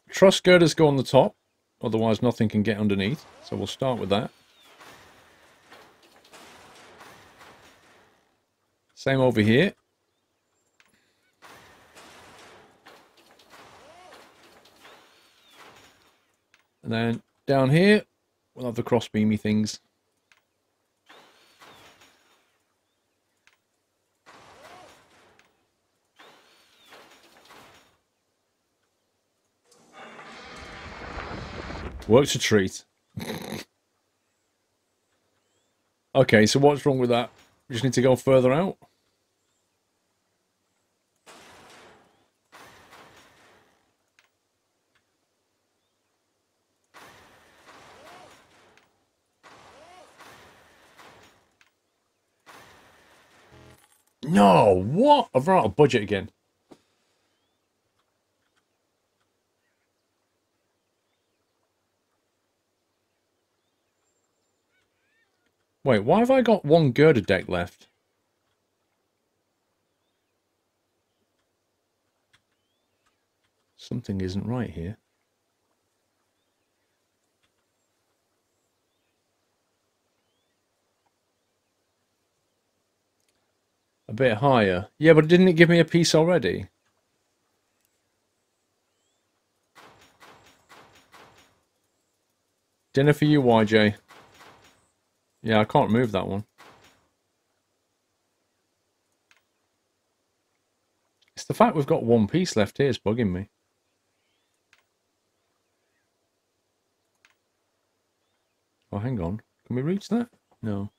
truss girders go on the top, otherwise nothing can get underneath. So we'll start with that. Same over here. And then down here, we'll have the cross beamy things. Works a treat. <laughs> okay, so what's wrong with that? We just need to go further out? No, what? I've run out of budget again. Wait, why have I got one girder deck left? Something isn't right here. A bit higher. Yeah, but didn't it give me a piece already? Dinner for you, YJ. Yeah, I can't move that one. It's the fact we've got one piece left here is bugging me. Oh, hang on. Can we reach that? No.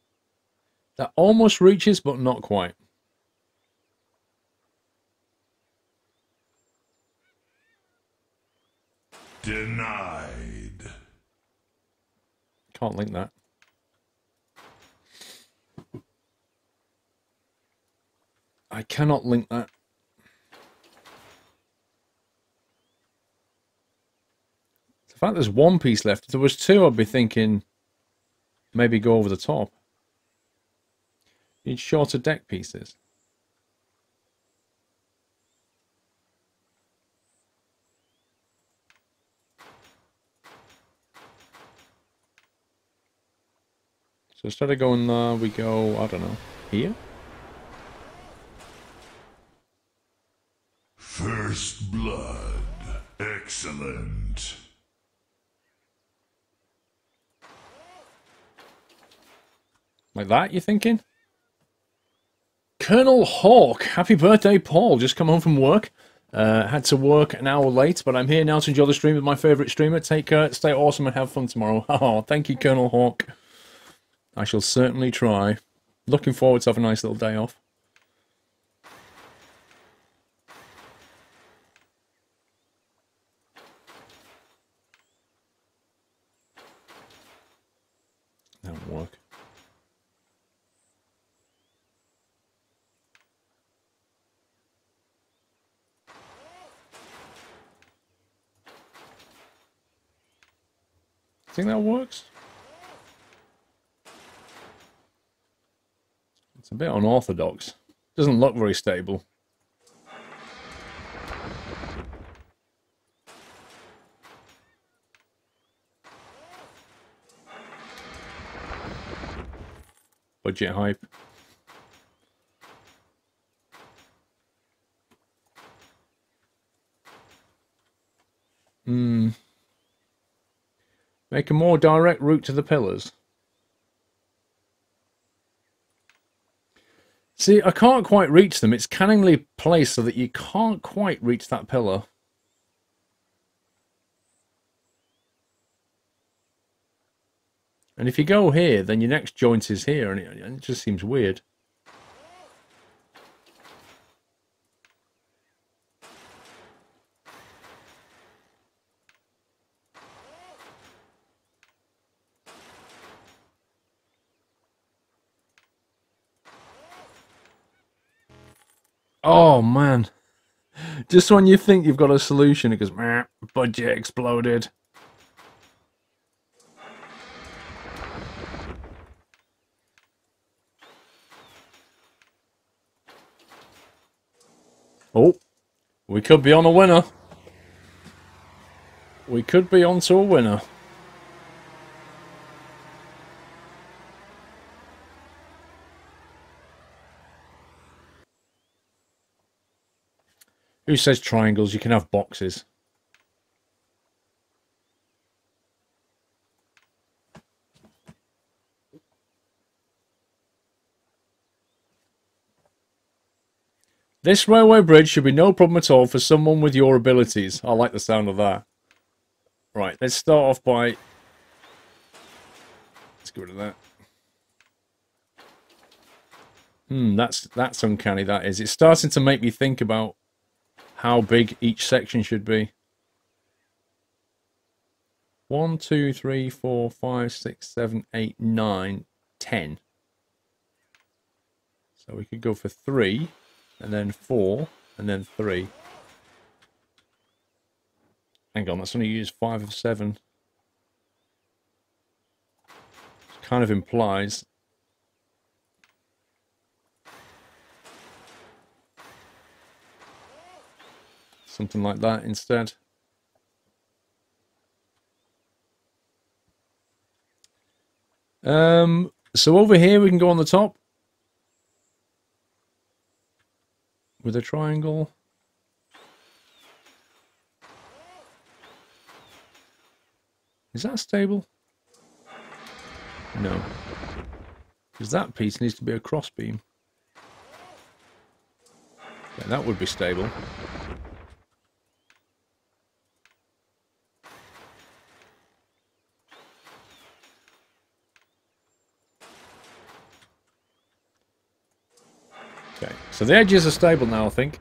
That almost reaches, but not quite. Denied. Can't link that. I cannot link that. The fact there's one piece left. If there was two, I'd be thinking maybe go over the top. Need shorter deck pieces. So instead of going there, we go, I don't know, here? First blood. Excellent. Like that, you're thinking? Colonel Hawk, happy birthday, Paul. Just come home from work. Uh, had to work an hour late, but I'm here now to enjoy the stream with my favourite streamer. Take care, stay awesome, and have fun tomorrow. <laughs> Oh, thank you, Colonel Hawk. I shall certainly try. Looking forward to have a nice little day off. Work. Think that works? It's a bit unorthodox. Doesn't look very stable. Budget hype. Hmm. Make a more direct route to the pillars. See, I can't quite reach them. It's cunningly placed so that you can't quite reach that pillar. And if you go here, then your next joint is here, and it, it just seems weird. Oh man. Just when you think you've got a solution, it goes, "Meh, budget exploded. Oh, we could be on a winner. We could be on to a winner. Who says triangles? You can have boxes. This railway bridge should be no problem at all for someone with your abilities. I like the sound of that. Right, let's start off by... Let's get rid of that. Hmm, that's, that's uncanny, that is. It's starting to make me think about how big each section should be. One, two, three, four, five, six, seven, eight, nine, ten. So we could go for three, and then four, and then three. Hang on, that's only used five of seven. Kind of implies something like that instead. Um, so over here we can go on the top with a triangle. Is that stable? No. Because that piece needs to be a crossbeam. Okay, that would be stable. Okay, so the edges are stable now, I think.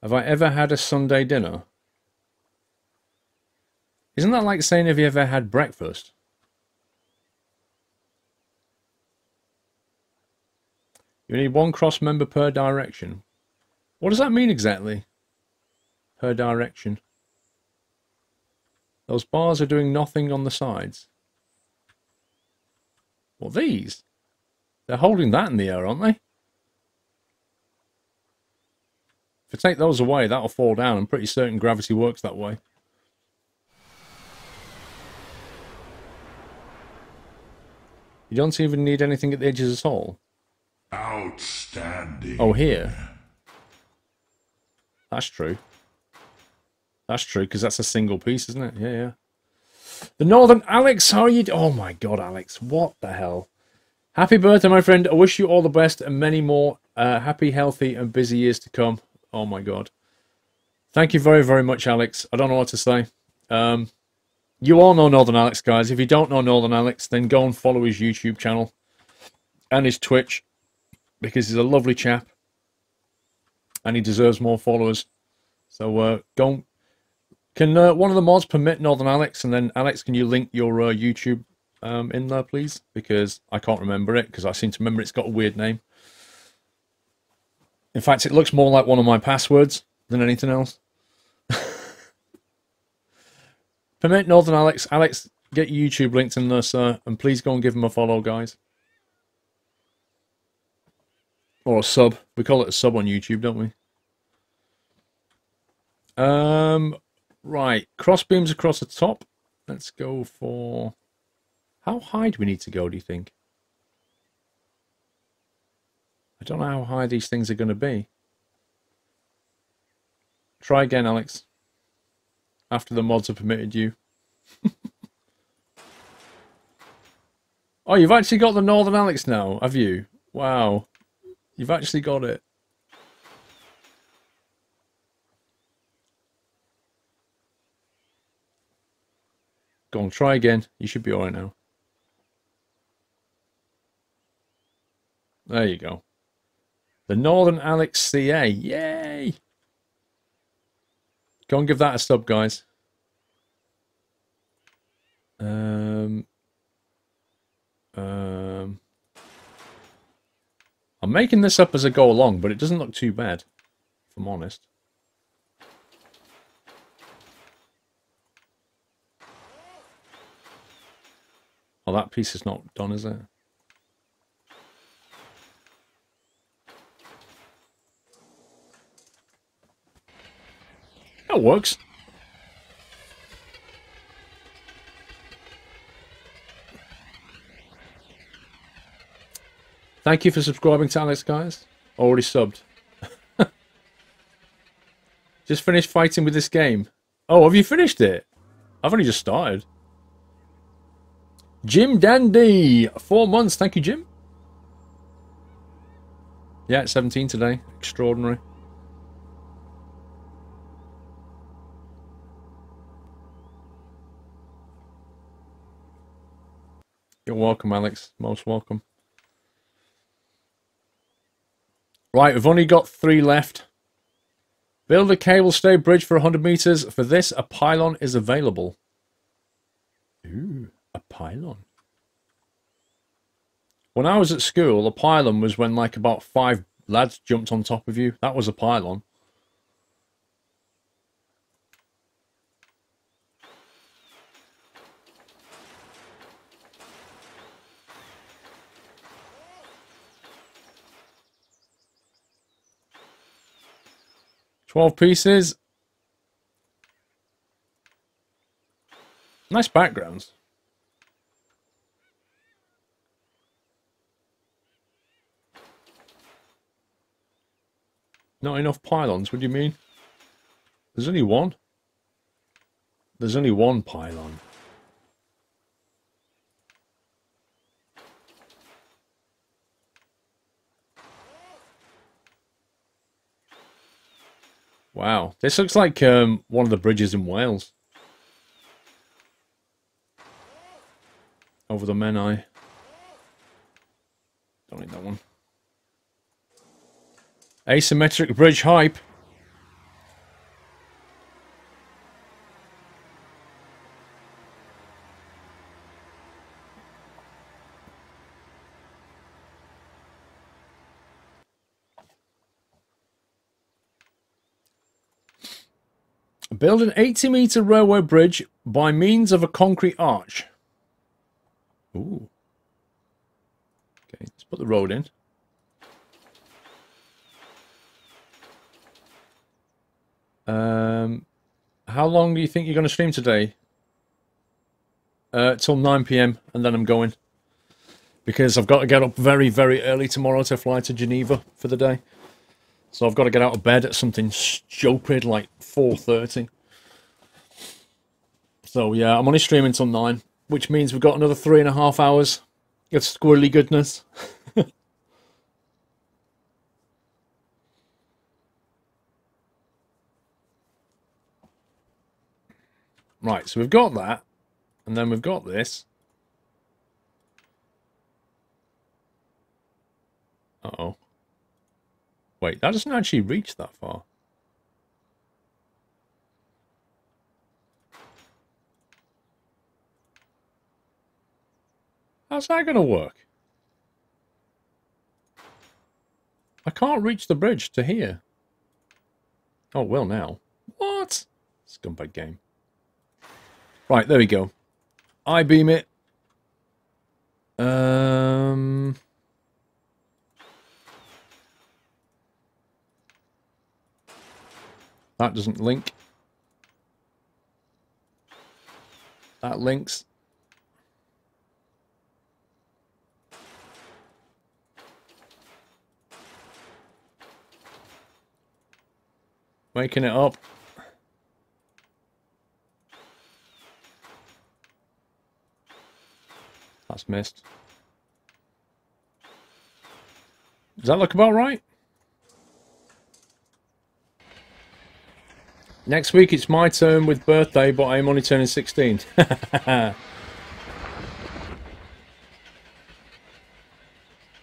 Have I ever had a Sunday dinner? Isn't that like saying have you ever had breakfast? You need one cross member per direction. What does that mean exactly? Per direction. Those bars are doing nothing on the sides. Well, these? They're holding that in the air, aren't they? If I take those away, that'll fall down. I'm pretty certain gravity works that way. You don't even need anything at the edges at all. Outstanding. Oh, here. That's true. That's true, because that's a single piece, isn't it? Yeah, yeah. The Northern Alex, how are you? Oh my god, Alex, what the hell? Happy birthday, my friend. I wish you all the best and many more uh, happy, healthy, and busy years to come. Oh my god. Thank you very, very much, Alex. I don't know what to say. Um, you all know Northern Alex, guys. If you don't know Northern Alex, then go and follow his YouTube channel and his Twitch because he's a lovely chap and he deserves more followers. So uh, go. Can uh, one of the mods permit Northern Alex, and then Alex, can you link your uh, YouTube um, in there, please? Because I can't remember it because I seem to remember it's got a weird name. In fact, it looks more like one of my passwords than anything else. <laughs> permit Northern Alex. Alex, get YouTube linked in there, sir, and please go and give him a follow, guys. Or a sub. We call it a sub on YouTube, don't we? Um, right. Cross beams across the top. Let's go for... How high do we need to go, do you think? I don't know how high these things are going to be. Try again, Alex. After the mods have permitted you. <laughs> oh, you've actually got the Northern Alex now, have you? Wow. You've actually got it. Go on, try again. You should be alright now. There you go. The Northern Alex CA. Yay! Go and give that a sub, guys. Um, um, I'm making this up as I go along, but it doesn't look too bad, if I'm honest. Oh, that piece is not done, is it? That works. Thank you for subscribing to Alex, guys. Already subbed. <laughs> just finished fighting with this game. Oh, have you finished it? I've only just started. Jim Dandy. Four months. Thank you, Jim. Yeah, it's 17 today. Extraordinary. You're welcome, Alex. Most welcome. Right, we've only got three left. Build a cable stay bridge for 100 meters. For this, a pylon is available. Ooh, a pylon. When I was at school, a pylon was when like about five lads jumped on top of you. That was a pylon. Twelve pieces. Nice backgrounds. Not enough pylons, what do you mean? There's only one. There's only one pylon. Wow. This looks like um, one of the bridges in Wales. Over the Menai. Don't need that one. Asymmetric bridge hype. Build an 80 meter railway bridge by means of a concrete arch. Ooh. Okay, let's put the road in. Um, how long do you think you're going to stream today? Uh, till 9 p.m. and then I'm going. Because I've got to get up very, very early tomorrow to fly to Geneva for the day. So I've got to get out of bed at something stupid like 4.30. So yeah, I'm only streaming till 9, which means we've got another three and a half hours of squirrely goodness. <laughs> right, so we've got that. And then we've got this. Uh-oh. Wait, that doesn't actually reach that far. How's that going to work? I can't reach the bridge to here. Oh, well now. What? Scumbag game. Right, there we go. I beam it. Um... That doesn't link. That links. Making it up. That's missed. Does that look about right? Next week it's my turn with birthday, but I'm only turning 16. <laughs>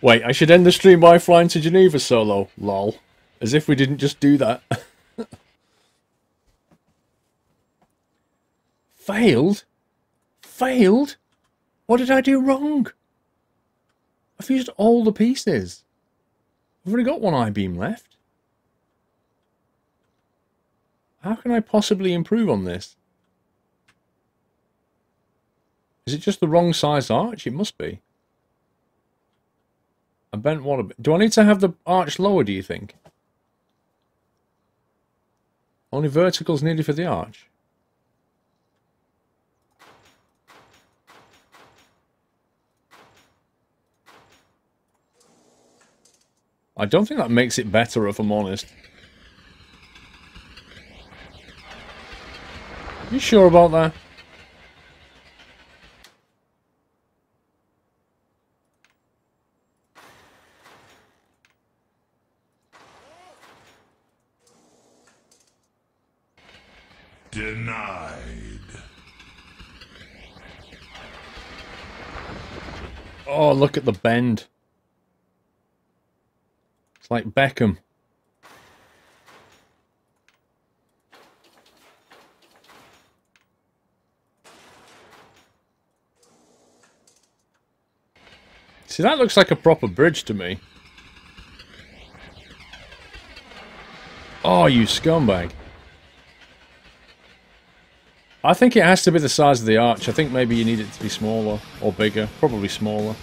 Wait, I should end the stream by flying to Geneva solo. Lol. As if we didn't just do that. <laughs> Failed? Failed? What did I do wrong? I've used all the pieces. I've only got one I-beam left. How can I possibly improve on this? Is it just the wrong size arch? It must be. I bent one a bit. Do I need to have the arch lower, do you think? Only verticals needed for the arch? I don't think that makes it better, if I'm honest. You sure about that? Denied. Oh, look at the bend. Like Beckham. See, that looks like a proper bridge to me. Oh, you scumbag. I think it has to be the size of the arch. I think maybe you need it to be smaller or bigger. Probably smaller.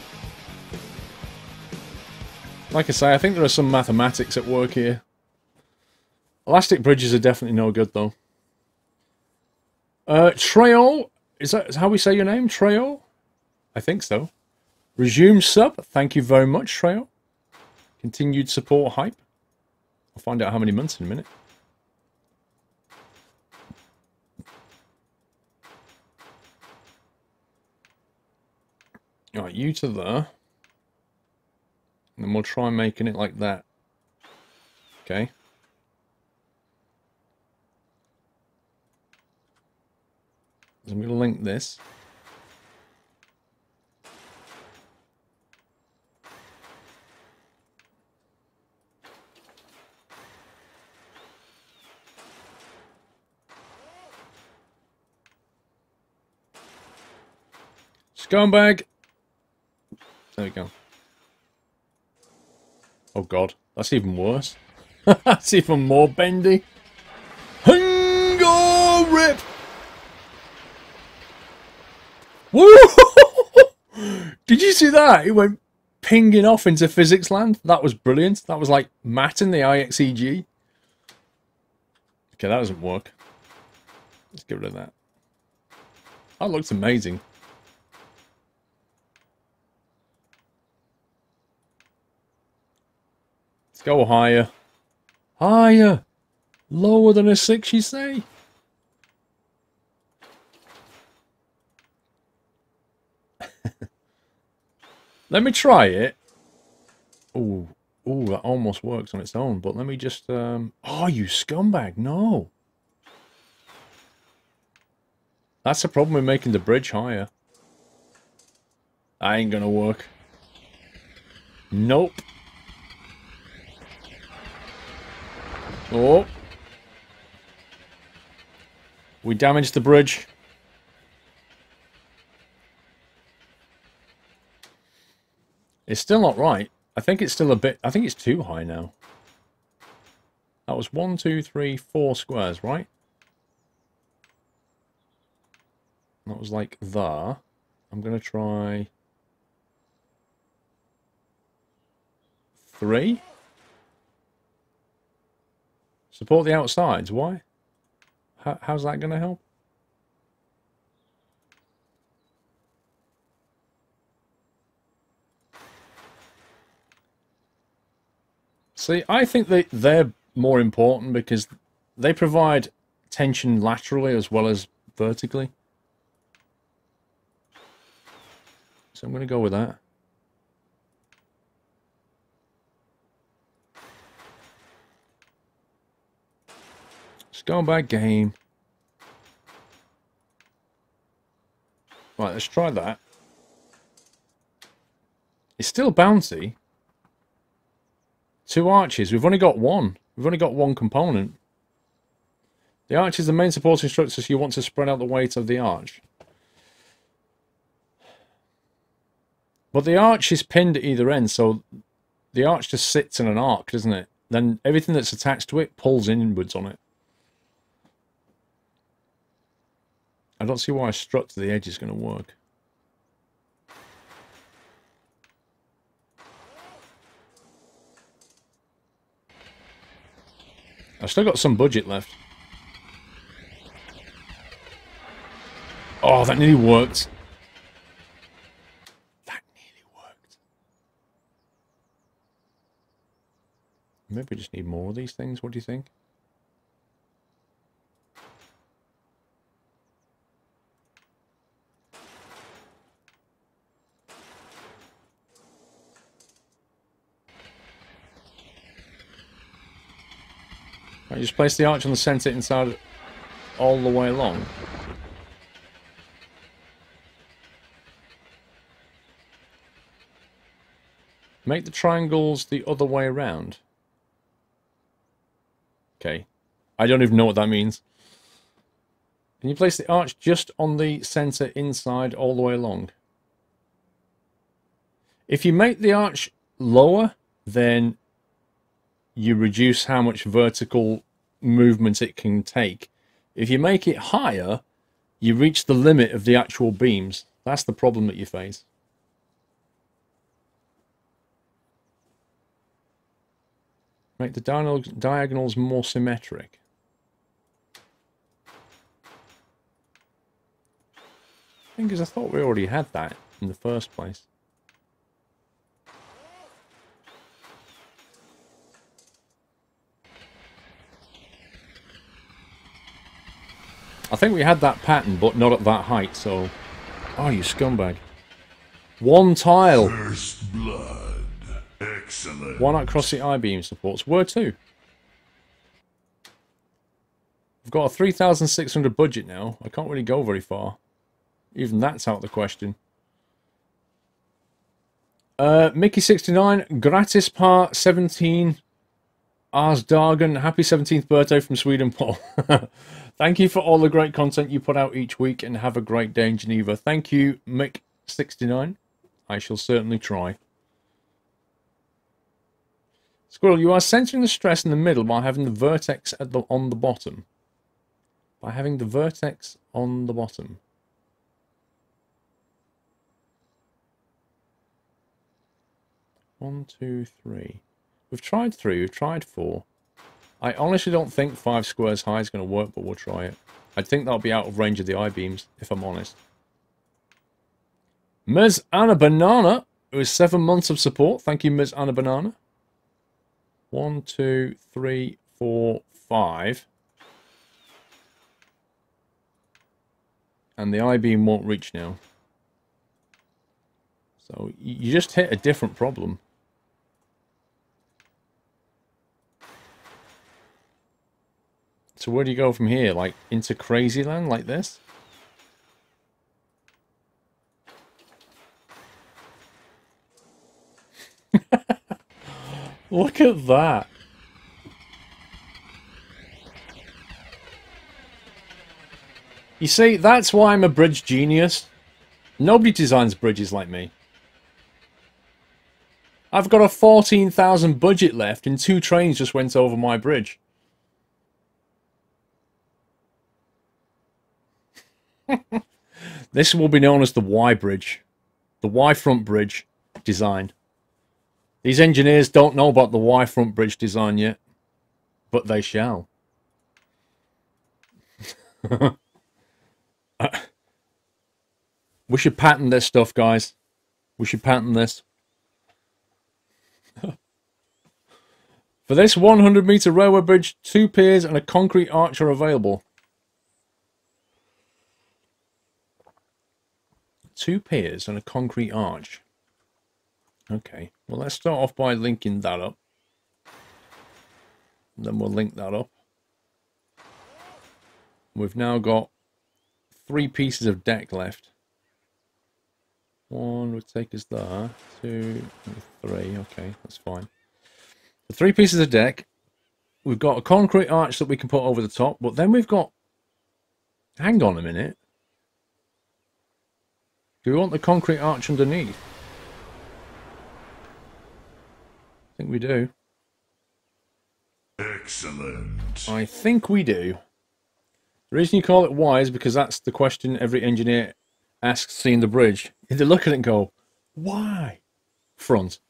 Like I say, I think there are some mathematics at work here. Elastic bridges are definitely no good, though. Uh, Trail, is that how we say your name? Trail? I think so. Resume sub. Thank you very much, Trail. Continued support hype. I'll find out how many months in a minute. Alright, you to there. And then we'll try making it like that. Okay. So I'm going to link this. Scumbag! There we go. Oh god, that's even worse. <laughs> that's even more bendy. Hungo rip! Woo! Did you see that? It went pinging off into physics land. That was brilliant. That was like Matt in the IXEG. Okay, that doesn't work. Let's get rid of that. That looks amazing. Go higher. Higher! Lower than a six, you say? <laughs> let me try it. Oh, oh, that almost works on its own. But let me just... Um... Oh, you scumbag! No. That's the problem with making the bridge higher. That ain't gonna work. Nope. Oh. We damaged the bridge. It's still not right. I think it's still a bit... I think it's too high now. That was one, two, three, four squares, right? That was like there. I'm going to try... Three? Support the outsides. Why? How, how's that going to help? See, I think that they're more important because they provide tension laterally as well as vertically. So I'm going to go with that. Scumbag game. Right, let's try that. It's still bouncy. Two arches. We've only got one. We've only got one component. The arch is the main supporting structure, so you want to spread out the weight of the arch. But the arch is pinned at either end, so the arch just sits in an arc, doesn't it? Then everything that's attached to it pulls inwards on it. I don't see why a strut to the edge is going to work. I've still got some budget left. Oh, that nearly worked. That nearly worked. Maybe we just need more of these things. What do you think? Just place the arch on the centre inside all the way along. Make the triangles the other way around. Okay. I don't even know what that means. Can you place the arch just on the centre inside all the way along? If you make the arch lower, then you reduce how much vertical movement it can take. If you make it higher, you reach the limit of the actual beams. That's the problem that you face. Make the diagonals more symmetric. I think because I thought we already had that in the first place. I think we had that pattern, but not at that height, so... Oh, you scumbag. One tile! First blood. Excellent. Why not cross the I-beam supports? Were two. I've got a 3,600 budget now. I can't really go very far. Even that's out of the question. Uh, Mickey69, gratis part 17. Ars Dargan, happy 17th birthday from Sweden, Paul. <laughs> Thank you for all the great content you put out each week and have a great day in Geneva. Thank you, Mick69. I shall certainly try. Squirrel, you are centering the stress in the middle by having the vertex at the, on the bottom. By having the vertex on the bottom. One, two, three. We've tried three, we've tried four. I honestly don't think five squares high is going to work, but we'll try it. I think that'll be out of range of the I-beams, if I'm honest. Ms. Anna Banana, who is seven months of support. Thank you, Ms. Anna Banana. One, two, three, four, five. And the I-beam won't reach now. So you just hit a different problem. So where do you go from here? Like, into Crazy Land like this? <laughs> Look at that. You see, that's why I'm a bridge genius. Nobody designs bridges like me. I've got a 14,000 budget left and two trains just went over my bridge. <laughs> this will be known as the Y bridge. The Y front bridge design. These engineers don't know about the Y front bridge design yet, but they shall. <laughs> Uh, we should patent this stuff, guys. We should patent this. <laughs> For this 100 meter railway bridge, two piers and a concrete arch are available. Two piers and a concrete arch. Okay, well let's start off by linking that up. And then we'll link that up. We've now got three pieces of deck left. One would take us there. Two, three. Okay, that's fine. The three pieces of deck. We've got a concrete arch that we can put over the top, but then we've got... Hang on a minute. Do we want the concrete arch underneath? I think we do. Excellent. I think we do. The reason you call it Y is because that's the question every engineer asks seeing the bridge. They look at it and go, why? Front.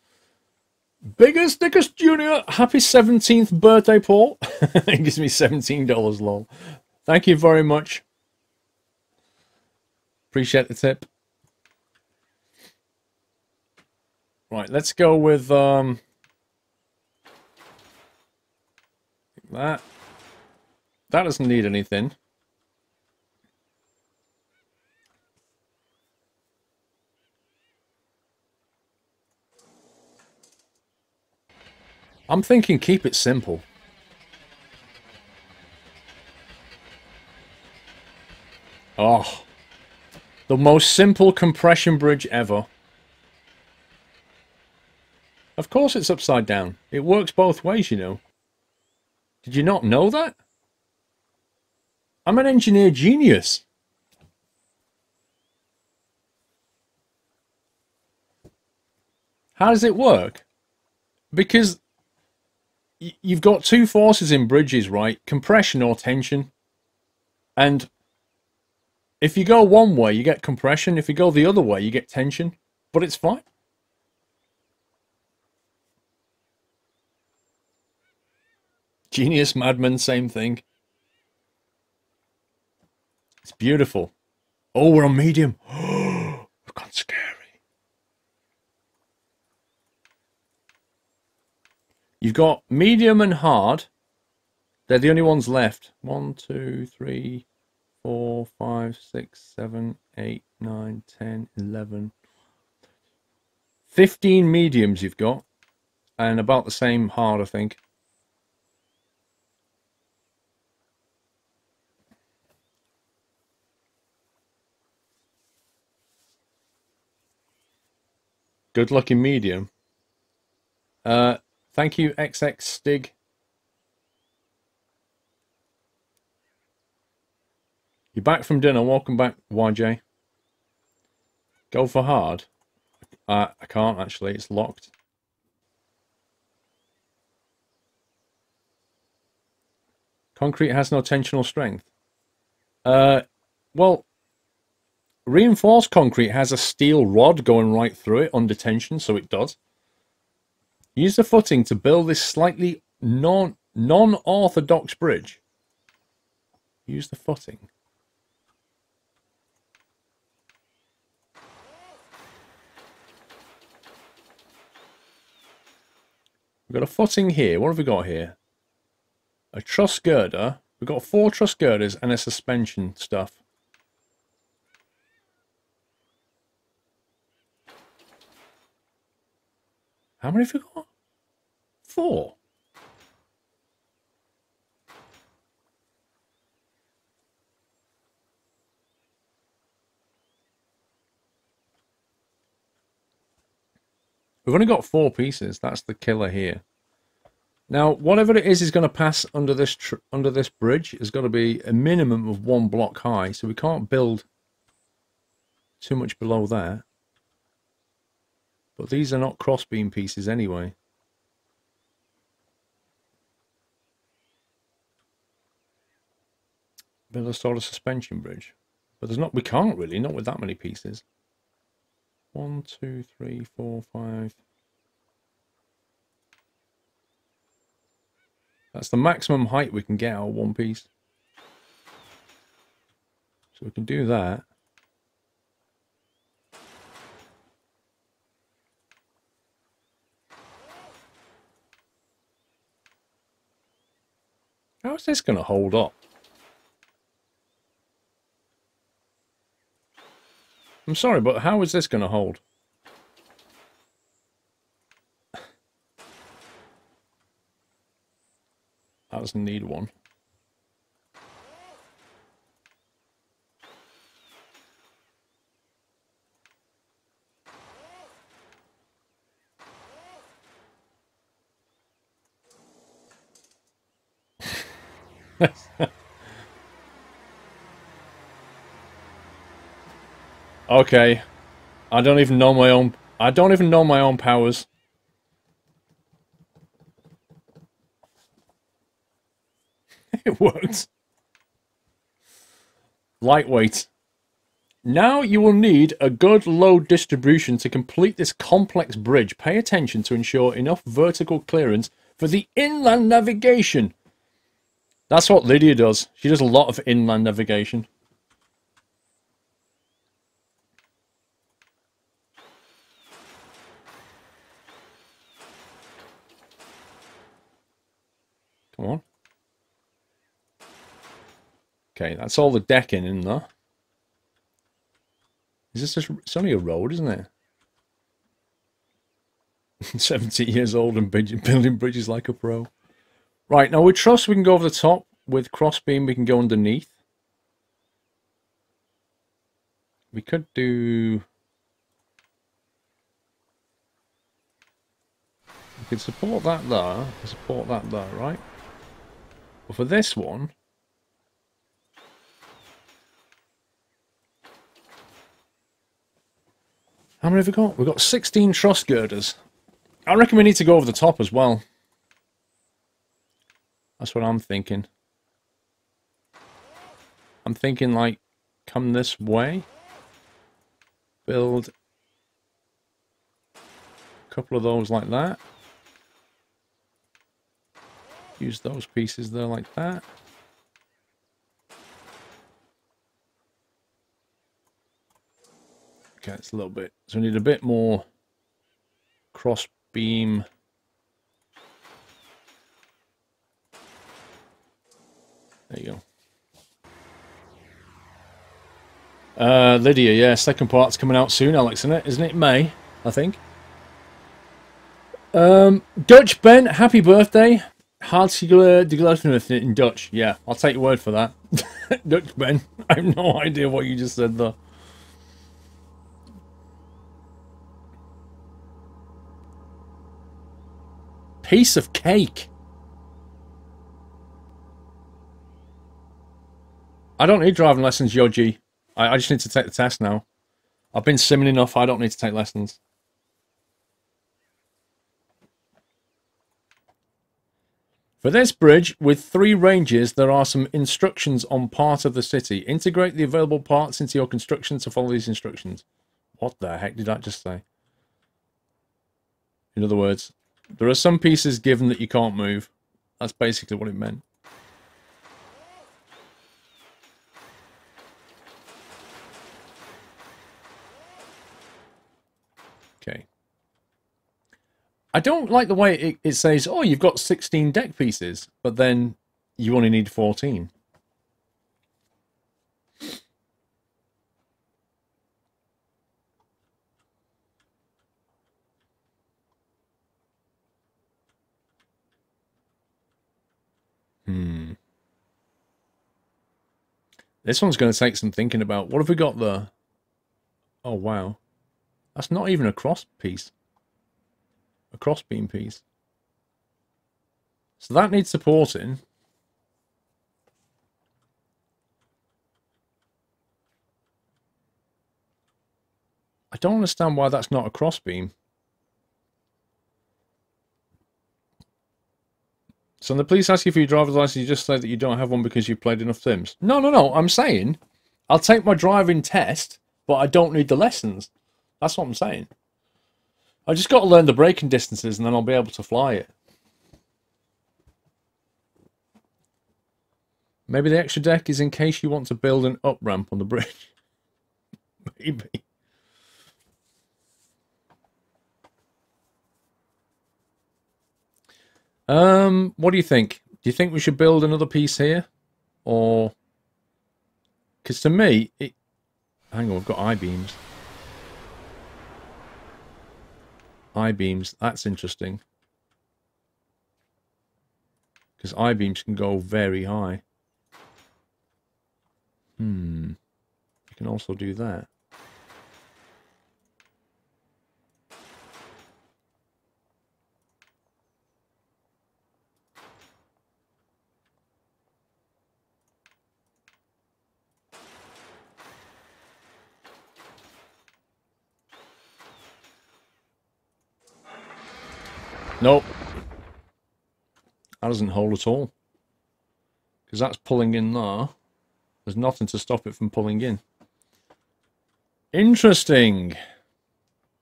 Biggest Dickus Jr. Happy 17th birthday, Paul. <laughs> it gives me $17 lol. Thank you very much. Appreciate the tip. Right, let's go with um that. That doesn't need anything. I'm thinking keep it simple. Oh. The most simple compression bridge ever. Of course it's upside down. It works both ways, you know. Did you not know that? I'm an engineer genius. How does it work? Because you've got two forces in bridges, right? Compression or tension. And if you go one way, you get compression. If you go the other way, you get tension. But it's fine. Genius Madman, same thing. It's beautiful. Oh, we're on medium. <gasps> We've gone scary. You've got medium and hard. They're the only ones left. One, two, three, four, five, six, seven, eight, nine, ten, eleven. Fifteen mediums you've got. And about the same hard, I think. Good luck in medium. Uh, thank you, XX Stig. You're back from dinner. Welcome back, YJ. Go for hard. Uh, I can't actually. It's locked. Concrete has no tensional strength. Uh, well, reinforced concrete has a steel rod going right through it under tension, so it does. Use the footing to build this slightly non non-orthodox bridge. Use the footing. We've got a footing here. What have we got here? A truss girder. We've got four truss girders and a suspension stuff. How many have we got? Four. We've only got four pieces. That's the killer here. Now, whatever it is is going to pass under this under this bridge is going to be a minimum of one block high, so we can't build too much below that. But these are not crossbeam pieces anyway. Build a sort of suspension bridge. But there's not we can't really, not with that many pieces. One, two, three, four, five. That's the maximum height we can get out of one piece. So we can do that. How is this going to hold up? I'm sorry, but how is this going to hold? <sighs> That doesn't need one. Okay. I don't even know my own... I don't even know my own powers. <laughs> it works. Lightweight. Now you will need a good load distribution to complete this complex bridge. Pay attention to ensure enough vertical clearance for the inland navigation. That's what Lydia does. She does a lot of inland navigation. Come on. Okay, that's all the decking in there. Is this just, it's only a road, isn't it? <laughs> 70 years old and building bridges like a pro. Right, now with truss we can go over the top. With crossbeam we can go underneath. We could do... We could support that there, support that there, right? But for this one, How many have we got? We've got 16 truss girders. I reckon we need to go over the top as well. That's what I'm thinking. I'm thinking like, come this way. Build a couple of those like that. Use those pieces there like that. Okay, it's a little bit. So we need a bit more cross beam. There you go. Uh, Lydia, yeah, second part's coming out soon, Alex, isn't it? Isn't it May, I think? Um, Dutch Ben, happy birthday. Hard te geloof in Dutch. Yeah, I'll take your word for that. <laughs> Dutch Ben. I have no idea what you just said though. Piece of cake. I don't need driving lessons, Yoji. I, I just need to take the test now. I've been simming enough. I don't need to take lessons. For this bridge, with three ranges, there are some instructions on part of the city. Integrate the available parts into your construction to follow these instructions. What the heck did that just say? In other words, there are some pieces given that you can't move. That's basically what it meant. Okay. I don't like the way it, it says, oh, you've got 16 deck pieces, but then you only need 14. Hmm. This one's going to take some thinking about. What have we got there? Oh, wow. That's not even a cross piece. A cross beam piece. So that needs supporting. I don't understand why that's not a cross beam. So when the police ask you for your driver's license, you just say that you don't have one because you've played enough Sims. No, no, no. I'm saying I'll take my driving test, but I don't need the lessons. That's what I'm saying. I just got to learn the braking distances and then I'll be able to fly it. Maybe the extra deck is in case you want to build an up ramp on the bridge. <laughs> Maybe. Um, what do you think? Do you think we should build another piece here? Or... Because to me, it... Hang on, we've got I-beams. I-beams, that's interesting. Because I-beams can go very high. Hmm. You can also do that. Nope. That doesn't hold at all. Because that's pulling in there. There's nothing to stop it from pulling in. Interesting.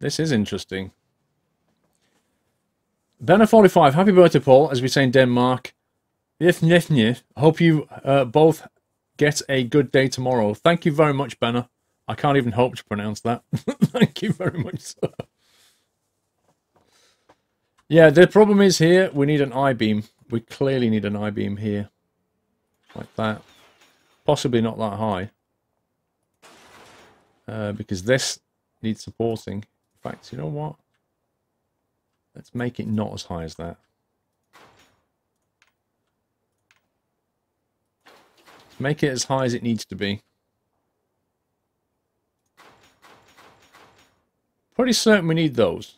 This is interesting. Benner45, happy birthday, Paul, as we say in Denmark. Yes. Hope you uh, both get a good day tomorrow. Thank you very much, Benner. I can't even hope to pronounce that. <laughs> Thank you very much, sir. Yeah, the problem is here, we need an I-beam. We clearly need an I-beam here. Like that. Possibly not that high. Uh, because this needs supporting. In fact, you know what? Let's make it not as high as that. Make it as high as it needs to be. Pretty certain we need those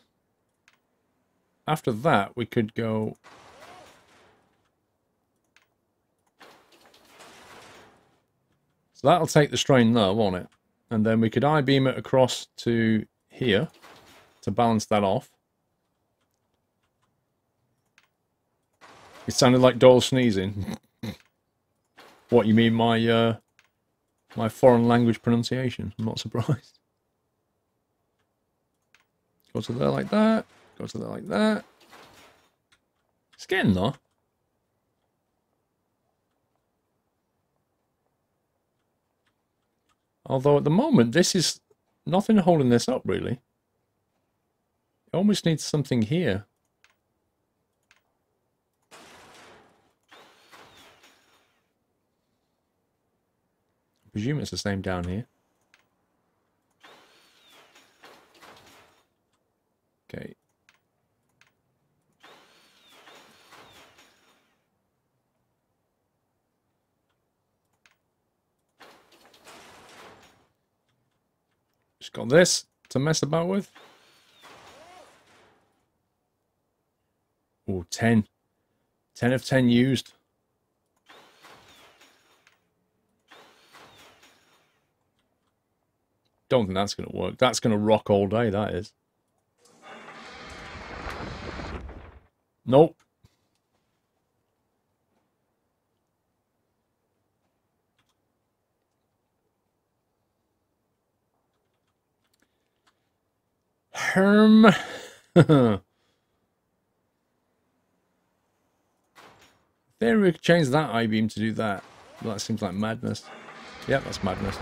after that, we could go... So that'll take the strain there, won't it? And then we could I-beam it across to here to balance that off. It sounded like Doyle sneezing. <laughs> what, you mean my, uh, my foreign language pronunciation? I'm not surprised. Go to there like that. Go that like that. It's getting there. Although at the moment, this is nothing holding this up, really. It almost needs something here. I presume it's the same down here. Okay. Just got this to mess about with. Oh, 10. 10 of 10 used. Don't think that's going to work. That's going to rock all day, that is. Nope. Herm. <laughs> There we change that I-beam to do that. Well, that seems like madness. Yep, that's madness.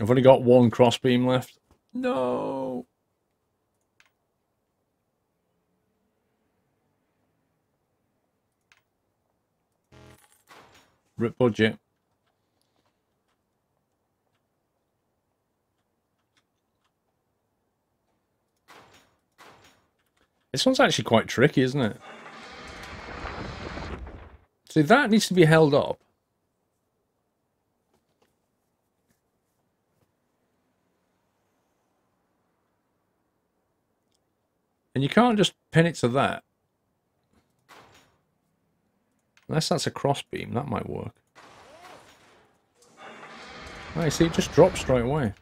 I've only got one crossbeam left. No. Budget. This one's actually quite tricky, isn't it? See, that needs to be held up. And you can't just pin it to that. Unless that's a crossbeam, that might work. I see, it just drops straight away.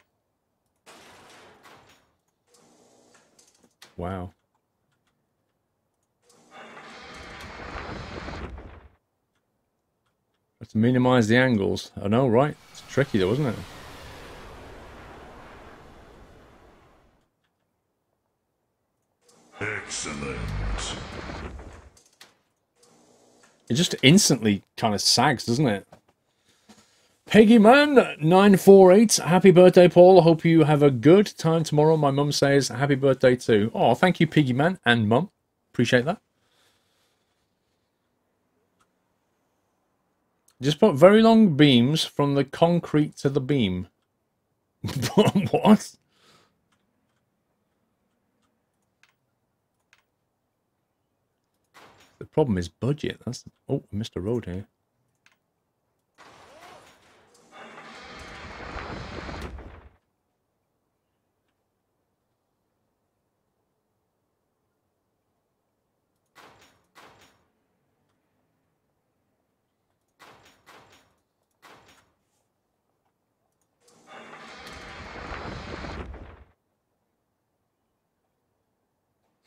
Wow. To minimize the angles. I know, right? It's tricky though, isn't it? Excellent. It just instantly kind of sags, doesn't it? Peggy Man 948, happy birthday, Paul. Hope you have a good time tomorrow. My mum says happy birthday too. Oh, thank you, Piggy Man and mum. Appreciate that. Just put very long beams from the concrete to the beam. <laughs> what? Problem is budget. That's oh, Mr. Road here.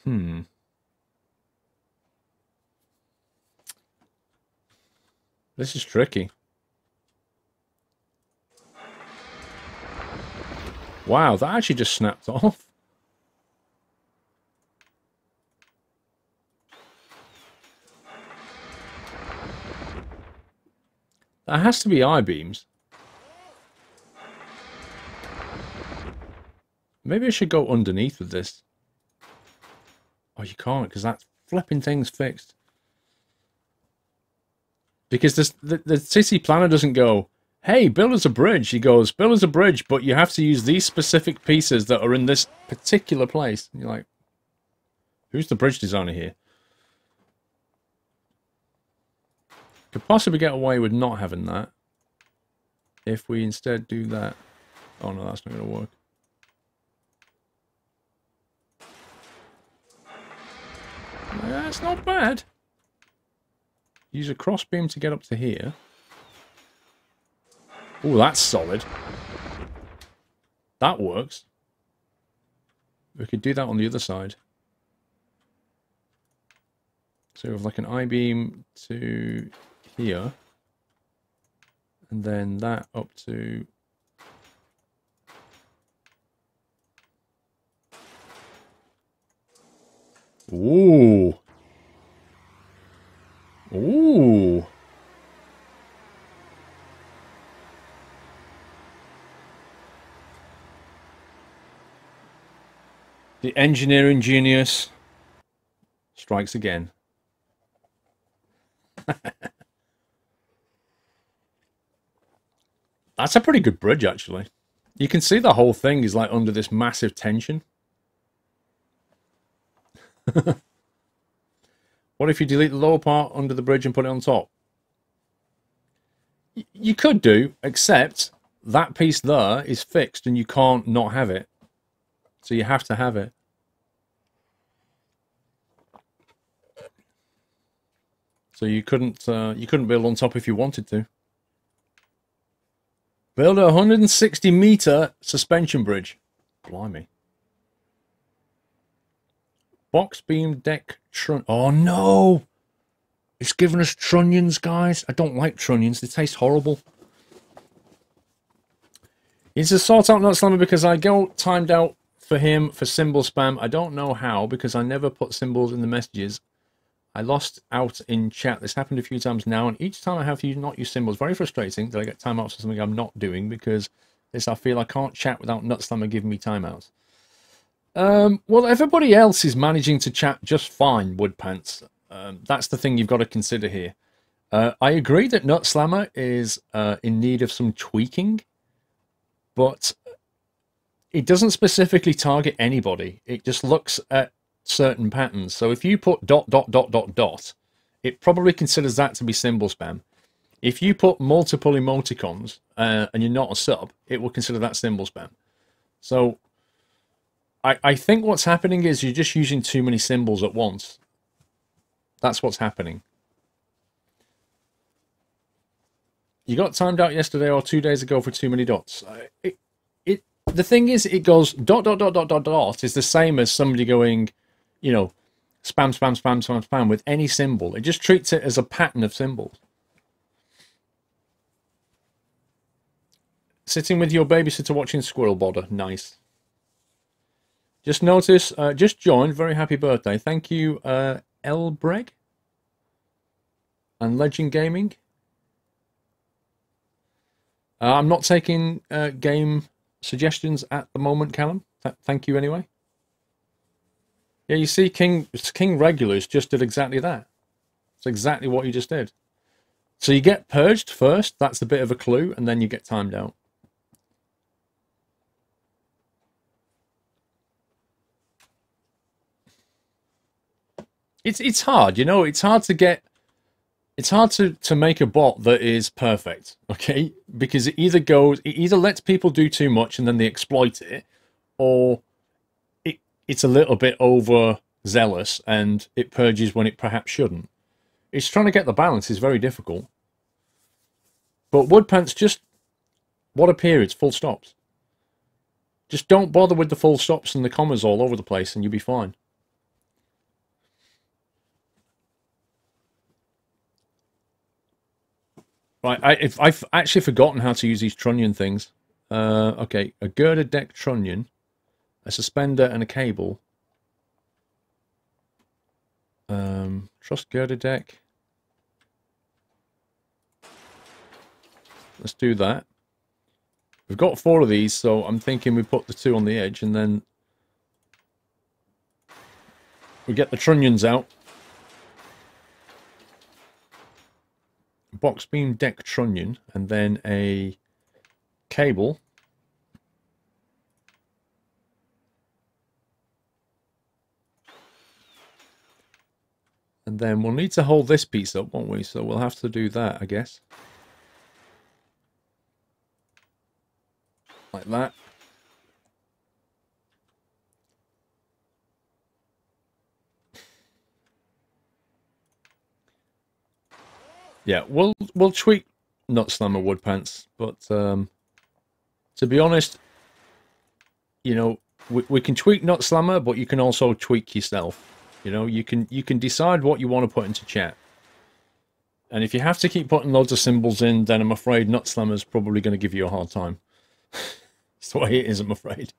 Hmm. This is tricky. Wow, that actually just snapped <laughs> off. That has to be I-beams. Maybe I should go underneath with this. Oh, you can't, because that flipping thing's fixed. Because this, the, the city planner doesn't go, hey, build us a bridge. He goes, build us a bridge, but you have to use these specific pieces that are in this particular place. And you're like, who's the bridge designer here? Could possibly get away with not having that. If we instead do that. Oh no, that's not going to work. That's not bad. Use a crossbeam to get up to here. Oh, that's solid. That works. We could do that on the other side. So we have like an I-beam to here. And then that up to... Ooh. Ooh. The engineering genius strikes again. <laughs> That's a pretty good bridge, actually. You can see the whole thing is like under this massive tension. <laughs> what if you delete the lower part under the bridge and put it on top? You could do, except that piece there is fixed and you can't not have it. So you have to have it. So you couldn't uh, you couldn't build on top if you wanted to. Build a 160 meter suspension bridge. Blimey. Box beam deck trun. Oh no! It's giving us trunnions, guys. I don't like trunnions. They taste horrible. He's a sort out Nut Slammer because I go timed out for him for symbol spam. I don't know how because I never put symbols in the messages. I lost out in chat. This happened a few times now, and each time I have to not use symbols, very frustrating that I get timeouts for something I'm not doing because this I feel I can't chat without Nut Slammer giving me timeouts. Um, well, everybody else is managing to chat just fine, Woodpants. Um, that's the thing you've got to consider here. Uh, I agree that Nut Slammer is uh, in need of some tweaking, but it doesn't specifically target anybody. It just looks at certain patterns. So if you put dot, dot, dot, dot, dot, it probably considers that to be symbol spam. If you put multiple emoticons uh, and you're not a sub, it will consider that symbol spam. So I, I think what's happening is you're just using too many symbols at once. That's what's happening. You got timed out yesterday or two days ago for too many dots. It, it, the thing is, it goes dot, dot, dot, dot, dot, dot is the same as somebody going, you know, spam, spam, spam, spam, spam with any symbol. It just treats it as a pattern of symbols. Sitting with your babysitter watching Squirrel Bodder. Nice. Just notice, uh, just joined. Very happy birthday. Thank you, uh, Elbreg and Legend Gaming. Uh, I'm not taking uh, game suggestions at the moment, Callum. Th- thank you anyway. Yeah, you see, King King Regulars just did exactly that. It's exactly what you just did. So you get purged first. That's a bit of a clue, and then you get timed out. It's it's hard, you know. It's hard to get. It's hard to to make a bot that is perfect, okay? Because it either goes, it either lets people do too much and then they exploit it, or it it's a little bit over zealous and it purges when it perhaps shouldn't. It's trying to get the balance is very difficult. But Woodpants just what are periods? Full stops. Just don't bother with the full stops and the commas all over the place, and you'll be fine. Right, I, if, I've actually forgotten how to use these trunnion things. Uh, okay, a girder deck trunnion, a suspender, and a cable. Um, truss girder deck. Let's do that. We've got four of these, so I'm thinking we put the two on the edge, and then we get the trunnions out. Box beam deck trunnion and then a cable. And then we'll need to hold this piece up won't we? So we'll have to do that I guess. Like that Yeah, we'll we'll tweak Nut Slammer wood pants, but um, to be honest, you know, we, we can tweak Nut Slammer, but you can also tweak yourself. You know, you can you can decide what you want to put into chat. And if you have to keep putting loads of symbols in, then I'm afraid Nut Slammer's probably going to give you a hard time. <laughs> It's the way it is, I'm afraid.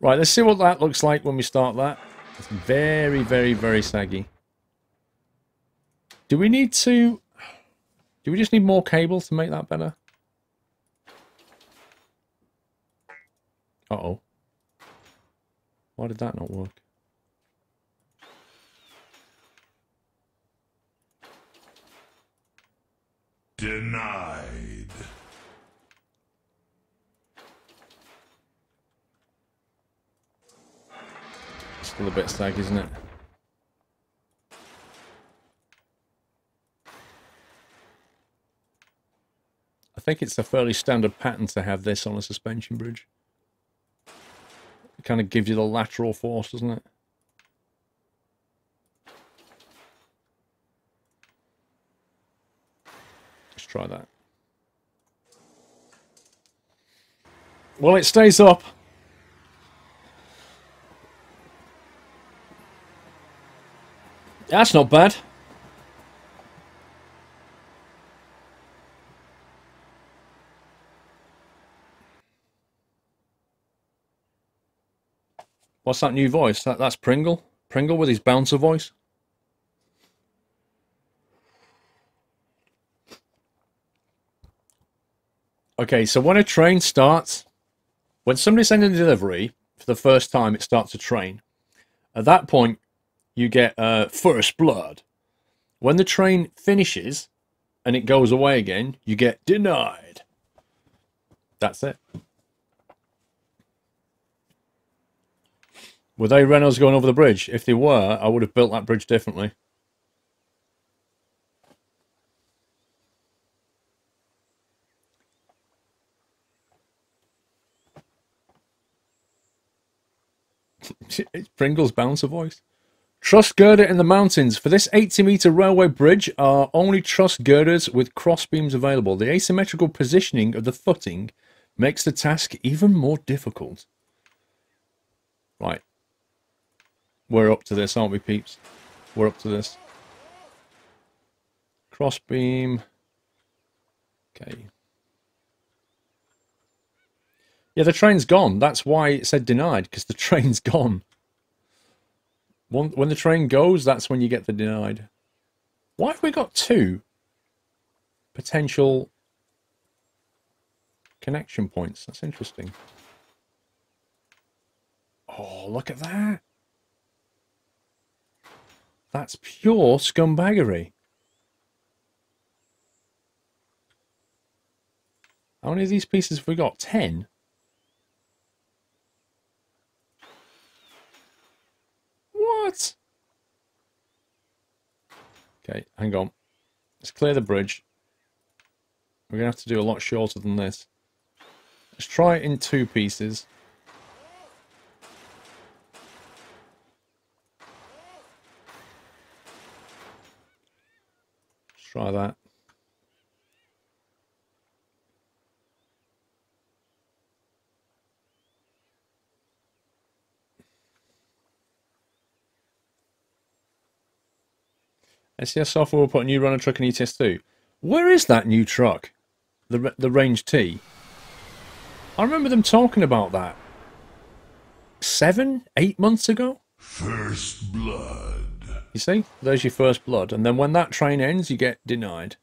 Right, let's see what that looks like when we start that. It's very, very, very saggy. Do we need to... Do we just need more cable to make that better? Uh-oh. Why did that not work? Denied. Still a bit sag, isn't it? Think it's a fairly standard pattern to have this on a suspension bridge. It kind of gives you the lateral force, doesn't it? Let's try that. Well, it stays up. That's not bad. What's that new voice? That, that's Pringle? Pringle with his bouncer voice? Okay, so when a train starts, when somebody's sending a delivery for the first time, it starts a train. At that point, you get uh, first blood. When the train finishes and it goes away again, you get denied. That's it. Were they Renaults going over the bridge? If they were, I would have built that bridge differently. it's <laughs> Pringle's bouncer voice. Truss girder in the mountains. For this 80 metre railway bridge are only truss girders with cross beams available. The asymmetrical positioning of the footing makes the task even more difficult. Right. We're up to this, aren't we, peeps? We're up to this. Cross beam. Okay. Yeah, the train's gone. That's why it said denied, because the <laughs> train's gone. When, when the train goes, that's when you get the denied. Why have we got two potential connection points? That's interesting. Oh, look at that. That's pure scumbaggery. How many of these pieces have we got? Ten? What? Okay, hang on. Let's clear the bridge. We're going to have to do a lot shorter than this. Let's try it in two pieces. Try that. SCS software will put a new runner truck in ETS2. Where is that new truck? The the Range T. I remember them talking about that. Seven, eight months ago. First blood. You see, there's your first blood, and then when that train ends, you get denied.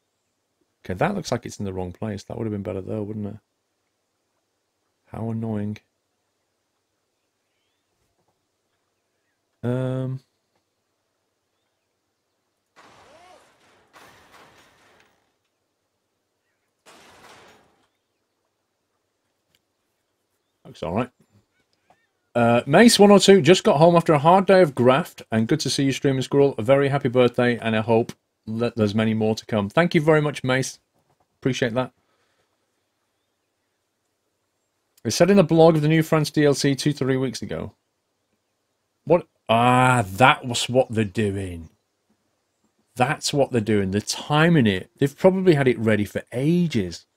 Okay, that looks like it's in the wrong place. That would have been better though, wouldn't it? How annoying. Um. Looks all right. Uh, Mace102 just got home after a hard day of graft, and good to see you streaming, Squirrel. A very happy birthday, and I hope that there's many more to come. Thank you very much, Mace. Appreciate that. It said in the blog of the new France DLC two, three weeks ago. What? Ah, that was what they're doing. That's what they're doing. They're timing it. They've probably had it ready for ages.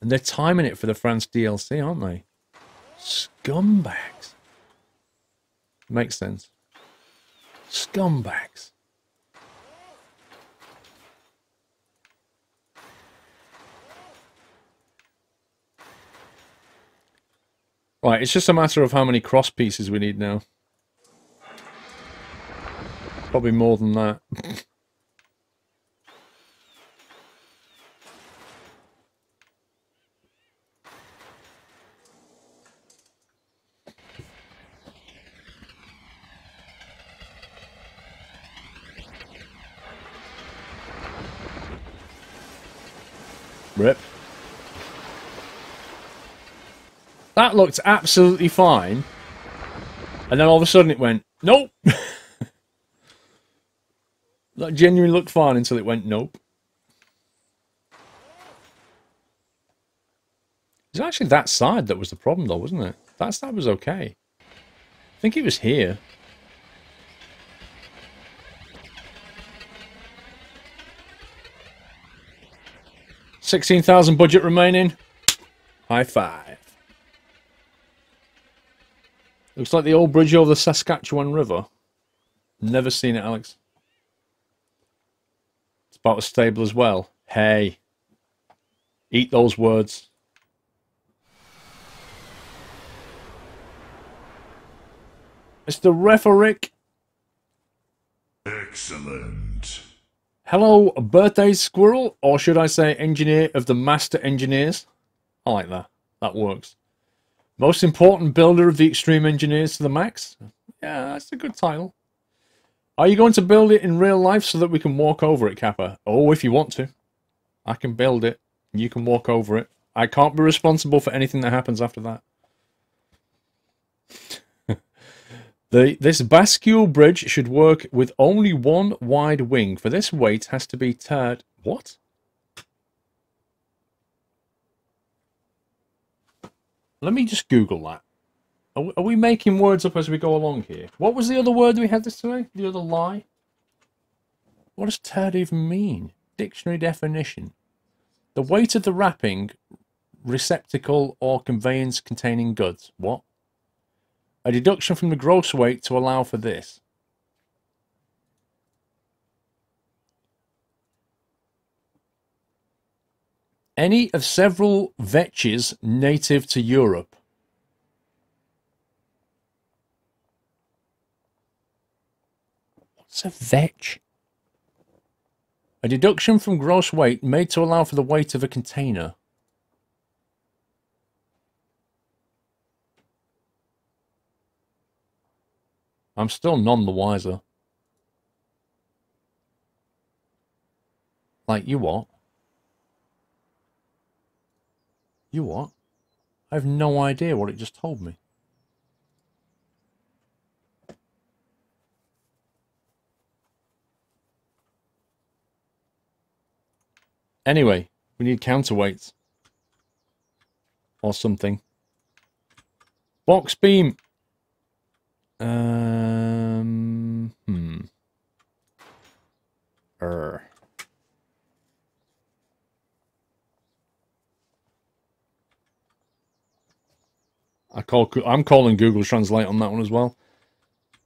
And they're timing it for the France DLC, aren't they? Scumbags. Makes sense. Scumbags. Right, it's just a matter of how many cross pieces we need now. Probably more than that. <laughs> That looked absolutely fine. And then all of a sudden it went, nope. <laughs> that genuinely looked fine until it went, nope. It was actually that side that was the problem, though, wasn't it? That side was okay. I think it was here. Sixteen thousand budget remaining. High five. Looks like the old bridge over the Saskatchewan River. Never seen it, Alex. It's about as stable as well. Hey. Eat those words. Mr. Referick. Excellent. Hello, birthday squirrel, or should I say engineer of the master engineers? I like that. That works. Most important builder of the extreme engineers to the max? Yeah, that's a good title. Are you going to build it in real life so that we can walk over it, Kappa? Oh, if you want to. I can build it. You can walk over it. I can't be responsible for anything that happens after that. The This bascule bridge should work with only one wide wing. For this weight has to be turned... What? Let me just Google that. Are we, are we making words up as we go along here? What was the other word we had this today? The other lie? What does turd even mean? Dictionary definition. The weight of the wrapping, receptacle, or conveyance containing goods. What? A deduction from the gross weight to allow for this. Any of several vetches native to Europe. What's a vetch? A deduction from gross weight made to allow for the weight of a container. I'm still none the wiser. Like, you what? You what? I have no idea what it just told me. Anyway, we need counterweights. Or something. Box beam. Um, hmm. Er. I call. I'm calling Google Translate on that one as well.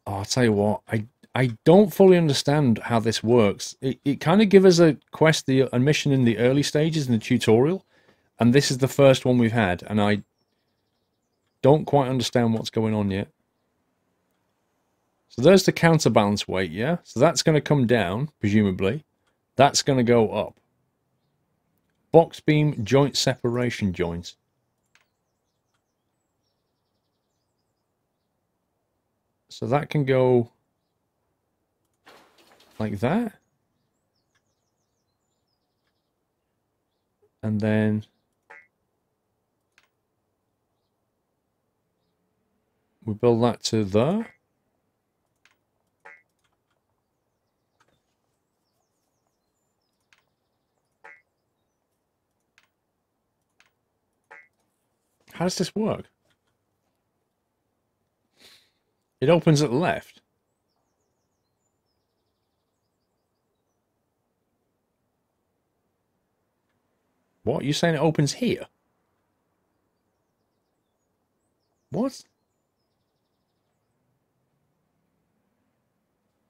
Oh, I'll tell you what. I I don't fully understand how this works. It it kind of gives us a quest, the a mission in the early stages in the tutorial, and this is the first one we've had, and I don't quite understand what's going on yet. So there's the counterbalance weight, yeah? So that's going to come down, presumably. That's going to go up. Box beam joint separation joints. So that can go like that. And then we build that to there. How does this work? It opens at the left. What? You saying it opens here? What?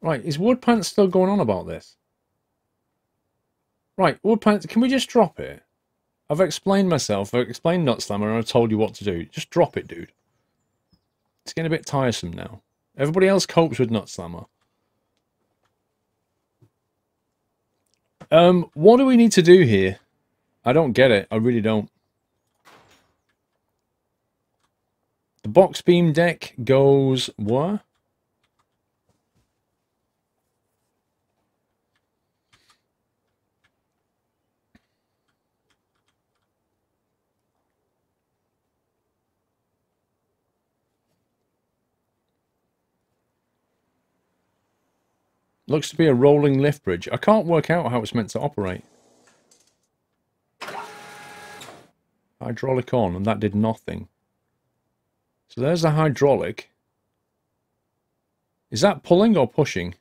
Right, is Woodpants still going on about this? Right, Woodpants, can we just drop it? I've explained myself, I've explained Nut Slammer, and I've told you what to do. Just drop it, dude. It's getting a bit tiresome now. Everybody else copes with Nut Slammer. Um, what do we need to do here? I don't get it. I really don't. The box beam deck goes where? Looks to be a rolling lift bridge. I can't work out how it's meant to operate. Hydraulic on, and that did nothing. So there's the hydraulic. Is that pulling or pushing?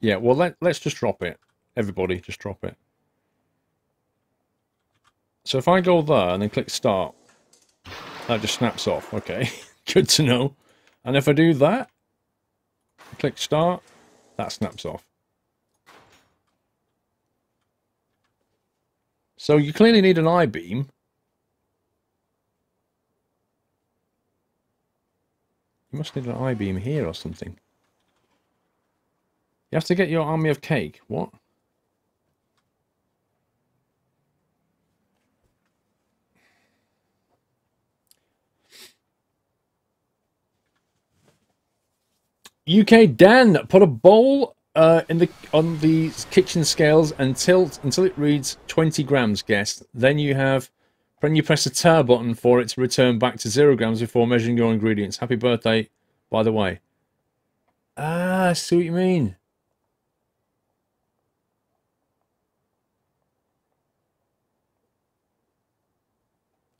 Yeah, well, let, let's just drop it. Everybody, just drop it. So if I go there and then click start, that just snaps off. Okay, <laughs> good to know. And if I do that, click start, that snaps off. So you clearly need an I-beam. You must need an I-beam here or something. You have to get your army of cake. What? UK Dan put a bowl uh, in the on the kitchen scales and tilt until it reads 20 grams. Guest. Then you have when you press the tar button for it to return back to zero grams before measuring your ingredients. Happy birthday, by the way. Ah, I see what you mean.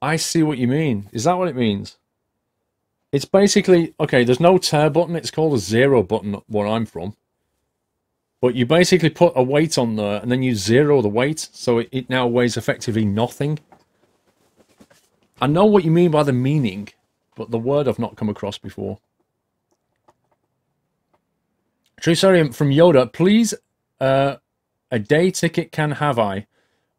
I see what you mean. Is that what it means? It's basically, okay, there's no tare button. It's called a zero button where I'm from. But you basically put a weight on there and then you zero the weight. So it, it now weighs effectively nothing. I know what you mean by the meaning, but the word I've not come across before. Sorry, from Yoda. Please, uh, a day ticket can have I.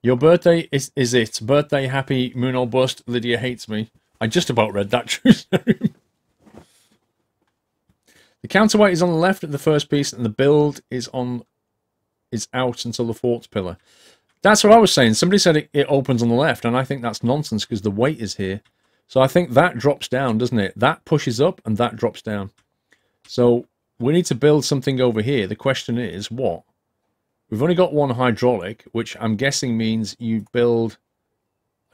Your birthday is is it? Birthday happy moon or bust. Lydia hates me. I just about read that <laughs> true. The counterweight is on the left at the first piece, and the build is on is out until the fourth pillar. That's what I was saying. Somebody said it, it opens on the left, and I think that's nonsense because the weight is here. So I think that drops down, doesn't it? That pushes up and that drops down. So we need to build something over here. The question is what? We've only got one hydraulic, which I'm guessing means you build...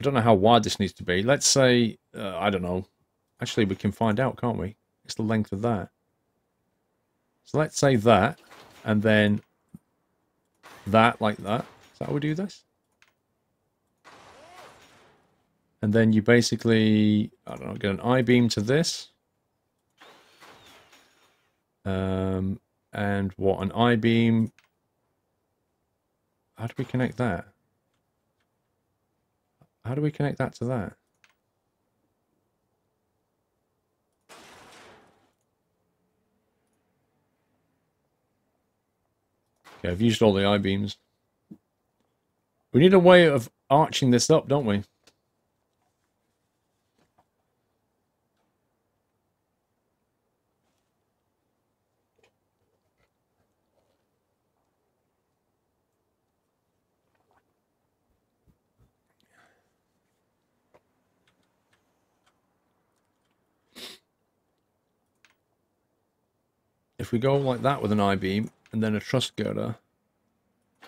I don't know how wide this needs to be. Let's say, uh, I don't know. Actually, we can find out, can't we? It's the length of that. So let's say that, and then that like that. Is that how we do this? And then you basically, I don't know, get an I-beam to this. Um, and what, an I-beam how do we connect that? How do we connect that to that? Okay, I've used all the I-beams. We need a way of arching this up, don't we? If we go like that with an I-beam and then a truss girder, I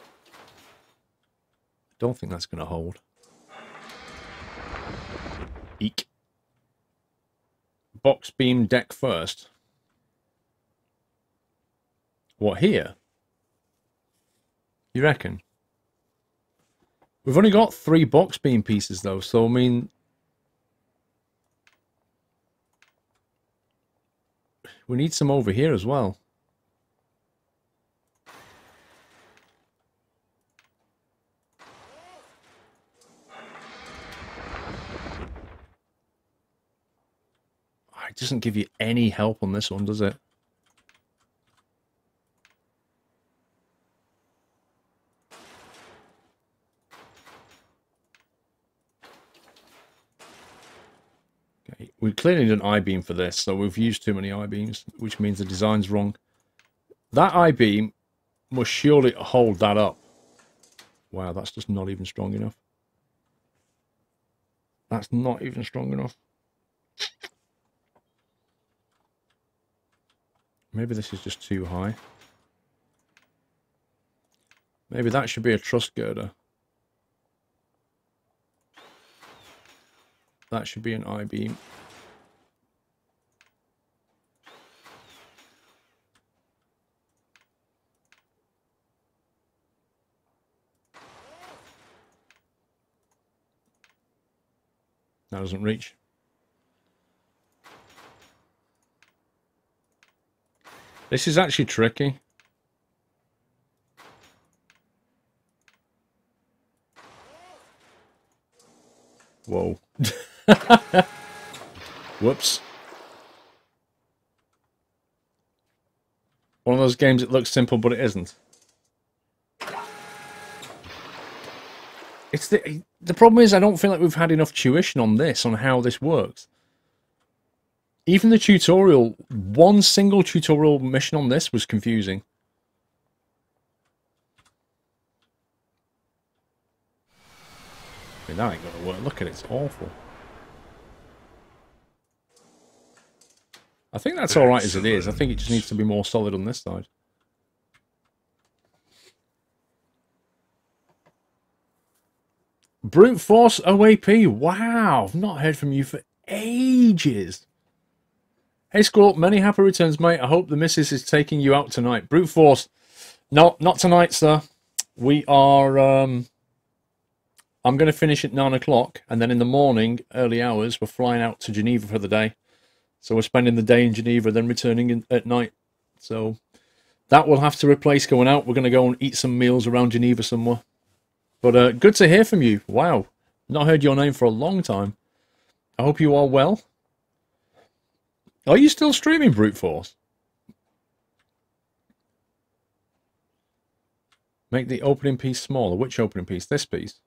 don't think that's going to hold. Eek. Box beam deck first. What, here? You reckon? We've only got three box beam pieces though, so I mean, We need some over here as well. It doesn't give you any help on this one, does it? Okay, we clearly need an I-beam for this, so we've used too many I-beams, which means the design's wrong. That I-beam must surely hold that up. Wow, that's just not even strong enough. That's not even strong enough. Maybe this is just too high. Maybe that should be a truss girder. That should be an I-beam. That doesn't reach. This is actually tricky. Whoa. <laughs> Whoops. One of those games that looks simple, but it isn't. It's the the problem is I don't feel like we've had enough tuition on this on how this works. Even the tutorial, one single tutorial mission on this was confusing. I mean, that ain't gonna work. Look at it, it's awful. I think that's alright as it is. I think it just needs to be more solid on this side. Brute Force OAP. Wow, I've not heard from you for ages. Hey, Squirrel, many happy returns, mate. I hope the missus is taking you out tonight. Brute Force. No, not tonight, sir. We are. Um, I'm going to finish at nine o'clock, and then in the morning, early hours, we're flying out to Geneva for the day. So we're spending the day in Geneva, then returning in, at night. So that will have to replace going out. We're going to go and eat some meals around Geneva somewhere. But uh, good to hear from you. Wow. Not heard your name for a long time. I hope you are well. Are you still streaming Brute Force? Make the opening piece smaller. Which opening piece? This piece.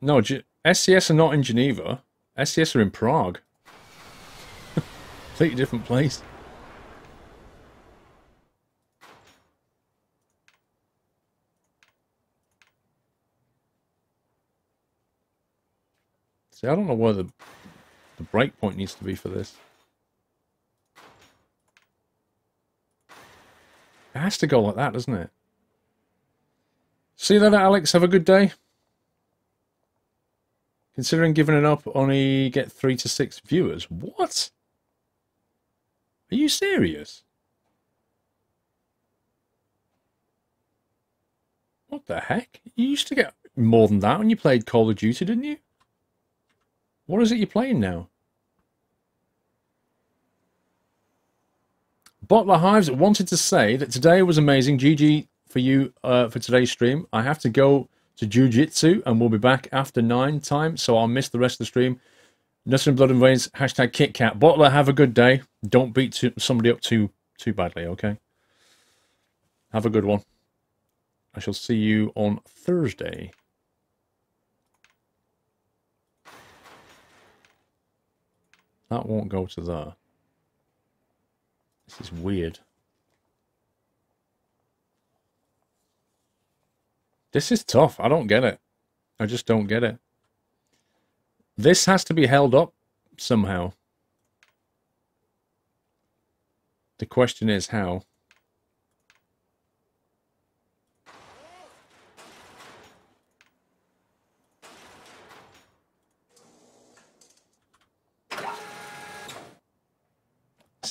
No, G- SCS are not in Geneva. SCS are in Prague. <laughs> Completely different place. See, I don't know where the the breakpoint needs to be for this. It has to go like that, doesn't it? See you later, Alex. Have a good day. Considering giving it up, only get three to six viewers. What? Are you serious? What the heck? You used to get more than that when you played Call of Duty, didn't you? What is it you're playing now? Butler Hives wanted to say that today was amazing. GG for you uh, for today's stream. I have to go to Jiu-Jitsu and we'll be back after 9 time, so I'll miss the rest of the stream. Nothing blood and veins, hashtag KitKat. Butler, have a good day. Don't beat too, somebody up too too badly, okay? Have a good one. I shall see you on Thursday. That won't go to there. This is weird. This is tough. I don't get it. I just don't get it. This has to be held up somehow. The question is how.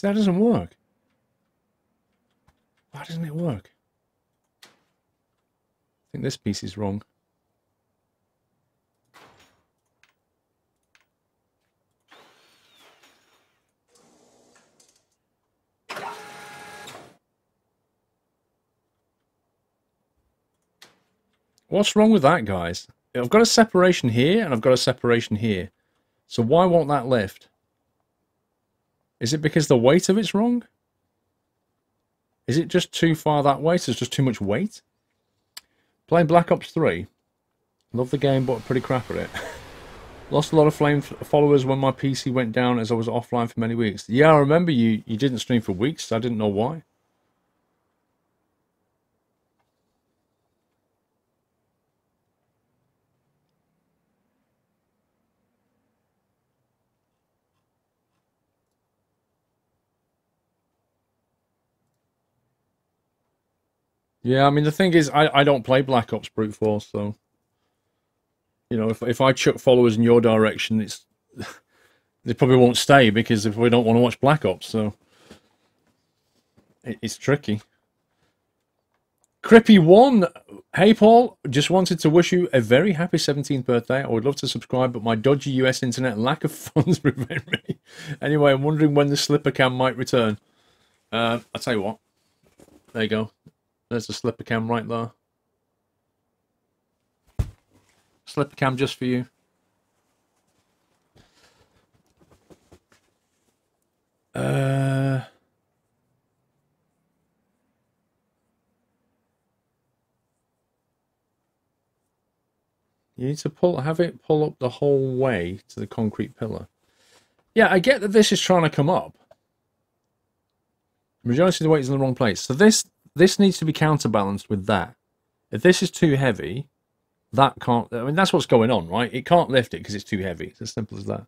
That doesn't work. Why doesn't it work? I think this piece is wrong. What's wrong with that, guys? I've got a separation here and I've got a separation here. So why won't that lift? Is it because the weight of it's wrong? Is it just too far that way? So it's just too much weight? Playing Black Ops 3. Love the game, but pretty crap at it. <laughs> Lost a lot of flame followers when my PC went down as I was offline for many weeks. Yeah, I remember you, you didn't stream for weeks. I didn't know why. Yeah, I mean the thing is, I, I don't play Black Ops Brute Force, so you know if if I chuck followers in your direction, it's <laughs> they probably won't stay because if we don't want to watch Black Ops, so it, it's tricky. Crippy one. Hey Paul, just wanted to wish you a very happy 17th birthday. I would love to subscribe, but my dodgy US internet lack of <laughs> funds prevent me. Anyway, I'm wondering when the slipper cam might return. Uh, I'll tell you what. There you go. There's the slipper cam right there. Slipper cam just for you. Uh, you need to pull, have it pull up the whole way to the concrete pillar. Yeah, I get that this is trying to come up. Majority of the weight is in the wrong place. So this this needs to be counterbalanced with that. If this is too heavy, that can't. I mean, that's what's going on, right? It can't lift it because it's too heavy. It's as simple as that.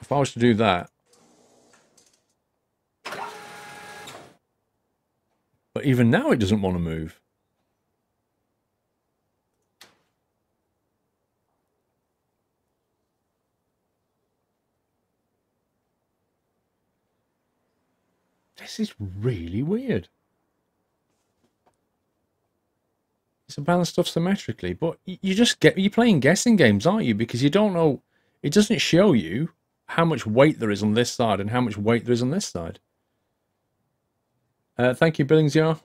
If I was to do that, but even now it doesn't want to move. This is really weird. It's balanced stuff symmetrically, but you just get you're playing guessing games, aren't you? Because you don't know. It doesn't show you how much weight there is on this side and how much weight there is on this side. Uh, thank you, Billingsyar.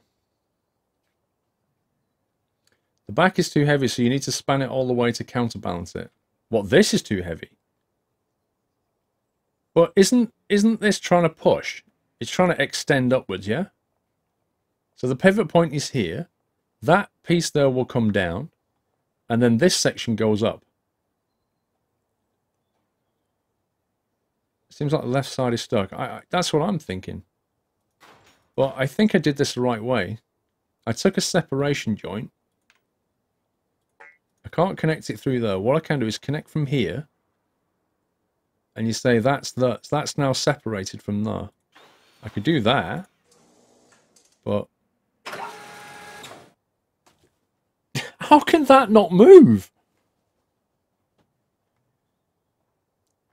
The back is too heavy, so you need to span it all the way to counterbalance it. What, this is too heavy? But isn't isn't this trying to push? It's trying to extend upwards, yeah? So the pivot point is here. That piece there will come down. And then this section goes up. Seems like the left side is stuck. I, I, that's what I'm thinking. But I think I did this the right way. I took a separation joint. I can't connect it through there. What I can do is connect from here. And you say that's the, that's now separated from there. I could do that. But... How can that not move?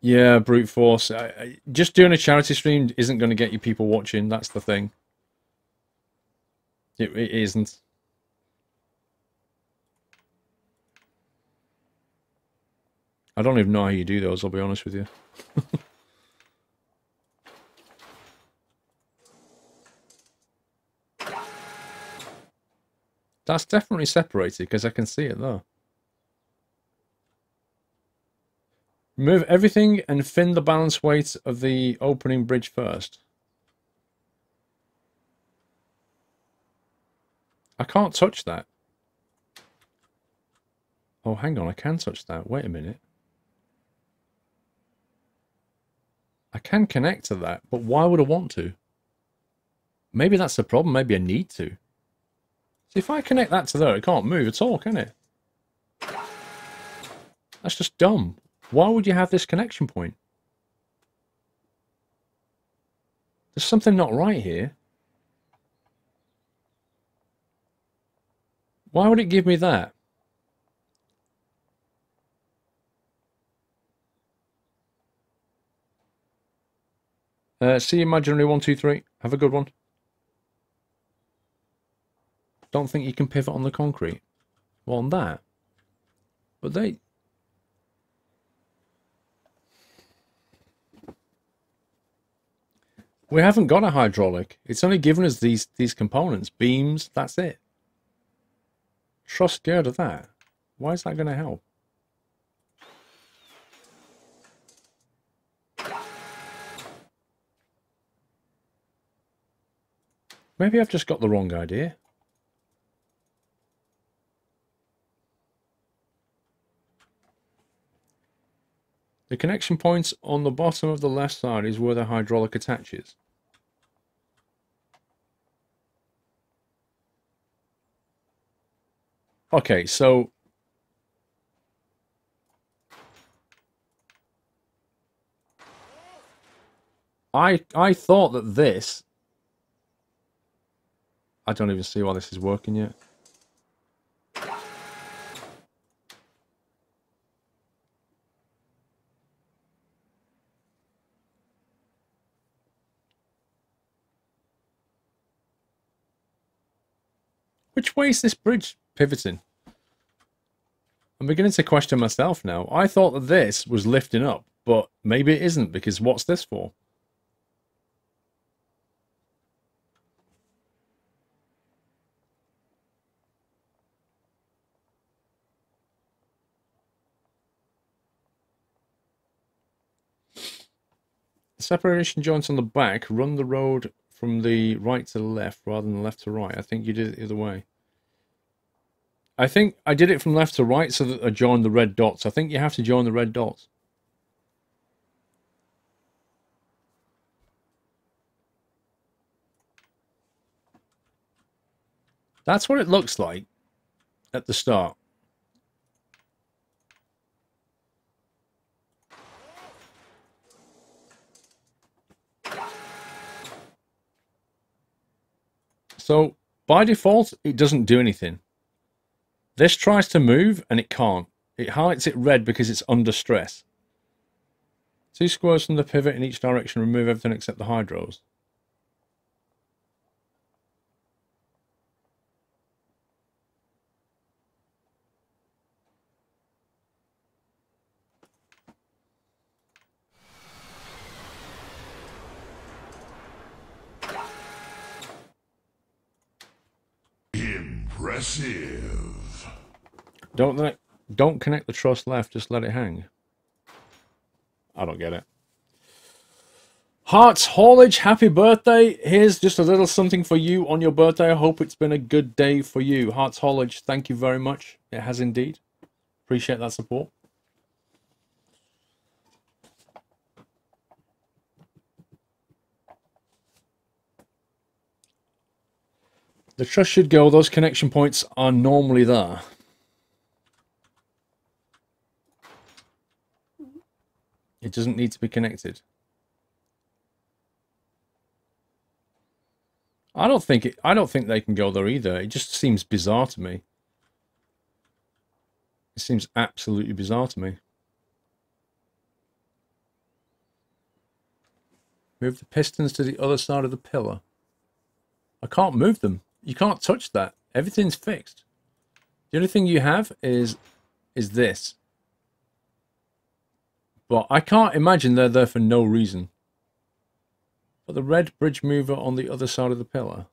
Yeah, brute force. I, I, just doing a charity stream isn't going to get you people watching. That's the thing. It, it isn't. I don't even know how you do those, I'll be honest with you. <laughs> That's definitely separated because I can see it there. Remove everything and thin the balance weight of the opening bridge first. I can't touch that. Oh, hang on, I can touch that. Wait a minute. I can connect to that, but why would I want to? Maybe that's the problem. Maybe I need to. See, if I connect that to there, it can't move at all, can it? That's just dumb. Why would you have this connection point? There's something not right here. Why would it give me that? Uh, see imaginary one, two, three. Have a good one. Don't think you can pivot on the concrete. Well, on that. But they... We haven't got a hydraulic. It's only given us these these components. Beams, that's it. Truss scared of that. Why is that going to help? Maybe I've just got the wrong idea. The connection points on the bottom of the left side is where the hydraulic attaches. Okay, so I I thought that this I don't even see why this is working yet. Which way is this bridge pivoting? I'm beginning to question myself now. I thought that this was lifting up, but maybe it isn't because what's this for? separation joints on the back run the road from the right to the left rather than left to right. I think you did it the other way. I think I did it from left to right so that I joined the red dots. I think you have to join the red dots. That's what it looks like at the start. So by default, it doesn't do anything. This tries to move and it can't. It highlights it red because it's under stress. Two squares from the pivot in each direction remove everything except the hydros. Impressive. Don't let, don't connect the truss left, just let it hang. I don't get it. Hearts Haulage, happy birthday. Here's just a little something for you on your birthday. I hope it's been a good day for you. Hearts Haulage, thank you very much. It has indeed. Appreciate that support. The truss should go. Those connection points are normally there. It doesn't need to be connected. I don't think it, I don't think they can go there either. It just seems bizarre to me. It seems absolutely bizarre to me. Move the pistons to the other side of the pillar. I can't move them. You can't touch that. Everything's fixed. The only thing you have is is this. But I can't imagine they're there for no reason. But the red bridge mover on the other side of the pillar.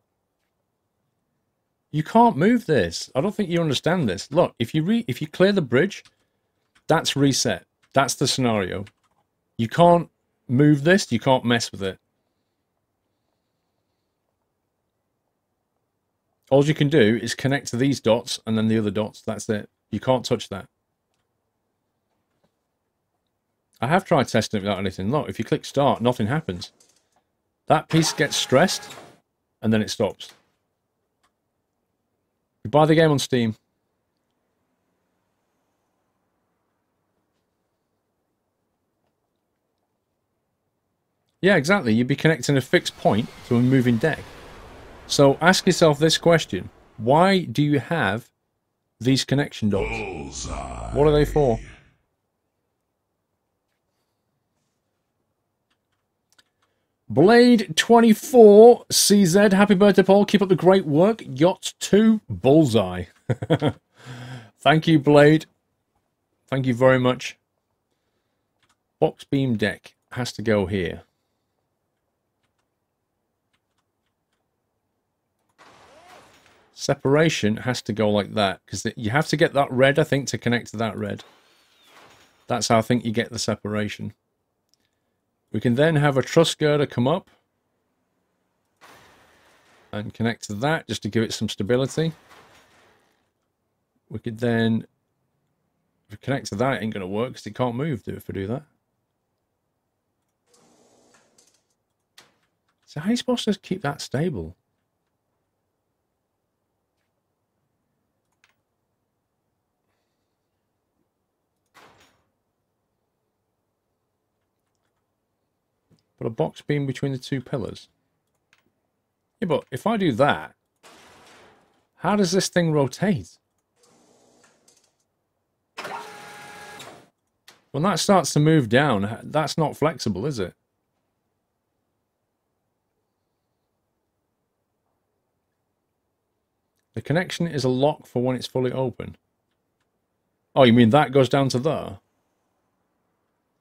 You can't move this. I don't think you understand this. Look, if you re if you clear the bridge, that's reset. That's the scenario. You can't move this. You can't mess with it. All you can do is connect to these dots and then the other dots. That's it. You can't touch that. I have tried testing it without anything. Look, if you click start, nothing happens. That piece gets stressed and then it stops. You buy the game on Steam. Yeah, exactly. You'd be connecting a fixed point to a moving deck. So ask yourself this question. Why do you have these connection dots? Bullseye. What are they for? Blade 24 CZ. Happy birthday, Paul. Keep up the great work. Yacht 2 Bullseye. <laughs> Thank you, Blade. Thank you very much. Box beam deck has to go here. Separation has to go like that because you have to get that red, I think, to connect to that red. That's how I think you get the separation. We can then have a truss girder come up and connect to that just to give it some stability. We could then, if we connect to that, it ain't going to work because it can't move do if we do that. So how are you supposed to keep that stable? But a box beam between the two pillars. Yeah, but if I do that, how does this thing rotate? When that starts to move down, that's not flexible, is it? The connection is a lock for when it's fully open. Oh, you mean that goes down to there?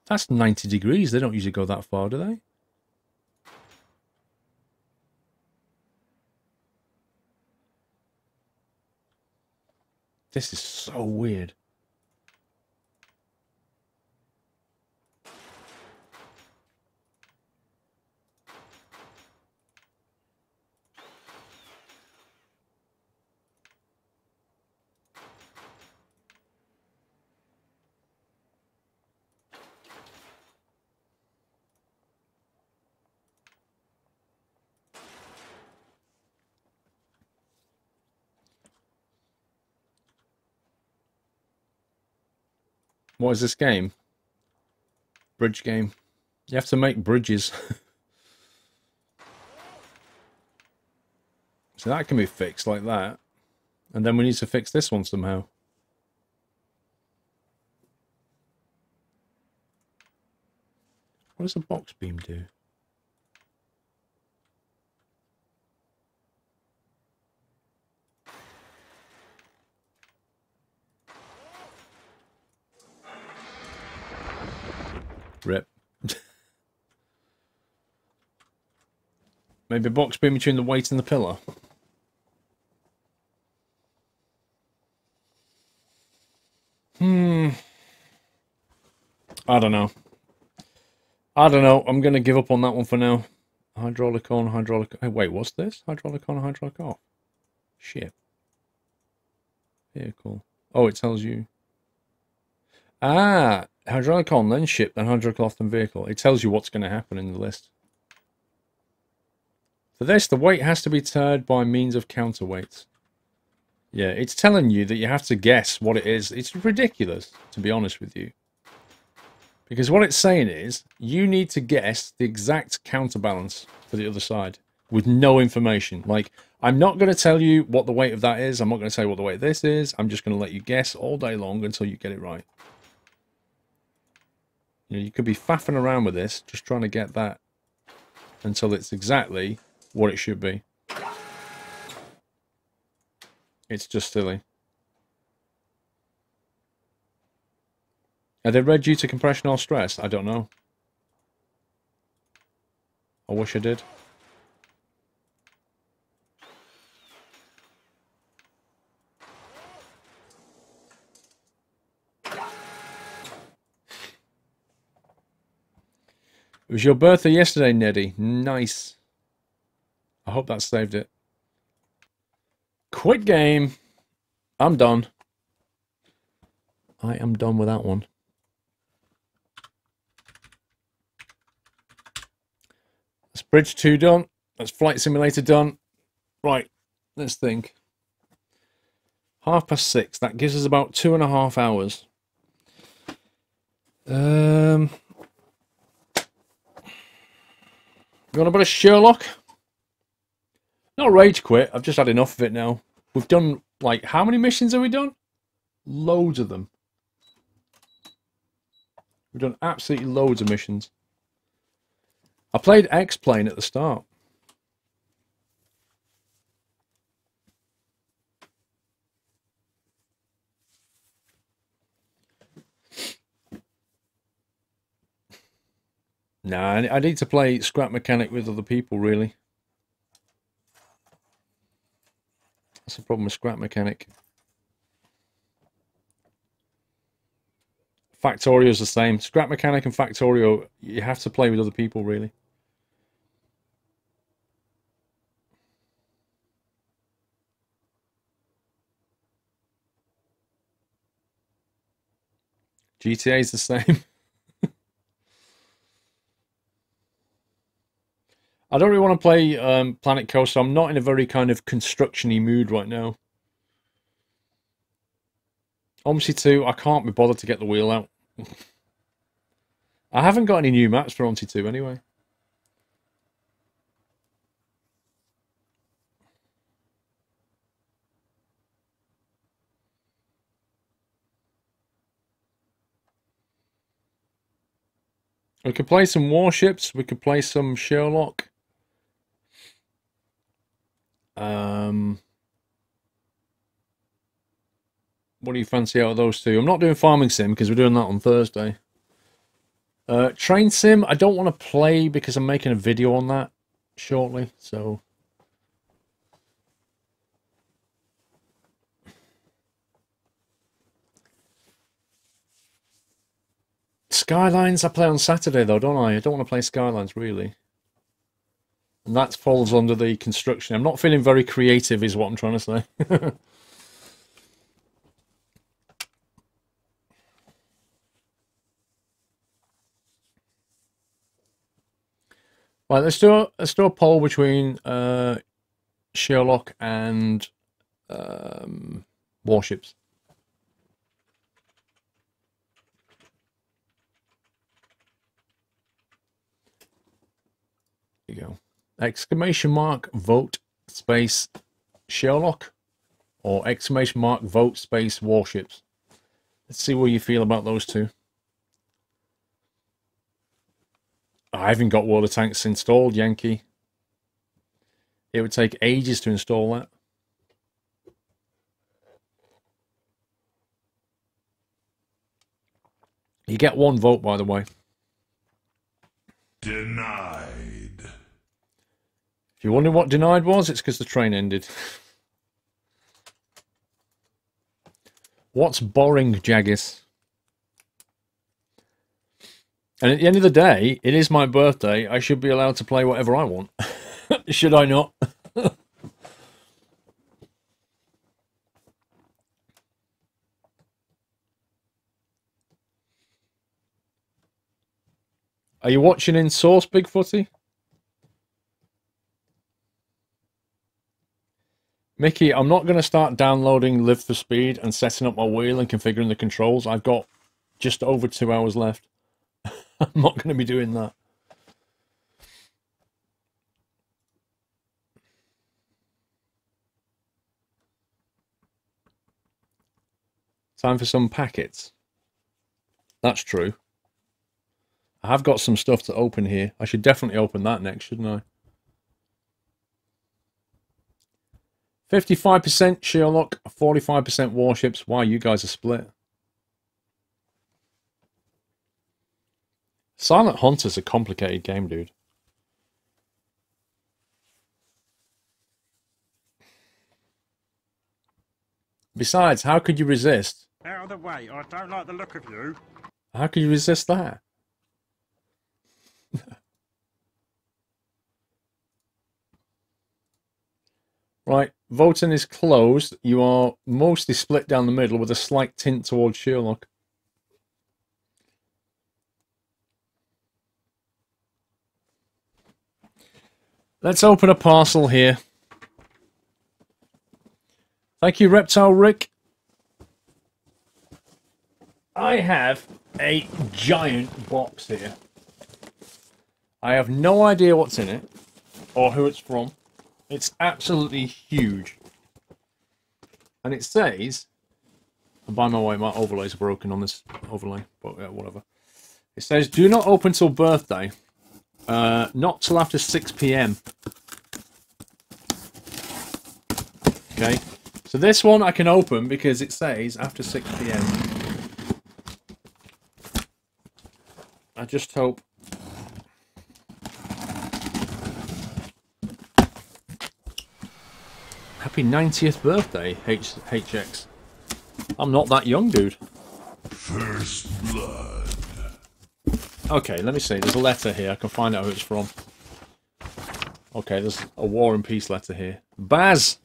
That's 90 degrees. They don't usually go that far, do they? This is so weird. What is this game? Bridge game. You have to make bridges. <laughs> so that can be fixed like that. And then we need to fix this one somehow. What does a box beam do? Rip. Maybe a box beam between the weight and the pillar. Hmm. I don't know. I don't know. I'm going to give up on that one for now. Hydraulic on, hydraulic... Hey, wait, what's this? Hydraulic on, hydraulic off. Shit. Vehicle. Oh, it tells you... Ah, hydraulic on, then ship, then hydraulic off, then vehicle. It tells you what's going to happen in the list. For this, the weight has to be turned by means of counterweights. Yeah, it's telling you that you have to guess what it is. It's ridiculous, to be honest with you. Because what it's saying is, you need to guess the exact counterbalance for the other side with no information. Like, I'm not going to tell you what the weight of that is. I'm not going to tell you what the weight of this is. I'm just going to let you guess all day long until you get it right. You you could be faffing around with this, just trying to get that until it's exactly what it should be. It's just silly. Are they red due to compression or stress? I don't know. I wish I did. Was your birthday yesterday, Neddy. Nice. I hope that saved it. Quit game. I'm done. I am done with that one. That's Bridge 2 done. That's Flight Simulator done. Right, let's think. Half past six. That gives us about two and a half hours. Um, You want a bit of Sherlock? Not rage quit. I've just had enough of it now. We've done, like, how many missions have we done? Loads of them. We've done absolutely loads of missions. I played X-Plane at the start. Nah, I need to play Scrap Mechanic with other people, really. That's the problem with Scrap Mechanic. Factorio is the same. Scrap Mechanic and Factorio, you have to play with other people, really. GTA is the <laughs> same. I don't really want to play um, Planet Coaster. I'm not in a very kind of construction-y mood right now. Omsi 2, I can't be bothered to get the wheel out. <laughs> I haven't got any new maps for Omsi 2 anyway. We could play some warships. We could play some Sherlock. Um, What do you fancy out of those two? I'm not doing Farming Sim because we're doing that on Thursday. Uh, Train Sim, I don't want to play because I'm making a video on that shortly, so... Skylines I play on Saturday though, don't I? I don't want to play Skylines really. And that falls under the construction. I'm not feeling very creative is what I'm trying to say. <laughs> right, let's do a, let's do a poll between uh, Sherlock and um, warships. There you go. Exclamation mark vote space Sherlock or exclamation mark vote space warships. Let's see what you feel about those two. I haven't got World of Tanks installed, Yankee. It would take ages to install that. You get one vote, by the way. Denied. If you're wondering what denied was, it's because the train ended. What's boring, Jaggis? And at the end of the day, it is my birthday. I should be allowed to play whatever I want. <laughs> should I not? <laughs> Are you watching in source, Big Mickey, I'm not going to start downloading Live for Speed and setting up my wheel and configuring the controls. I've got just over two hours left. <laughs> I'm not going to be doing that. Time for some packets. That's true. I have got some stuff to open here. I should definitely open that next, shouldn't I? 55% Sherlock, 45% Warships. Why you guys are split? Silent Hunter's a complicated game, dude. Besides, how could you resist? Out of the way, I don't like the look of you. How could you resist that? <laughs> right, voting is closed. You are mostly split down the middle with a slight tint towards Sherlock. Let's open a parcel here. Thank you, Reptile Rick. I have a giant box here. I have no idea what's in it or who it's from. It's absolutely huge. And it says, and by my way, my overlays broken on this overlay, but yeah, whatever. It says, do not open till birthday. Uh, not till after 6 p.m. Okay, so this one I can open because it says after 6 p.m. I just hope Happy 90th birthday, H HX. I'm not that young, dude. First blood. Okay, let me see. There's a letter here. I can find out who it's from. Okay, there's a War and Peace letter here. Baz!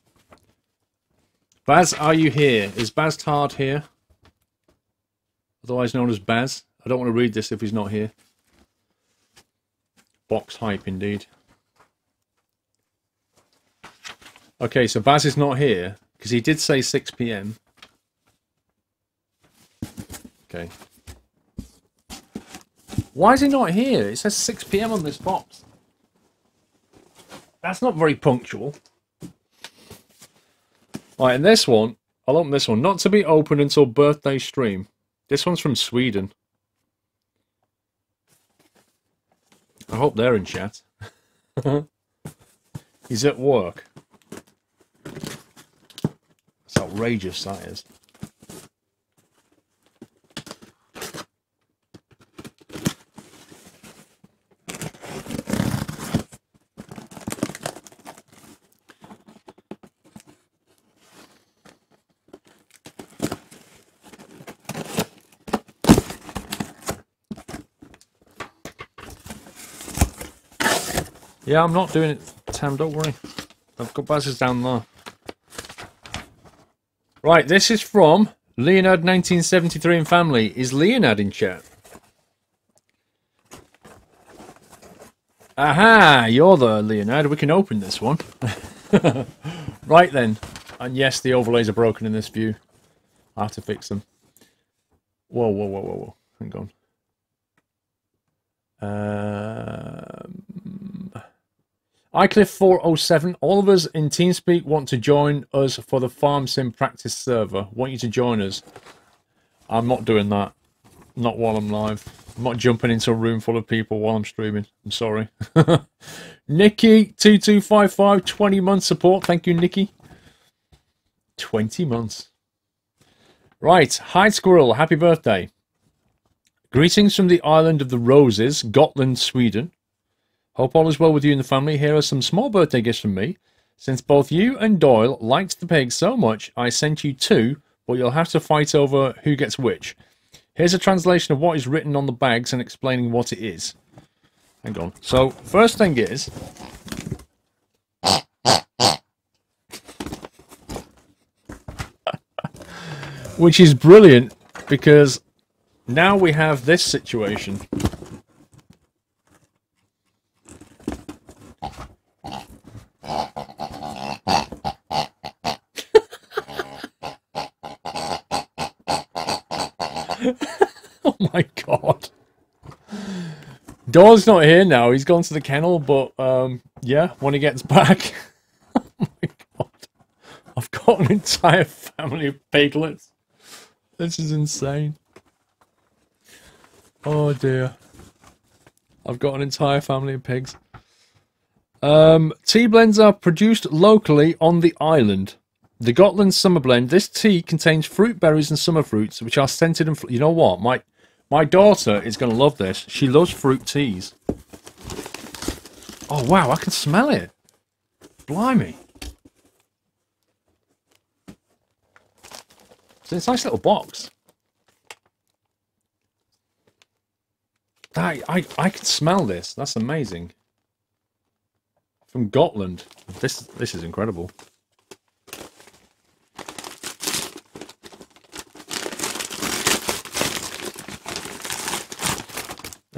Baz, are you here? Is Baz Tard here? Otherwise known as Baz. I don't want to read this if he's not here. Box hype, indeed. Okay, so Baz is not here because he did say 6 p.m. Okay. Why is he not here? It says 6 p.m. on this box. That's not very punctual. Right, and this one, I'll open this one. Not to be opened until birthday stream. This one's from Sweden. I hope they're in chat. <laughs> He's at work outrageous that is. Yeah, I'm not doing it, Tam, don't worry. I've got buzzers down there. Right, this is from Leonard 1973 and family. Is Leonard in chat? Aha, you're the Leonard. We can open this one. <laughs> right then. And yes, the overlays are broken in this view. I have to fix them. Whoa, whoa, whoa, whoa, whoa. Hang on. Um, iCliff407. All of us in TeamSpeak want to join us for the Farm Sim practice server. Want you to join us. I'm not doing that. Not while I'm live. I'm not jumping into a room full of people while I'm streaming. I'm sorry. <laughs> Nikki2255, 20 months support. Thank you, Nikki. 20 months. Right. Hi, Squirrel. Happy birthday. Greetings from the island of the Roses, Gotland, Sweden. Hope all is well with you and the family. Here are some small birthday gifts from me. Since both you and Doyle liked the pig so much, I sent you two, but you'll have to fight over who gets which. Here's a translation of what is written on the bags and explaining what it is. Hang on. So, first thing is. <laughs> Which is brilliant because now we have this situation. oh my god. Doyle's not here now. He's gone to the kennel, but um, yeah, when he gets back. <laughs> oh my god. I've got an entire family of piglets. This is insane. Oh dear. I've got an entire family of pigs. Um, tea blends are produced locally on the island. The Gotland Summer Blend. This tea contains fruit berries and summer fruits, which are scented and. You know what? My my daughter is going to love this. She loves fruit teas. Oh wow! I can smell it. Blimey! It's a nice little box. I, I, I can smell this. That's amazing. From Gotland. This this is incredible.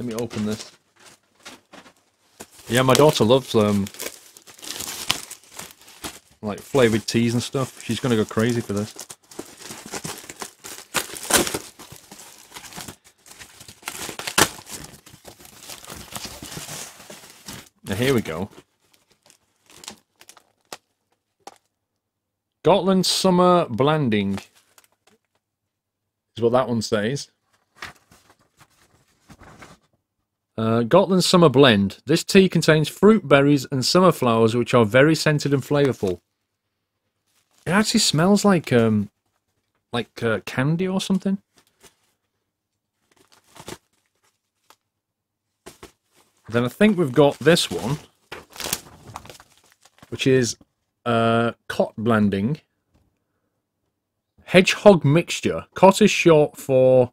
Let me open this. Yeah, my daughter loves um like flavored teas and stuff. She's gonna go crazy for this. Now here we go. Gotland Summer Blending is what that one says. Uh, Gotland Summer Blend. This tea contains fruit, berries, and summer flowers, which are very scented and flavorful. It actually smells like um, like uh, candy or something. Then I think we've got this one, which is uh, cot blending. Hedgehog mixture. Cot is short for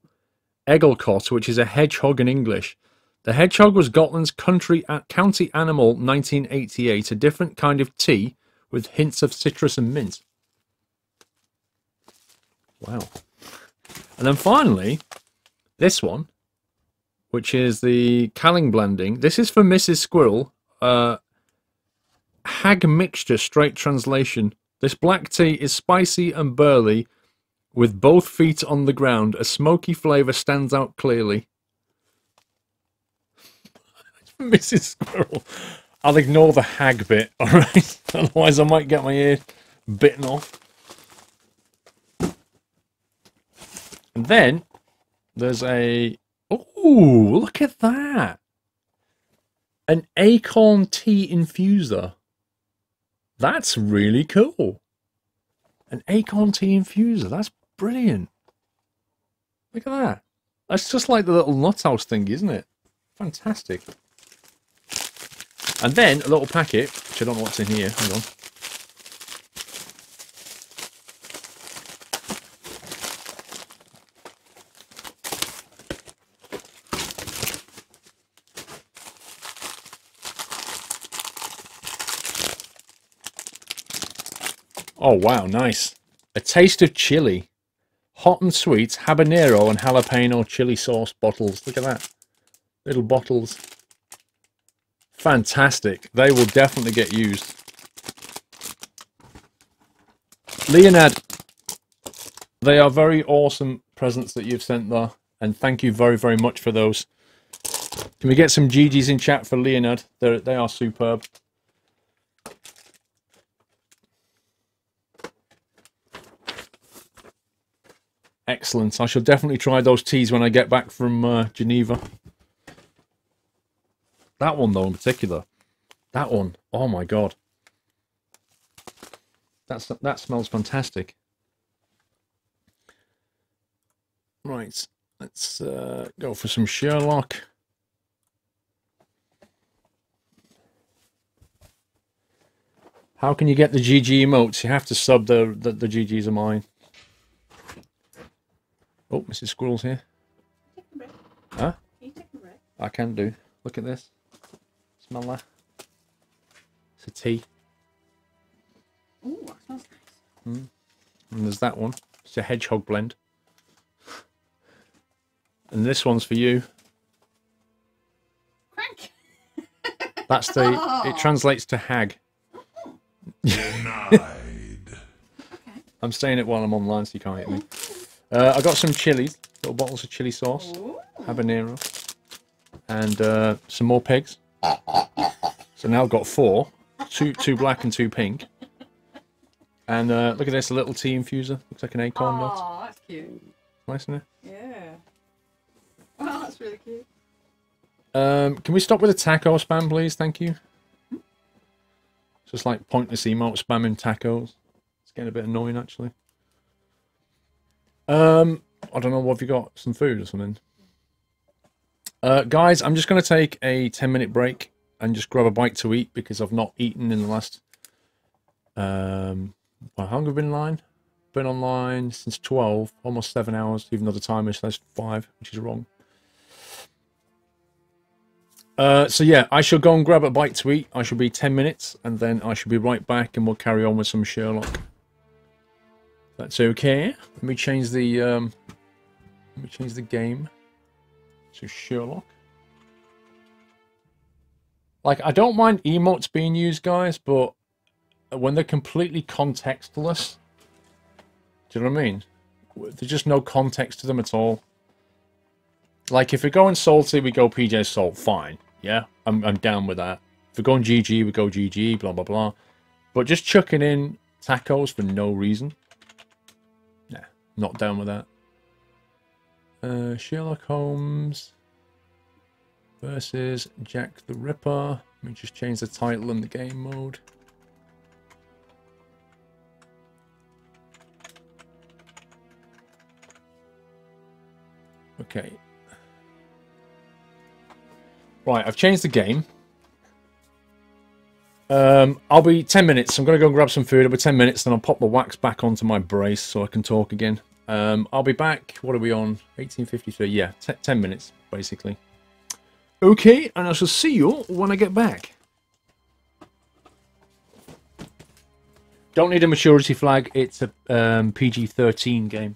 Egglecot, which is a hedgehog in English. The hedgehog was Gotland's country county animal 1988, a different kind of tea with hints of citrus and mint. Wow. And then finally, this one, which is the Calling blending. This is for Mrs. Squirrel. Uh, Hag mixture, straight translation. This black tea is spicy and burly, with both feet on the ground. A smoky flavour stands out clearly. <laughs> Mrs. Squirrel. I'll ignore the hag bit, <laughs> alright? Otherwise, I might get my ear bitten off. And then there's a. Oh, look at that! An acorn tea infuser. That's really cool. An acorn tea infuser. That's brilliant. Look at that. That's just like the little nut house thing, isn't it? Fantastic. And then a little packet, which I don't know what's in here. Hang on. Oh, wow, nice. A taste of chili. Hot and sweet habanero and jalapeno chili sauce bottles. Look at that. Little bottles. Fantastic. They will definitely get used. Leonard, they are very awesome presents that you've sent there. And thank you very, very much for those. Can we get some GGs in chat for Leonard? They're, they are superb. Excellent. I shall definitely try those teas when I get back from uh, Geneva. That one, though, in particular. That one. Oh, my God. That's, that smells fantastic. Right. Let's uh, go for some Sherlock. How can you get the GG emotes? You have to sub the, the, the GGs of mine. Oh, Mrs. Squirrel's here. Take a break. Huh? Can you take a break? I can do. Look at this. Smell that. It's a tea. Ooh, that smells nice. And there's that one. It's a hedgehog blend. And this one's for you. Crank. <laughs> That's the. It <laughs> translates to hag. Denied. I'm saying it while I'm online, so you can't hit me. Uh, I got some chilies, little bottles of chili sauce, Ooh. habanero, and uh, some more pigs. So now I've got four, two two black and two pink. And uh, look at this, a little tea infuser. Looks like an acorn nut. Oh, that's cute. Nice, isn't it? Yeah. <laughs> Wow, that's really cute. Um, can we stop with the taco spam, please? Thank you. Just like pointless emote spamming tacos. It's getting a bit annoying, actually. Um, I don't know. What have you got? Some food or something? Uh, guys, I'm just going to take a 10 minute break and just grab a bite to eat because I've not eaten in the last. Um, how long have been online? Been online since 12, almost seven hours, even though the timer says five, which is wrong. Uh, so yeah, I shall go and grab a bite to eat. I shall be 10 minutes and then I shall be right back and we'll carry on with some Sherlock. That's okay. Let me change the um, let me change the game to Sherlock. Like I don't mind emotes being used, guys, but when they're completely contextless, do you know what I mean? There's just no context to them at all. Like if we're going salty, we go PJ Salt, fine. Yeah, I'm I'm down with that. If we're going GG, we go GG, blah blah blah. But just chucking in tacos for no reason. Nah, not down with that. Uh, Sherlock Holmes versus Jack the Ripper. Let me just change the title and the game mode. Okay. Right, I've changed the game. Um, I'll be 10 minutes. I'm going to go and grab some food. I'll be 10 minutes, then I'll pop the wax back onto my brace so I can talk again. Um, I'll be back. What are we on? 1853. Yeah, 10 minutes, basically. Okay, and I shall see you when I get back. Don't need a maturity flag. It's a um, PG-13 game.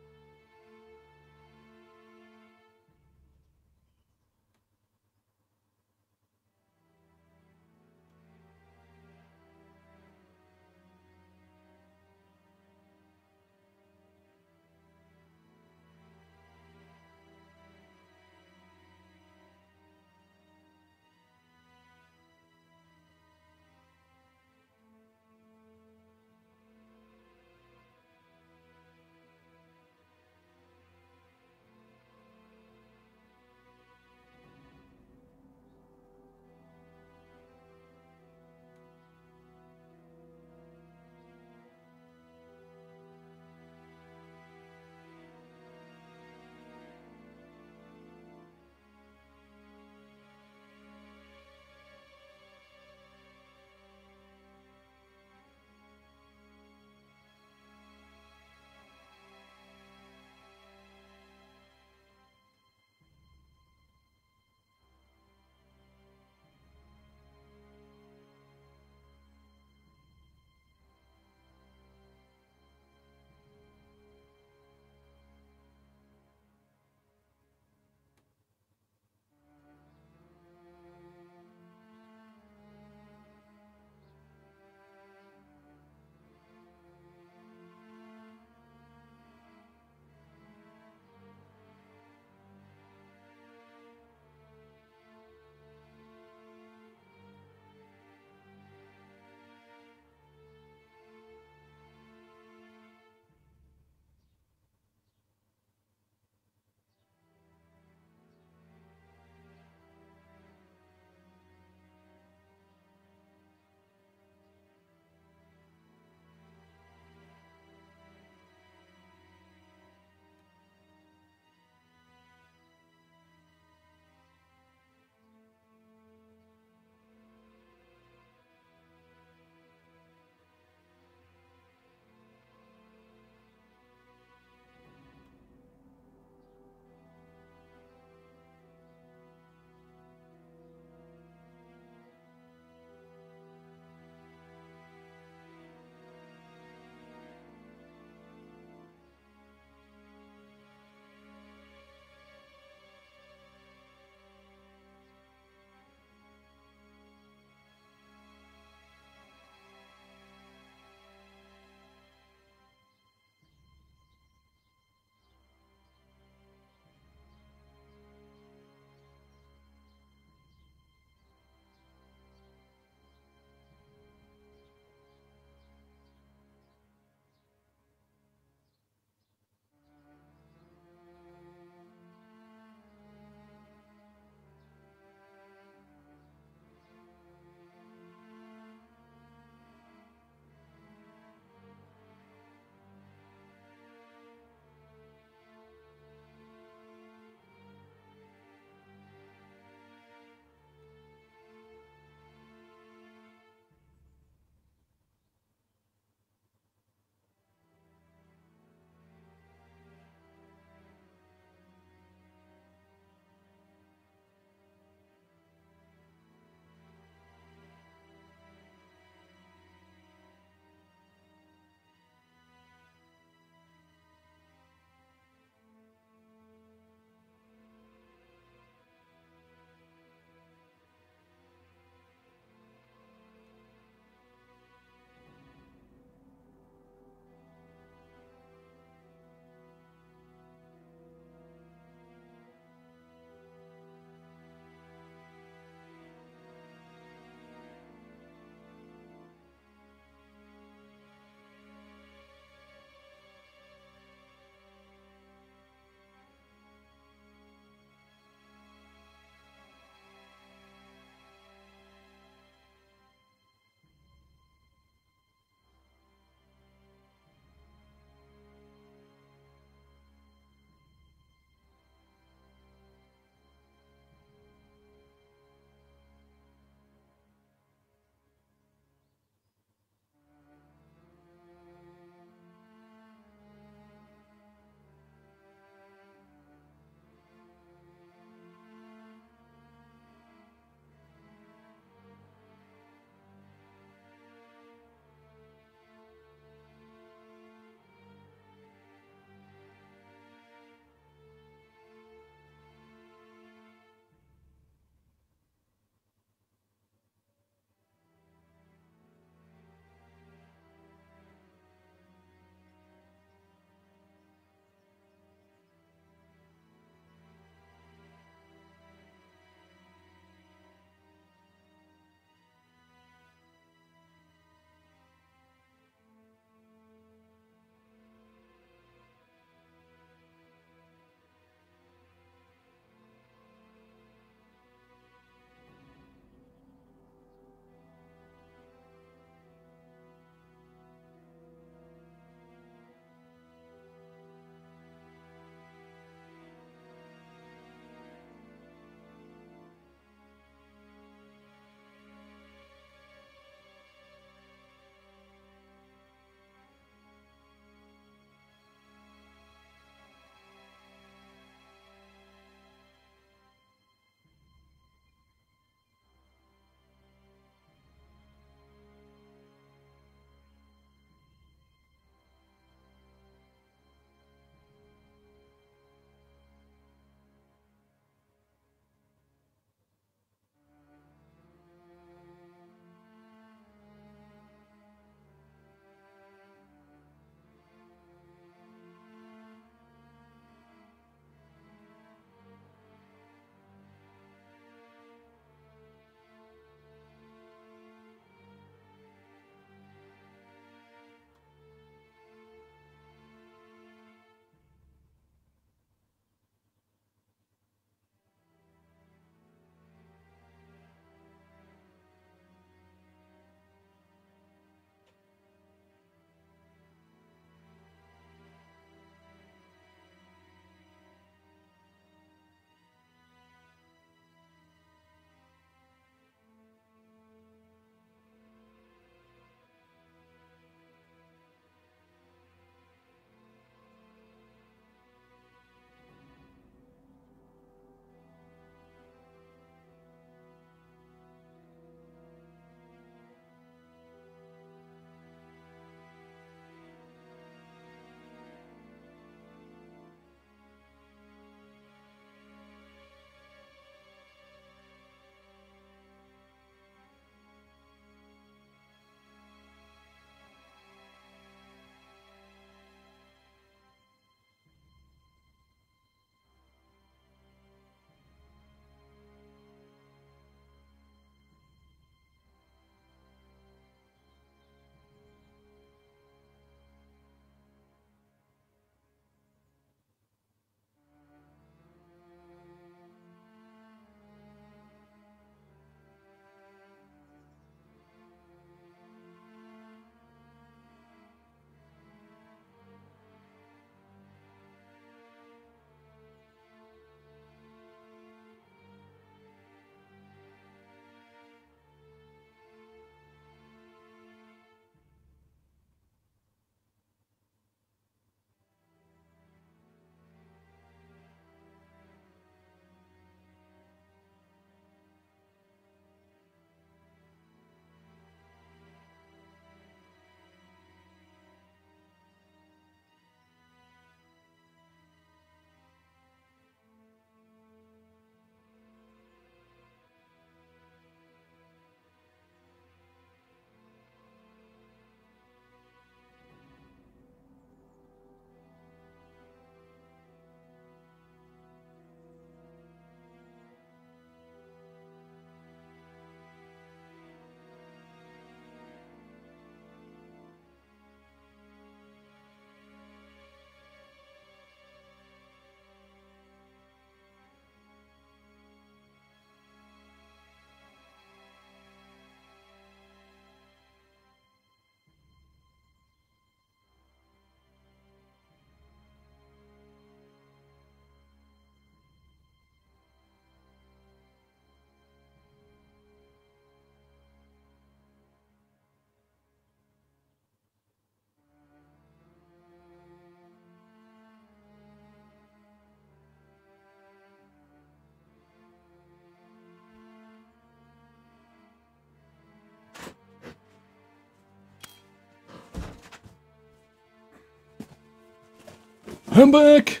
I'm back.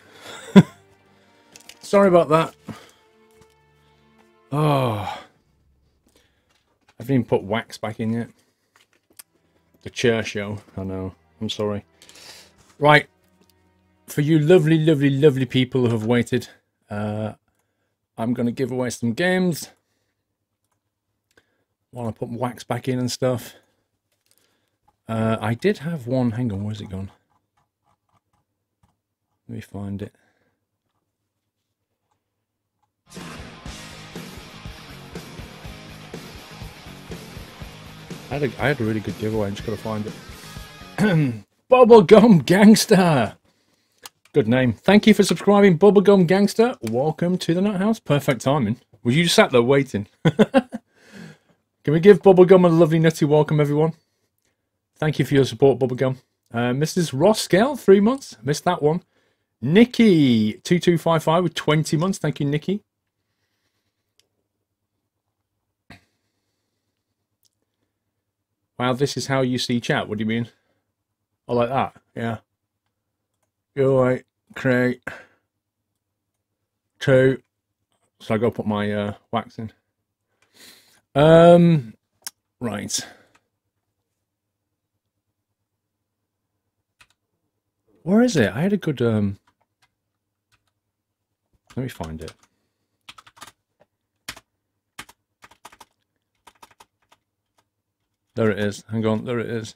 Sorry about that. Oh, I haven't even put wax back in yet. The chair show. I know. I'm sorry. Right. For you lovely, lovely, lovely people who have waited, uh, I'm going to give away some games while I put wax back in and stuff. Uh, I did have one. Hang on, where's it gone? Let me find it. I had a, I had a really good giveaway. I just gotta find it. <clears throat> Bubblegum Gangster. Good name. Thank you for subscribing, Bubblegum Gangster. Welcome to the Nut House. Perfect timing. Were you just sat there waiting? <laughs> Can we give Bubblegum a lovely nutty welcome, everyone? Thank you for your support, Bubblegum. Uh, Mrs. Ross Scale, three months. Missed that one. Nikki, 2255 with 20 months. Thank you, Nikki. Wow, this is how you see chat. What do you mean? I like that? Yeah. You're Craig. Two. So I go put my uh, wax in. Um, right. Where is it? I had a good um. Let me find it. There it is. Hang on, there it is.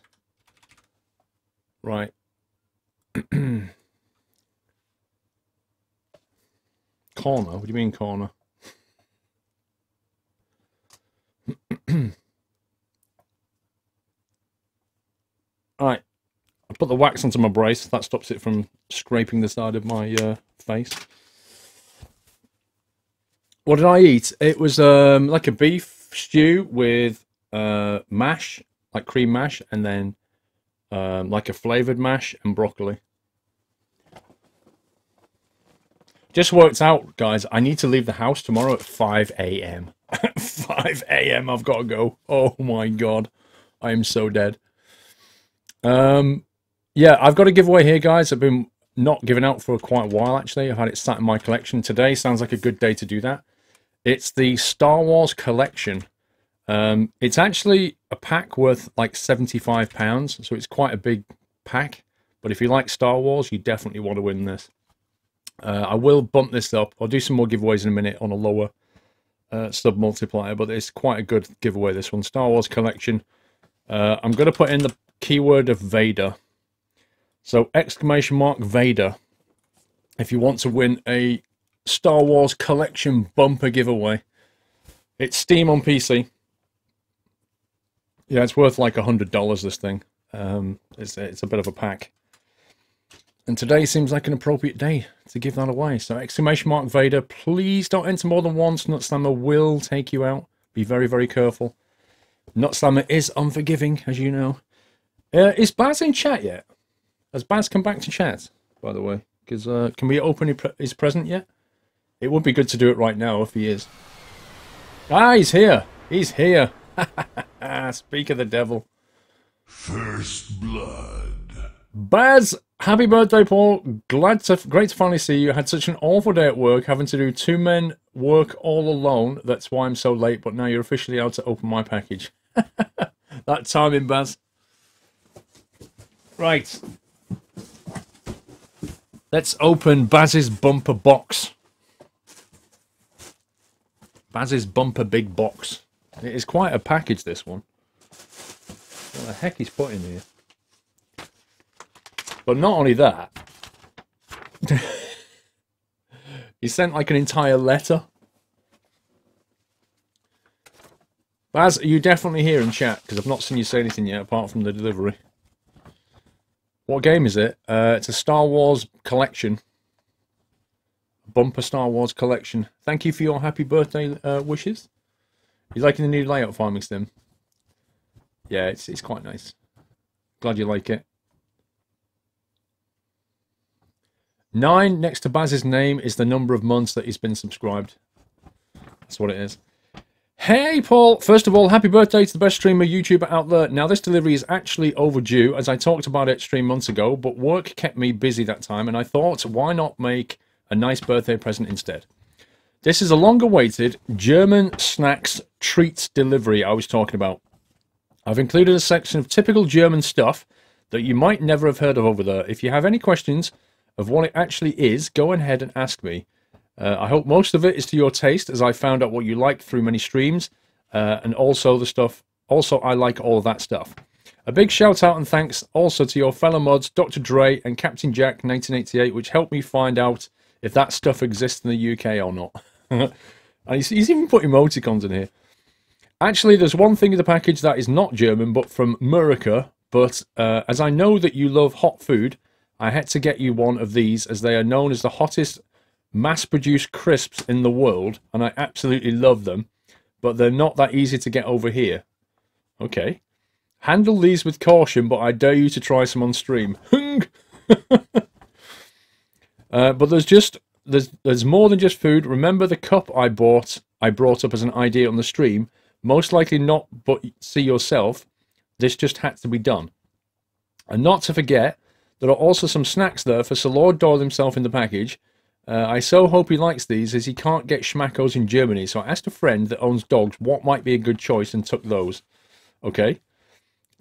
Right. <clears throat> corner? What do you mean corner? <clears throat> Alright. I put the wax onto my brace. That stops it from scraping the side of my uh, face. What did I eat? It was um, like a beef stew with uh, mash, like cream mash, and then um, like a flavored mash and broccoli. Just worked out, guys. I need to leave the house tomorrow at 5 a.m. <laughs> 5 a.m. I've got to go. Oh my god. I am so dead. Um, yeah, I've got a giveaway here, guys. I've been not giving out for quite a while, actually. I've had it sat in my collection. Today sounds like a good day to do that. It's the Star Wars collection. Um, it's actually a pack worth like £75, so it's quite a big pack. But if you like Star Wars, you definitely want to win this. Uh, I will bump this up. I'll do some more giveaways in a minute on a lower uh, sub multiplier, but it's quite a good giveaway, this one. Star Wars collection. Uh, I'm going to put in the keyword of Vader. So, exclamation mark Vader. If you want to win a Star Wars collection bumper giveaway, it's Steam on PC. Yeah, it's worth like a hundred dollars. This thing, um, it's it's a bit of a pack. And today seems like an appropriate day to give that away. So exclamation mark Vader, please don't enter more than once. Nut Slammer will take you out. Be very, very careful. Nut Slammer is unforgiving, as you know. Uh, is Baz in chat yet? Has Baz come back to chat, by the way? Because uh, can we open his present yet? It would be good to do it right now if he is. Ah, he's here. He's here. <laughs> Speak of the devil. First blood. Baz, happy birthday, Paul. Glad to, great to finally see you. Had such an awful day at work, having to do two men work all alone. That's why I'm so late. But now you're officially out to open my package. <laughs> that timing, Baz. Right. Let's open Baz's bumper box. Baz's bumper big box. It is quite a package, this one. What the heck he's put in here? But not only that, <laughs> he sent like an entire letter. Baz, are you definitely here in chat? Because I've not seen you say anything yet apart from the delivery. What game is it? Uh, it's a Star Wars collection. Bumper Star Wars collection. Thank you for your happy birthday uh, wishes. You liking the new layout, Farming Stim? Yeah, it's it's quite nice. Glad you like it. Nine next to Baz's name is the number of months that he's been subscribed. That's what it is. Hey, Paul. First of all, happy birthday to the best streamer YouTuber out there. Now, this delivery is actually overdue, as I talked about it three months ago, but work kept me busy that time, and I thought, why not make a nice birthday present instead? This is a long awaited German snacks treats delivery I was talking about. I've included a section of typical German stuff that you might never have heard of over there. If you have any questions of what it actually is, go ahead and ask me. Uh, I hope most of it is to your taste, as I found out what you like through many streams, uh, and also the stuff. Also, I like all of that stuff. A big shout out and thanks also to your fellow mods, Dr. Dre and Captain Jack 1988, which helped me find out if that stuff exists in the UK or not. <laughs> and he's, he's even put emoticons in here. Actually, there's one thing in the package that is not German, but from America. But uh, as I know that you love hot food, I had to get you one of these, as they are known as the hottest mass-produced crisps in the world, and I absolutely love them. But they're not that easy to get over here. Okay. Handle these with caution, but I dare you to try some on stream. <laughs> <laughs> Uh, but there's just there's there's more than just food. Remember the cup I bought I brought up as an idea on the stream. Most likely not, but see yourself. This just had to be done. And not to forget, there are also some snacks there for Sir Lord Doyle himself in the package. Uh, I so hope he likes these as he can't get schmackos in Germany. So I asked a friend that owns dogs what might be a good choice and took those. Okay.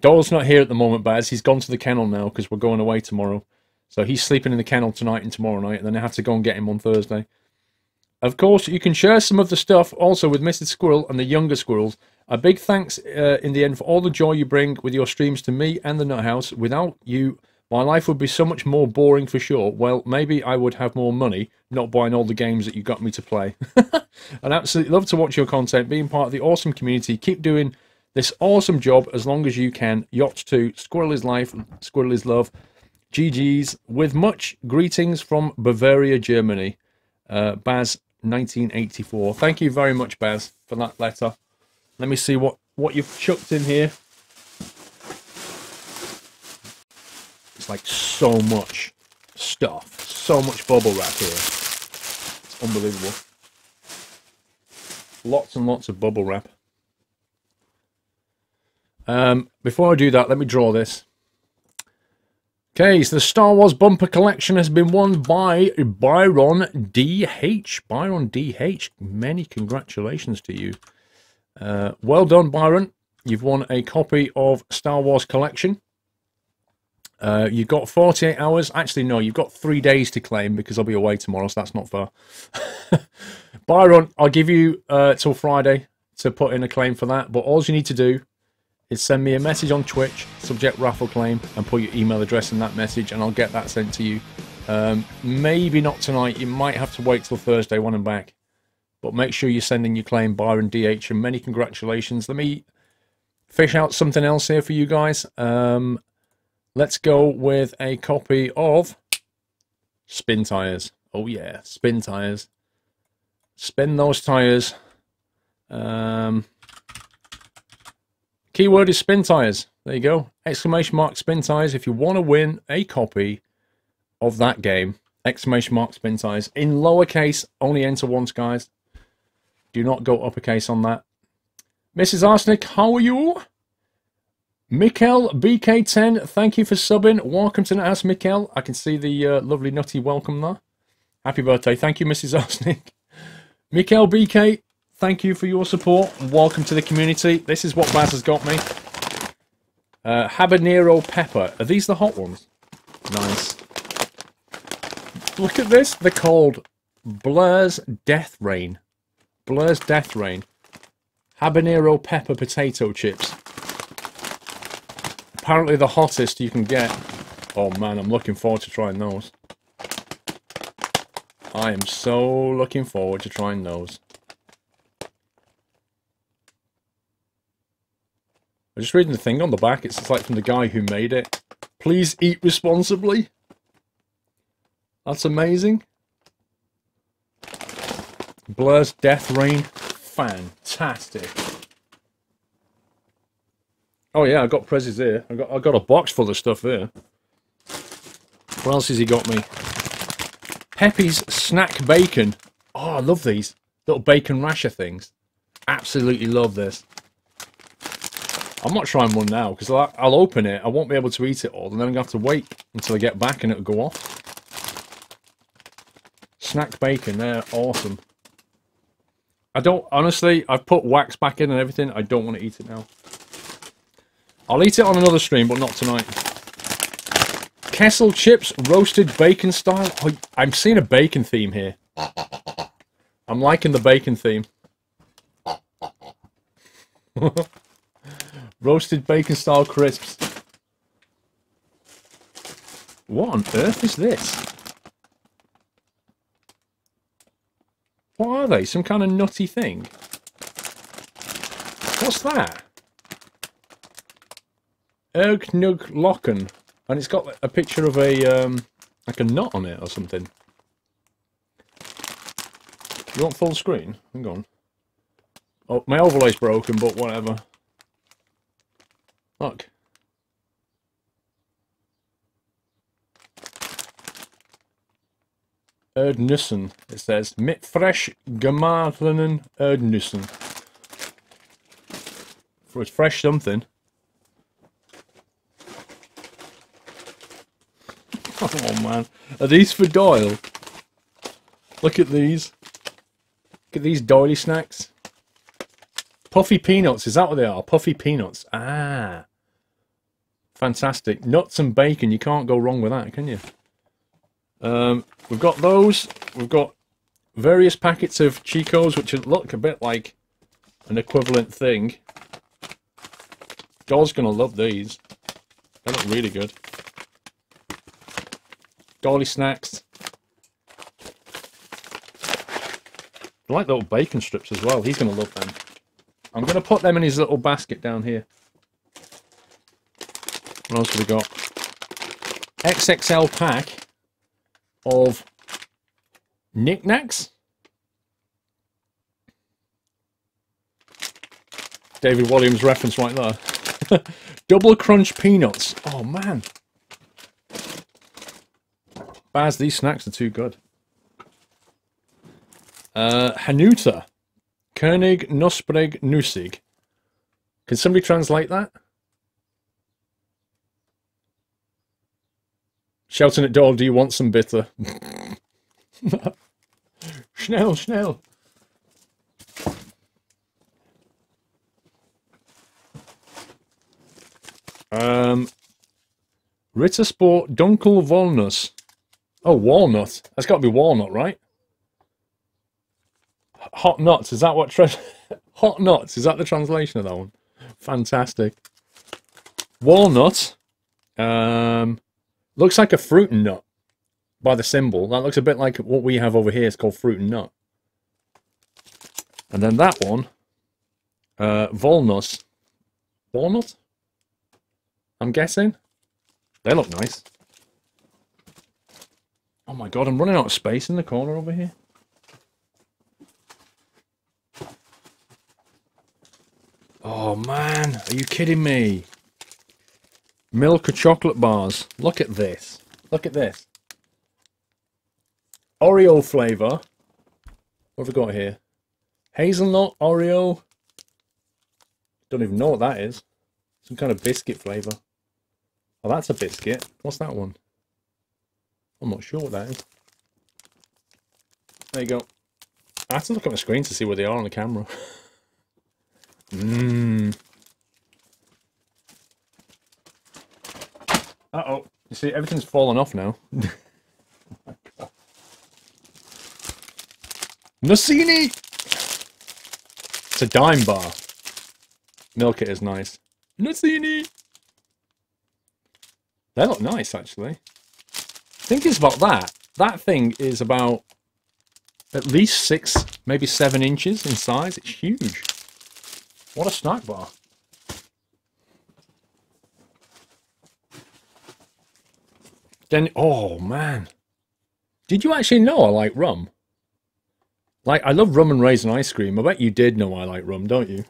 Doyle's not here at the moment, Baz. He's gone to the kennel now because we're going away tomorrow. So he's sleeping in the kennel tonight and tomorrow night, and then I have to go and get him on Thursday. Of course, you can share some of the stuff also with Mrs. Squirrel and the younger squirrels. A big thanks uh, in the end for all the joy you bring with your streams to me and the Nut House. Without you, my life would be so much more boring for sure. Well, maybe I would have more money, not buying all the games that you got me to play. <laughs> I'd absolutely love to watch your content, being part of the awesome community. Keep doing this awesome job as long as you can. Yacht 2, Squirrel is life, Squirrel is love. GG's, with much greetings from Bavaria, Germany. Uh, Baz 1984. Thank you very much, Baz, for that letter. Let me see what, what you've chucked in here. It's like so much stuff. So much bubble wrap here. It's unbelievable. Lots and lots of bubble wrap. Um, before I do that, let me draw this. Okay, so the Star Wars bumper collection has been won by Byron DH. Byron DH, many congratulations to you. Uh, well done, Byron. You've won a copy of Star Wars collection. Uh, you've got 48 hours. Actually, no, you've got three days to claim because I'll be away tomorrow, so that's not fair. <laughs> Byron, I'll give you uh, till Friday to put in a claim for that. But all you need to do is send me a message on Twitch, subject raffle claim, and put your email address in that message, and I'll get that sent to you. Um, maybe not tonight. You might have to wait till Thursday when I'm back. But make sure you're sending your claim, Byron DH, and many congratulations. Let me fish out something else here for you guys. Um, let's go with a copy of Spin Tires. Oh, yeah, Spin Tires. Spin those tires. Um, Keyword is spin tires. There you go. Exclamation mark spin tires. If you want to win a copy of that game, exclamation mark spin tires. In lowercase, only enter once, guys. Do not go uppercase on that. Mrs. Arsenic, how are you? Mikkel BK10, thank you for subbing. Welcome to the house, Mikkel. I can see the uh, lovely nutty welcome there. Happy birthday. Thank you, Mrs. <laughs> Arsenic. Mikkel BK, thank you for your support and welcome to the community. This is what Baz has got me. Uh, habanero pepper. Are these the hot ones? Nice. Look at this. They're called Blair's Death Rain. Blair's Death Rain. Habanero pepper potato chips. Apparently the hottest you can get. Oh man, I'm looking forward to trying those. I am so looking forward to trying those. I'm just reading the thing on the back. It's like from the guy who made it. Please eat responsibly. That's amazing. Blair's Death Rain. Fantastic. Oh yeah, I got prezzies here. I got I got a box full of stuff here. What else has he got me? Peppy's Snack Bacon. Oh, I love these little bacon rasher things. Absolutely love this. I'm not trying one now because I'll, I'll open it. I won't be able to eat it all, and then I'm gonna have to wait until I get back and it'll go off. Snack bacon, they're awesome. I don't honestly. I've put wax back in and everything. I don't want to eat it now. I'll eat it on another stream, but not tonight. Kessel chips, roasted bacon style. Oh, I'm seeing a bacon theme here. I'm liking the bacon theme. <laughs> roasted bacon style crisps. What on earth is this? What are they? Some kind of nutty thing? What's that? Erdnuss Locken. And it's got a picture of a, um, like a knot on it or something. You want full screen? Hang on. Oh, my overlay's broken, but whatever. Look. Erdnussen, it says. Mit fresh gemahlenen Erdnussen. For it's fresh something. <laughs> Oh man. Are these for Doyle? Look at these. Look at these doily snacks. Puffy peanuts, is that what they are? Puffy peanuts. Ah. Fantastic. Nuts and bacon, you can't go wrong with that, can you? Um, we've got those. We've got various packets of Chicos, which look a bit like an equivalent thing. Doll's going to love these. They look really good. Dolly snacks. I like little bacon strips as well. He's going to love them. I'm going to put them in his little basket down here. What else have we got? XXL pack of knickknacks. David Williams reference right there. <laughs> Double crunch peanuts. Oh man. Baz, these snacks are too good. Uh, Hanuta. König Nusprig Nusig. Can somebody translate that? Shouting at Doll, do you want some bitter? <laughs> schnell, schnell. Um, Rittersport Dunkel Walnuss. Oh, walnut. That's got to be walnut, right? Hot nuts. Is that what? <laughs> Hot nuts. Is that the translation of that one? Fantastic. Walnut. Um, looks like a fruit and nut by the symbol. That looks a bit like what we have over here. It's called fruit and nut. And then that one, uh, walnuts. Walnut? I'm guessing. They look nice. Oh my god, I'm running out of space in the corner over here. Oh man, are you kidding me? Milka chocolate bars. Look at this. Look at this. Oreo flavour. What have we got here? Hazelnut Oreo. Don't even know what that is. Some kind of biscuit flavour. Oh, that's a biscuit. What's that one? I'm not sure what that is. There you go. I have to look at my screen to see where they are on the camera. Mmm. <laughs> Uh-oh. You see, everything's fallen off now. <laughs> Nussini! It's a dime bar. Milk it is nice. Nussini! They look nice, actually. Thinking about that, that thing is about at least six, maybe seven inches in size. It's huge. What a snack bar. Then, oh man. Did you actually know I like rum? Like, I love rum and raisin ice cream. I bet you did know I like rum, don't you?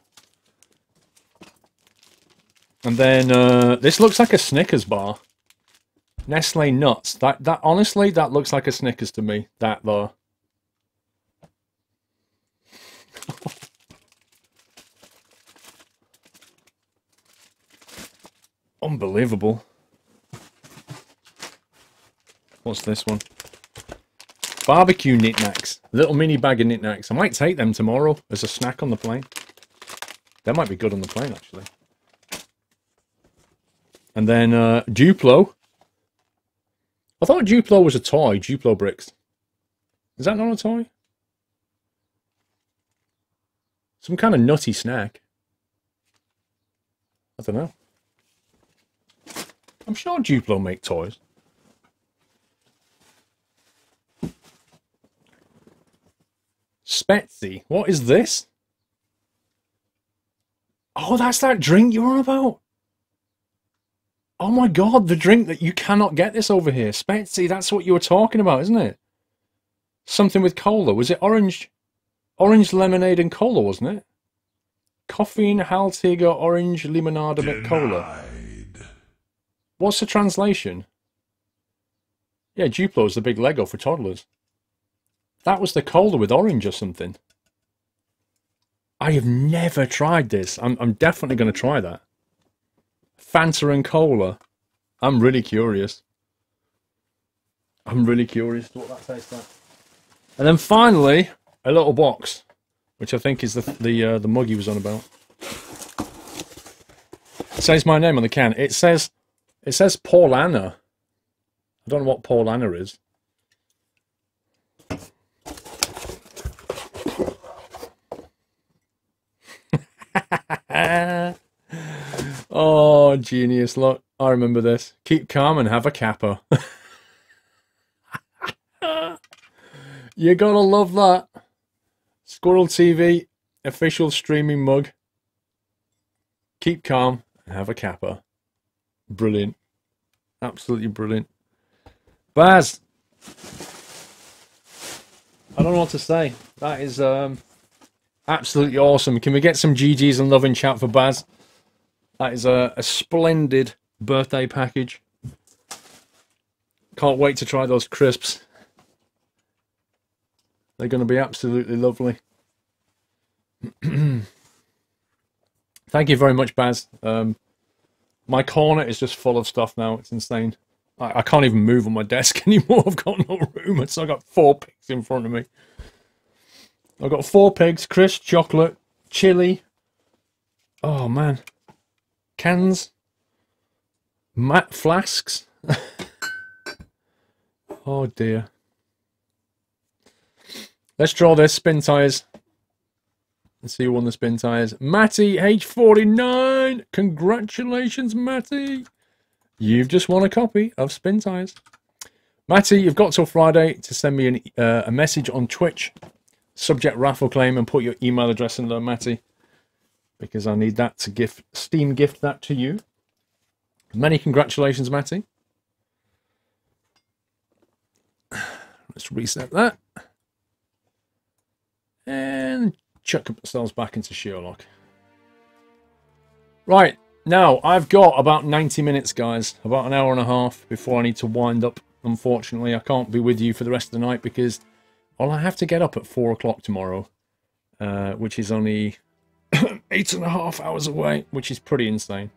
And then, uh, this looks like a Snickers bar. Nestle Nuts. That, that, honestly, that looks like a Snickers to me. That, though. <laughs> Unbelievable. What's this one? Barbecue knickknacks. Little mini bag of knickknacks. I might take them tomorrow as a snack on the plane. They might be good on the plane, actually. And then uh, Duplo. I thought Duplo was a toy, Duplo bricks. Is that not a toy? Some kind of nutty snack. I don't know. I'm sure Duplo make toys. Spezi. What is this? Oh, that's that drink you're on about. Oh my god, the drink that you cannot get this over here. Spezi, that's what you were talking about, isn't it? Something with cola. Was it orange? Orange lemonade and cola, wasn't it? Coffee, Haltiger, orange, limonada, bit cola. What's the translation? Yeah, Duplo is the big Lego for toddlers. That was the cola with orange or something. I have never tried this. I'm, I'm definitely going to try that. Fanta and cola. I'm really curious. I'm really curious what that tastes like. And then finally, a little box, which I think is the the uh, the mug he was on about. It says my name on the can. It says it says Paul Anna. I don't know what Paul Anna is. Oh, genius. Look, I remember this. Keep calm and have a kappa. <laughs> You're going to love that. Squirrel TV, official streaming mug. Keep calm and have a kappa. Brilliant. Absolutely brilliant. Baz. I don't know what to say. That is um absolutely awesome. Can we get some GGs and love in chat for Baz? That is a, a splendid birthday package. Can't wait to try those crisps. They're going to be absolutely lovely. <clears throat> Thank you very much, Baz. Um, my corner is just full of stuff now. It's insane. I, I can't even move on my desk <laughs> anymore. I've got no room. So I've got four pigs in front of me. I've got four pigs, crisp, chocolate, chili. Oh man. Cans. Mat flasks. <laughs> oh dear. Let's draw this spin tires. Let's see who won the spin tires. Matty, H49. Congratulations, Matty. You've just won a copy of Spin Tires. Matty, you've got till Friday to send me an, uh, a message on Twitch subject raffle claim and put your email address in there, Matty, because I need that to gift Steam gift that to you. Many congratulations, Matty. Let's reset that and chuck ourselves back into Sherlock. Right now, I've got about 90 minutes, guys, about an hour and a half before I need to wind up. Unfortunately, I can't be with you for the rest of the night because well, I have to get up at four o'clock tomorrow, uh, which is only <coughs> eight and a half hours away, which is pretty insane.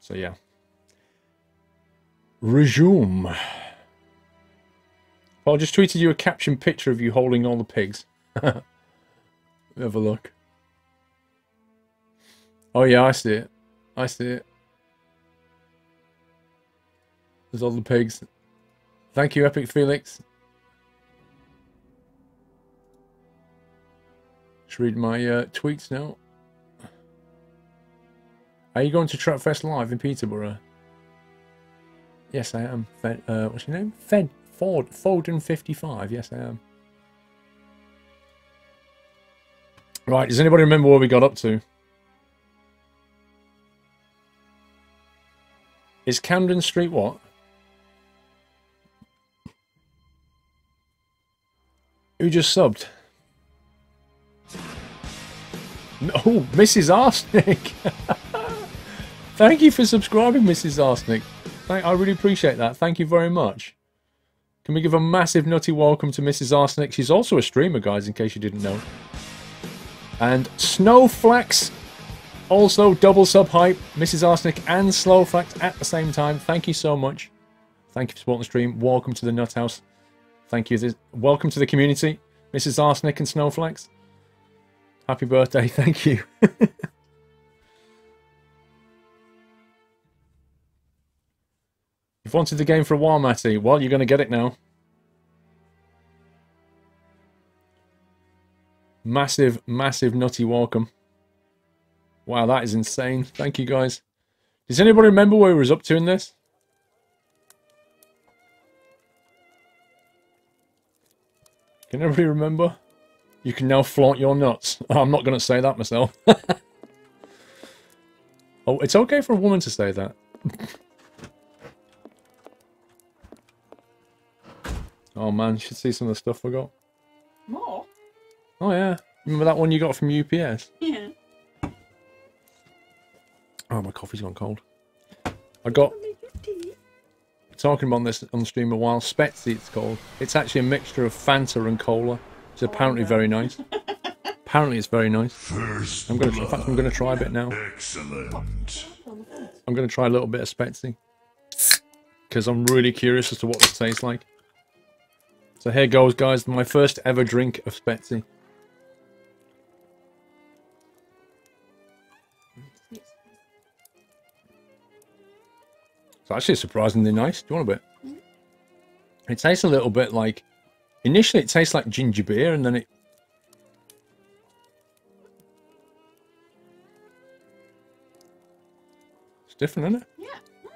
So yeah. Resume. I just tweeted you a caption picture of you holding all the pigs. <laughs> Have a look. Oh yeah, I see it. I see it. There's all the pigs. Thank you, Epic Felix. Let's read my uh, tweets now. Are you going to Truckfest Live in Peterborough? Yes, I am. Fed, uh, what's your name? Fed Ford Foden 55. Yes, I am. Right, does anybody remember where we got up to? Is Camden Street what? Who just subbed? <laughs> Oh, no, Mrs. Arsenic. <laughs> Thank you for subscribing, Mrs. Arsenic. I really appreciate that. Thank you very much. Can we give a massive nutty welcome to Mrs. Arsenic? She's also a streamer, guys, in case you didn't know. And Snowflax Also, double sub hype, Mrs. Arsenic and Slowfax at the same time. Thank you so much. Thank you for supporting the stream. Welcome to the Nut House. Thank you. Welcome to the community, Mrs. Arsenic and Snowflakes. Happy birthday. <laughs> Thank you. You've wanted the game for a while, Matty. Well, you're going to get it now. Massive, massive nutty welcome. Wow, that is insane. Thank you, guys. Does anybody remember where we was up to in this? Can everybody remember? You can now flaunt your nuts. <laughs> I'm not going to say that myself. <laughs> oh, it's okay for a woman to say that. <laughs> oh man, you should see some of the stuff I got. More? Oh yeah, remember that one you got from UPS? Yeah. Oh, my coffee's gone cold. I got talking about this on stream a while. Spezi, it's called. It's actually a mixture of Fanta and cola. It's apparently very nice. apparently, it's very nice. First I'm gonna. In fact, I'm gonna try a bit now. Excellent. I'm gonna try a little bit of Spezi because I'm really curious as to what this tastes like. So here goes, guys. My first ever drink of Spezi. It's actually surprisingly nice. Do you want a bit? It tastes a little bit like. Initially, it tastes like ginger beer, and then it. It's different, isn't it? Yeah.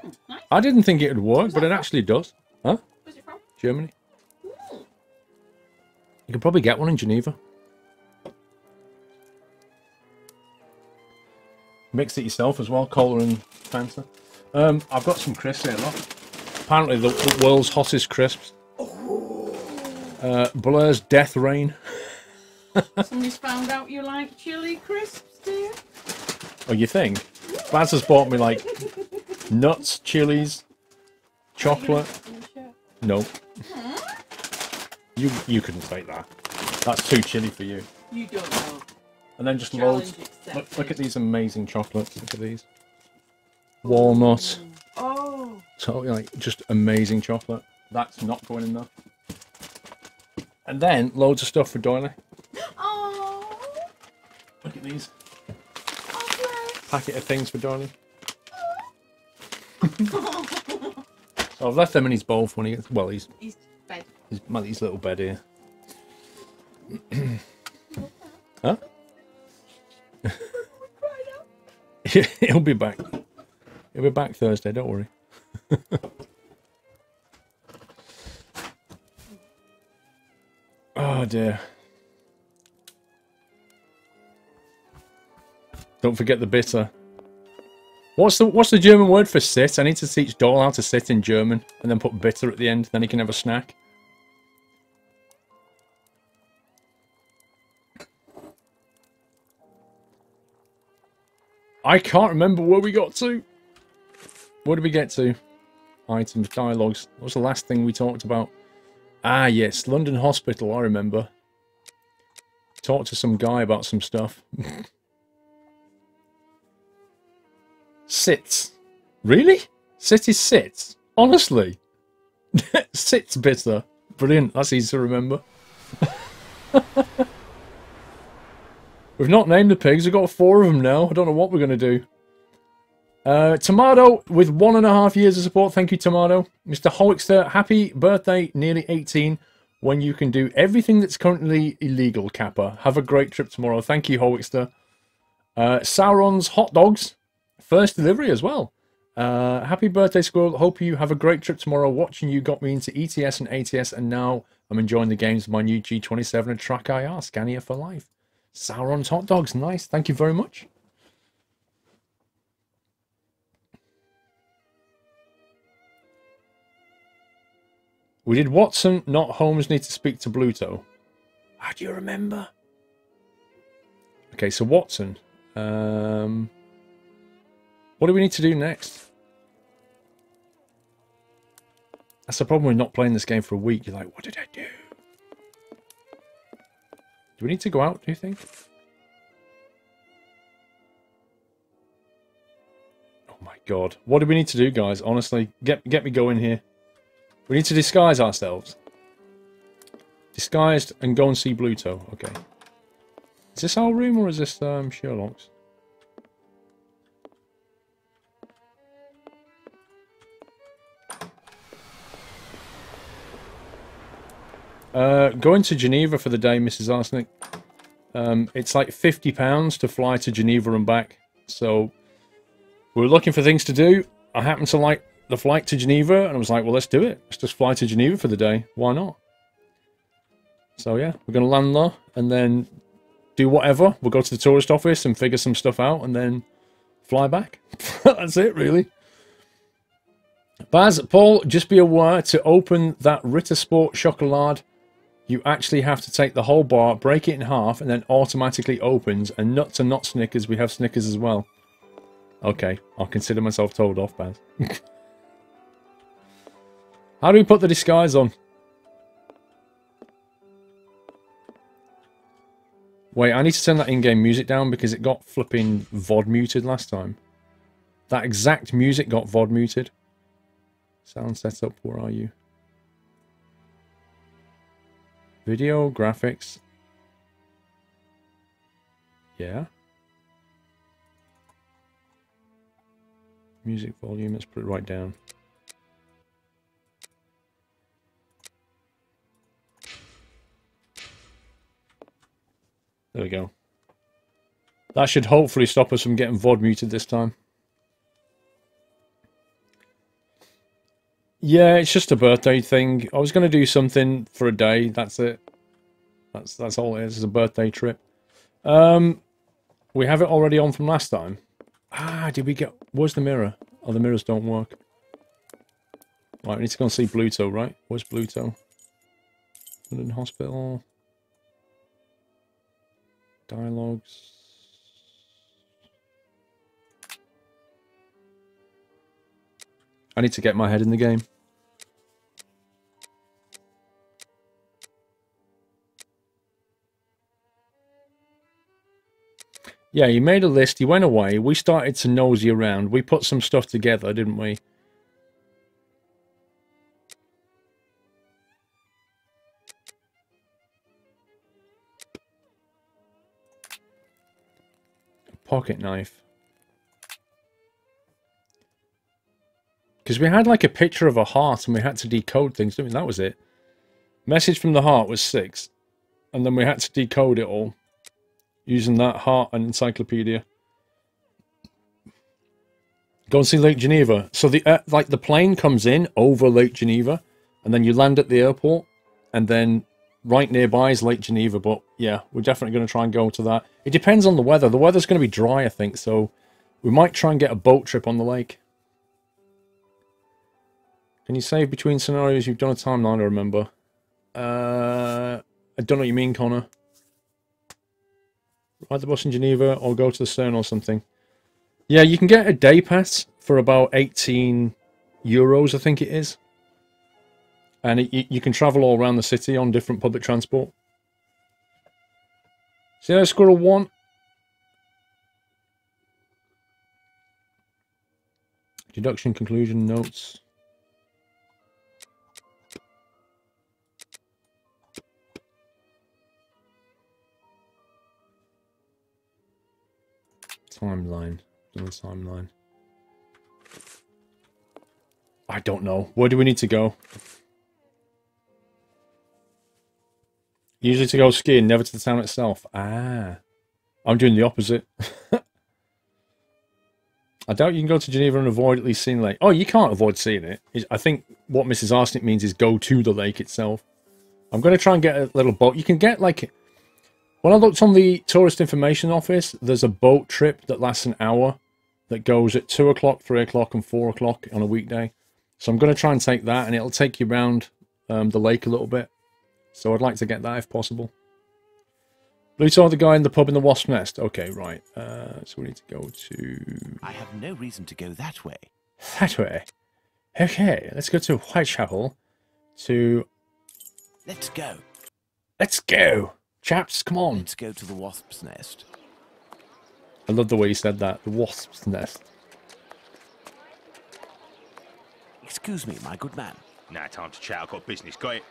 Mm, nice. I didn't think it would work, but it actually does. Huh? Where's it from? Germany. You can probably get one in Geneva. Mix it yourself as well, cola and Fanta. Um, I've got some crisps here, look. Apparently the, the world's hottest crisps. Uh, Blair's Death Rain. Somebody's found out you like chili crisps, dear. Oh, you think? Baz has bought me like nuts, chilies, chocolate. No. You you couldn't take that. That's too chilly for you. You don't know. And then just Challenge loads. Look, look at these amazing chocolates. Look at these. Walnut. Oh. Totally like just amazing chocolate. That's not going in there. And then loads of stuff for Doily. Oh. Look at these. Oh. Packet of things for Doily. so <laughs> I've left them in his bowl for when he gets. Well, he's He's bed. his, his little bed here. <coughs> huh? <laughs> He'll be back. He'll be back Thursday. Don't worry. <laughs> oh dear. Don't forget the bitter. What's the what's the German word for sit? I need to teach Doll how to sit in German and then put bitter at the end. Then he can have a snack. I can't remember where we got to. Where did we get to? Items, dialogues. What was the last thing we talked about? Ah, yes, London Hospital, I remember. Talked to some guy about some stuff. <laughs> Sits. Really? Is sits? Honestly? <laughs> sits bitter. Brilliant, that's easy to remember. <laughs> We've not named the pigs. We've got four of them now. I don't know what we're going to do. Uh, Tomato with one and a half years of support. Thank you, Tomato. Mr. Howickster, happy birthday, nearly 18, when you can do everything that's currently illegal, Kappa. Have a great trip tomorrow. Thank you, Howickster. Uh, Sauron's Hot Dogs, first delivery as well. Uh, happy birthday, Squirrel. Hope you have a great trip tomorrow. Watching you got me into ETS and ATS, and now I'm enjoying the games of my new G27 and TrackIR. Scania for life. Sauron's hot dogs, nice. Thank you very much. We did Watson, not Holmes, need to speak to Bluto. How do you remember? Okay, so Watson. Um, what do we need to do next? That's the problem with not playing this game for a week. You're like, what did I do? Do we need to go out, do you think? Oh my god. What do we need to do, guys? Honestly, get get me going here. We need to disguise ourselves. Disguised and go and see Bluto. Okay. Is this our room or is this um, Sherlock's? Uh, going to Geneva for the day, Mrs. Arsenic. Um, it's like £50 to fly to Geneva and back. So, we're looking for things to do. I happen to like the flight to Geneva, and I was like, well, let's do it. Let's just fly to Geneva for the day. Why not? So, yeah, we're going to land there, and then do whatever. We'll go to the tourist office and figure some stuff out, and then fly back. <laughs> That's it, really. Baz, Paul, just be aware to open that Ritter Sport Chocolade you actually have to take the whole bar, break it in half, and then automatically opens. And nuts and not Snickers, we have Snickers as well. Okay, I'll consider myself told off, Baz. <laughs> How do we put the disguise on? Wait, I need to turn that in-game music down because it got flipping VOD muted last time. That exact music got VOD muted. Sound setup, where are you? Video, graphics. Yeah. Music volume, let's put it right down. There we go. That should hopefully stop us from getting VOD muted this time. Yeah, it's just a birthday thing. I was going to do something for a day. That's it. That's that's all it is. It's a birthday trip. Um, we have it already on from last time. Ah, did we get... Where's the mirror? Oh, the mirrors don't work. Right, we need to go and see Bluto, right? Where's Bluto? London Hospital. Dialogues. I need to get my head in the game. Yeah, he made a list, he went away, we started to nosy around, we put some stuff together, didn't we? Pocket knife. Because we had like a picture of a heart and we had to decode things, didn't we? That was it. Message from the heart was six. And then we had to decode it all. Using that heart and encyclopedia. Go and see Lake Geneva. So the uh, like the plane comes in over Lake Geneva. And then you land at the airport. And then right nearby is Lake Geneva. But yeah, we're definitely going to try and go to that. It depends on the weather. The weather's going to be dry, I think. So we might try and get a boat trip on the lake. Can you save between scenarios? You've done a timeline, I remember. Uh, I don't know what you mean, Connor. Ride the bus in Geneva or go to the CERN or something. Yeah, you can get a day pass for about 18 euros, I think it is. And it, you, can travel all around the city on different public transport. See that squirrel one? Deduction, conclusion, notes. Timeline. On the timeline. I don't know. Where do we need to go? Usually to go skiing, never to the town itself. Ah. I'm doing the opposite. <laughs> I doubt you can go to Geneva and avoid at least seeing the lake. Oh, you can't avoid seeing it. I think what Mrs. Arsenic means is go to the lake itself. I'm going to try and get a little boat. You can get like when I looked on the tourist information office, there's a boat trip that lasts an hour that goes at 2 o'clock, 3 o'clock and 4 o'clock on a weekday. So I'm going to try and take that and it'll take you around um, the lake a little bit. So I'd like to get that if possible. Blue saw the guy in the pub in the Wasp Nest. Okay, right. Uh, so we need to go to... I have no reason to go that way. That way? Okay, let's go to Whitechapel to... Let's go. Let's go! Chaps, come on. Let's go to the wasp's nest. I love the way you said that. The wasp's nest. Excuse me, my good man. Now time to chat. I've got business. Got it?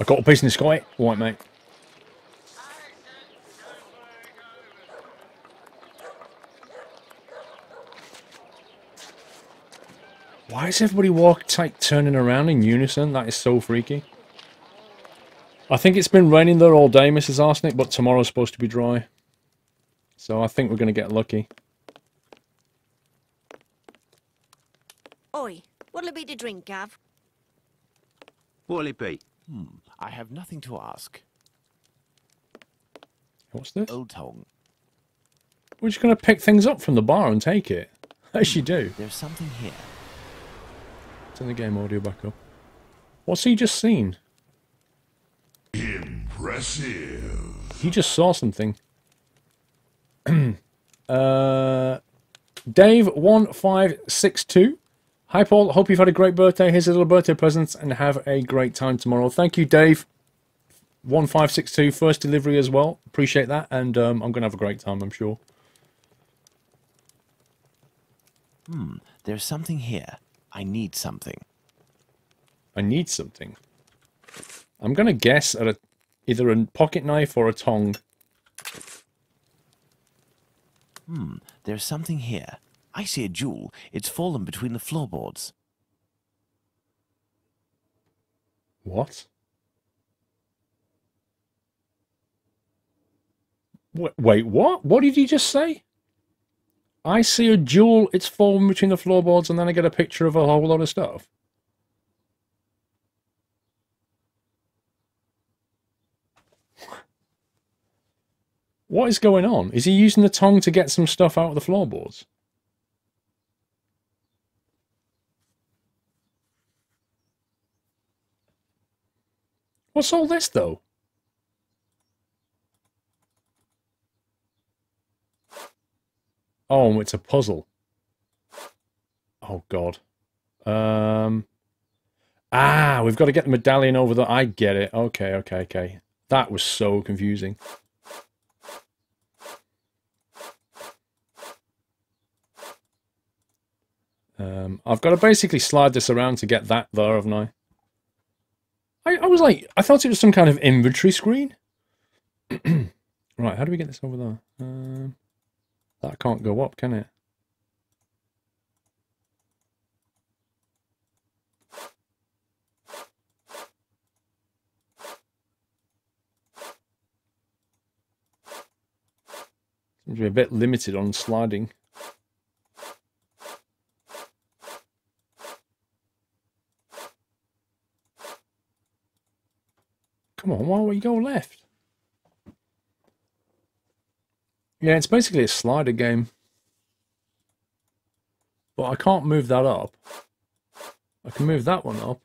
I got a business guy. All right, mate. Why is everybody walk like turning around in unison? That is so freaky. I think it's been raining there all day, Mrs. Arsenic, but tomorrow's supposed to be dry. So I think we're going to get lucky. Oi, what'll it be to drink, Gav? What'll it be? Hmm, I have nothing to ask. What's this? Old Tong, We're just going to pick things up from the bar and take it. As you do. there's something here. Turn the game audio back up. What's he just seen? Impressive. He just saw something. <clears throat> uh, Dave1562. Hi, Paul. Hope you've had a great birthday. Here's a little birthday present and have a great time tomorrow. Thank you, Dave1562. First delivery as well. Appreciate that. And um, I'm going to have a great time, I'm sure. Hmm, there's something here. I need something. I need something. I'm going to guess at a, either a pocket knife or a tong. Hmm, there's something here. I see a jewel. It's fallen between the floorboards. What? Wait, what? What did you just say? I see a jewel, it's fallen between the floorboards, and then I get a picture of a whole lot of stuff. What is going on? Is he using the tongue to get some stuff out of the floorboards? What's all this, though? Oh, it's a puzzle. Oh, God. Um. Ah, we've got to get the medallion over there. I get it. Okay, okay, okay. That was so confusing. Um, I've got to basically slide this around to get that there, haven't I? I, I was like, I thought it was some kind of inventory screen. <clears throat> right, how do we get this over there? Um, that can't go up, can it? Seems to be a bit limited on sliding. Come on, why would you go left? Yeah, it's basically a slider game. But I can't move that up. I can move that one up.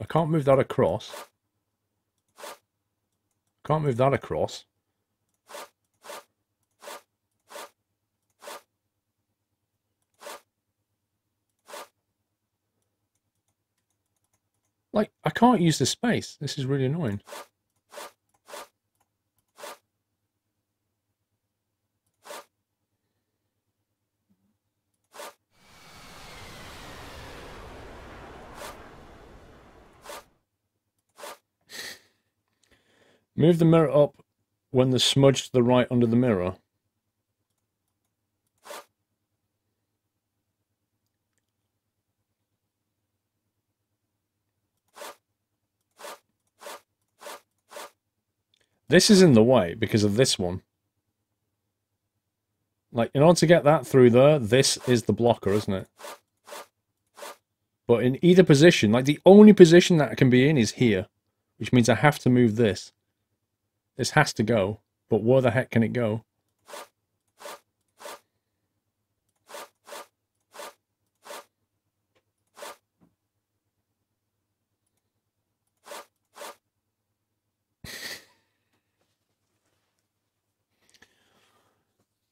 I can't move that across. Can't move that across. Like, I can't use the space. This is really annoying. Move the mirror up when the smudge to the right under the mirror. This is in the way because of this one. Like, in order to get that through there, this is the blocker, isn't it? But in either position, like the only position that it can be in is here. Which means I have to move this. This has to go. But where the heck can it go?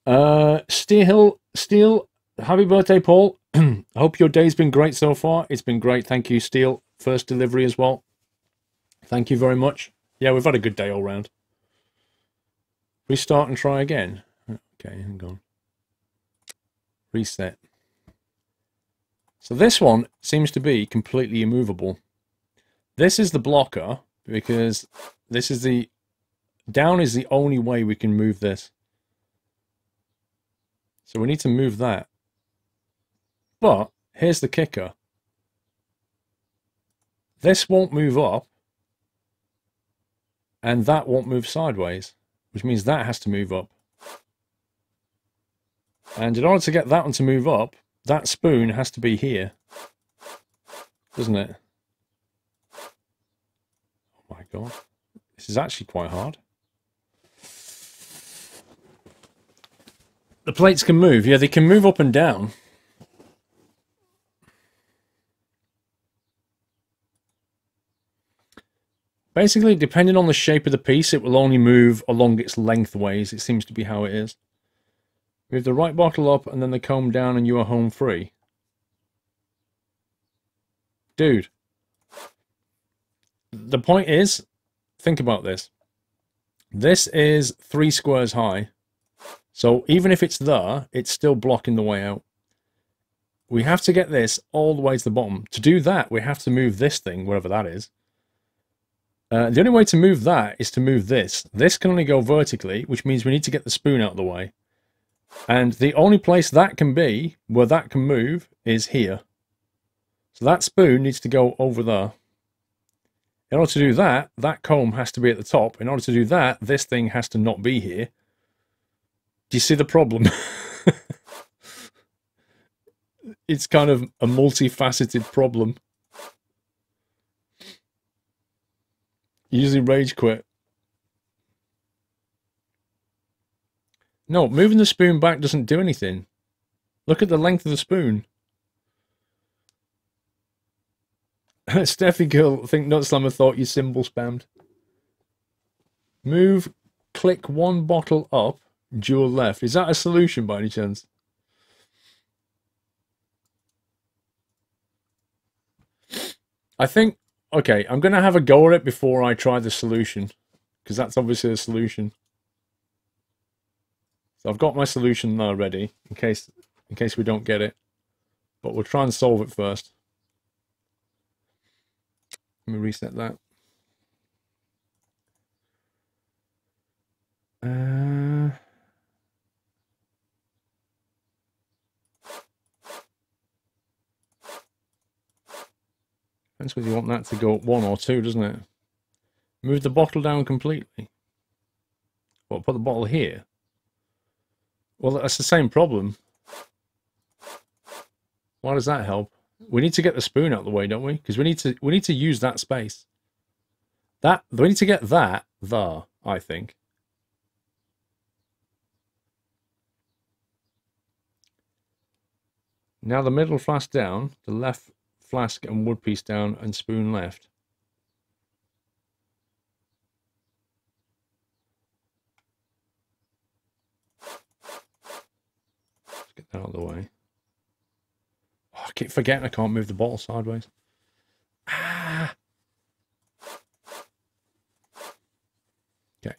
Uh, Steel, Steel, happy birthday, Paul. I <clears throat> hope your day's been great so far. It's been great. Thank you, Steel. First delivery as well. Thank you very much. Yeah, we've had a good day all round. Restart and try again. Okay, hang on. Reset. So this one seems to be completely immovable. This is the blocker because this is the down is the only way we can move this. So we need to move that. But here's the kicker. This won't move up and that won't move sideways, which means that has to move up. And in order to get that one to move up, that spoon has to be here. Doesn't it? Oh my god. This is actually quite hard. The plates can move. Yeah, they can move up and down. Basically, depending on the shape of the piece, it will only move along its lengthways. It seems to be how it is. Move the right bottle up and then the comb down and you are home free. Dude. The point is, think about this. This is three squares high. So even if it's there, it's still blocking the way out. We have to get this all the way to the bottom. To do that, we have to move this thing, wherever that is. Uh, the only way to move that is to move this. This can only go vertically, which means we need to get the spoon out of the way. And the only place that can be, where that can move, is here. So that spoon needs to go over there. In order to do that, that comb has to be at the top. In order to do that, this thing has to not be here. Do you see the problem? <laughs> it's kind of a multifaceted problem. Usually rage quit. No, moving the spoon back doesn't do anything. Look at the length of the spoon. <laughs> Steffi girl, think Nut Slammer thought you symbol spammed. Move, click one bottle up, dual left. Is that a solution by any chance? I think okay, I'm going to have a go at it before I try the solution. Because that's obviously a solution. So I've got my solution now ready, in case in case we don't get it. But we'll try and solve it first. Let me reset that. Uh... Whether you want that to go up one or two, doesn't it? Move the bottle down completely. Well, put the bottle here. Well, that's the same problem. Why does that help? We need to get the spoon out of the way, don't we? Because we need to we need to use that space. That we need to get that there, I think. Now the middle flask down, the left flask and wood piece down and spoon left. Let's get that out of the way. Oh, I keep forgetting I can't move the bottle sideways. Ah. Okay.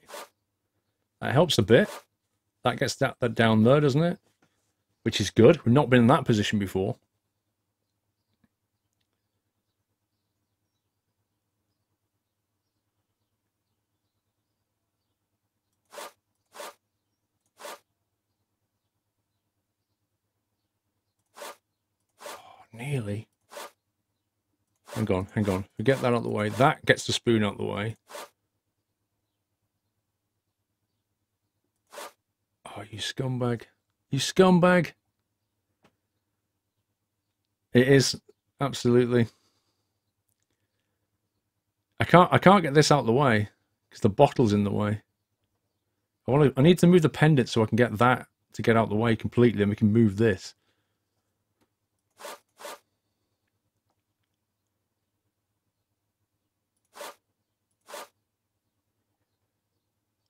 That helps a bit. That gets that, that down there, doesn't it? Which is good. We've not been in that position before. Nearly. Hang on, hang on. Forget that out the way. That gets the spoon out the way. Oh, you scumbag. You scumbag. It is absolutely. I can't I can't get this out of the way because the bottle's in the way. I want to I need to move the pendant so I can get that to get out of the way completely and we can move this.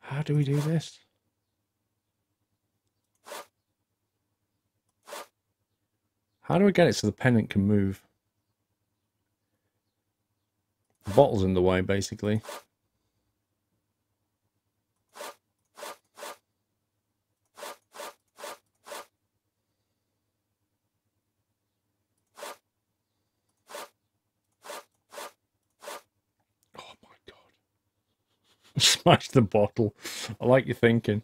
How do we do this? How do we get it so the pendant can move? The bottle's in the way, basically. <laughs> Smash the bottle. I like your thinking.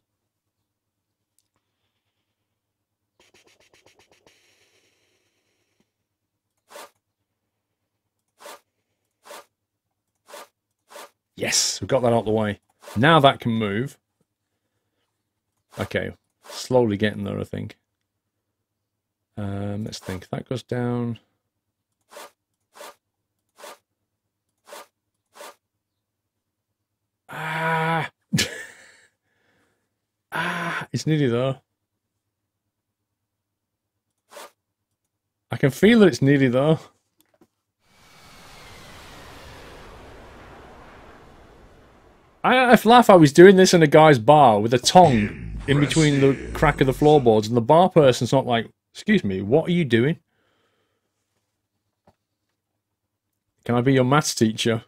Yes, we've got that out of the way. Now that can move. Okay, slowly getting there, I think. Um, let's think. That goes down. Ah! <laughs> ah! It's nearly there. I can feel that it's nearly there. I, I laugh. I was doing this in a guy's bar with a tongue in between the crack of the floorboards, and the bar person's not like, "Excuse me, what are you doing? Can I be your maths teacher?"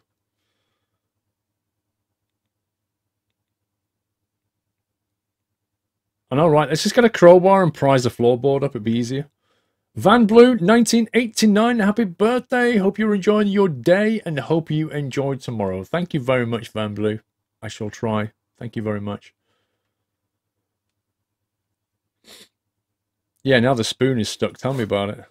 I know, right? Let's just get a crowbar and prise the floorboard up. It'd be easier. Van Blue, 1989. Happy birthday. Hope you're enjoying your day and hope you enjoy tomorrow. Thank you very much, Van Blue. I shall try. Thank you very much. Yeah, now the spoon is stuck. Tell me about it.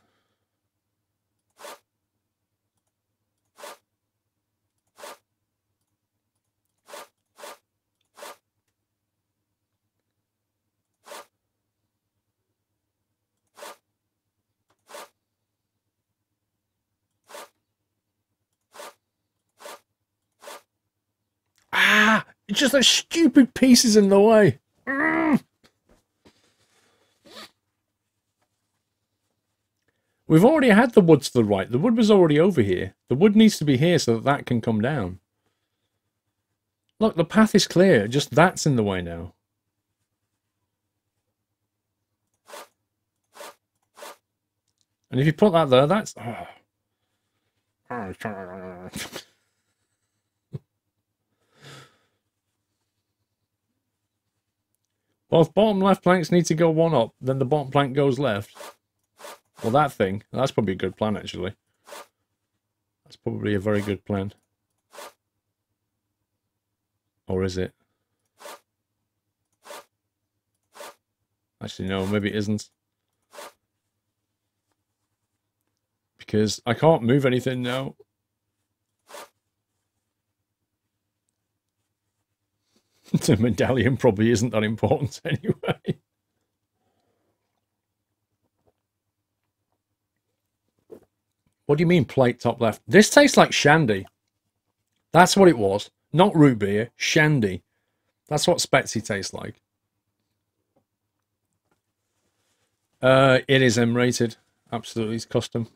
Ah! It's just those stupid pieces in the way. Mm. We've already had the wood to the right. The wood was already over here. The wood needs to be here so that that can come down. Look, the path is clear. Just that's in the way now. And if you put that there, that's... oh. <laughs> If bottom left planks need to go one up, then the bottom plank goes left. Well, that thing, that's probably a good plan, actually. That's probably a very good plan. Or is it? Actually, no, maybe it isn't. Because I can't move anything now. <laughs> the medallion probably isn't that important <laughs> anyway. What do you mean plate top left? This tastes like shandy. That's what it was. Not root beer, shandy. That's what Spezi tastes like. Uh, it is M-rated. Absolutely, it's custom.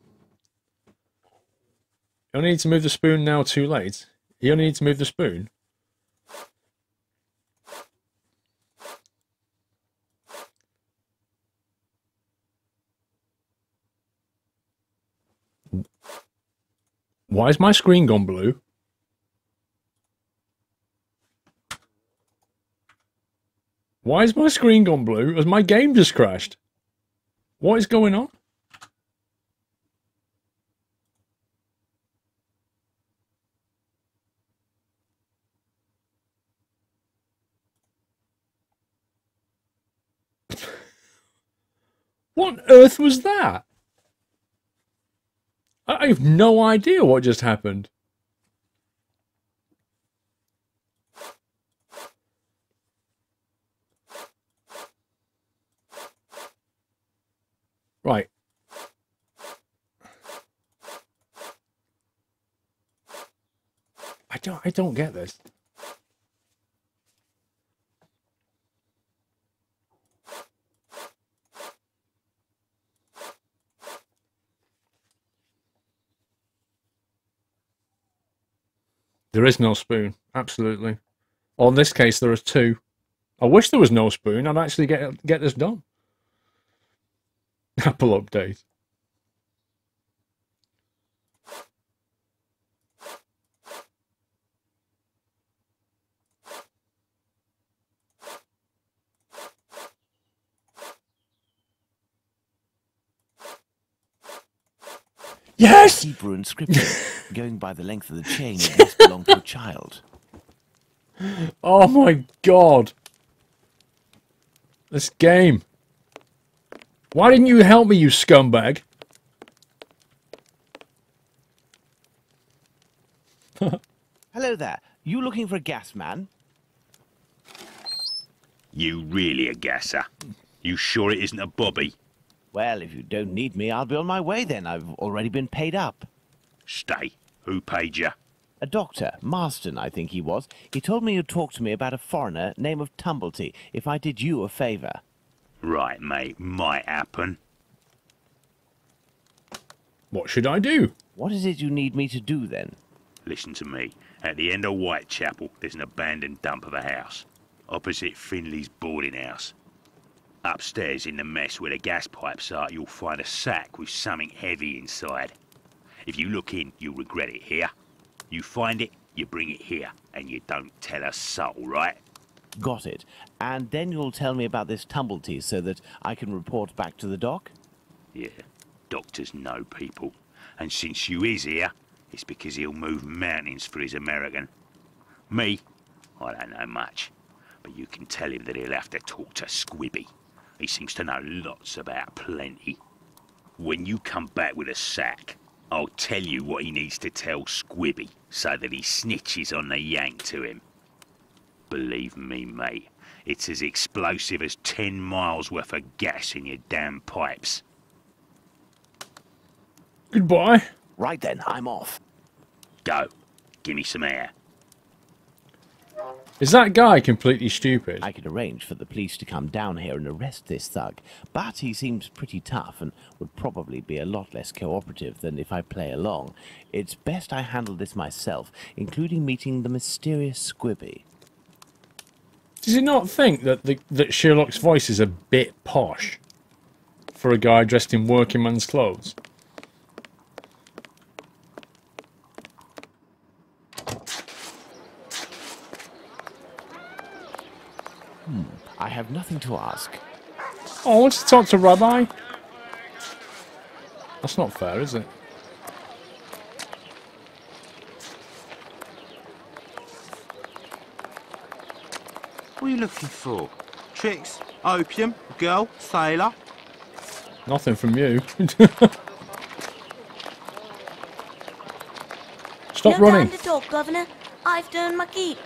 You only need to move the spoon now too late. You only need to move the spoon. Why is my screen gone blue? Why is my screen gone blue? Has my game just crashed? What is going on? <laughs> what on earth was that? I have no idea what just happened. Right. I don't I don't get this. There is no spoon. Absolutely. Or in this case, there are two. I wish there was no spoon. I'd actually get get this done. <laughs> Apple update. Yes! Hebrew inscription. <laughs> Going by the length of the chain, it must belong to a child. Oh my god. This game. Why didn't you help me, you scumbag? <laughs> Hello there. You looking for a gas man? You really a gasser? You sure it isn't a bobby? Well, if you don't need me, I'll be on my way then. I've already been paid up. Stay. Who paid you? A doctor, Marston, I think he was. He told me you'd talk to me about a foreigner, name of Tumblety, if I did you a favour. Right, mate. Might happen. What should I do? What is it you need me to do then? Listen to me. At the end of Whitechapel, there's an abandoned dump of a house. Opposite Finley's boarding house. Upstairs in the mess where the gas pipes are, you'll find a sack with something heavy inside. If you look in, you'll regret it here. You find it, you bring it here, and you don't tell a soul, right? Got it. And then you'll tell me about this Tumblety so that I can report back to the doc? Yeah, doctors know people. And since you is here, it's because he'll move mountains for his American. Me, I don't know much. But you can tell him that he'll have to talk to Squibby. He seems to know lots about plenty. When you come back with a sack, I'll tell you what he needs to tell Squibby so that he snitches on the yank to him. Believe me, mate, it's as explosive as ten miles worth of gas in your damn pipes. Goodbye. Right then, I'm off. Go. Give me some air. Is that guy completely stupid? I could arrange for the police to come down here and arrest this thug, but he seems pretty tough and would probably be a lot less cooperative than if I play along. It's best I handle this myself, including meeting the mysterious Squibby. Does he not think that the, that Sherlock's voice is a bit posh for a guy dressed in working man's clothes? I have nothing to ask. Oh, I want to talk to Rabbi. That's not fair, is it? What are you looking for? Tricks? Opium? Girl? Sailor? Nothing from you. <laughs> Stop no running. time to talk, Governor. I've done my keep.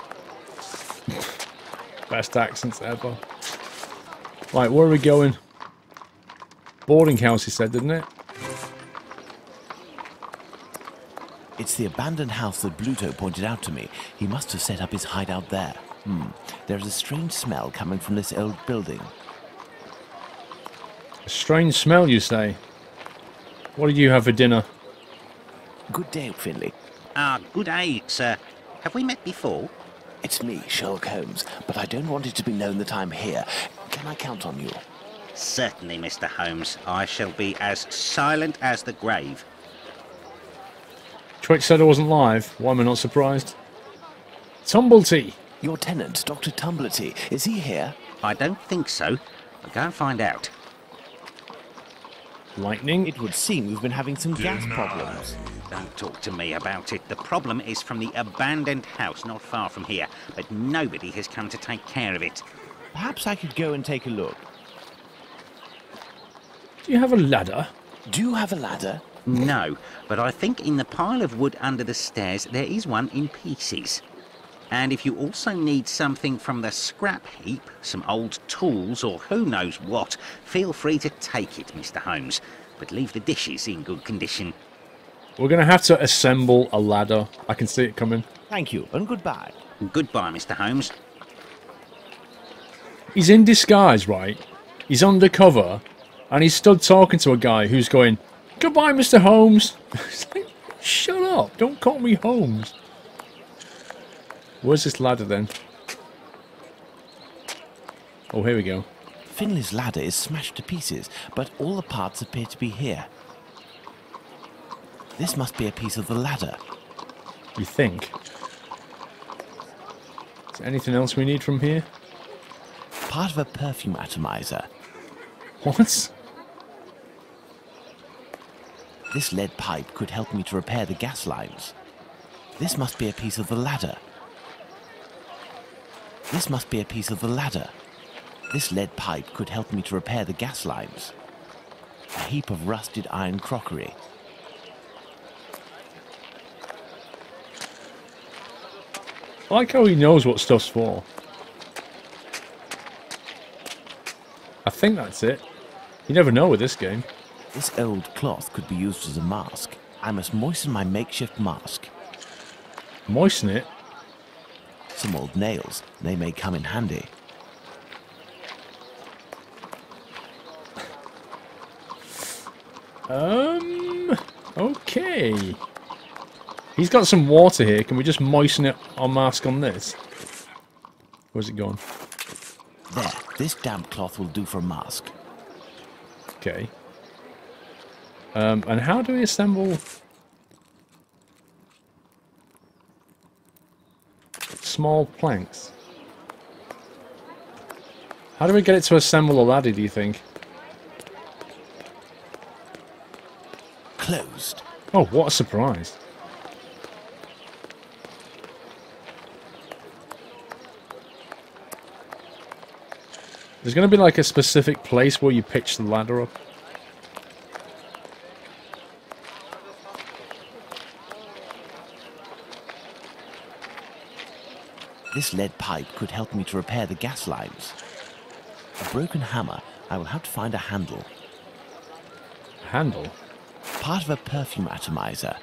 Best accents ever. Right, where are we going? Boarding house, he said, didn't it? It's the abandoned house that Bluto pointed out to me. He must have set up his hideout there. Hmm. There's a strange smell coming from this old building. A strange smell, you say? What did you have for dinner? Good day, Finley. Ah, good day, sir. Have we met before? It's me, Sherlock Holmes, but I don't want it to be known that I'm here. Can I count on you? Certainly, Mr. Holmes. I shall be as silent as the grave. Twitch said I wasn't live. Why am I not surprised? Tumblety! Your tenant, Dr. Tumblety, is he here? I don't think so. I'll go and find out. Lightning? It would seem we've been having some gas problems. Don't talk to me about it. The problem is from the abandoned house not far from here, but nobody has come to take care of it. Perhaps I could go and take a look. Do you have a ladder? Do you have a ladder? No, but I think in the pile of wood under the stairs there is one in pieces. And if you also need something from the scrap heap, some old tools or who knows what, feel free to take it, Mr. Holmes. But leave the dishes in good condition. We're going to have to assemble a ladder. I can see it coming. Thank you, and goodbye. Goodbye, Mr. Holmes. He's in disguise, right? He's undercover, and he's stood talking to a guy who's going, Goodbye, Mr. Holmes. <laughs> Like, Shut up. Don't call me Holmes. Where's this ladder then? Oh, here we go. Finley's ladder is smashed to pieces, but all the parts appear to be here. This must be a piece of the ladder. You think? Is there anything else we need from here? Part of a perfume atomizer. What? This lead pipe could help me to repair the gas lines. This must be a piece of the ladder. This must be a piece of the ladder. This lead pipe could help me to repair the gas lines. A heap of rusted iron crockery. I like how he knows what stuff's for. I think that's it. You never know with this game. This old cloth could be used as a mask. I must moisten my makeshift mask. Moisten it? Some old nails. They may come in handy. Um, okay. He's got some water here. Can we just moisten it our mask on this? Where's it gone? There, this damp cloth will do for a mask. Okay. Um, and how do we assemble... Small planks? How do we get it to assemble a ladder, do you think? Closed. Oh, what a surprise. There's going to be like a specific place where you pitch the ladder up. This lead pipe could help me to repair the gas lines. A broken hammer. I will have to find a handle. Handle? Part of a perfume atomizer.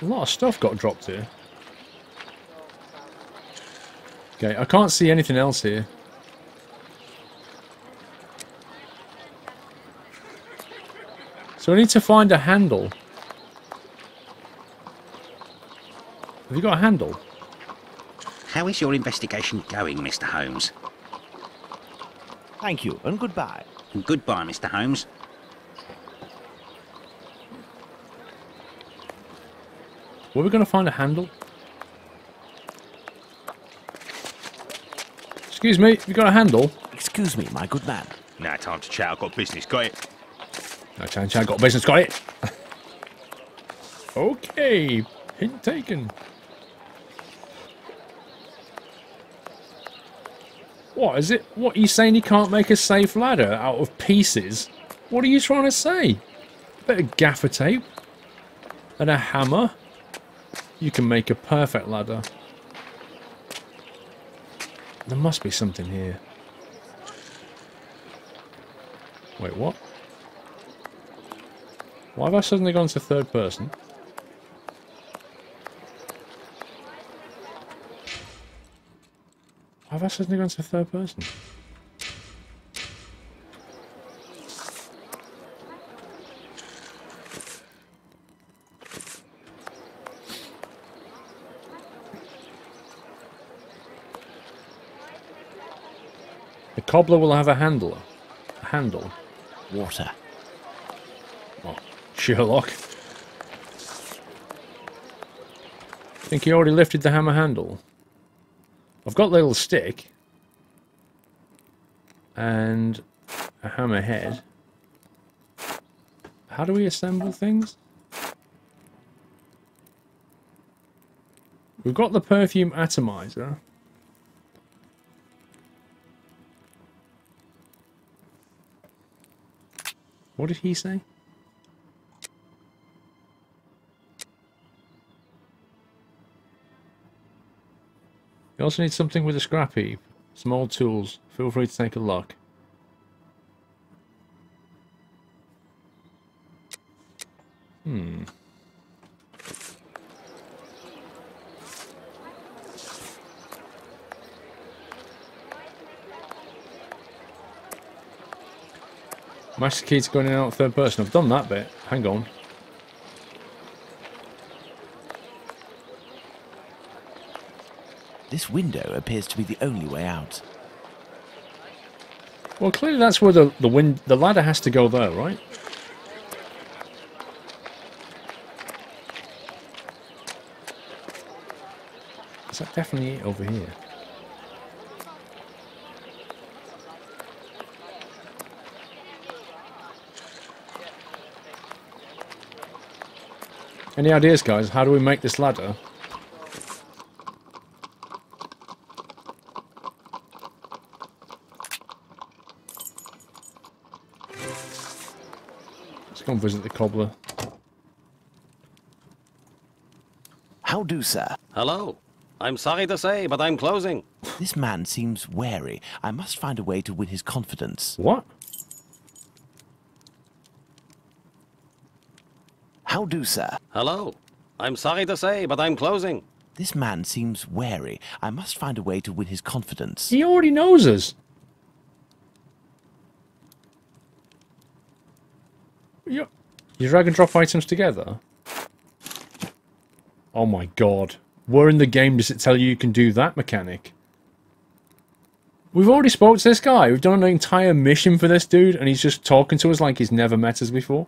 A lot of stuff got dropped here. Okay, I can't see anything else here. So we need to find a handle. Have you got a handle? How is your investigation going, Mr. Holmes? Thank you, and goodbye. And Goodbye, Mr. Holmes. Were we going to find a handle? Excuse me, have you got a handle? Excuse me, my good man. Now time to chat. I've got business. Got it? No chance, I got business, got it. <laughs> okay, hint taken. What is it? What are you saying? You can't make a safe ladder out of pieces? What are you trying to say? A bit of gaffer tape and a hammer. You can make a perfect ladder. There must be something here. Wait, what? Why have I suddenly gone to third person? Why have I suddenly gone to third person? Cobbler will have a handle. A handle. Water. Oh, Sherlock. Think he already lifted the hammer handle? I've got a little stick. And a hammer head. How do we assemble things? We've got the perfume atomizer. What did he say? You also need something with a scrap heap. Some old tools. Feel free to take a look. Hmm. Master key to going in and out third person. I've done that bit. Hang on. This window appears to be the only way out. Well, clearly that's where the the wind the ladder has to go there, right? Is that definitely it over here? Any ideas, guys? How do we make this ladder? Let's go and visit the cobbler. How do, sir? Hello. I'm sorry to say, but I'm closing. This man seems wary. I must find a way to win his confidence. What? How do, sir? Hello. I'm sorry to say, but I'm closing. This man seems wary. I must find a way to win his confidence. He already knows us. You, you drag and drop items together? Oh my god. Where in the game does it tell you you can do that mechanic? We've already spoke to this guy. We've done an entire mission for this dude, and he's just talking to us like he's never met us before.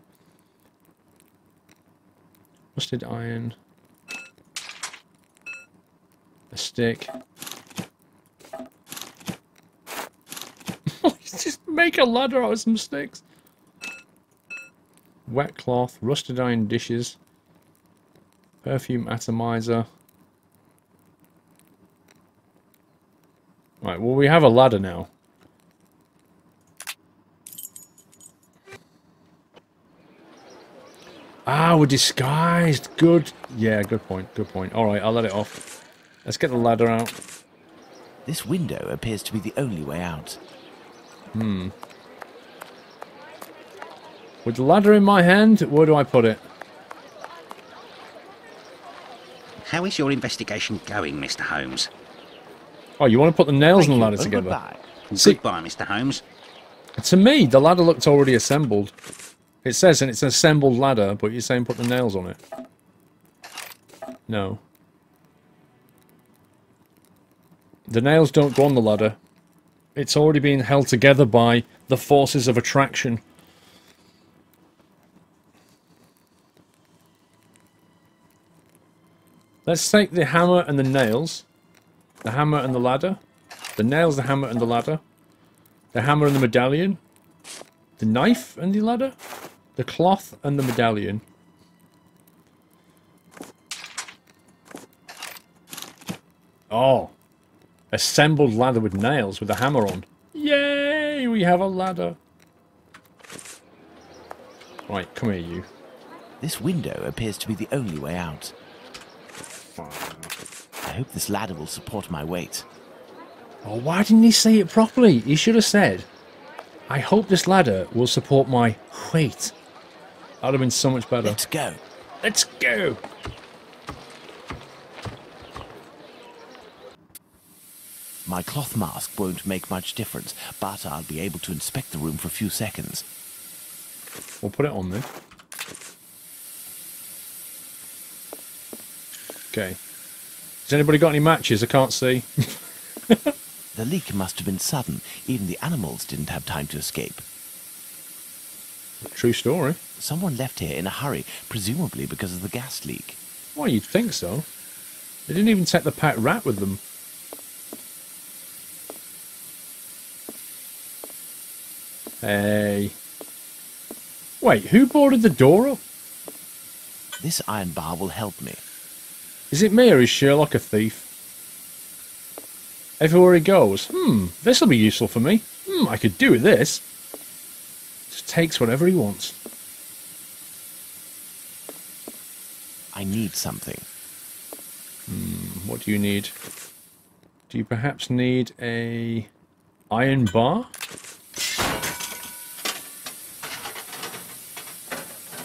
Rusted iron. A stick. <laughs> just make a ladder out of some sticks. Wet cloth, rusted iron dishes, perfume atomizer. Right, well we have a ladder now. Ah, we're disguised. Good. Yeah, good point. Good point. All right, I'll let it off. Let's get the ladder out. This window appears to be the only way out. Hmm. With the ladder in my hand, where do I put it? How is your investigation going, Mr. Holmes? Oh, you want to put the nails Thank and the you, ladder and together? goodbye. See, Goodbye, Mr. Holmes. to me, the ladder looked already assembled. It says, and it's an assembled ladder, but you're saying put the nails on it. No. The nails don't go on the ladder. It's already being held together by the forces of attraction. Let's take the hammer and the nails. The hammer and the ladder. The nails, the hammer and the ladder. The hammer and the medallion. The knife and the ladder. The cloth and the medallion. Oh. Assembled ladder with nails with a hammer on. Yay! We have a ladder. Right, come here, you. This window appears to be the only way out. I hope this ladder will support my weight. Oh, why didn't he say it properly? He should have said, I hope this ladder will support my weight. That would have been so much better. Let's go. Let's go. My cloth mask won't make much difference, but I'll be able to inspect the room for a few seconds. We'll put it on there. Okay. Has anybody got any matches? I can't see. <laughs> The leak must have been sudden. Even the animals didn't have time to escape. True story. Someone left here in a hurry, presumably because of the gas leak. Well, you'd think so. They didn't even take the pet rat with them. Hey. Wait, who boarded the door up? This iron bar will help me. Is it me or is Sherlock a thief? Everywhere he goes, hmm, this'll be useful for me. Hmm, I could do with this. Just takes whatever he wants. I need something. Hmm, what do you need? Do you perhaps need a iron bar?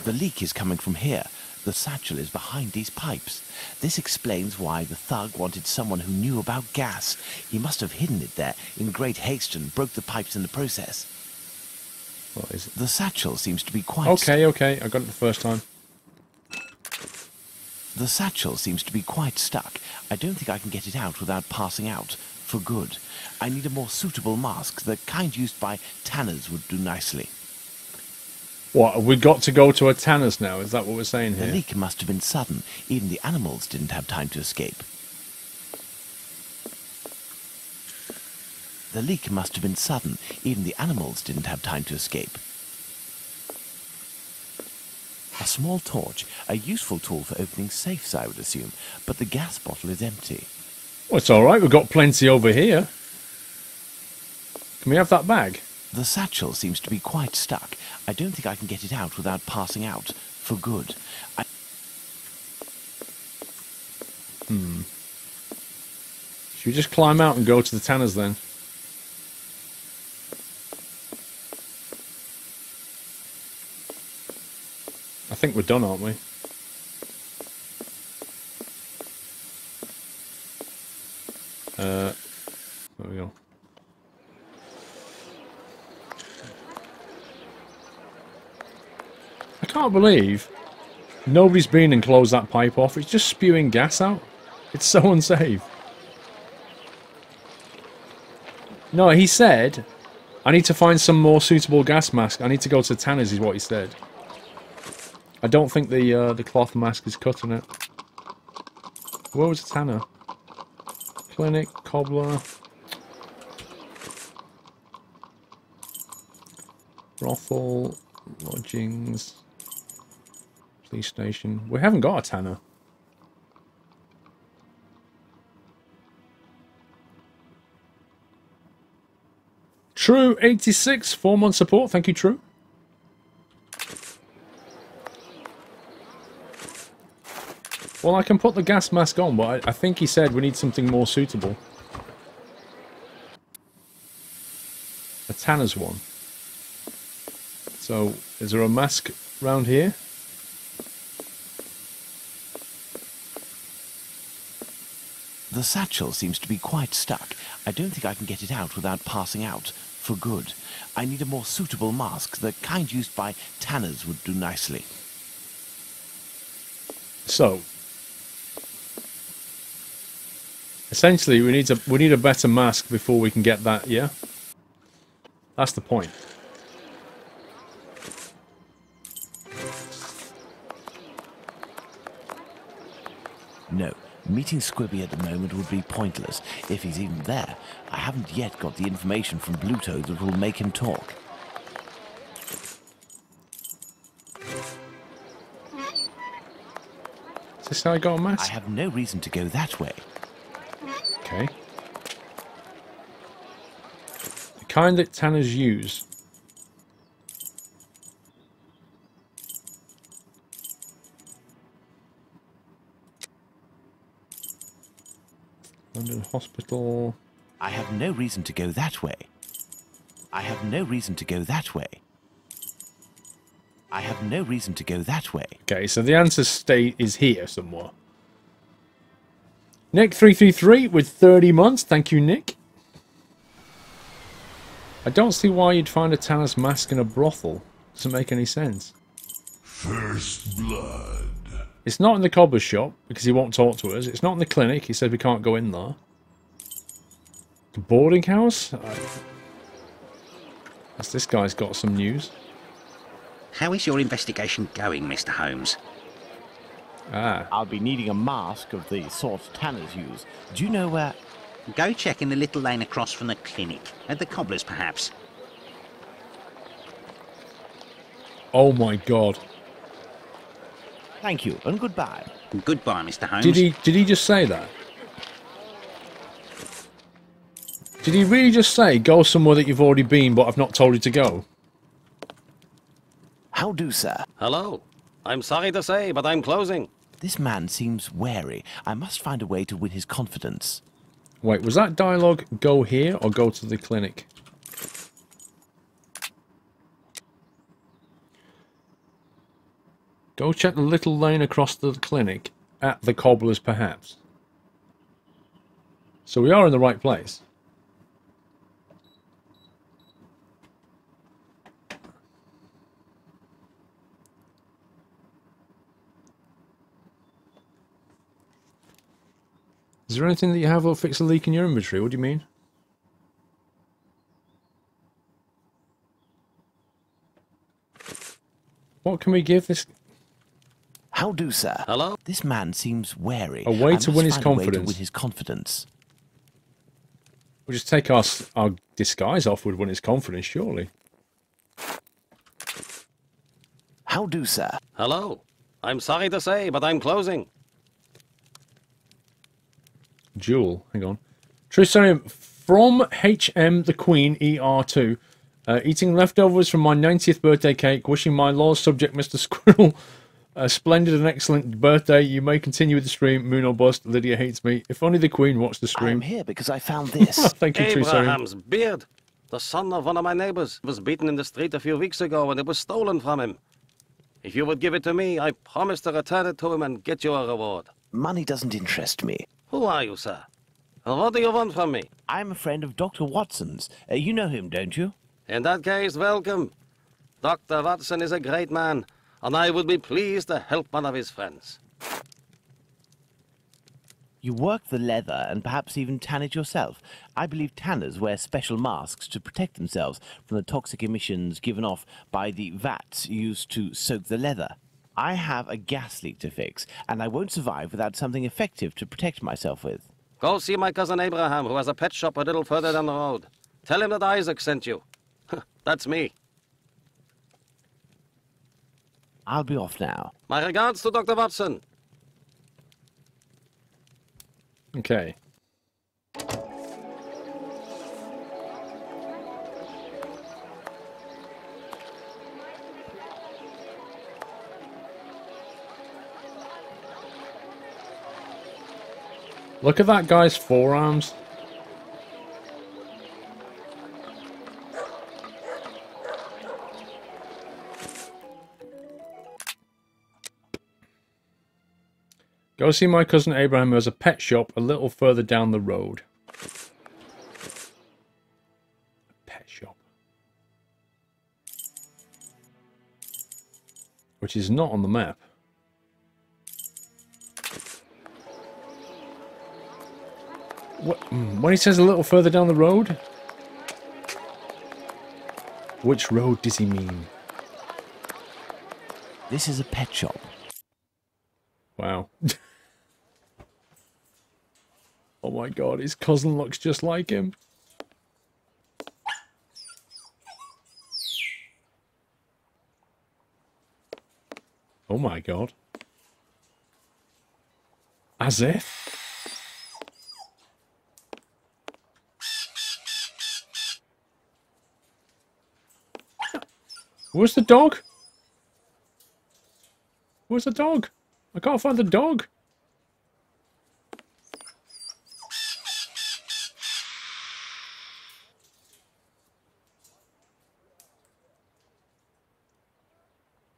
The leak is coming from here. The satchel is behind these pipes. This explains why the thug wanted someone who knew about gas. He must have hidden it there in great haste and broke the pipes in the process. What is it? The satchel seems to be quite... Okay, okay, I got it the first time. The satchel seems to be quite stuck. I don't think I can get it out without passing out. For good. I need a more suitable mask. The kind used by tanners would do nicely. What, we got to go to a tanner's now? Is that what we're saying here? The leak must have been sudden. Even the animals didn't have time to escape. The leak must have been sudden. Even the animals didn't have time to escape. A small torch, a useful tool for opening safes, I would assume, but the gas bottle is empty. Well, it's alright, we've got plenty over here. Can we have that bag? The satchel seems to be quite stuck. I don't think I can get it out without passing out for good. I... Hmm. Should we just climb out and go to the Tanners then? Think we're done, aren't we? Uh, there we go. I can't believe nobody's been and closed that pipe off. It's just spewing gas out. It's so <laughs> unsafe. No, he said, I need to find some more suitable gas mask. I need to go to Tanner's is what he said. I don't think the uh, the cloth mask is cutting it. Where was Tanner? Clinic, cobbler. Brothel, lodgings, police station. We haven't got a Tanner. True 86, four month support. Thank you, True. Well, I can put the gas mask on, but I, I think he said we need something more suitable. A Tanner's one. So, is there a mask round here? The satchel seems to be quite stuck. I don't think I can get it out without passing out for good. I need a more suitable mask. The kind used by tanners would do nicely. So, essentially, we need to we need a better mask before we can get that. Yeah, that's the point. No, meeting Squibby at the moment would be pointless, if he's even there. I haven't yet got the information from Bluto that will make him talk. Is this how I got a mask? I have no reason to go that way. Okay. The kind that tanners use. London Hospital. I have no reason to go that way. I have no reason to go that way. I have no reason to go that way. Okay, so the answer state is here somewhere. Nick333 with 30 months. Thank you, Nick. I don't see why you'd find a Tanner's mask in a brothel. Doesn't make any sense. First blood. It's not in the cobbler's shop, because he won't talk to us. It's not in the clinic. He said we can't go in there. The boarding house? I... Guess this guy's got some news. How is your investigation going, Mr. Holmes? Ah. I'll be needing a mask of the sort tanners use. Do you know where... Go check in the little lane across from the clinic. At the cobbler's, perhaps. Oh my god. Thank you, and goodbye. Goodbye, Mr. Holmes. Did he did he just say that? Did he really just say go somewhere that you've already been but I've not told you to go? How do, sir? Hello. I'm sorry to say, but I'm closing. This man seems wary. I must find a way to win his confidence. Wait, was that dialogue go here or go to the clinic? Go check the little lane across the clinic at the cobbler's, perhaps. So we are in the right place. Is there anything that you have that'll fix a leak in your inventory? What do you mean? What can we give this? How do, sir? Hello? This man seems wary. A way I to win his find a way to confidence. win his confidence. We'll just take our, our disguise off would win his confidence, surely. How do, sir? Hello. I'm sorry to say, but I'm closing. Jewel, hang on. True Sonium, from HM the Queen ER2. Uh, eating leftovers from my 90th birthday cake, wishing my law's subject, Mr. Squirrel, <laughs> a splendid and excellent birthday. You may continue with the stream. Moon or bust. Lydia hates me. If only the Queen watched the stream. I'm here because I found this. <laughs> Thank you, Trusarian. Abraham's beard. The son of one of my neighbors was beaten in the street a few weeks ago and it was stolen from him. If you would give it to me, I promise to return it to him and get you a reward. Money doesn't interest me. Who are you, sir? And what do you want from me? I'm a friend of Dr. Watson's. Uh, you know him, don't you? In that case, welcome. Dr. Watson is a great man, and I would be pleased to help one of his friends. You work the leather and perhaps even tan it yourself. I believe tanners wear special masks to protect themselves from the toxic emissions given off by the vats used to soak the leather. I have a gas leak to fix, and I won't survive without something effective to protect myself with. Go see my cousin Abraham, who has a pet shop a little further down the road. Tell him that Isaac sent you. <laughs> That's me. I'll be off now. My regards to Dr. Watson. Okay. Look at that guy's forearms. Go see my cousin Abraham who has a pet shop a little further down the road. Pet shop. Which is not on the map. What, when he says a little further down the road? Which road does he mean? This is a pet shop. Wow. <laughs> oh my god, his cousin looks just like him. Oh my god. As if. Where's the dog? Where's the dog? I can't find the dog.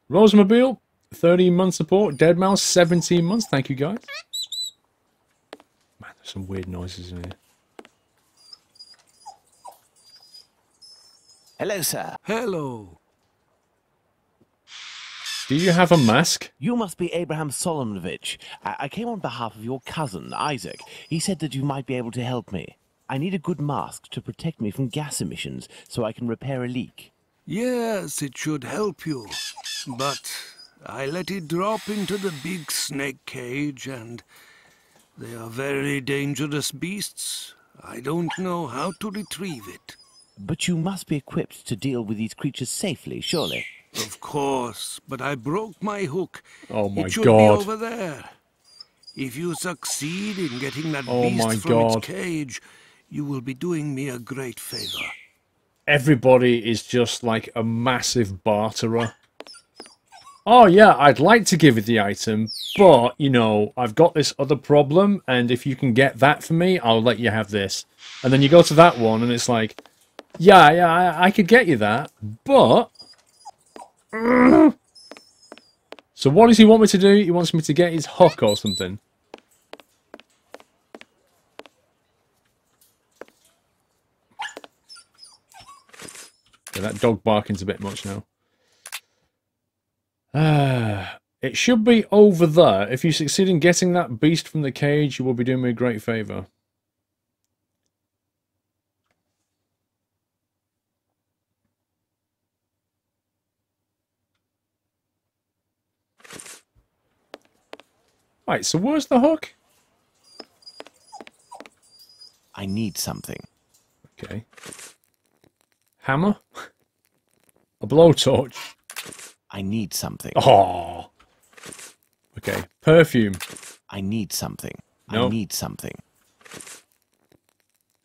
Rosemobile, 13 month support. Dead Mouse, 17 months. Thank you, guys. Man, there's some weird noises in here. Hello, sir. Hello. Do you have a mask? You must be Abraham Solomonovich. I, I came on behalf of your cousin, Isaac. He said that you might be able to help me. I need a good mask to protect me from gas emissions so I can repair a leak. Yes, it should help you. But I let it drop into the big snake cage and they are very dangerous beasts. I don't know how to retrieve it. But you must be equipped to deal with these creatures safely, surely. Of course, but I broke my hook. Oh my god. it should god. be over there. If you succeed in getting that Oh beast my from God. its cage, you will be doing me a great favor. Everybody is just like a massive barterer. Oh yeah, I'd like to give you the item, but, you know, I've got this other problem, and if you can get that for me, I'll let you have this. And then you go to that one, and it's like, yeah, yeah, I, I could get you that, but... So what does he want me to do? He wants me to get his hook or something. Yeah, that dog barking's a bit much now. Ah, it should be over there. If you succeed in getting that beast from the cage, you will be doing me a great favour. Right, so where's the hook? I need something. Okay. Hammer? A blowtorch? I need something. Oh. Okay. Perfume. I need something. No. I need something.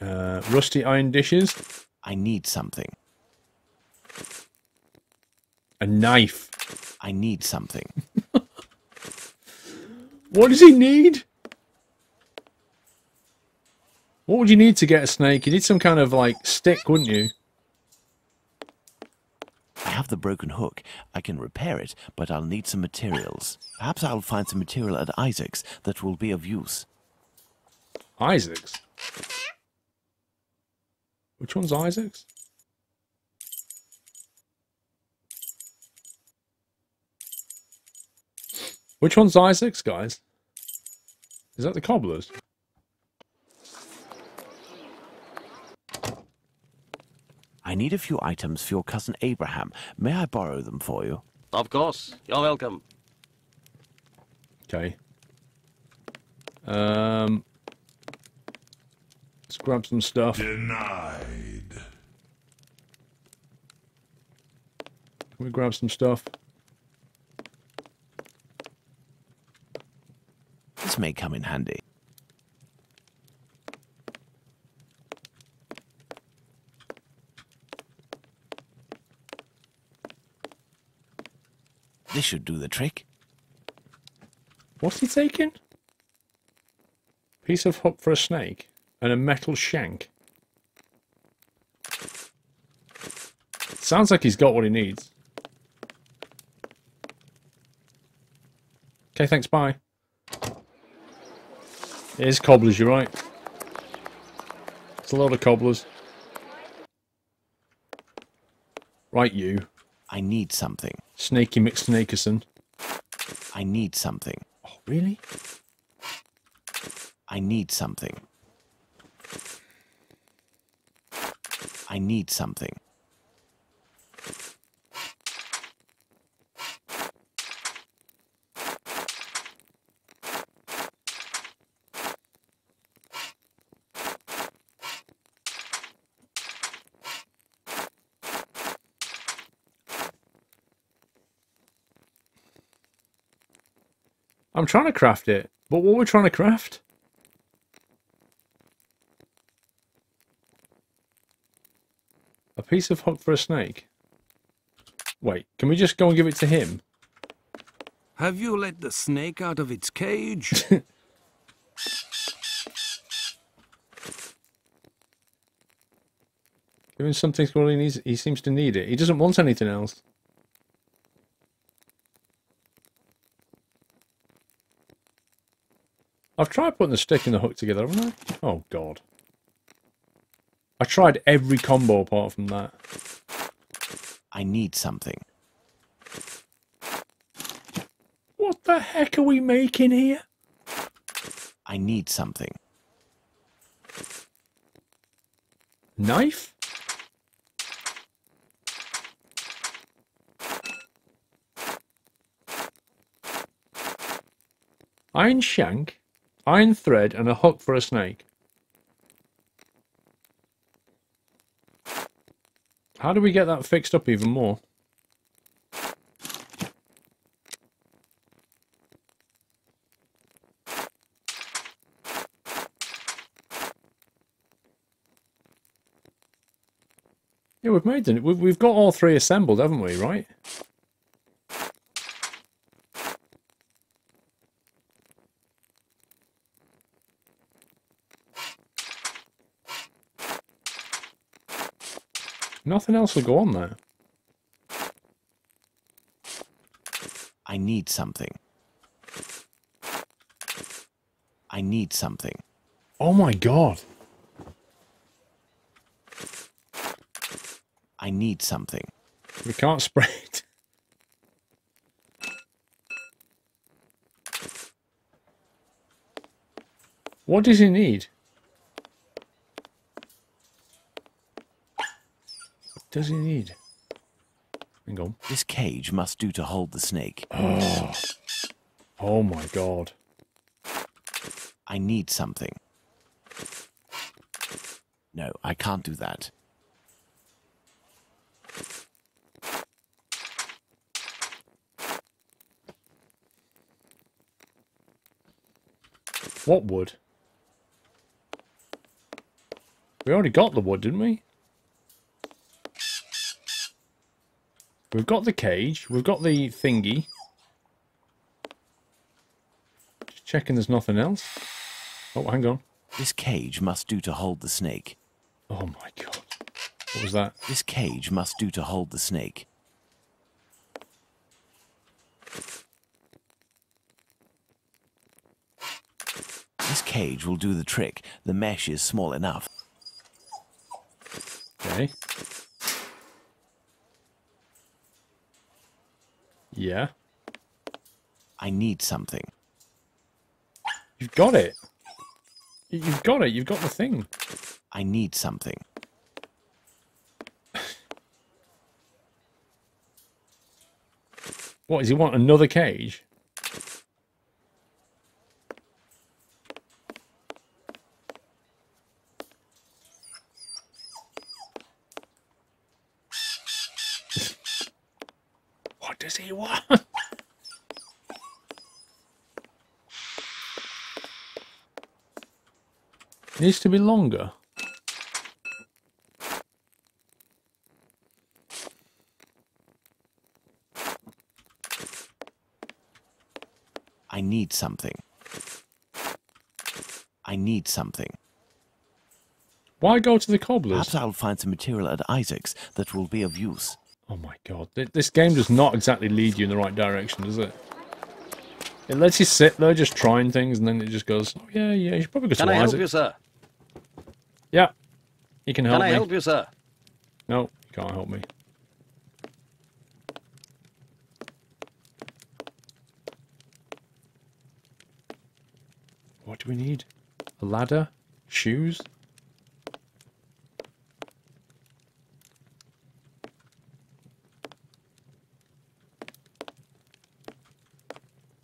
Uh, rusty iron dishes. I need something. A knife. I need something. <laughs> What does he need? What would you need to get a snake? You need some kind of, like, stick, wouldn't you? I have the broken hook. I can repair it, but I'll need some materials. Perhaps I'll find some material at Isaac's that will be of use. Isaac's? Which one's Isaac's? Which one's Isaac's, guys? Is that the cobblers? I need a few items for your cousin Abraham. May I borrow them for you? Of course. You're welcome. Okay. Um, let's grab some stuff. Denied. Can we grab some stuff? This may come in handy. This should do the trick. What's he taking? Piece of hook for a snake and a metal shank. Sounds like he's got what he needs. Okay, thanks, bye. It is cobblers, you're right. It's a lot of cobblers. Right, you. I need something. Snaky McSnakerson. I need something. Oh, really? I need something. I need something. I'm trying to craft it, but what we're trying to craft? A piece of hook for a snake. Wait, can we just go and give it to him? Have you let the snake out of its cage? <laughs> Him something well he needs. He seems to need it. He doesn't want anything else. I've tried putting the stick and the hook together, haven't I? Oh god. I tried every combo apart from that. I need something. What the heck are we making here? I need something. Knife? Iron shank, iron thread, and a hook for a snake. How do we get that fixed up even more? Yeah, we've made it. We've, got all three assembled, haven't we, right? Nothing else will go on there. I need something. I need something. Oh my god. I need something. We can't spray it. What does he need? Does he need? Hang on. This cage must do to hold the snake. Oh, oh my god. I need something. No, I can't do that. What wood? We already got the wood, didn't we? We've got the cage. We've got the thingy. Just checking there's nothing else. Oh, hang on. This cage must do to hold the snake. Oh my god. What was that? This cage must do to hold the snake. This cage will do the trick. The mesh is small enough. Okay. Yeah. I need something. You've got it. You've got it. You've got the thing. I need something. What, does he want another cage? what does he want? Needs to be longer. I need something. I need something. Why go to the cobblers? Perhaps I'll find some material at Isaac's that will be of use. Oh my god. This game does not exactly lead you in the right direction, does it? It lets you sit there just trying things and then it just goes, oh yeah, yeah, you should probably go Can to I help you, sir? Yeah. You can help me. Can I me. help you, sir? No, you can't help me. What do we need? A ladder? Shoes?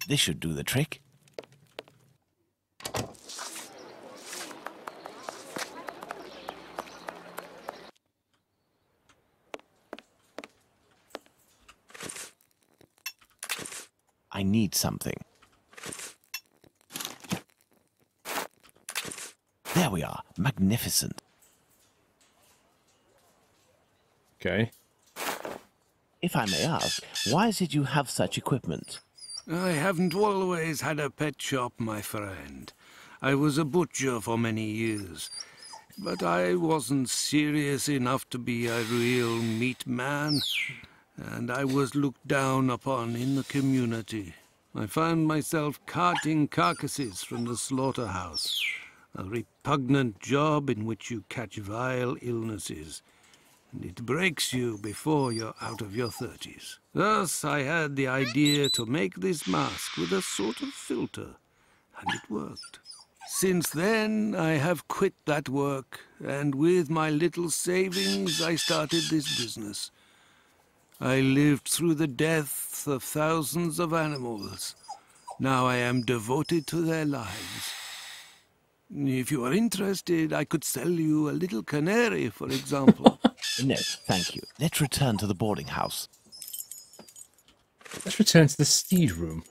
This should do the trick. I need something. There we are. Magnificent. Okay. If I may ask, why is it you have such equipment? I haven't always had a pet shop, my friend. I was a butcher for many years. But I wasn't serious enough to be a real meat man, and I was looked down upon in the community. I found myself carting carcasses from the slaughterhouse, a repugnant job in which you catch vile illnesses, and it breaks you before you're out of your thirties. Thus, I had the idea to make this mask with a sort of filter, and it worked. Since then, I have quit that work, and with my little savings, I started this business. I lived through the deaths of thousands of animals. Now I am devoted to their lives. If you are interested, I could sell you a little canary, for example. <laughs> No, thank you. Let's return to the boarding house. Let's return to the steed room.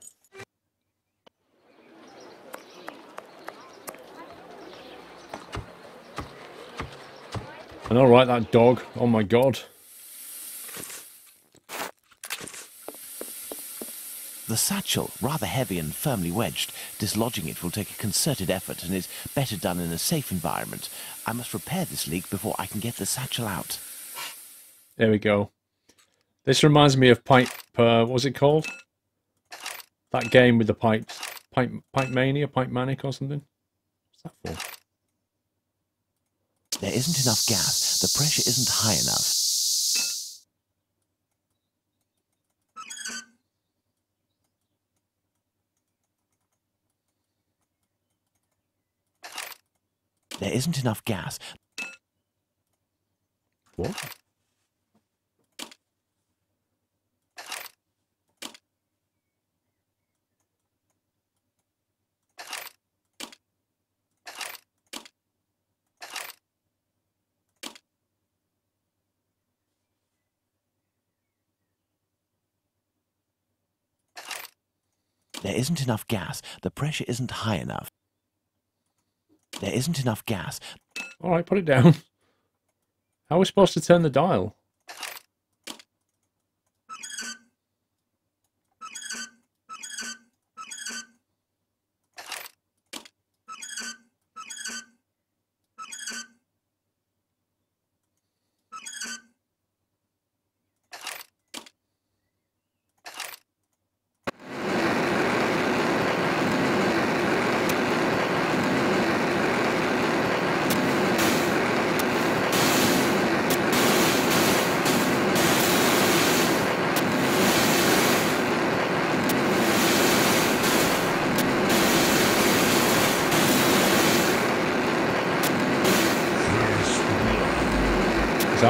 And alright, that dog. Oh my god. The satchel, rather heavy and firmly wedged, dislodging it will take a concerted effort and is better done in a safe environment. I must repair this leak before I can get the satchel out. There we go. This reminds me of Pipe, uh, what was it called? That game with the pipes. Pipe, pipe Mania, Pipe Manic or something? What's that for? There isn't enough gas. The pressure isn't high enough. Isn't enough gas. What? There isn't enough gas. The pressure isn't high enough. There isn't enough gas. Alright, put it down. How are we supposed to turn the dial?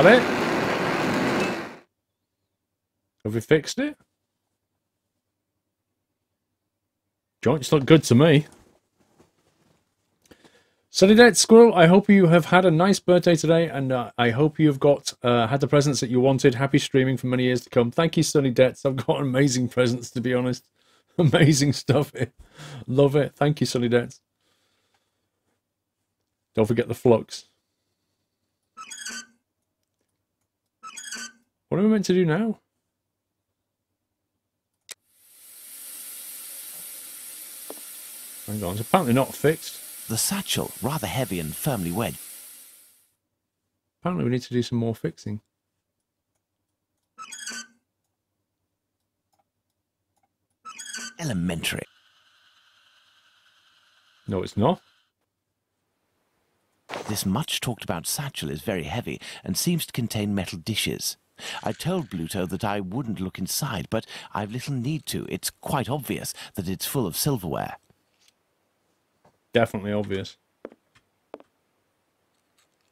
that it? Have we fixed it? Joints look good to me. Sunny Dead Squirrel, I hope you have had a nice birthday today, and uh, I hope you've got uh, had the presents that you wanted. Happy streaming for many years to come. Thank you, Sunny Debts. I've got <laughs> amazing presents, to be honest. <laughs> Amazing stuff. Love it. Thank you, Sunny Debts. Don't forget the flux. What are we meant to do now? Hang on, it's apparently not fixed. The satchel, rather heavy and firmly wedged. Apparently we need to do some more fixing. Elementary. No, it's not. This much talked about satchel is very heavy and seems to contain metal dishes. I told Bluto that I wouldn't look inside, but I've little need to. It's quite obvious that it's full of silverware. Definitely obvious.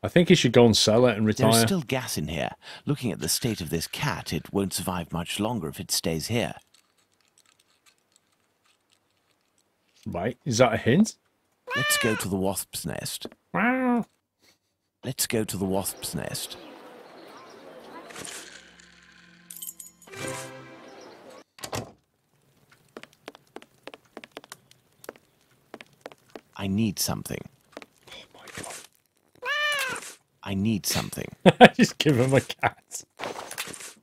I think he should go and sell it and retire. There's still gas in here. Looking at the state of this cat, it won't survive much longer if it stays here. Right, is that a hint? Let's go to the wasp's nest. Let's go to the wasp's nest. I need something. I need something. <laughs> I Just give him a cat.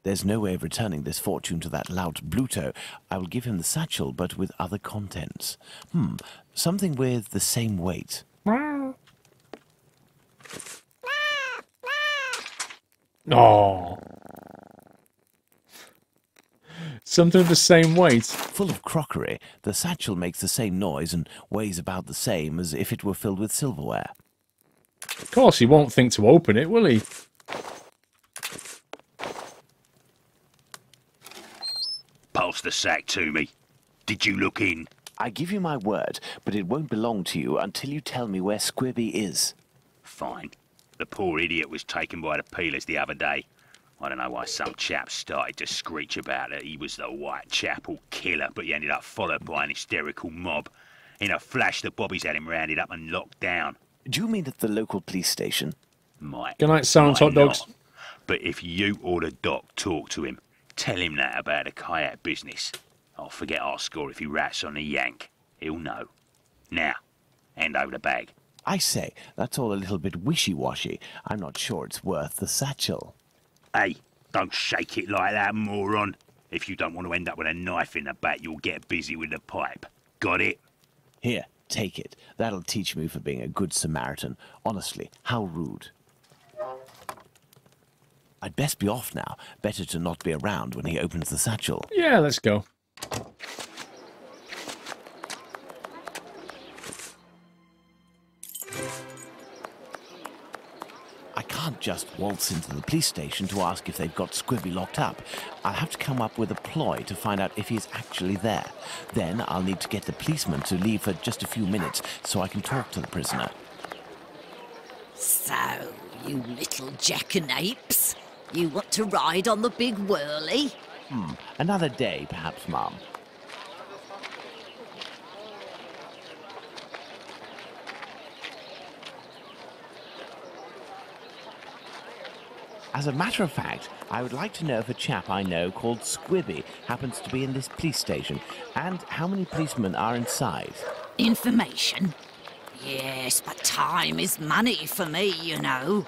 There's no way of returning this fortune to that lout Bluto. I will give him the satchel, but with other contents. Hmm, something with the same weight. Oh. Something of the same weight. Full of crockery, the satchel makes the same noise and weighs about the same as if it were filled with silverware. Of course, he won't think to open it, will he? Pass the sack to me. Did you look in? I give you my word, but it won't belong to you until you tell me where Squibby is. Fine. The poor idiot was taken by the peelers the other day. I don't know why some chap started to screech about it. He was the Whitechapel killer, but he ended up followed by an hysterical mob. In a flash, the bobbies had him rounded up and locked down. Do you mean at the local police station? Might. Good night, Silence might Hot Dogs. not. But if you or the doc talk to him, tell him that about the kayak business. I'll forget our score if he rats on the yank. He'll know. Now, hand over the bag. I say, that's all a little bit wishy-washy. I'm not sure it's worth the satchel. Hey, don't shake it like that, moron. If you don't want to end up with a knife in the back, you'll get busy with the pipe. Got it? Here, take it. That'll teach me for being a good Samaritan. Honestly, how rude. I'd best be off now. Better to not be around when he opens the satchel. Yeah, let's go. Can't just waltz into the police station to ask if they've got Squibby locked up. I'll have to come up with a ploy to find out if he's actually there. Then I'll need to get the policeman to leave for just a few minutes so I can talk to the prisoner. So, you little jackanapes, you want to ride on the big whirly? Hmm, another day, perhaps, Mum. As a matter of fact, I would like to know if a chap I know called Squibby happens to be in this police station, and how many policemen are inside. Information? Yes, but time is money for me, you know.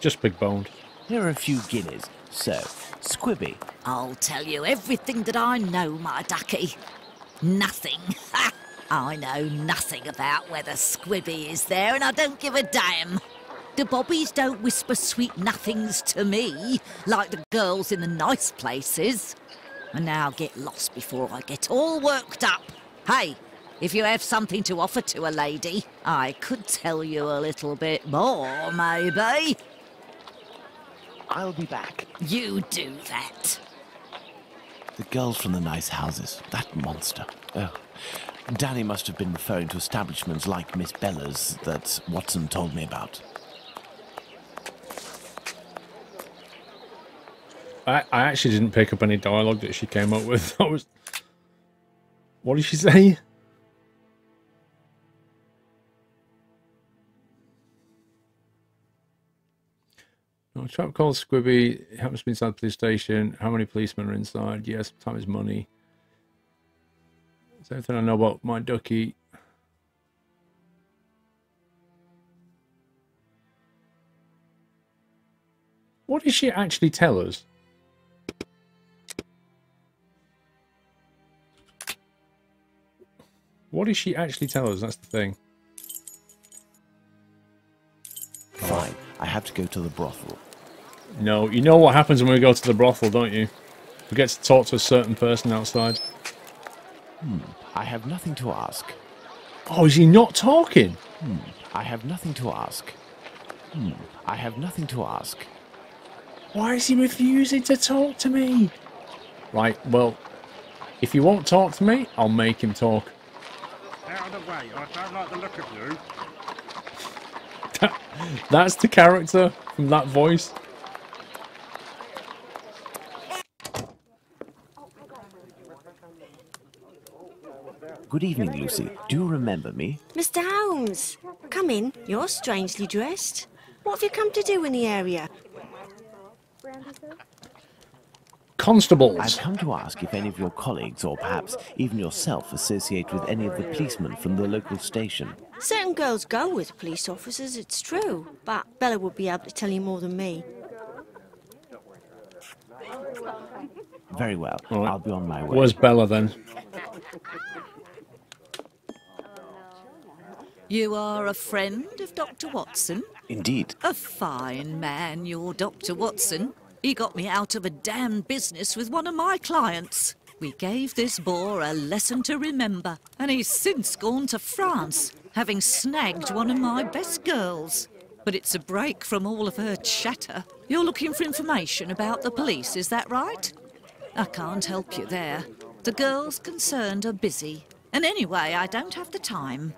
Just big boned. Here are a few guineas. So, Squibby, I'll tell you everything that I know, my ducky. Nothing. Ha! <laughs> I know nothing about whether Squibby is there, and I don't give a damn. The bobbies don't whisper sweet nothings to me, like the girls in the nice places. And now get lost before I get all worked up. Hey, if you have something to offer to a lady, I could tell you a little bit more, maybe. I'll be back. You do that. The girls from the nice houses. That monster. Oh. Danny must have been referring to establishments like Miss Bella's that Watson told me about. I, I actually didn't pick up any dialogue that she came up with. <laughs> That was. What did she say? A chap called Squibby it happens to be inside the police station. How many policemen are inside? Yes, time is money. Is there anything I know about my ducky? What did she actually tell us? What does she actually tell us? That's the thing. Fine, I have to go to the brothel. No, you know what happens when we go to the brothel, don't you? We get to talk to a certain person outside. Hmm, I have nothing to ask. Oh, is he not talking? Hmm, I have nothing to ask. Hmm, I have nothing to ask. Why is he refusing to talk to me? Right, well, if you won't talk to me, I'll make him talk. Out the way, I don't like the look of you. <laughs> That's the character from that voice. Good evening, Lucy. Do you remember me? Mr. Holmes, come in. You're strangely dressed. What have you come to do in the area? Constables. I've come to ask if any of your colleagues, or perhaps even yourself, associate with any of the policemen from the local station. Certain girls go with police officers, it's true. But Bella would be able to tell you more than me. Very well. All right. I'll be on my way. Where's Bella then? You are a friend of Dr. Watson? Indeed. A fine man, your Dr. Watson. He got me out of a damn business with one of my clients. We gave this boar a lesson to remember, and he's since gone to France, having snagged one of my best girls. But it's a break from all of her chatter. You're looking for information about the police, is that right? I can't help you there. The girls concerned are busy. And anyway, I don't have the time.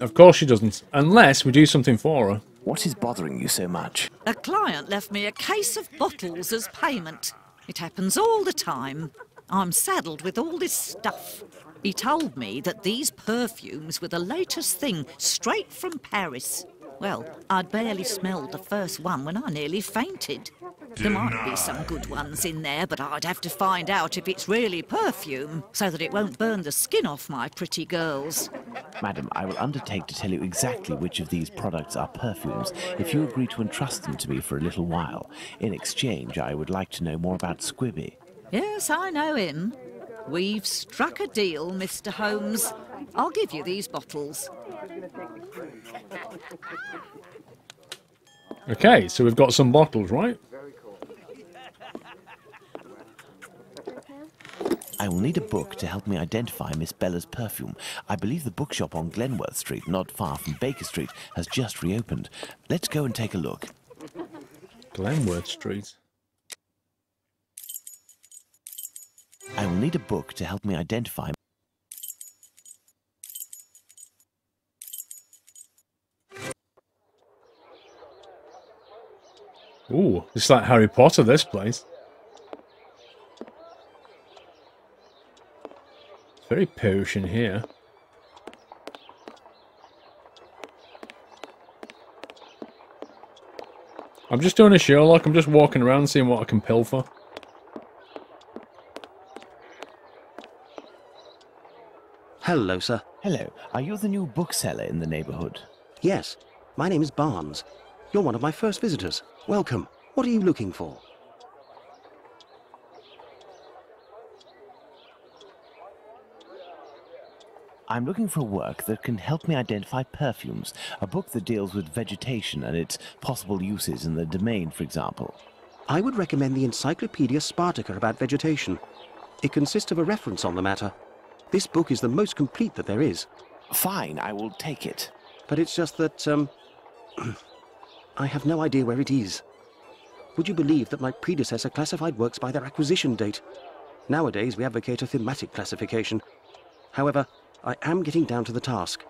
Of course she doesn't. Unless we do something for her. What is bothering you so much? A client left me a case of bottles as payment. It happens all the time. I'm saddled with all this stuff. He told me that these perfumes were the latest thing, straight from Paris. Well, I'd barely smelled the first one when I nearly fainted. There might be some good ones in there, but I'd have to find out if it's really perfume, so that it won't burn the skin off my pretty girls. Madam, I will undertake to tell you exactly which of these products are perfumes if you agree to entrust them to me for a little while. In exchange, I would like to know more about Squibby. Yes, I know him. We've struck a deal, Mr. Holmes. I'll give you these bottles. Okay, so we've got some bottles, right? I will need a book to help me identify Miss Bella's perfume. I believe the bookshop on Glenworth Street, not far from Baker Street, has just reopened. Let's go and take a look. Glenworth Street. I will need a book to help me identify. Ooh, it's like Harry Potter, this place. It's very posh in here. I'm just doing a Sherlock. I'm just walking around seeing what I can pilfer. Hello, sir. Hello. Are you the new bookseller in the neighborhood? Yes, my name is Barnes. You're one of my first visitors. Welcome. What are you looking for? I'm looking for work that can help me identify perfumes, a book that deals with vegetation and its possible uses in the domain, for example. I would recommend the Encyclopedia Spartica about vegetation. It consists of a reference on the matter. This book is the most complete that there is. Fine, I will take it. But it's just that, um, <clears throat> I have no idea where it is. Would you believe that my predecessor classified works by their acquisition date? Nowadays, we advocate a thematic classification. However, I am getting down to the task.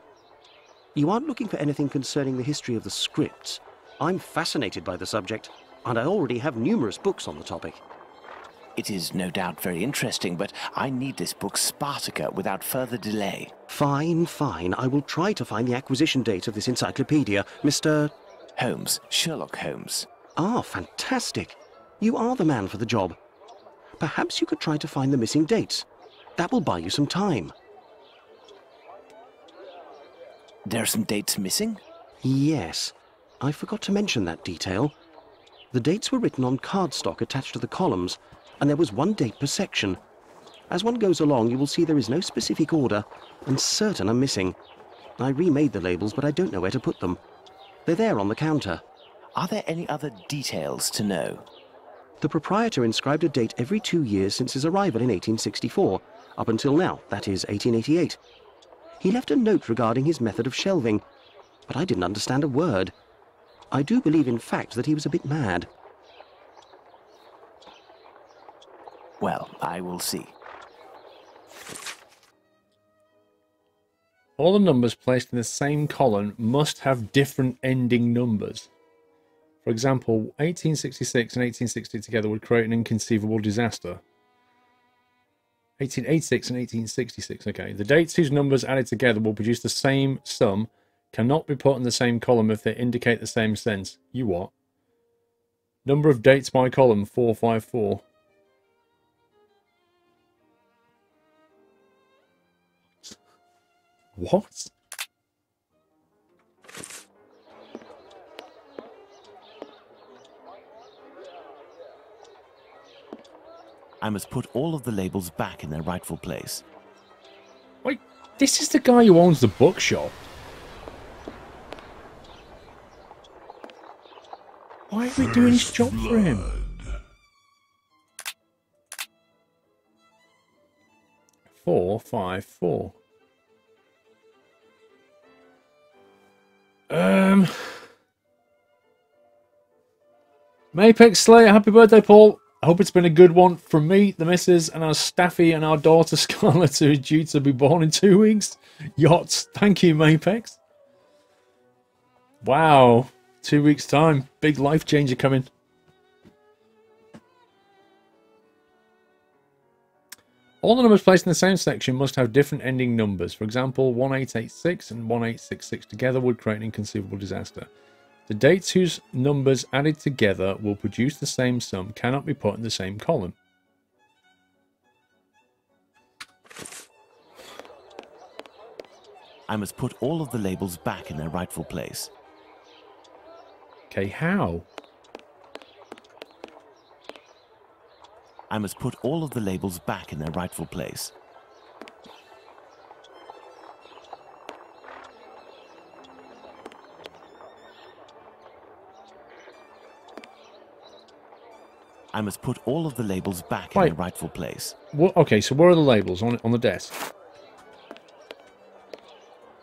You aren't looking for anything concerning the history of the scripts. I'm fascinated by the subject. and I already have numerous books on the topic. It is no doubt very interesting, but I need this book Spartacus without further delay. Fine, fine. I will try to find the acquisition date of this encyclopedia, Mr. Holmes, Sherlock Holmes. Ah, fantastic. You are the man for the job. Perhaps you could try to find the missing dates. That will buy you some time. There are some dates missing? Yes. I forgot to mention that detail. The dates were written on cardstock attached to the columns, and there was one date per section. As one goes along, you will see there is no specific order, and certain are missing. I remade the labels, but I don't know where to put them. They're there on the counter. Are there any other details to know? The proprietor inscribed a date every two years since his arrival in 1864, up until now, that is 1888. He left a note regarding his method of shelving, but I didn't understand a word. I do believe, in fact, that he was a bit mad. Well, I will see. All the numbers placed in the same column must have different ending numbers. For example, 1866 and 1860 together would create an inconceivable disaster. 1886 and 1866, okay. The dates whose numbers added together will produce the same sum cannot be put in the same column if they indicate the same sense. You what? Number of dates by column 454. What? I must put all of the labels back in their rightful place. Wait, this is the guy who owns the bookshop. Why are we doing his job for him? Four, five, four. Um. Mapex Slayer, happy birthday, Paul. I hope it's been a good one from me, the missus, and our Staffy and our daughter <laughs> Scarlett, who is due to be born in two weeks. Yachts. Thank you, Mapex. Wow. Two weeks' time. Big life changer coming. All the numbers placed in the same section must have different ending numbers. For example, 1886 and 1866 together would create an inconceivable disaster. The dates whose numbers added together will produce the same sum cannot be put in the same column. I must put all of the labels back in their rightful place. Okay, how? I must put all of the labels back in their rightful place. I must put all of the labels back in Right. their rightful place. Okay, so where are the labels on on the desk?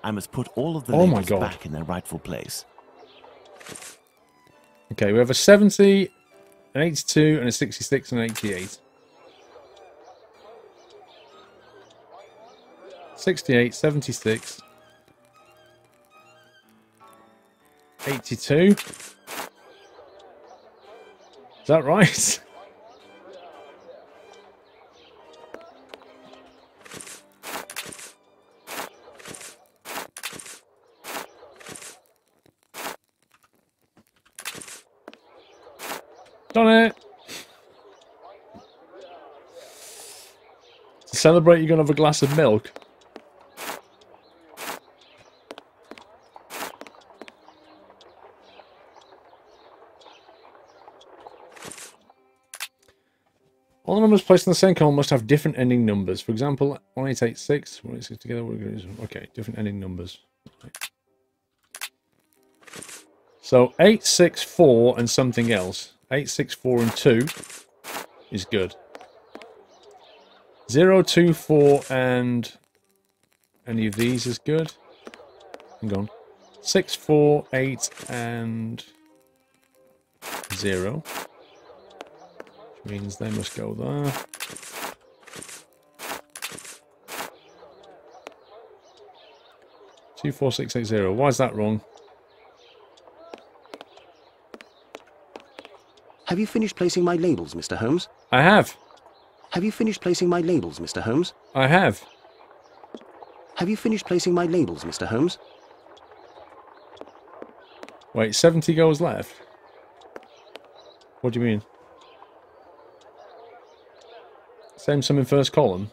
I must put all of the Oh my labels back in their rightful place. Okay, we have a 70, an 82, and a 66, and an 88. 68, 76, 82. Is that right? <laughs> Done it! To celebrate, you're going to have a glass of milk. All the numbers placed in the same column must have different ending numbers. For example, 1886, 1886 together, we're going to okay, different ending numbers. So 864 and something else. 864 and 2 is good. 024 and any of these is good. Hang on. 648 and 0. Which means they must go there. Two four six eight zero. Why is that wrong? Have you finished placing my labels, Mr. Holmes? I have. Have you finished placing my labels, Mr. Holmes? I have. Have you finished placing my labels, Mr. Holmes? Wait, 70 goals left? What do you mean? Same sum in first column?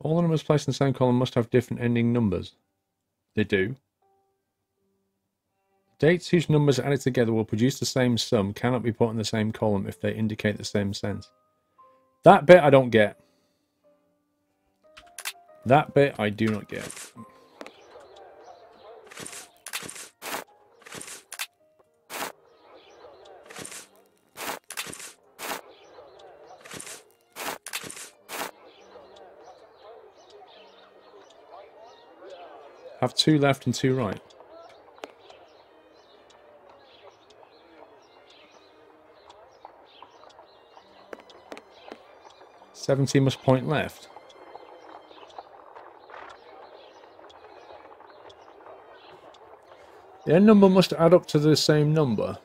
All the numbers placed in the same column must have different ending numbers. They do. Dates whose numbers added together will produce the same sum cannot be put in the same column if they indicate the same sense. That bit I don't get. That bit I do not get. Have two left and two right. Seventy must point left. The end number must add up to the same number.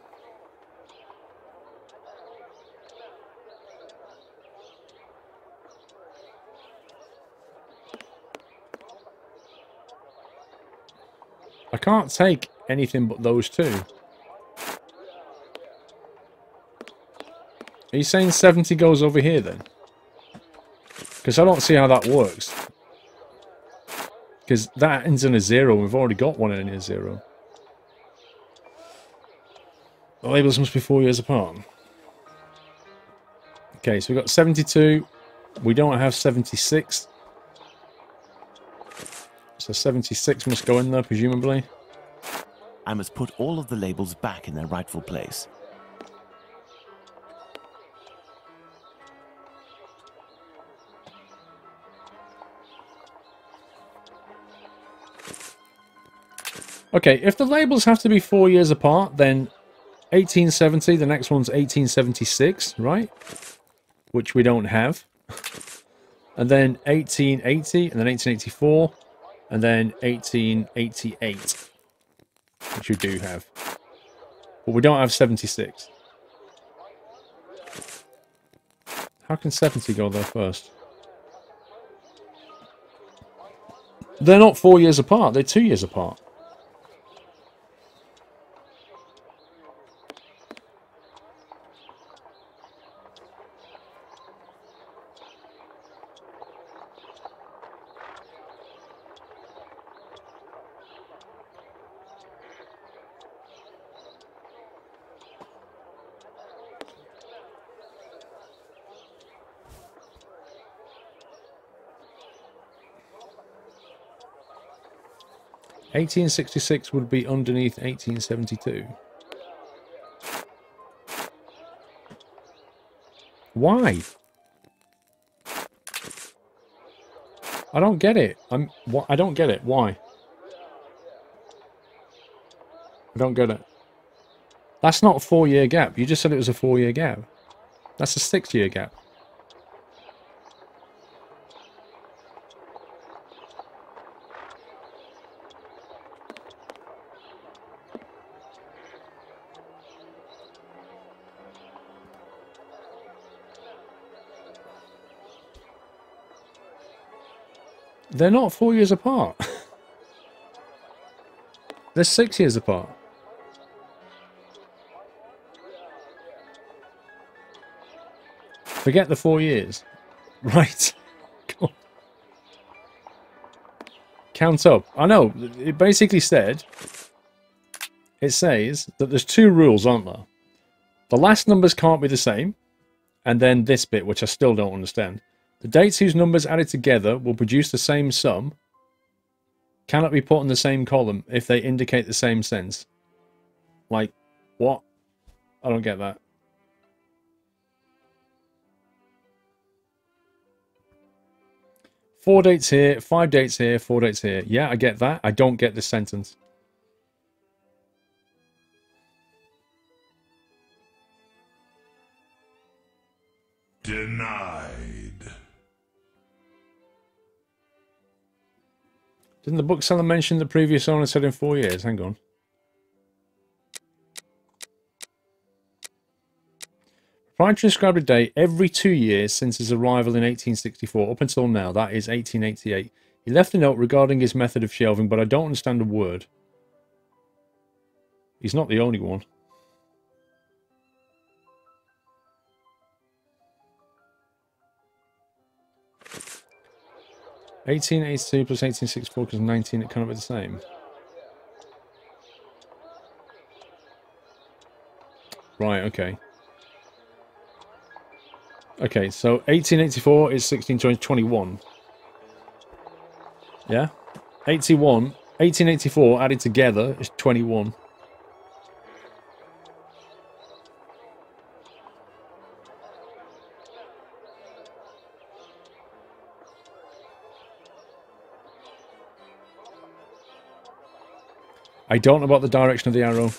I can't take anything but those two. Are you saying 70 goes over here then? Because I don't see how that works. Because that ends in a zero. We've already got one in a zero. The labels must be four years apart. Okay, so we've got 72. We don't have 76. So 76 must go in there, presumably. I must put all of the labels back in their rightful place. Okay, if the labels have to be four years apart, then 1870, the next one's 1876, right? Which we don't have. And then 1880, and then 1884, and then 1888, which we do have. But we don't have 76. How can 70 go there first? They're not four years apart, they're two years apart. Eighteen sixty six would be underneath eighteen seventy two. Why? I don't get it. I'm I don't get it. Why? I don't get it. That's not a four year gap. You just said it was a four year gap. That's a six year gap. They're not four years apart. <laughs> They're six years apart. Forget the four years. <laughs> Right. Count up. I know. It basically said... It says that there's two rules, aren't there? The last numbers can't be the same. And then this bit, which I still don't understand. The dates whose numbers added together will produce the same sum cannot be put in the same column if they indicate the same sense. Like, what? I don't get that. Four dates here, five dates here, four dates here. Yeah, I get that. I don't get this sentence. Denied. Didn't the bookseller mention the previous owner said in four years? Hang on. Proprietor described a date every two years since his arrival in 1864 up until now. That is 1888. He left a note regarding his method of shelving, but I don't understand a word. He's not the only one. Eighteen eighty two plus eighteen sixty four because nineteen it cannot be the same. Right, okay. Okay, so 1884 is 1621. Yeah? 81. 1884 added together is 21. I don't know about the direction of the arrow.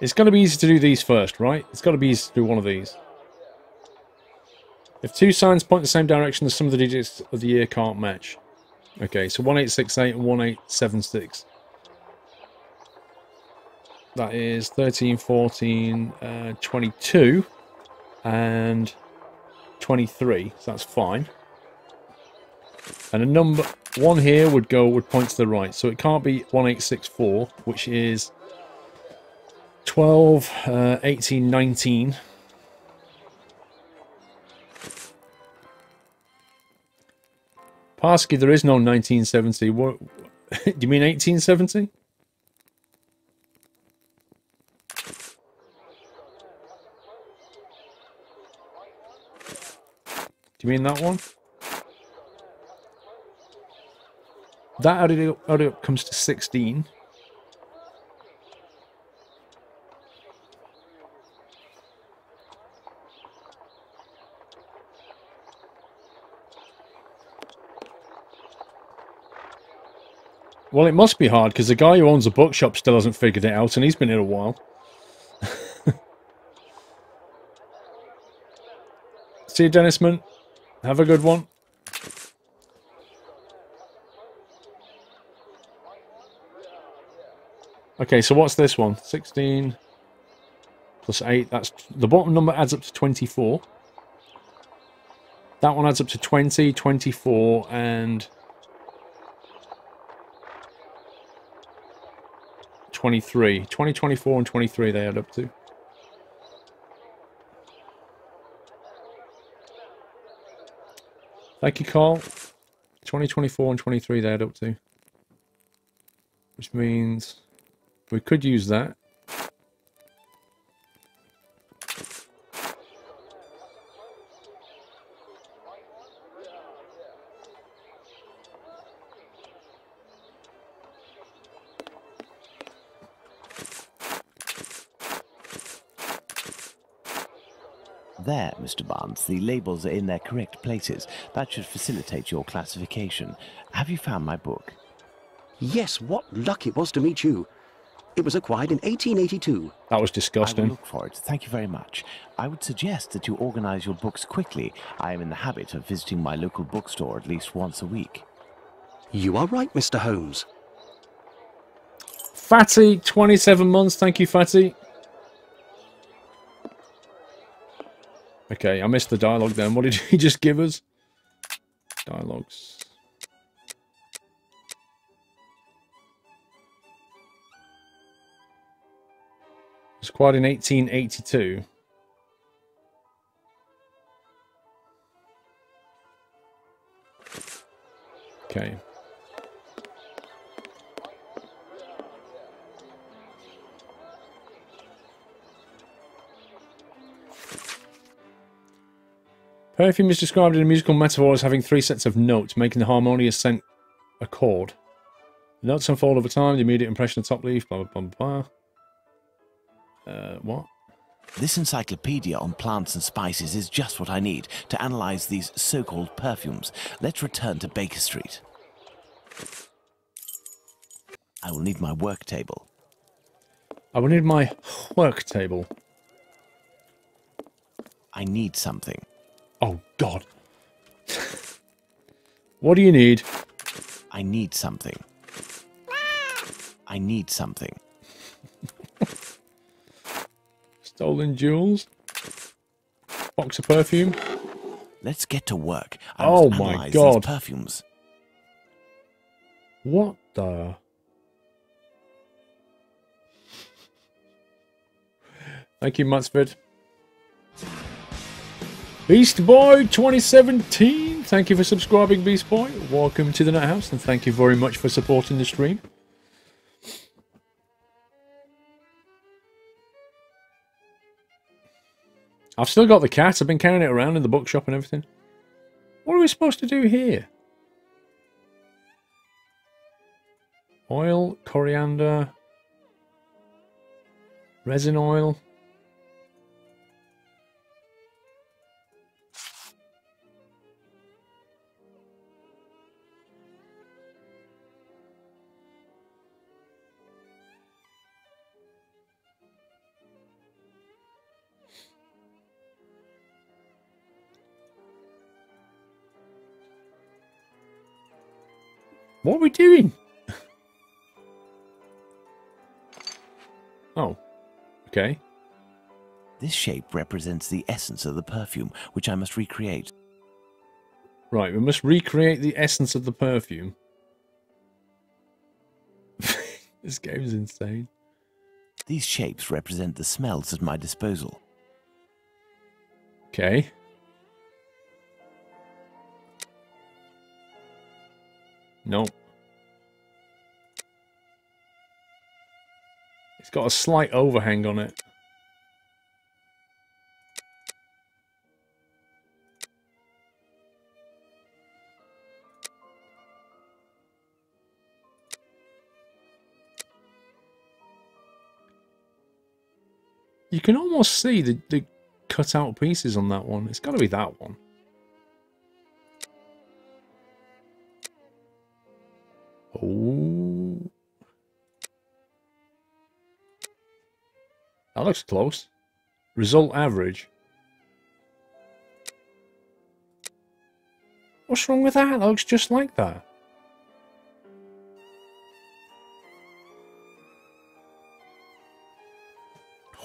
It's going to be easy to do these first, right? It's got to be easy to do one of these. If two signs point the same direction, the sum of the digits of the year can't match. Okay, so 1868 and 1876. That is 13, 14, uh, 22, and 23. So that's fine. And a number one here would go would point to the right. So it can't be 1864, which is 12, uh, 18, 19. Parsky, there is no 1970. What? <laughs> Do you mean 1870? Do you mean that one? That added up comes to 16. Well, it must be hard because the guy who owns the bookshop still hasn't figured it out and he's been here a while. <laughs> See you, Dennisman. Have a good one. Okay, so what's this one? 16 plus 8. That's The bottom number adds up to 24. That one adds up to 20, 24, and 23. 20, 24, and 23 they add up to. Thank you, Carl. 20, 24, and 23 they add up to. Which means we could use that. There, Mr. Barnes, the labels are in their correct places. That should facilitate your classification. Have you found my book? Yes, what luck it was to meet you. It was acquired in 1882. That was disgusting. will look for it. Thank you very much. I would suggest that you organize your books quickly. I am in the habit of visiting my local bookstore at least once a week. You are right, Mr. Holmes. Fatty, 27 months. Thank you, Fatty. Okay, I missed the dialogue then. What did <laughs> he just give us? Dialogues. Acquired in 1882. Okay. Perfume is described in a musical metaphor as having three sets of notes, making the harmonious scent a chord. The notes unfold over time, the immediate impression of top leaf, blah, blah, blah, blah. Uh, what? This encyclopedia on plants and spices is just what I need to analyze these so-called perfumes. Let's return to Baker Street. I will need my work table. I will need my work table. I need something. Oh, God. What do you need? I need something. I need something. <laughs> Stolen jewels? Box of perfume? Let's get to work. I Oh my God. Perfumes. What the? Thank you, Matsford. Beast Boy 2017. Thank you for subscribing, Beast Boy. Welcome to the Nut House, and thank you very much for supporting the stream. I've still got the cat. I've been carrying it around in the bookshop and everything. What are we supposed to do here? Oil, coriander, resin oil. What are we doing? oh, okay. This shape represents the essence of the perfume, which I must recreate. Right, we must recreate the essence of the perfume. <laughs> this game's insane. These shapes represent the smells at my disposal. Okay. Nope. It's got a slight overhang on it. You can almost see the, the cut out pieces on that one. It's got to be that one. Oh. That looks close. Result average. What's wrong with that? That looks just like that.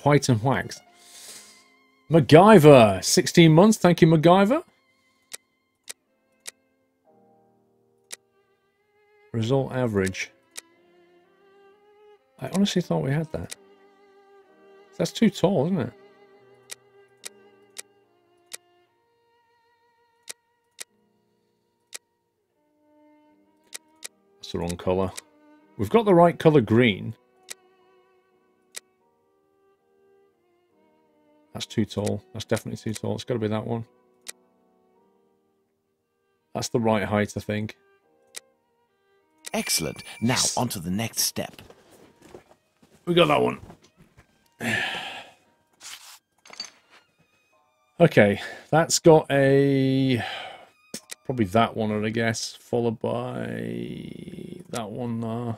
White and wax. MacGyver, 16 months. Thank you, MacGyver. Result average. I honestly thought we had that. That's too tall, isn't it? That's the wrong colour. We've got the right colour green. That's too tall. That's definitely too tall. It's got to be that one. That's the right height, I think. Excellent. Now, on to the next step. We got that one. Okay, that's got a... Probably that one, I guess, followed by that one there.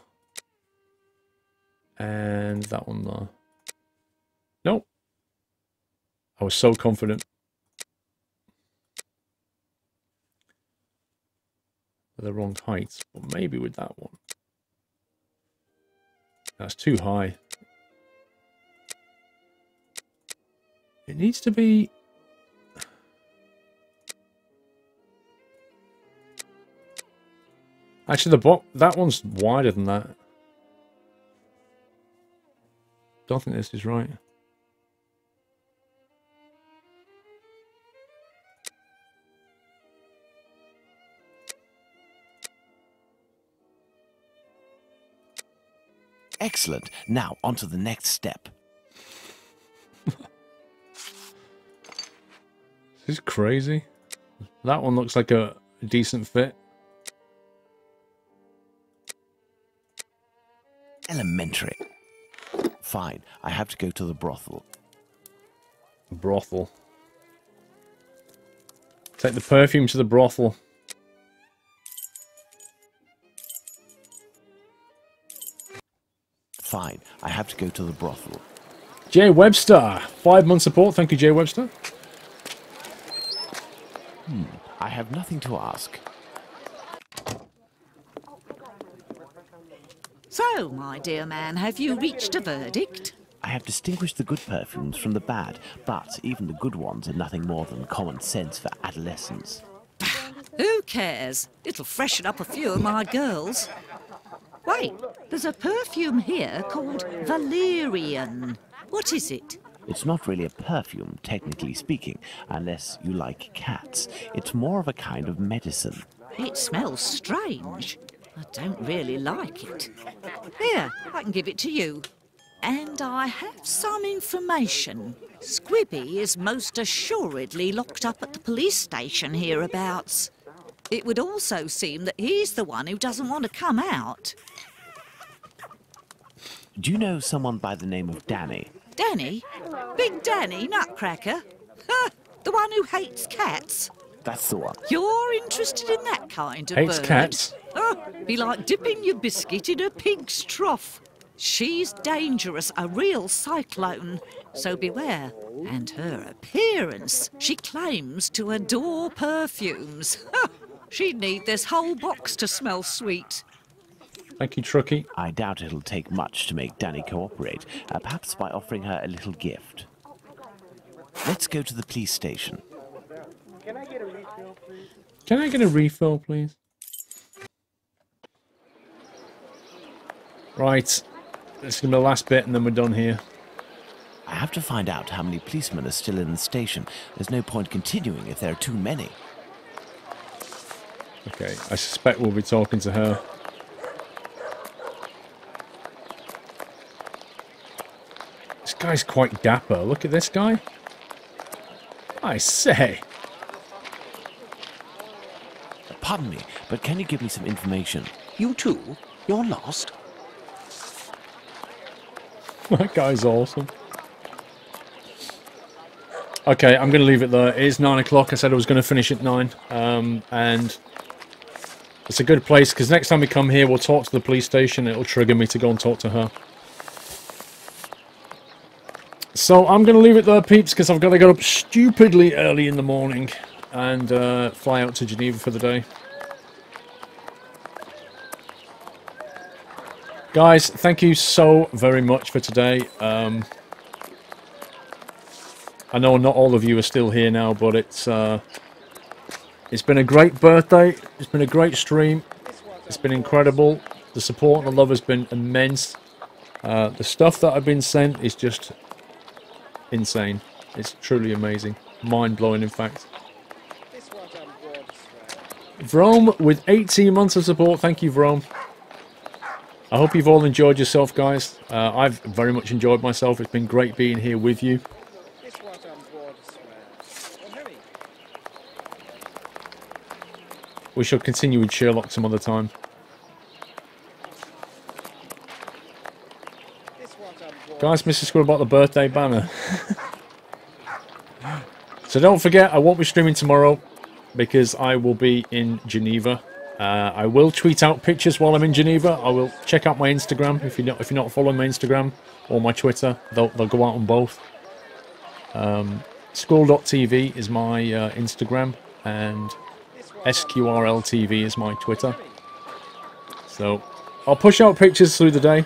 And that one there. Nope. I was so confident. The wrong height. Or maybe with that one. That's too high. It needs to be... Actually, the box that one's wider than that. Don't think this is right. Excellent. Now, on to the next step. <laughs> This is crazy. That one looks like a decent fit. Elementary. Fine. I have to go to the brothel. Brothel. Take the perfume to the brothel. Fine, I have to go to the brothel. Jay Webster, five month support. Thank you, Jay Webster. Hmm, I have nothing to ask. So, my dear man, have you reached a verdict? I have distinguished the good perfumes from the bad, but even the good ones are nothing more than common sense for adolescents. Who cares? It'll freshen up a few of my girls. Wait, there's a perfume here called Valerian. What is it? It's not really a perfume, technically speaking, unless you like cats. It's more of a kind of medicine. It smells strange. I don't really like it. Here, I can give it to you. And I have some information. Squibby is most assuredly locked up at the police station hereabouts. It would also seem that he's the one who doesn't want to come out. Do you know someone by the name of Danny? Danny? Big Danny Nutcracker? The one who hates cats? That's the one. You're interested in that kind of Hates bird? cats? Oh, be like dipping your biscuit in a pig's trough. She's dangerous, a real cyclone, so beware. And her appearance, she claims to adore perfumes. She'd need this whole box to smell sweet. Thank you, Trucky. I doubt it'll take much to make Danny cooperate, uh, perhaps by offering her a little gift. Let's go to the police station. Can I get a refill, please? Can I get a refill, please? Right. This is going to be the last bit, and then we're done here. I have to find out how many policemen are still in the station. There's no point continuing if there are too many. Okay, I suspect we'll be talking to her. Guy's quite dapper. Look at this guy. I say. Pardon me, but can you give me some information? You too? You're lost? <laughs> That guy's awesome. Okay, I'm going to leave it there. It is 9 o'clock. I said I was going to finish at 9. Um, and it's a good place because next time we come here, we'll talk to the police station. It'll trigger me to go and talk to her. So I'm going to leave it there, peeps, because I've got to get up stupidly early in the morning and uh, fly out to Geneva for the day. Guys, thank you so very much for today. Um, I know not all of you are still here now, but it's uh, it's been a great birthday. It's been a great stream. It's been incredible. The support and the love has been immense. Uh, the stuff that I've been sent is just insane. It's truly amazing. Mind-blowing, in fact. Vrome with 18 months of support. Thank you, Vrome. I hope you've all enjoyed yourself, guys. Uh, I've very much enjoyed myself. It's been great being here with you. We shall continue with Sherlock some other time. Guys, Mr. Squirrel about the birthday banner. <laughs> so don't forget, I won't be streaming tomorrow because I will be in Geneva. Uh, I will tweet out pictures while I'm in Geneva. I will check out my Instagram if you're not if you're not following my Instagram or my Twitter. They'll they'll go out on both. Um, Squirrel.tv is my uh, Instagram and SQRLTV is my Twitter. So I'll push out pictures through the day.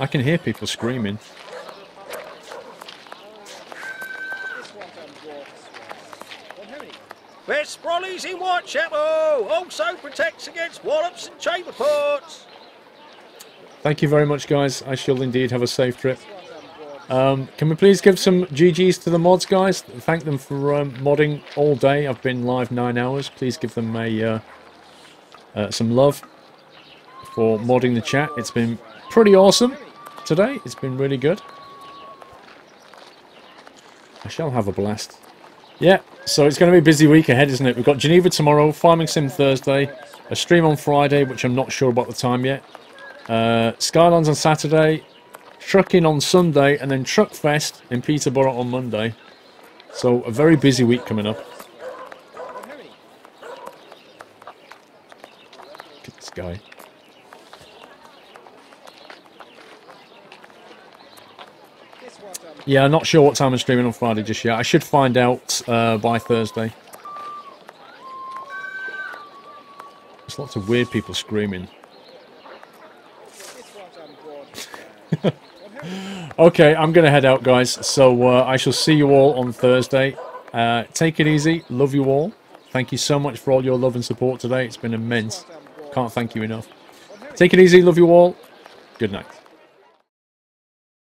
I can hear people screaming. Best Sprollies in Whitechapel also protects against wallops and chamber. Thank you very much, guys. I shall indeed have a safe trip. Um, can we please give some GGs to the mods, guys? Thank them for um, modding all day. I've been live nine hours. Please give them a uh, uh, some love for modding the chat. It's been pretty awesome today. It's been really good. I shall have a blast. Yeah, so it's going to be a busy week ahead, isn't it? We've got Geneva tomorrow, Farming Sim Thursday, a stream on Friday, which I'm not sure about the time yet. Uh, Skylands on Saturday, Trucking on Sunday, and then Truckfest in Peterborough on Monday. So a very busy week coming up. At this guy. Yeah, I'm not sure what time I'm streaming on Friday just yet. I should find out uh, by Thursday. There's lots of weird people screaming. <laughs> okay, I'm going to head out, guys. So uh, I shall see you all on Thursday. Uh, take it easy. Love you all. Thank you so much for all your love and support today. It's been immense. Can't thank you enough. Take it easy. Love you all. Good night.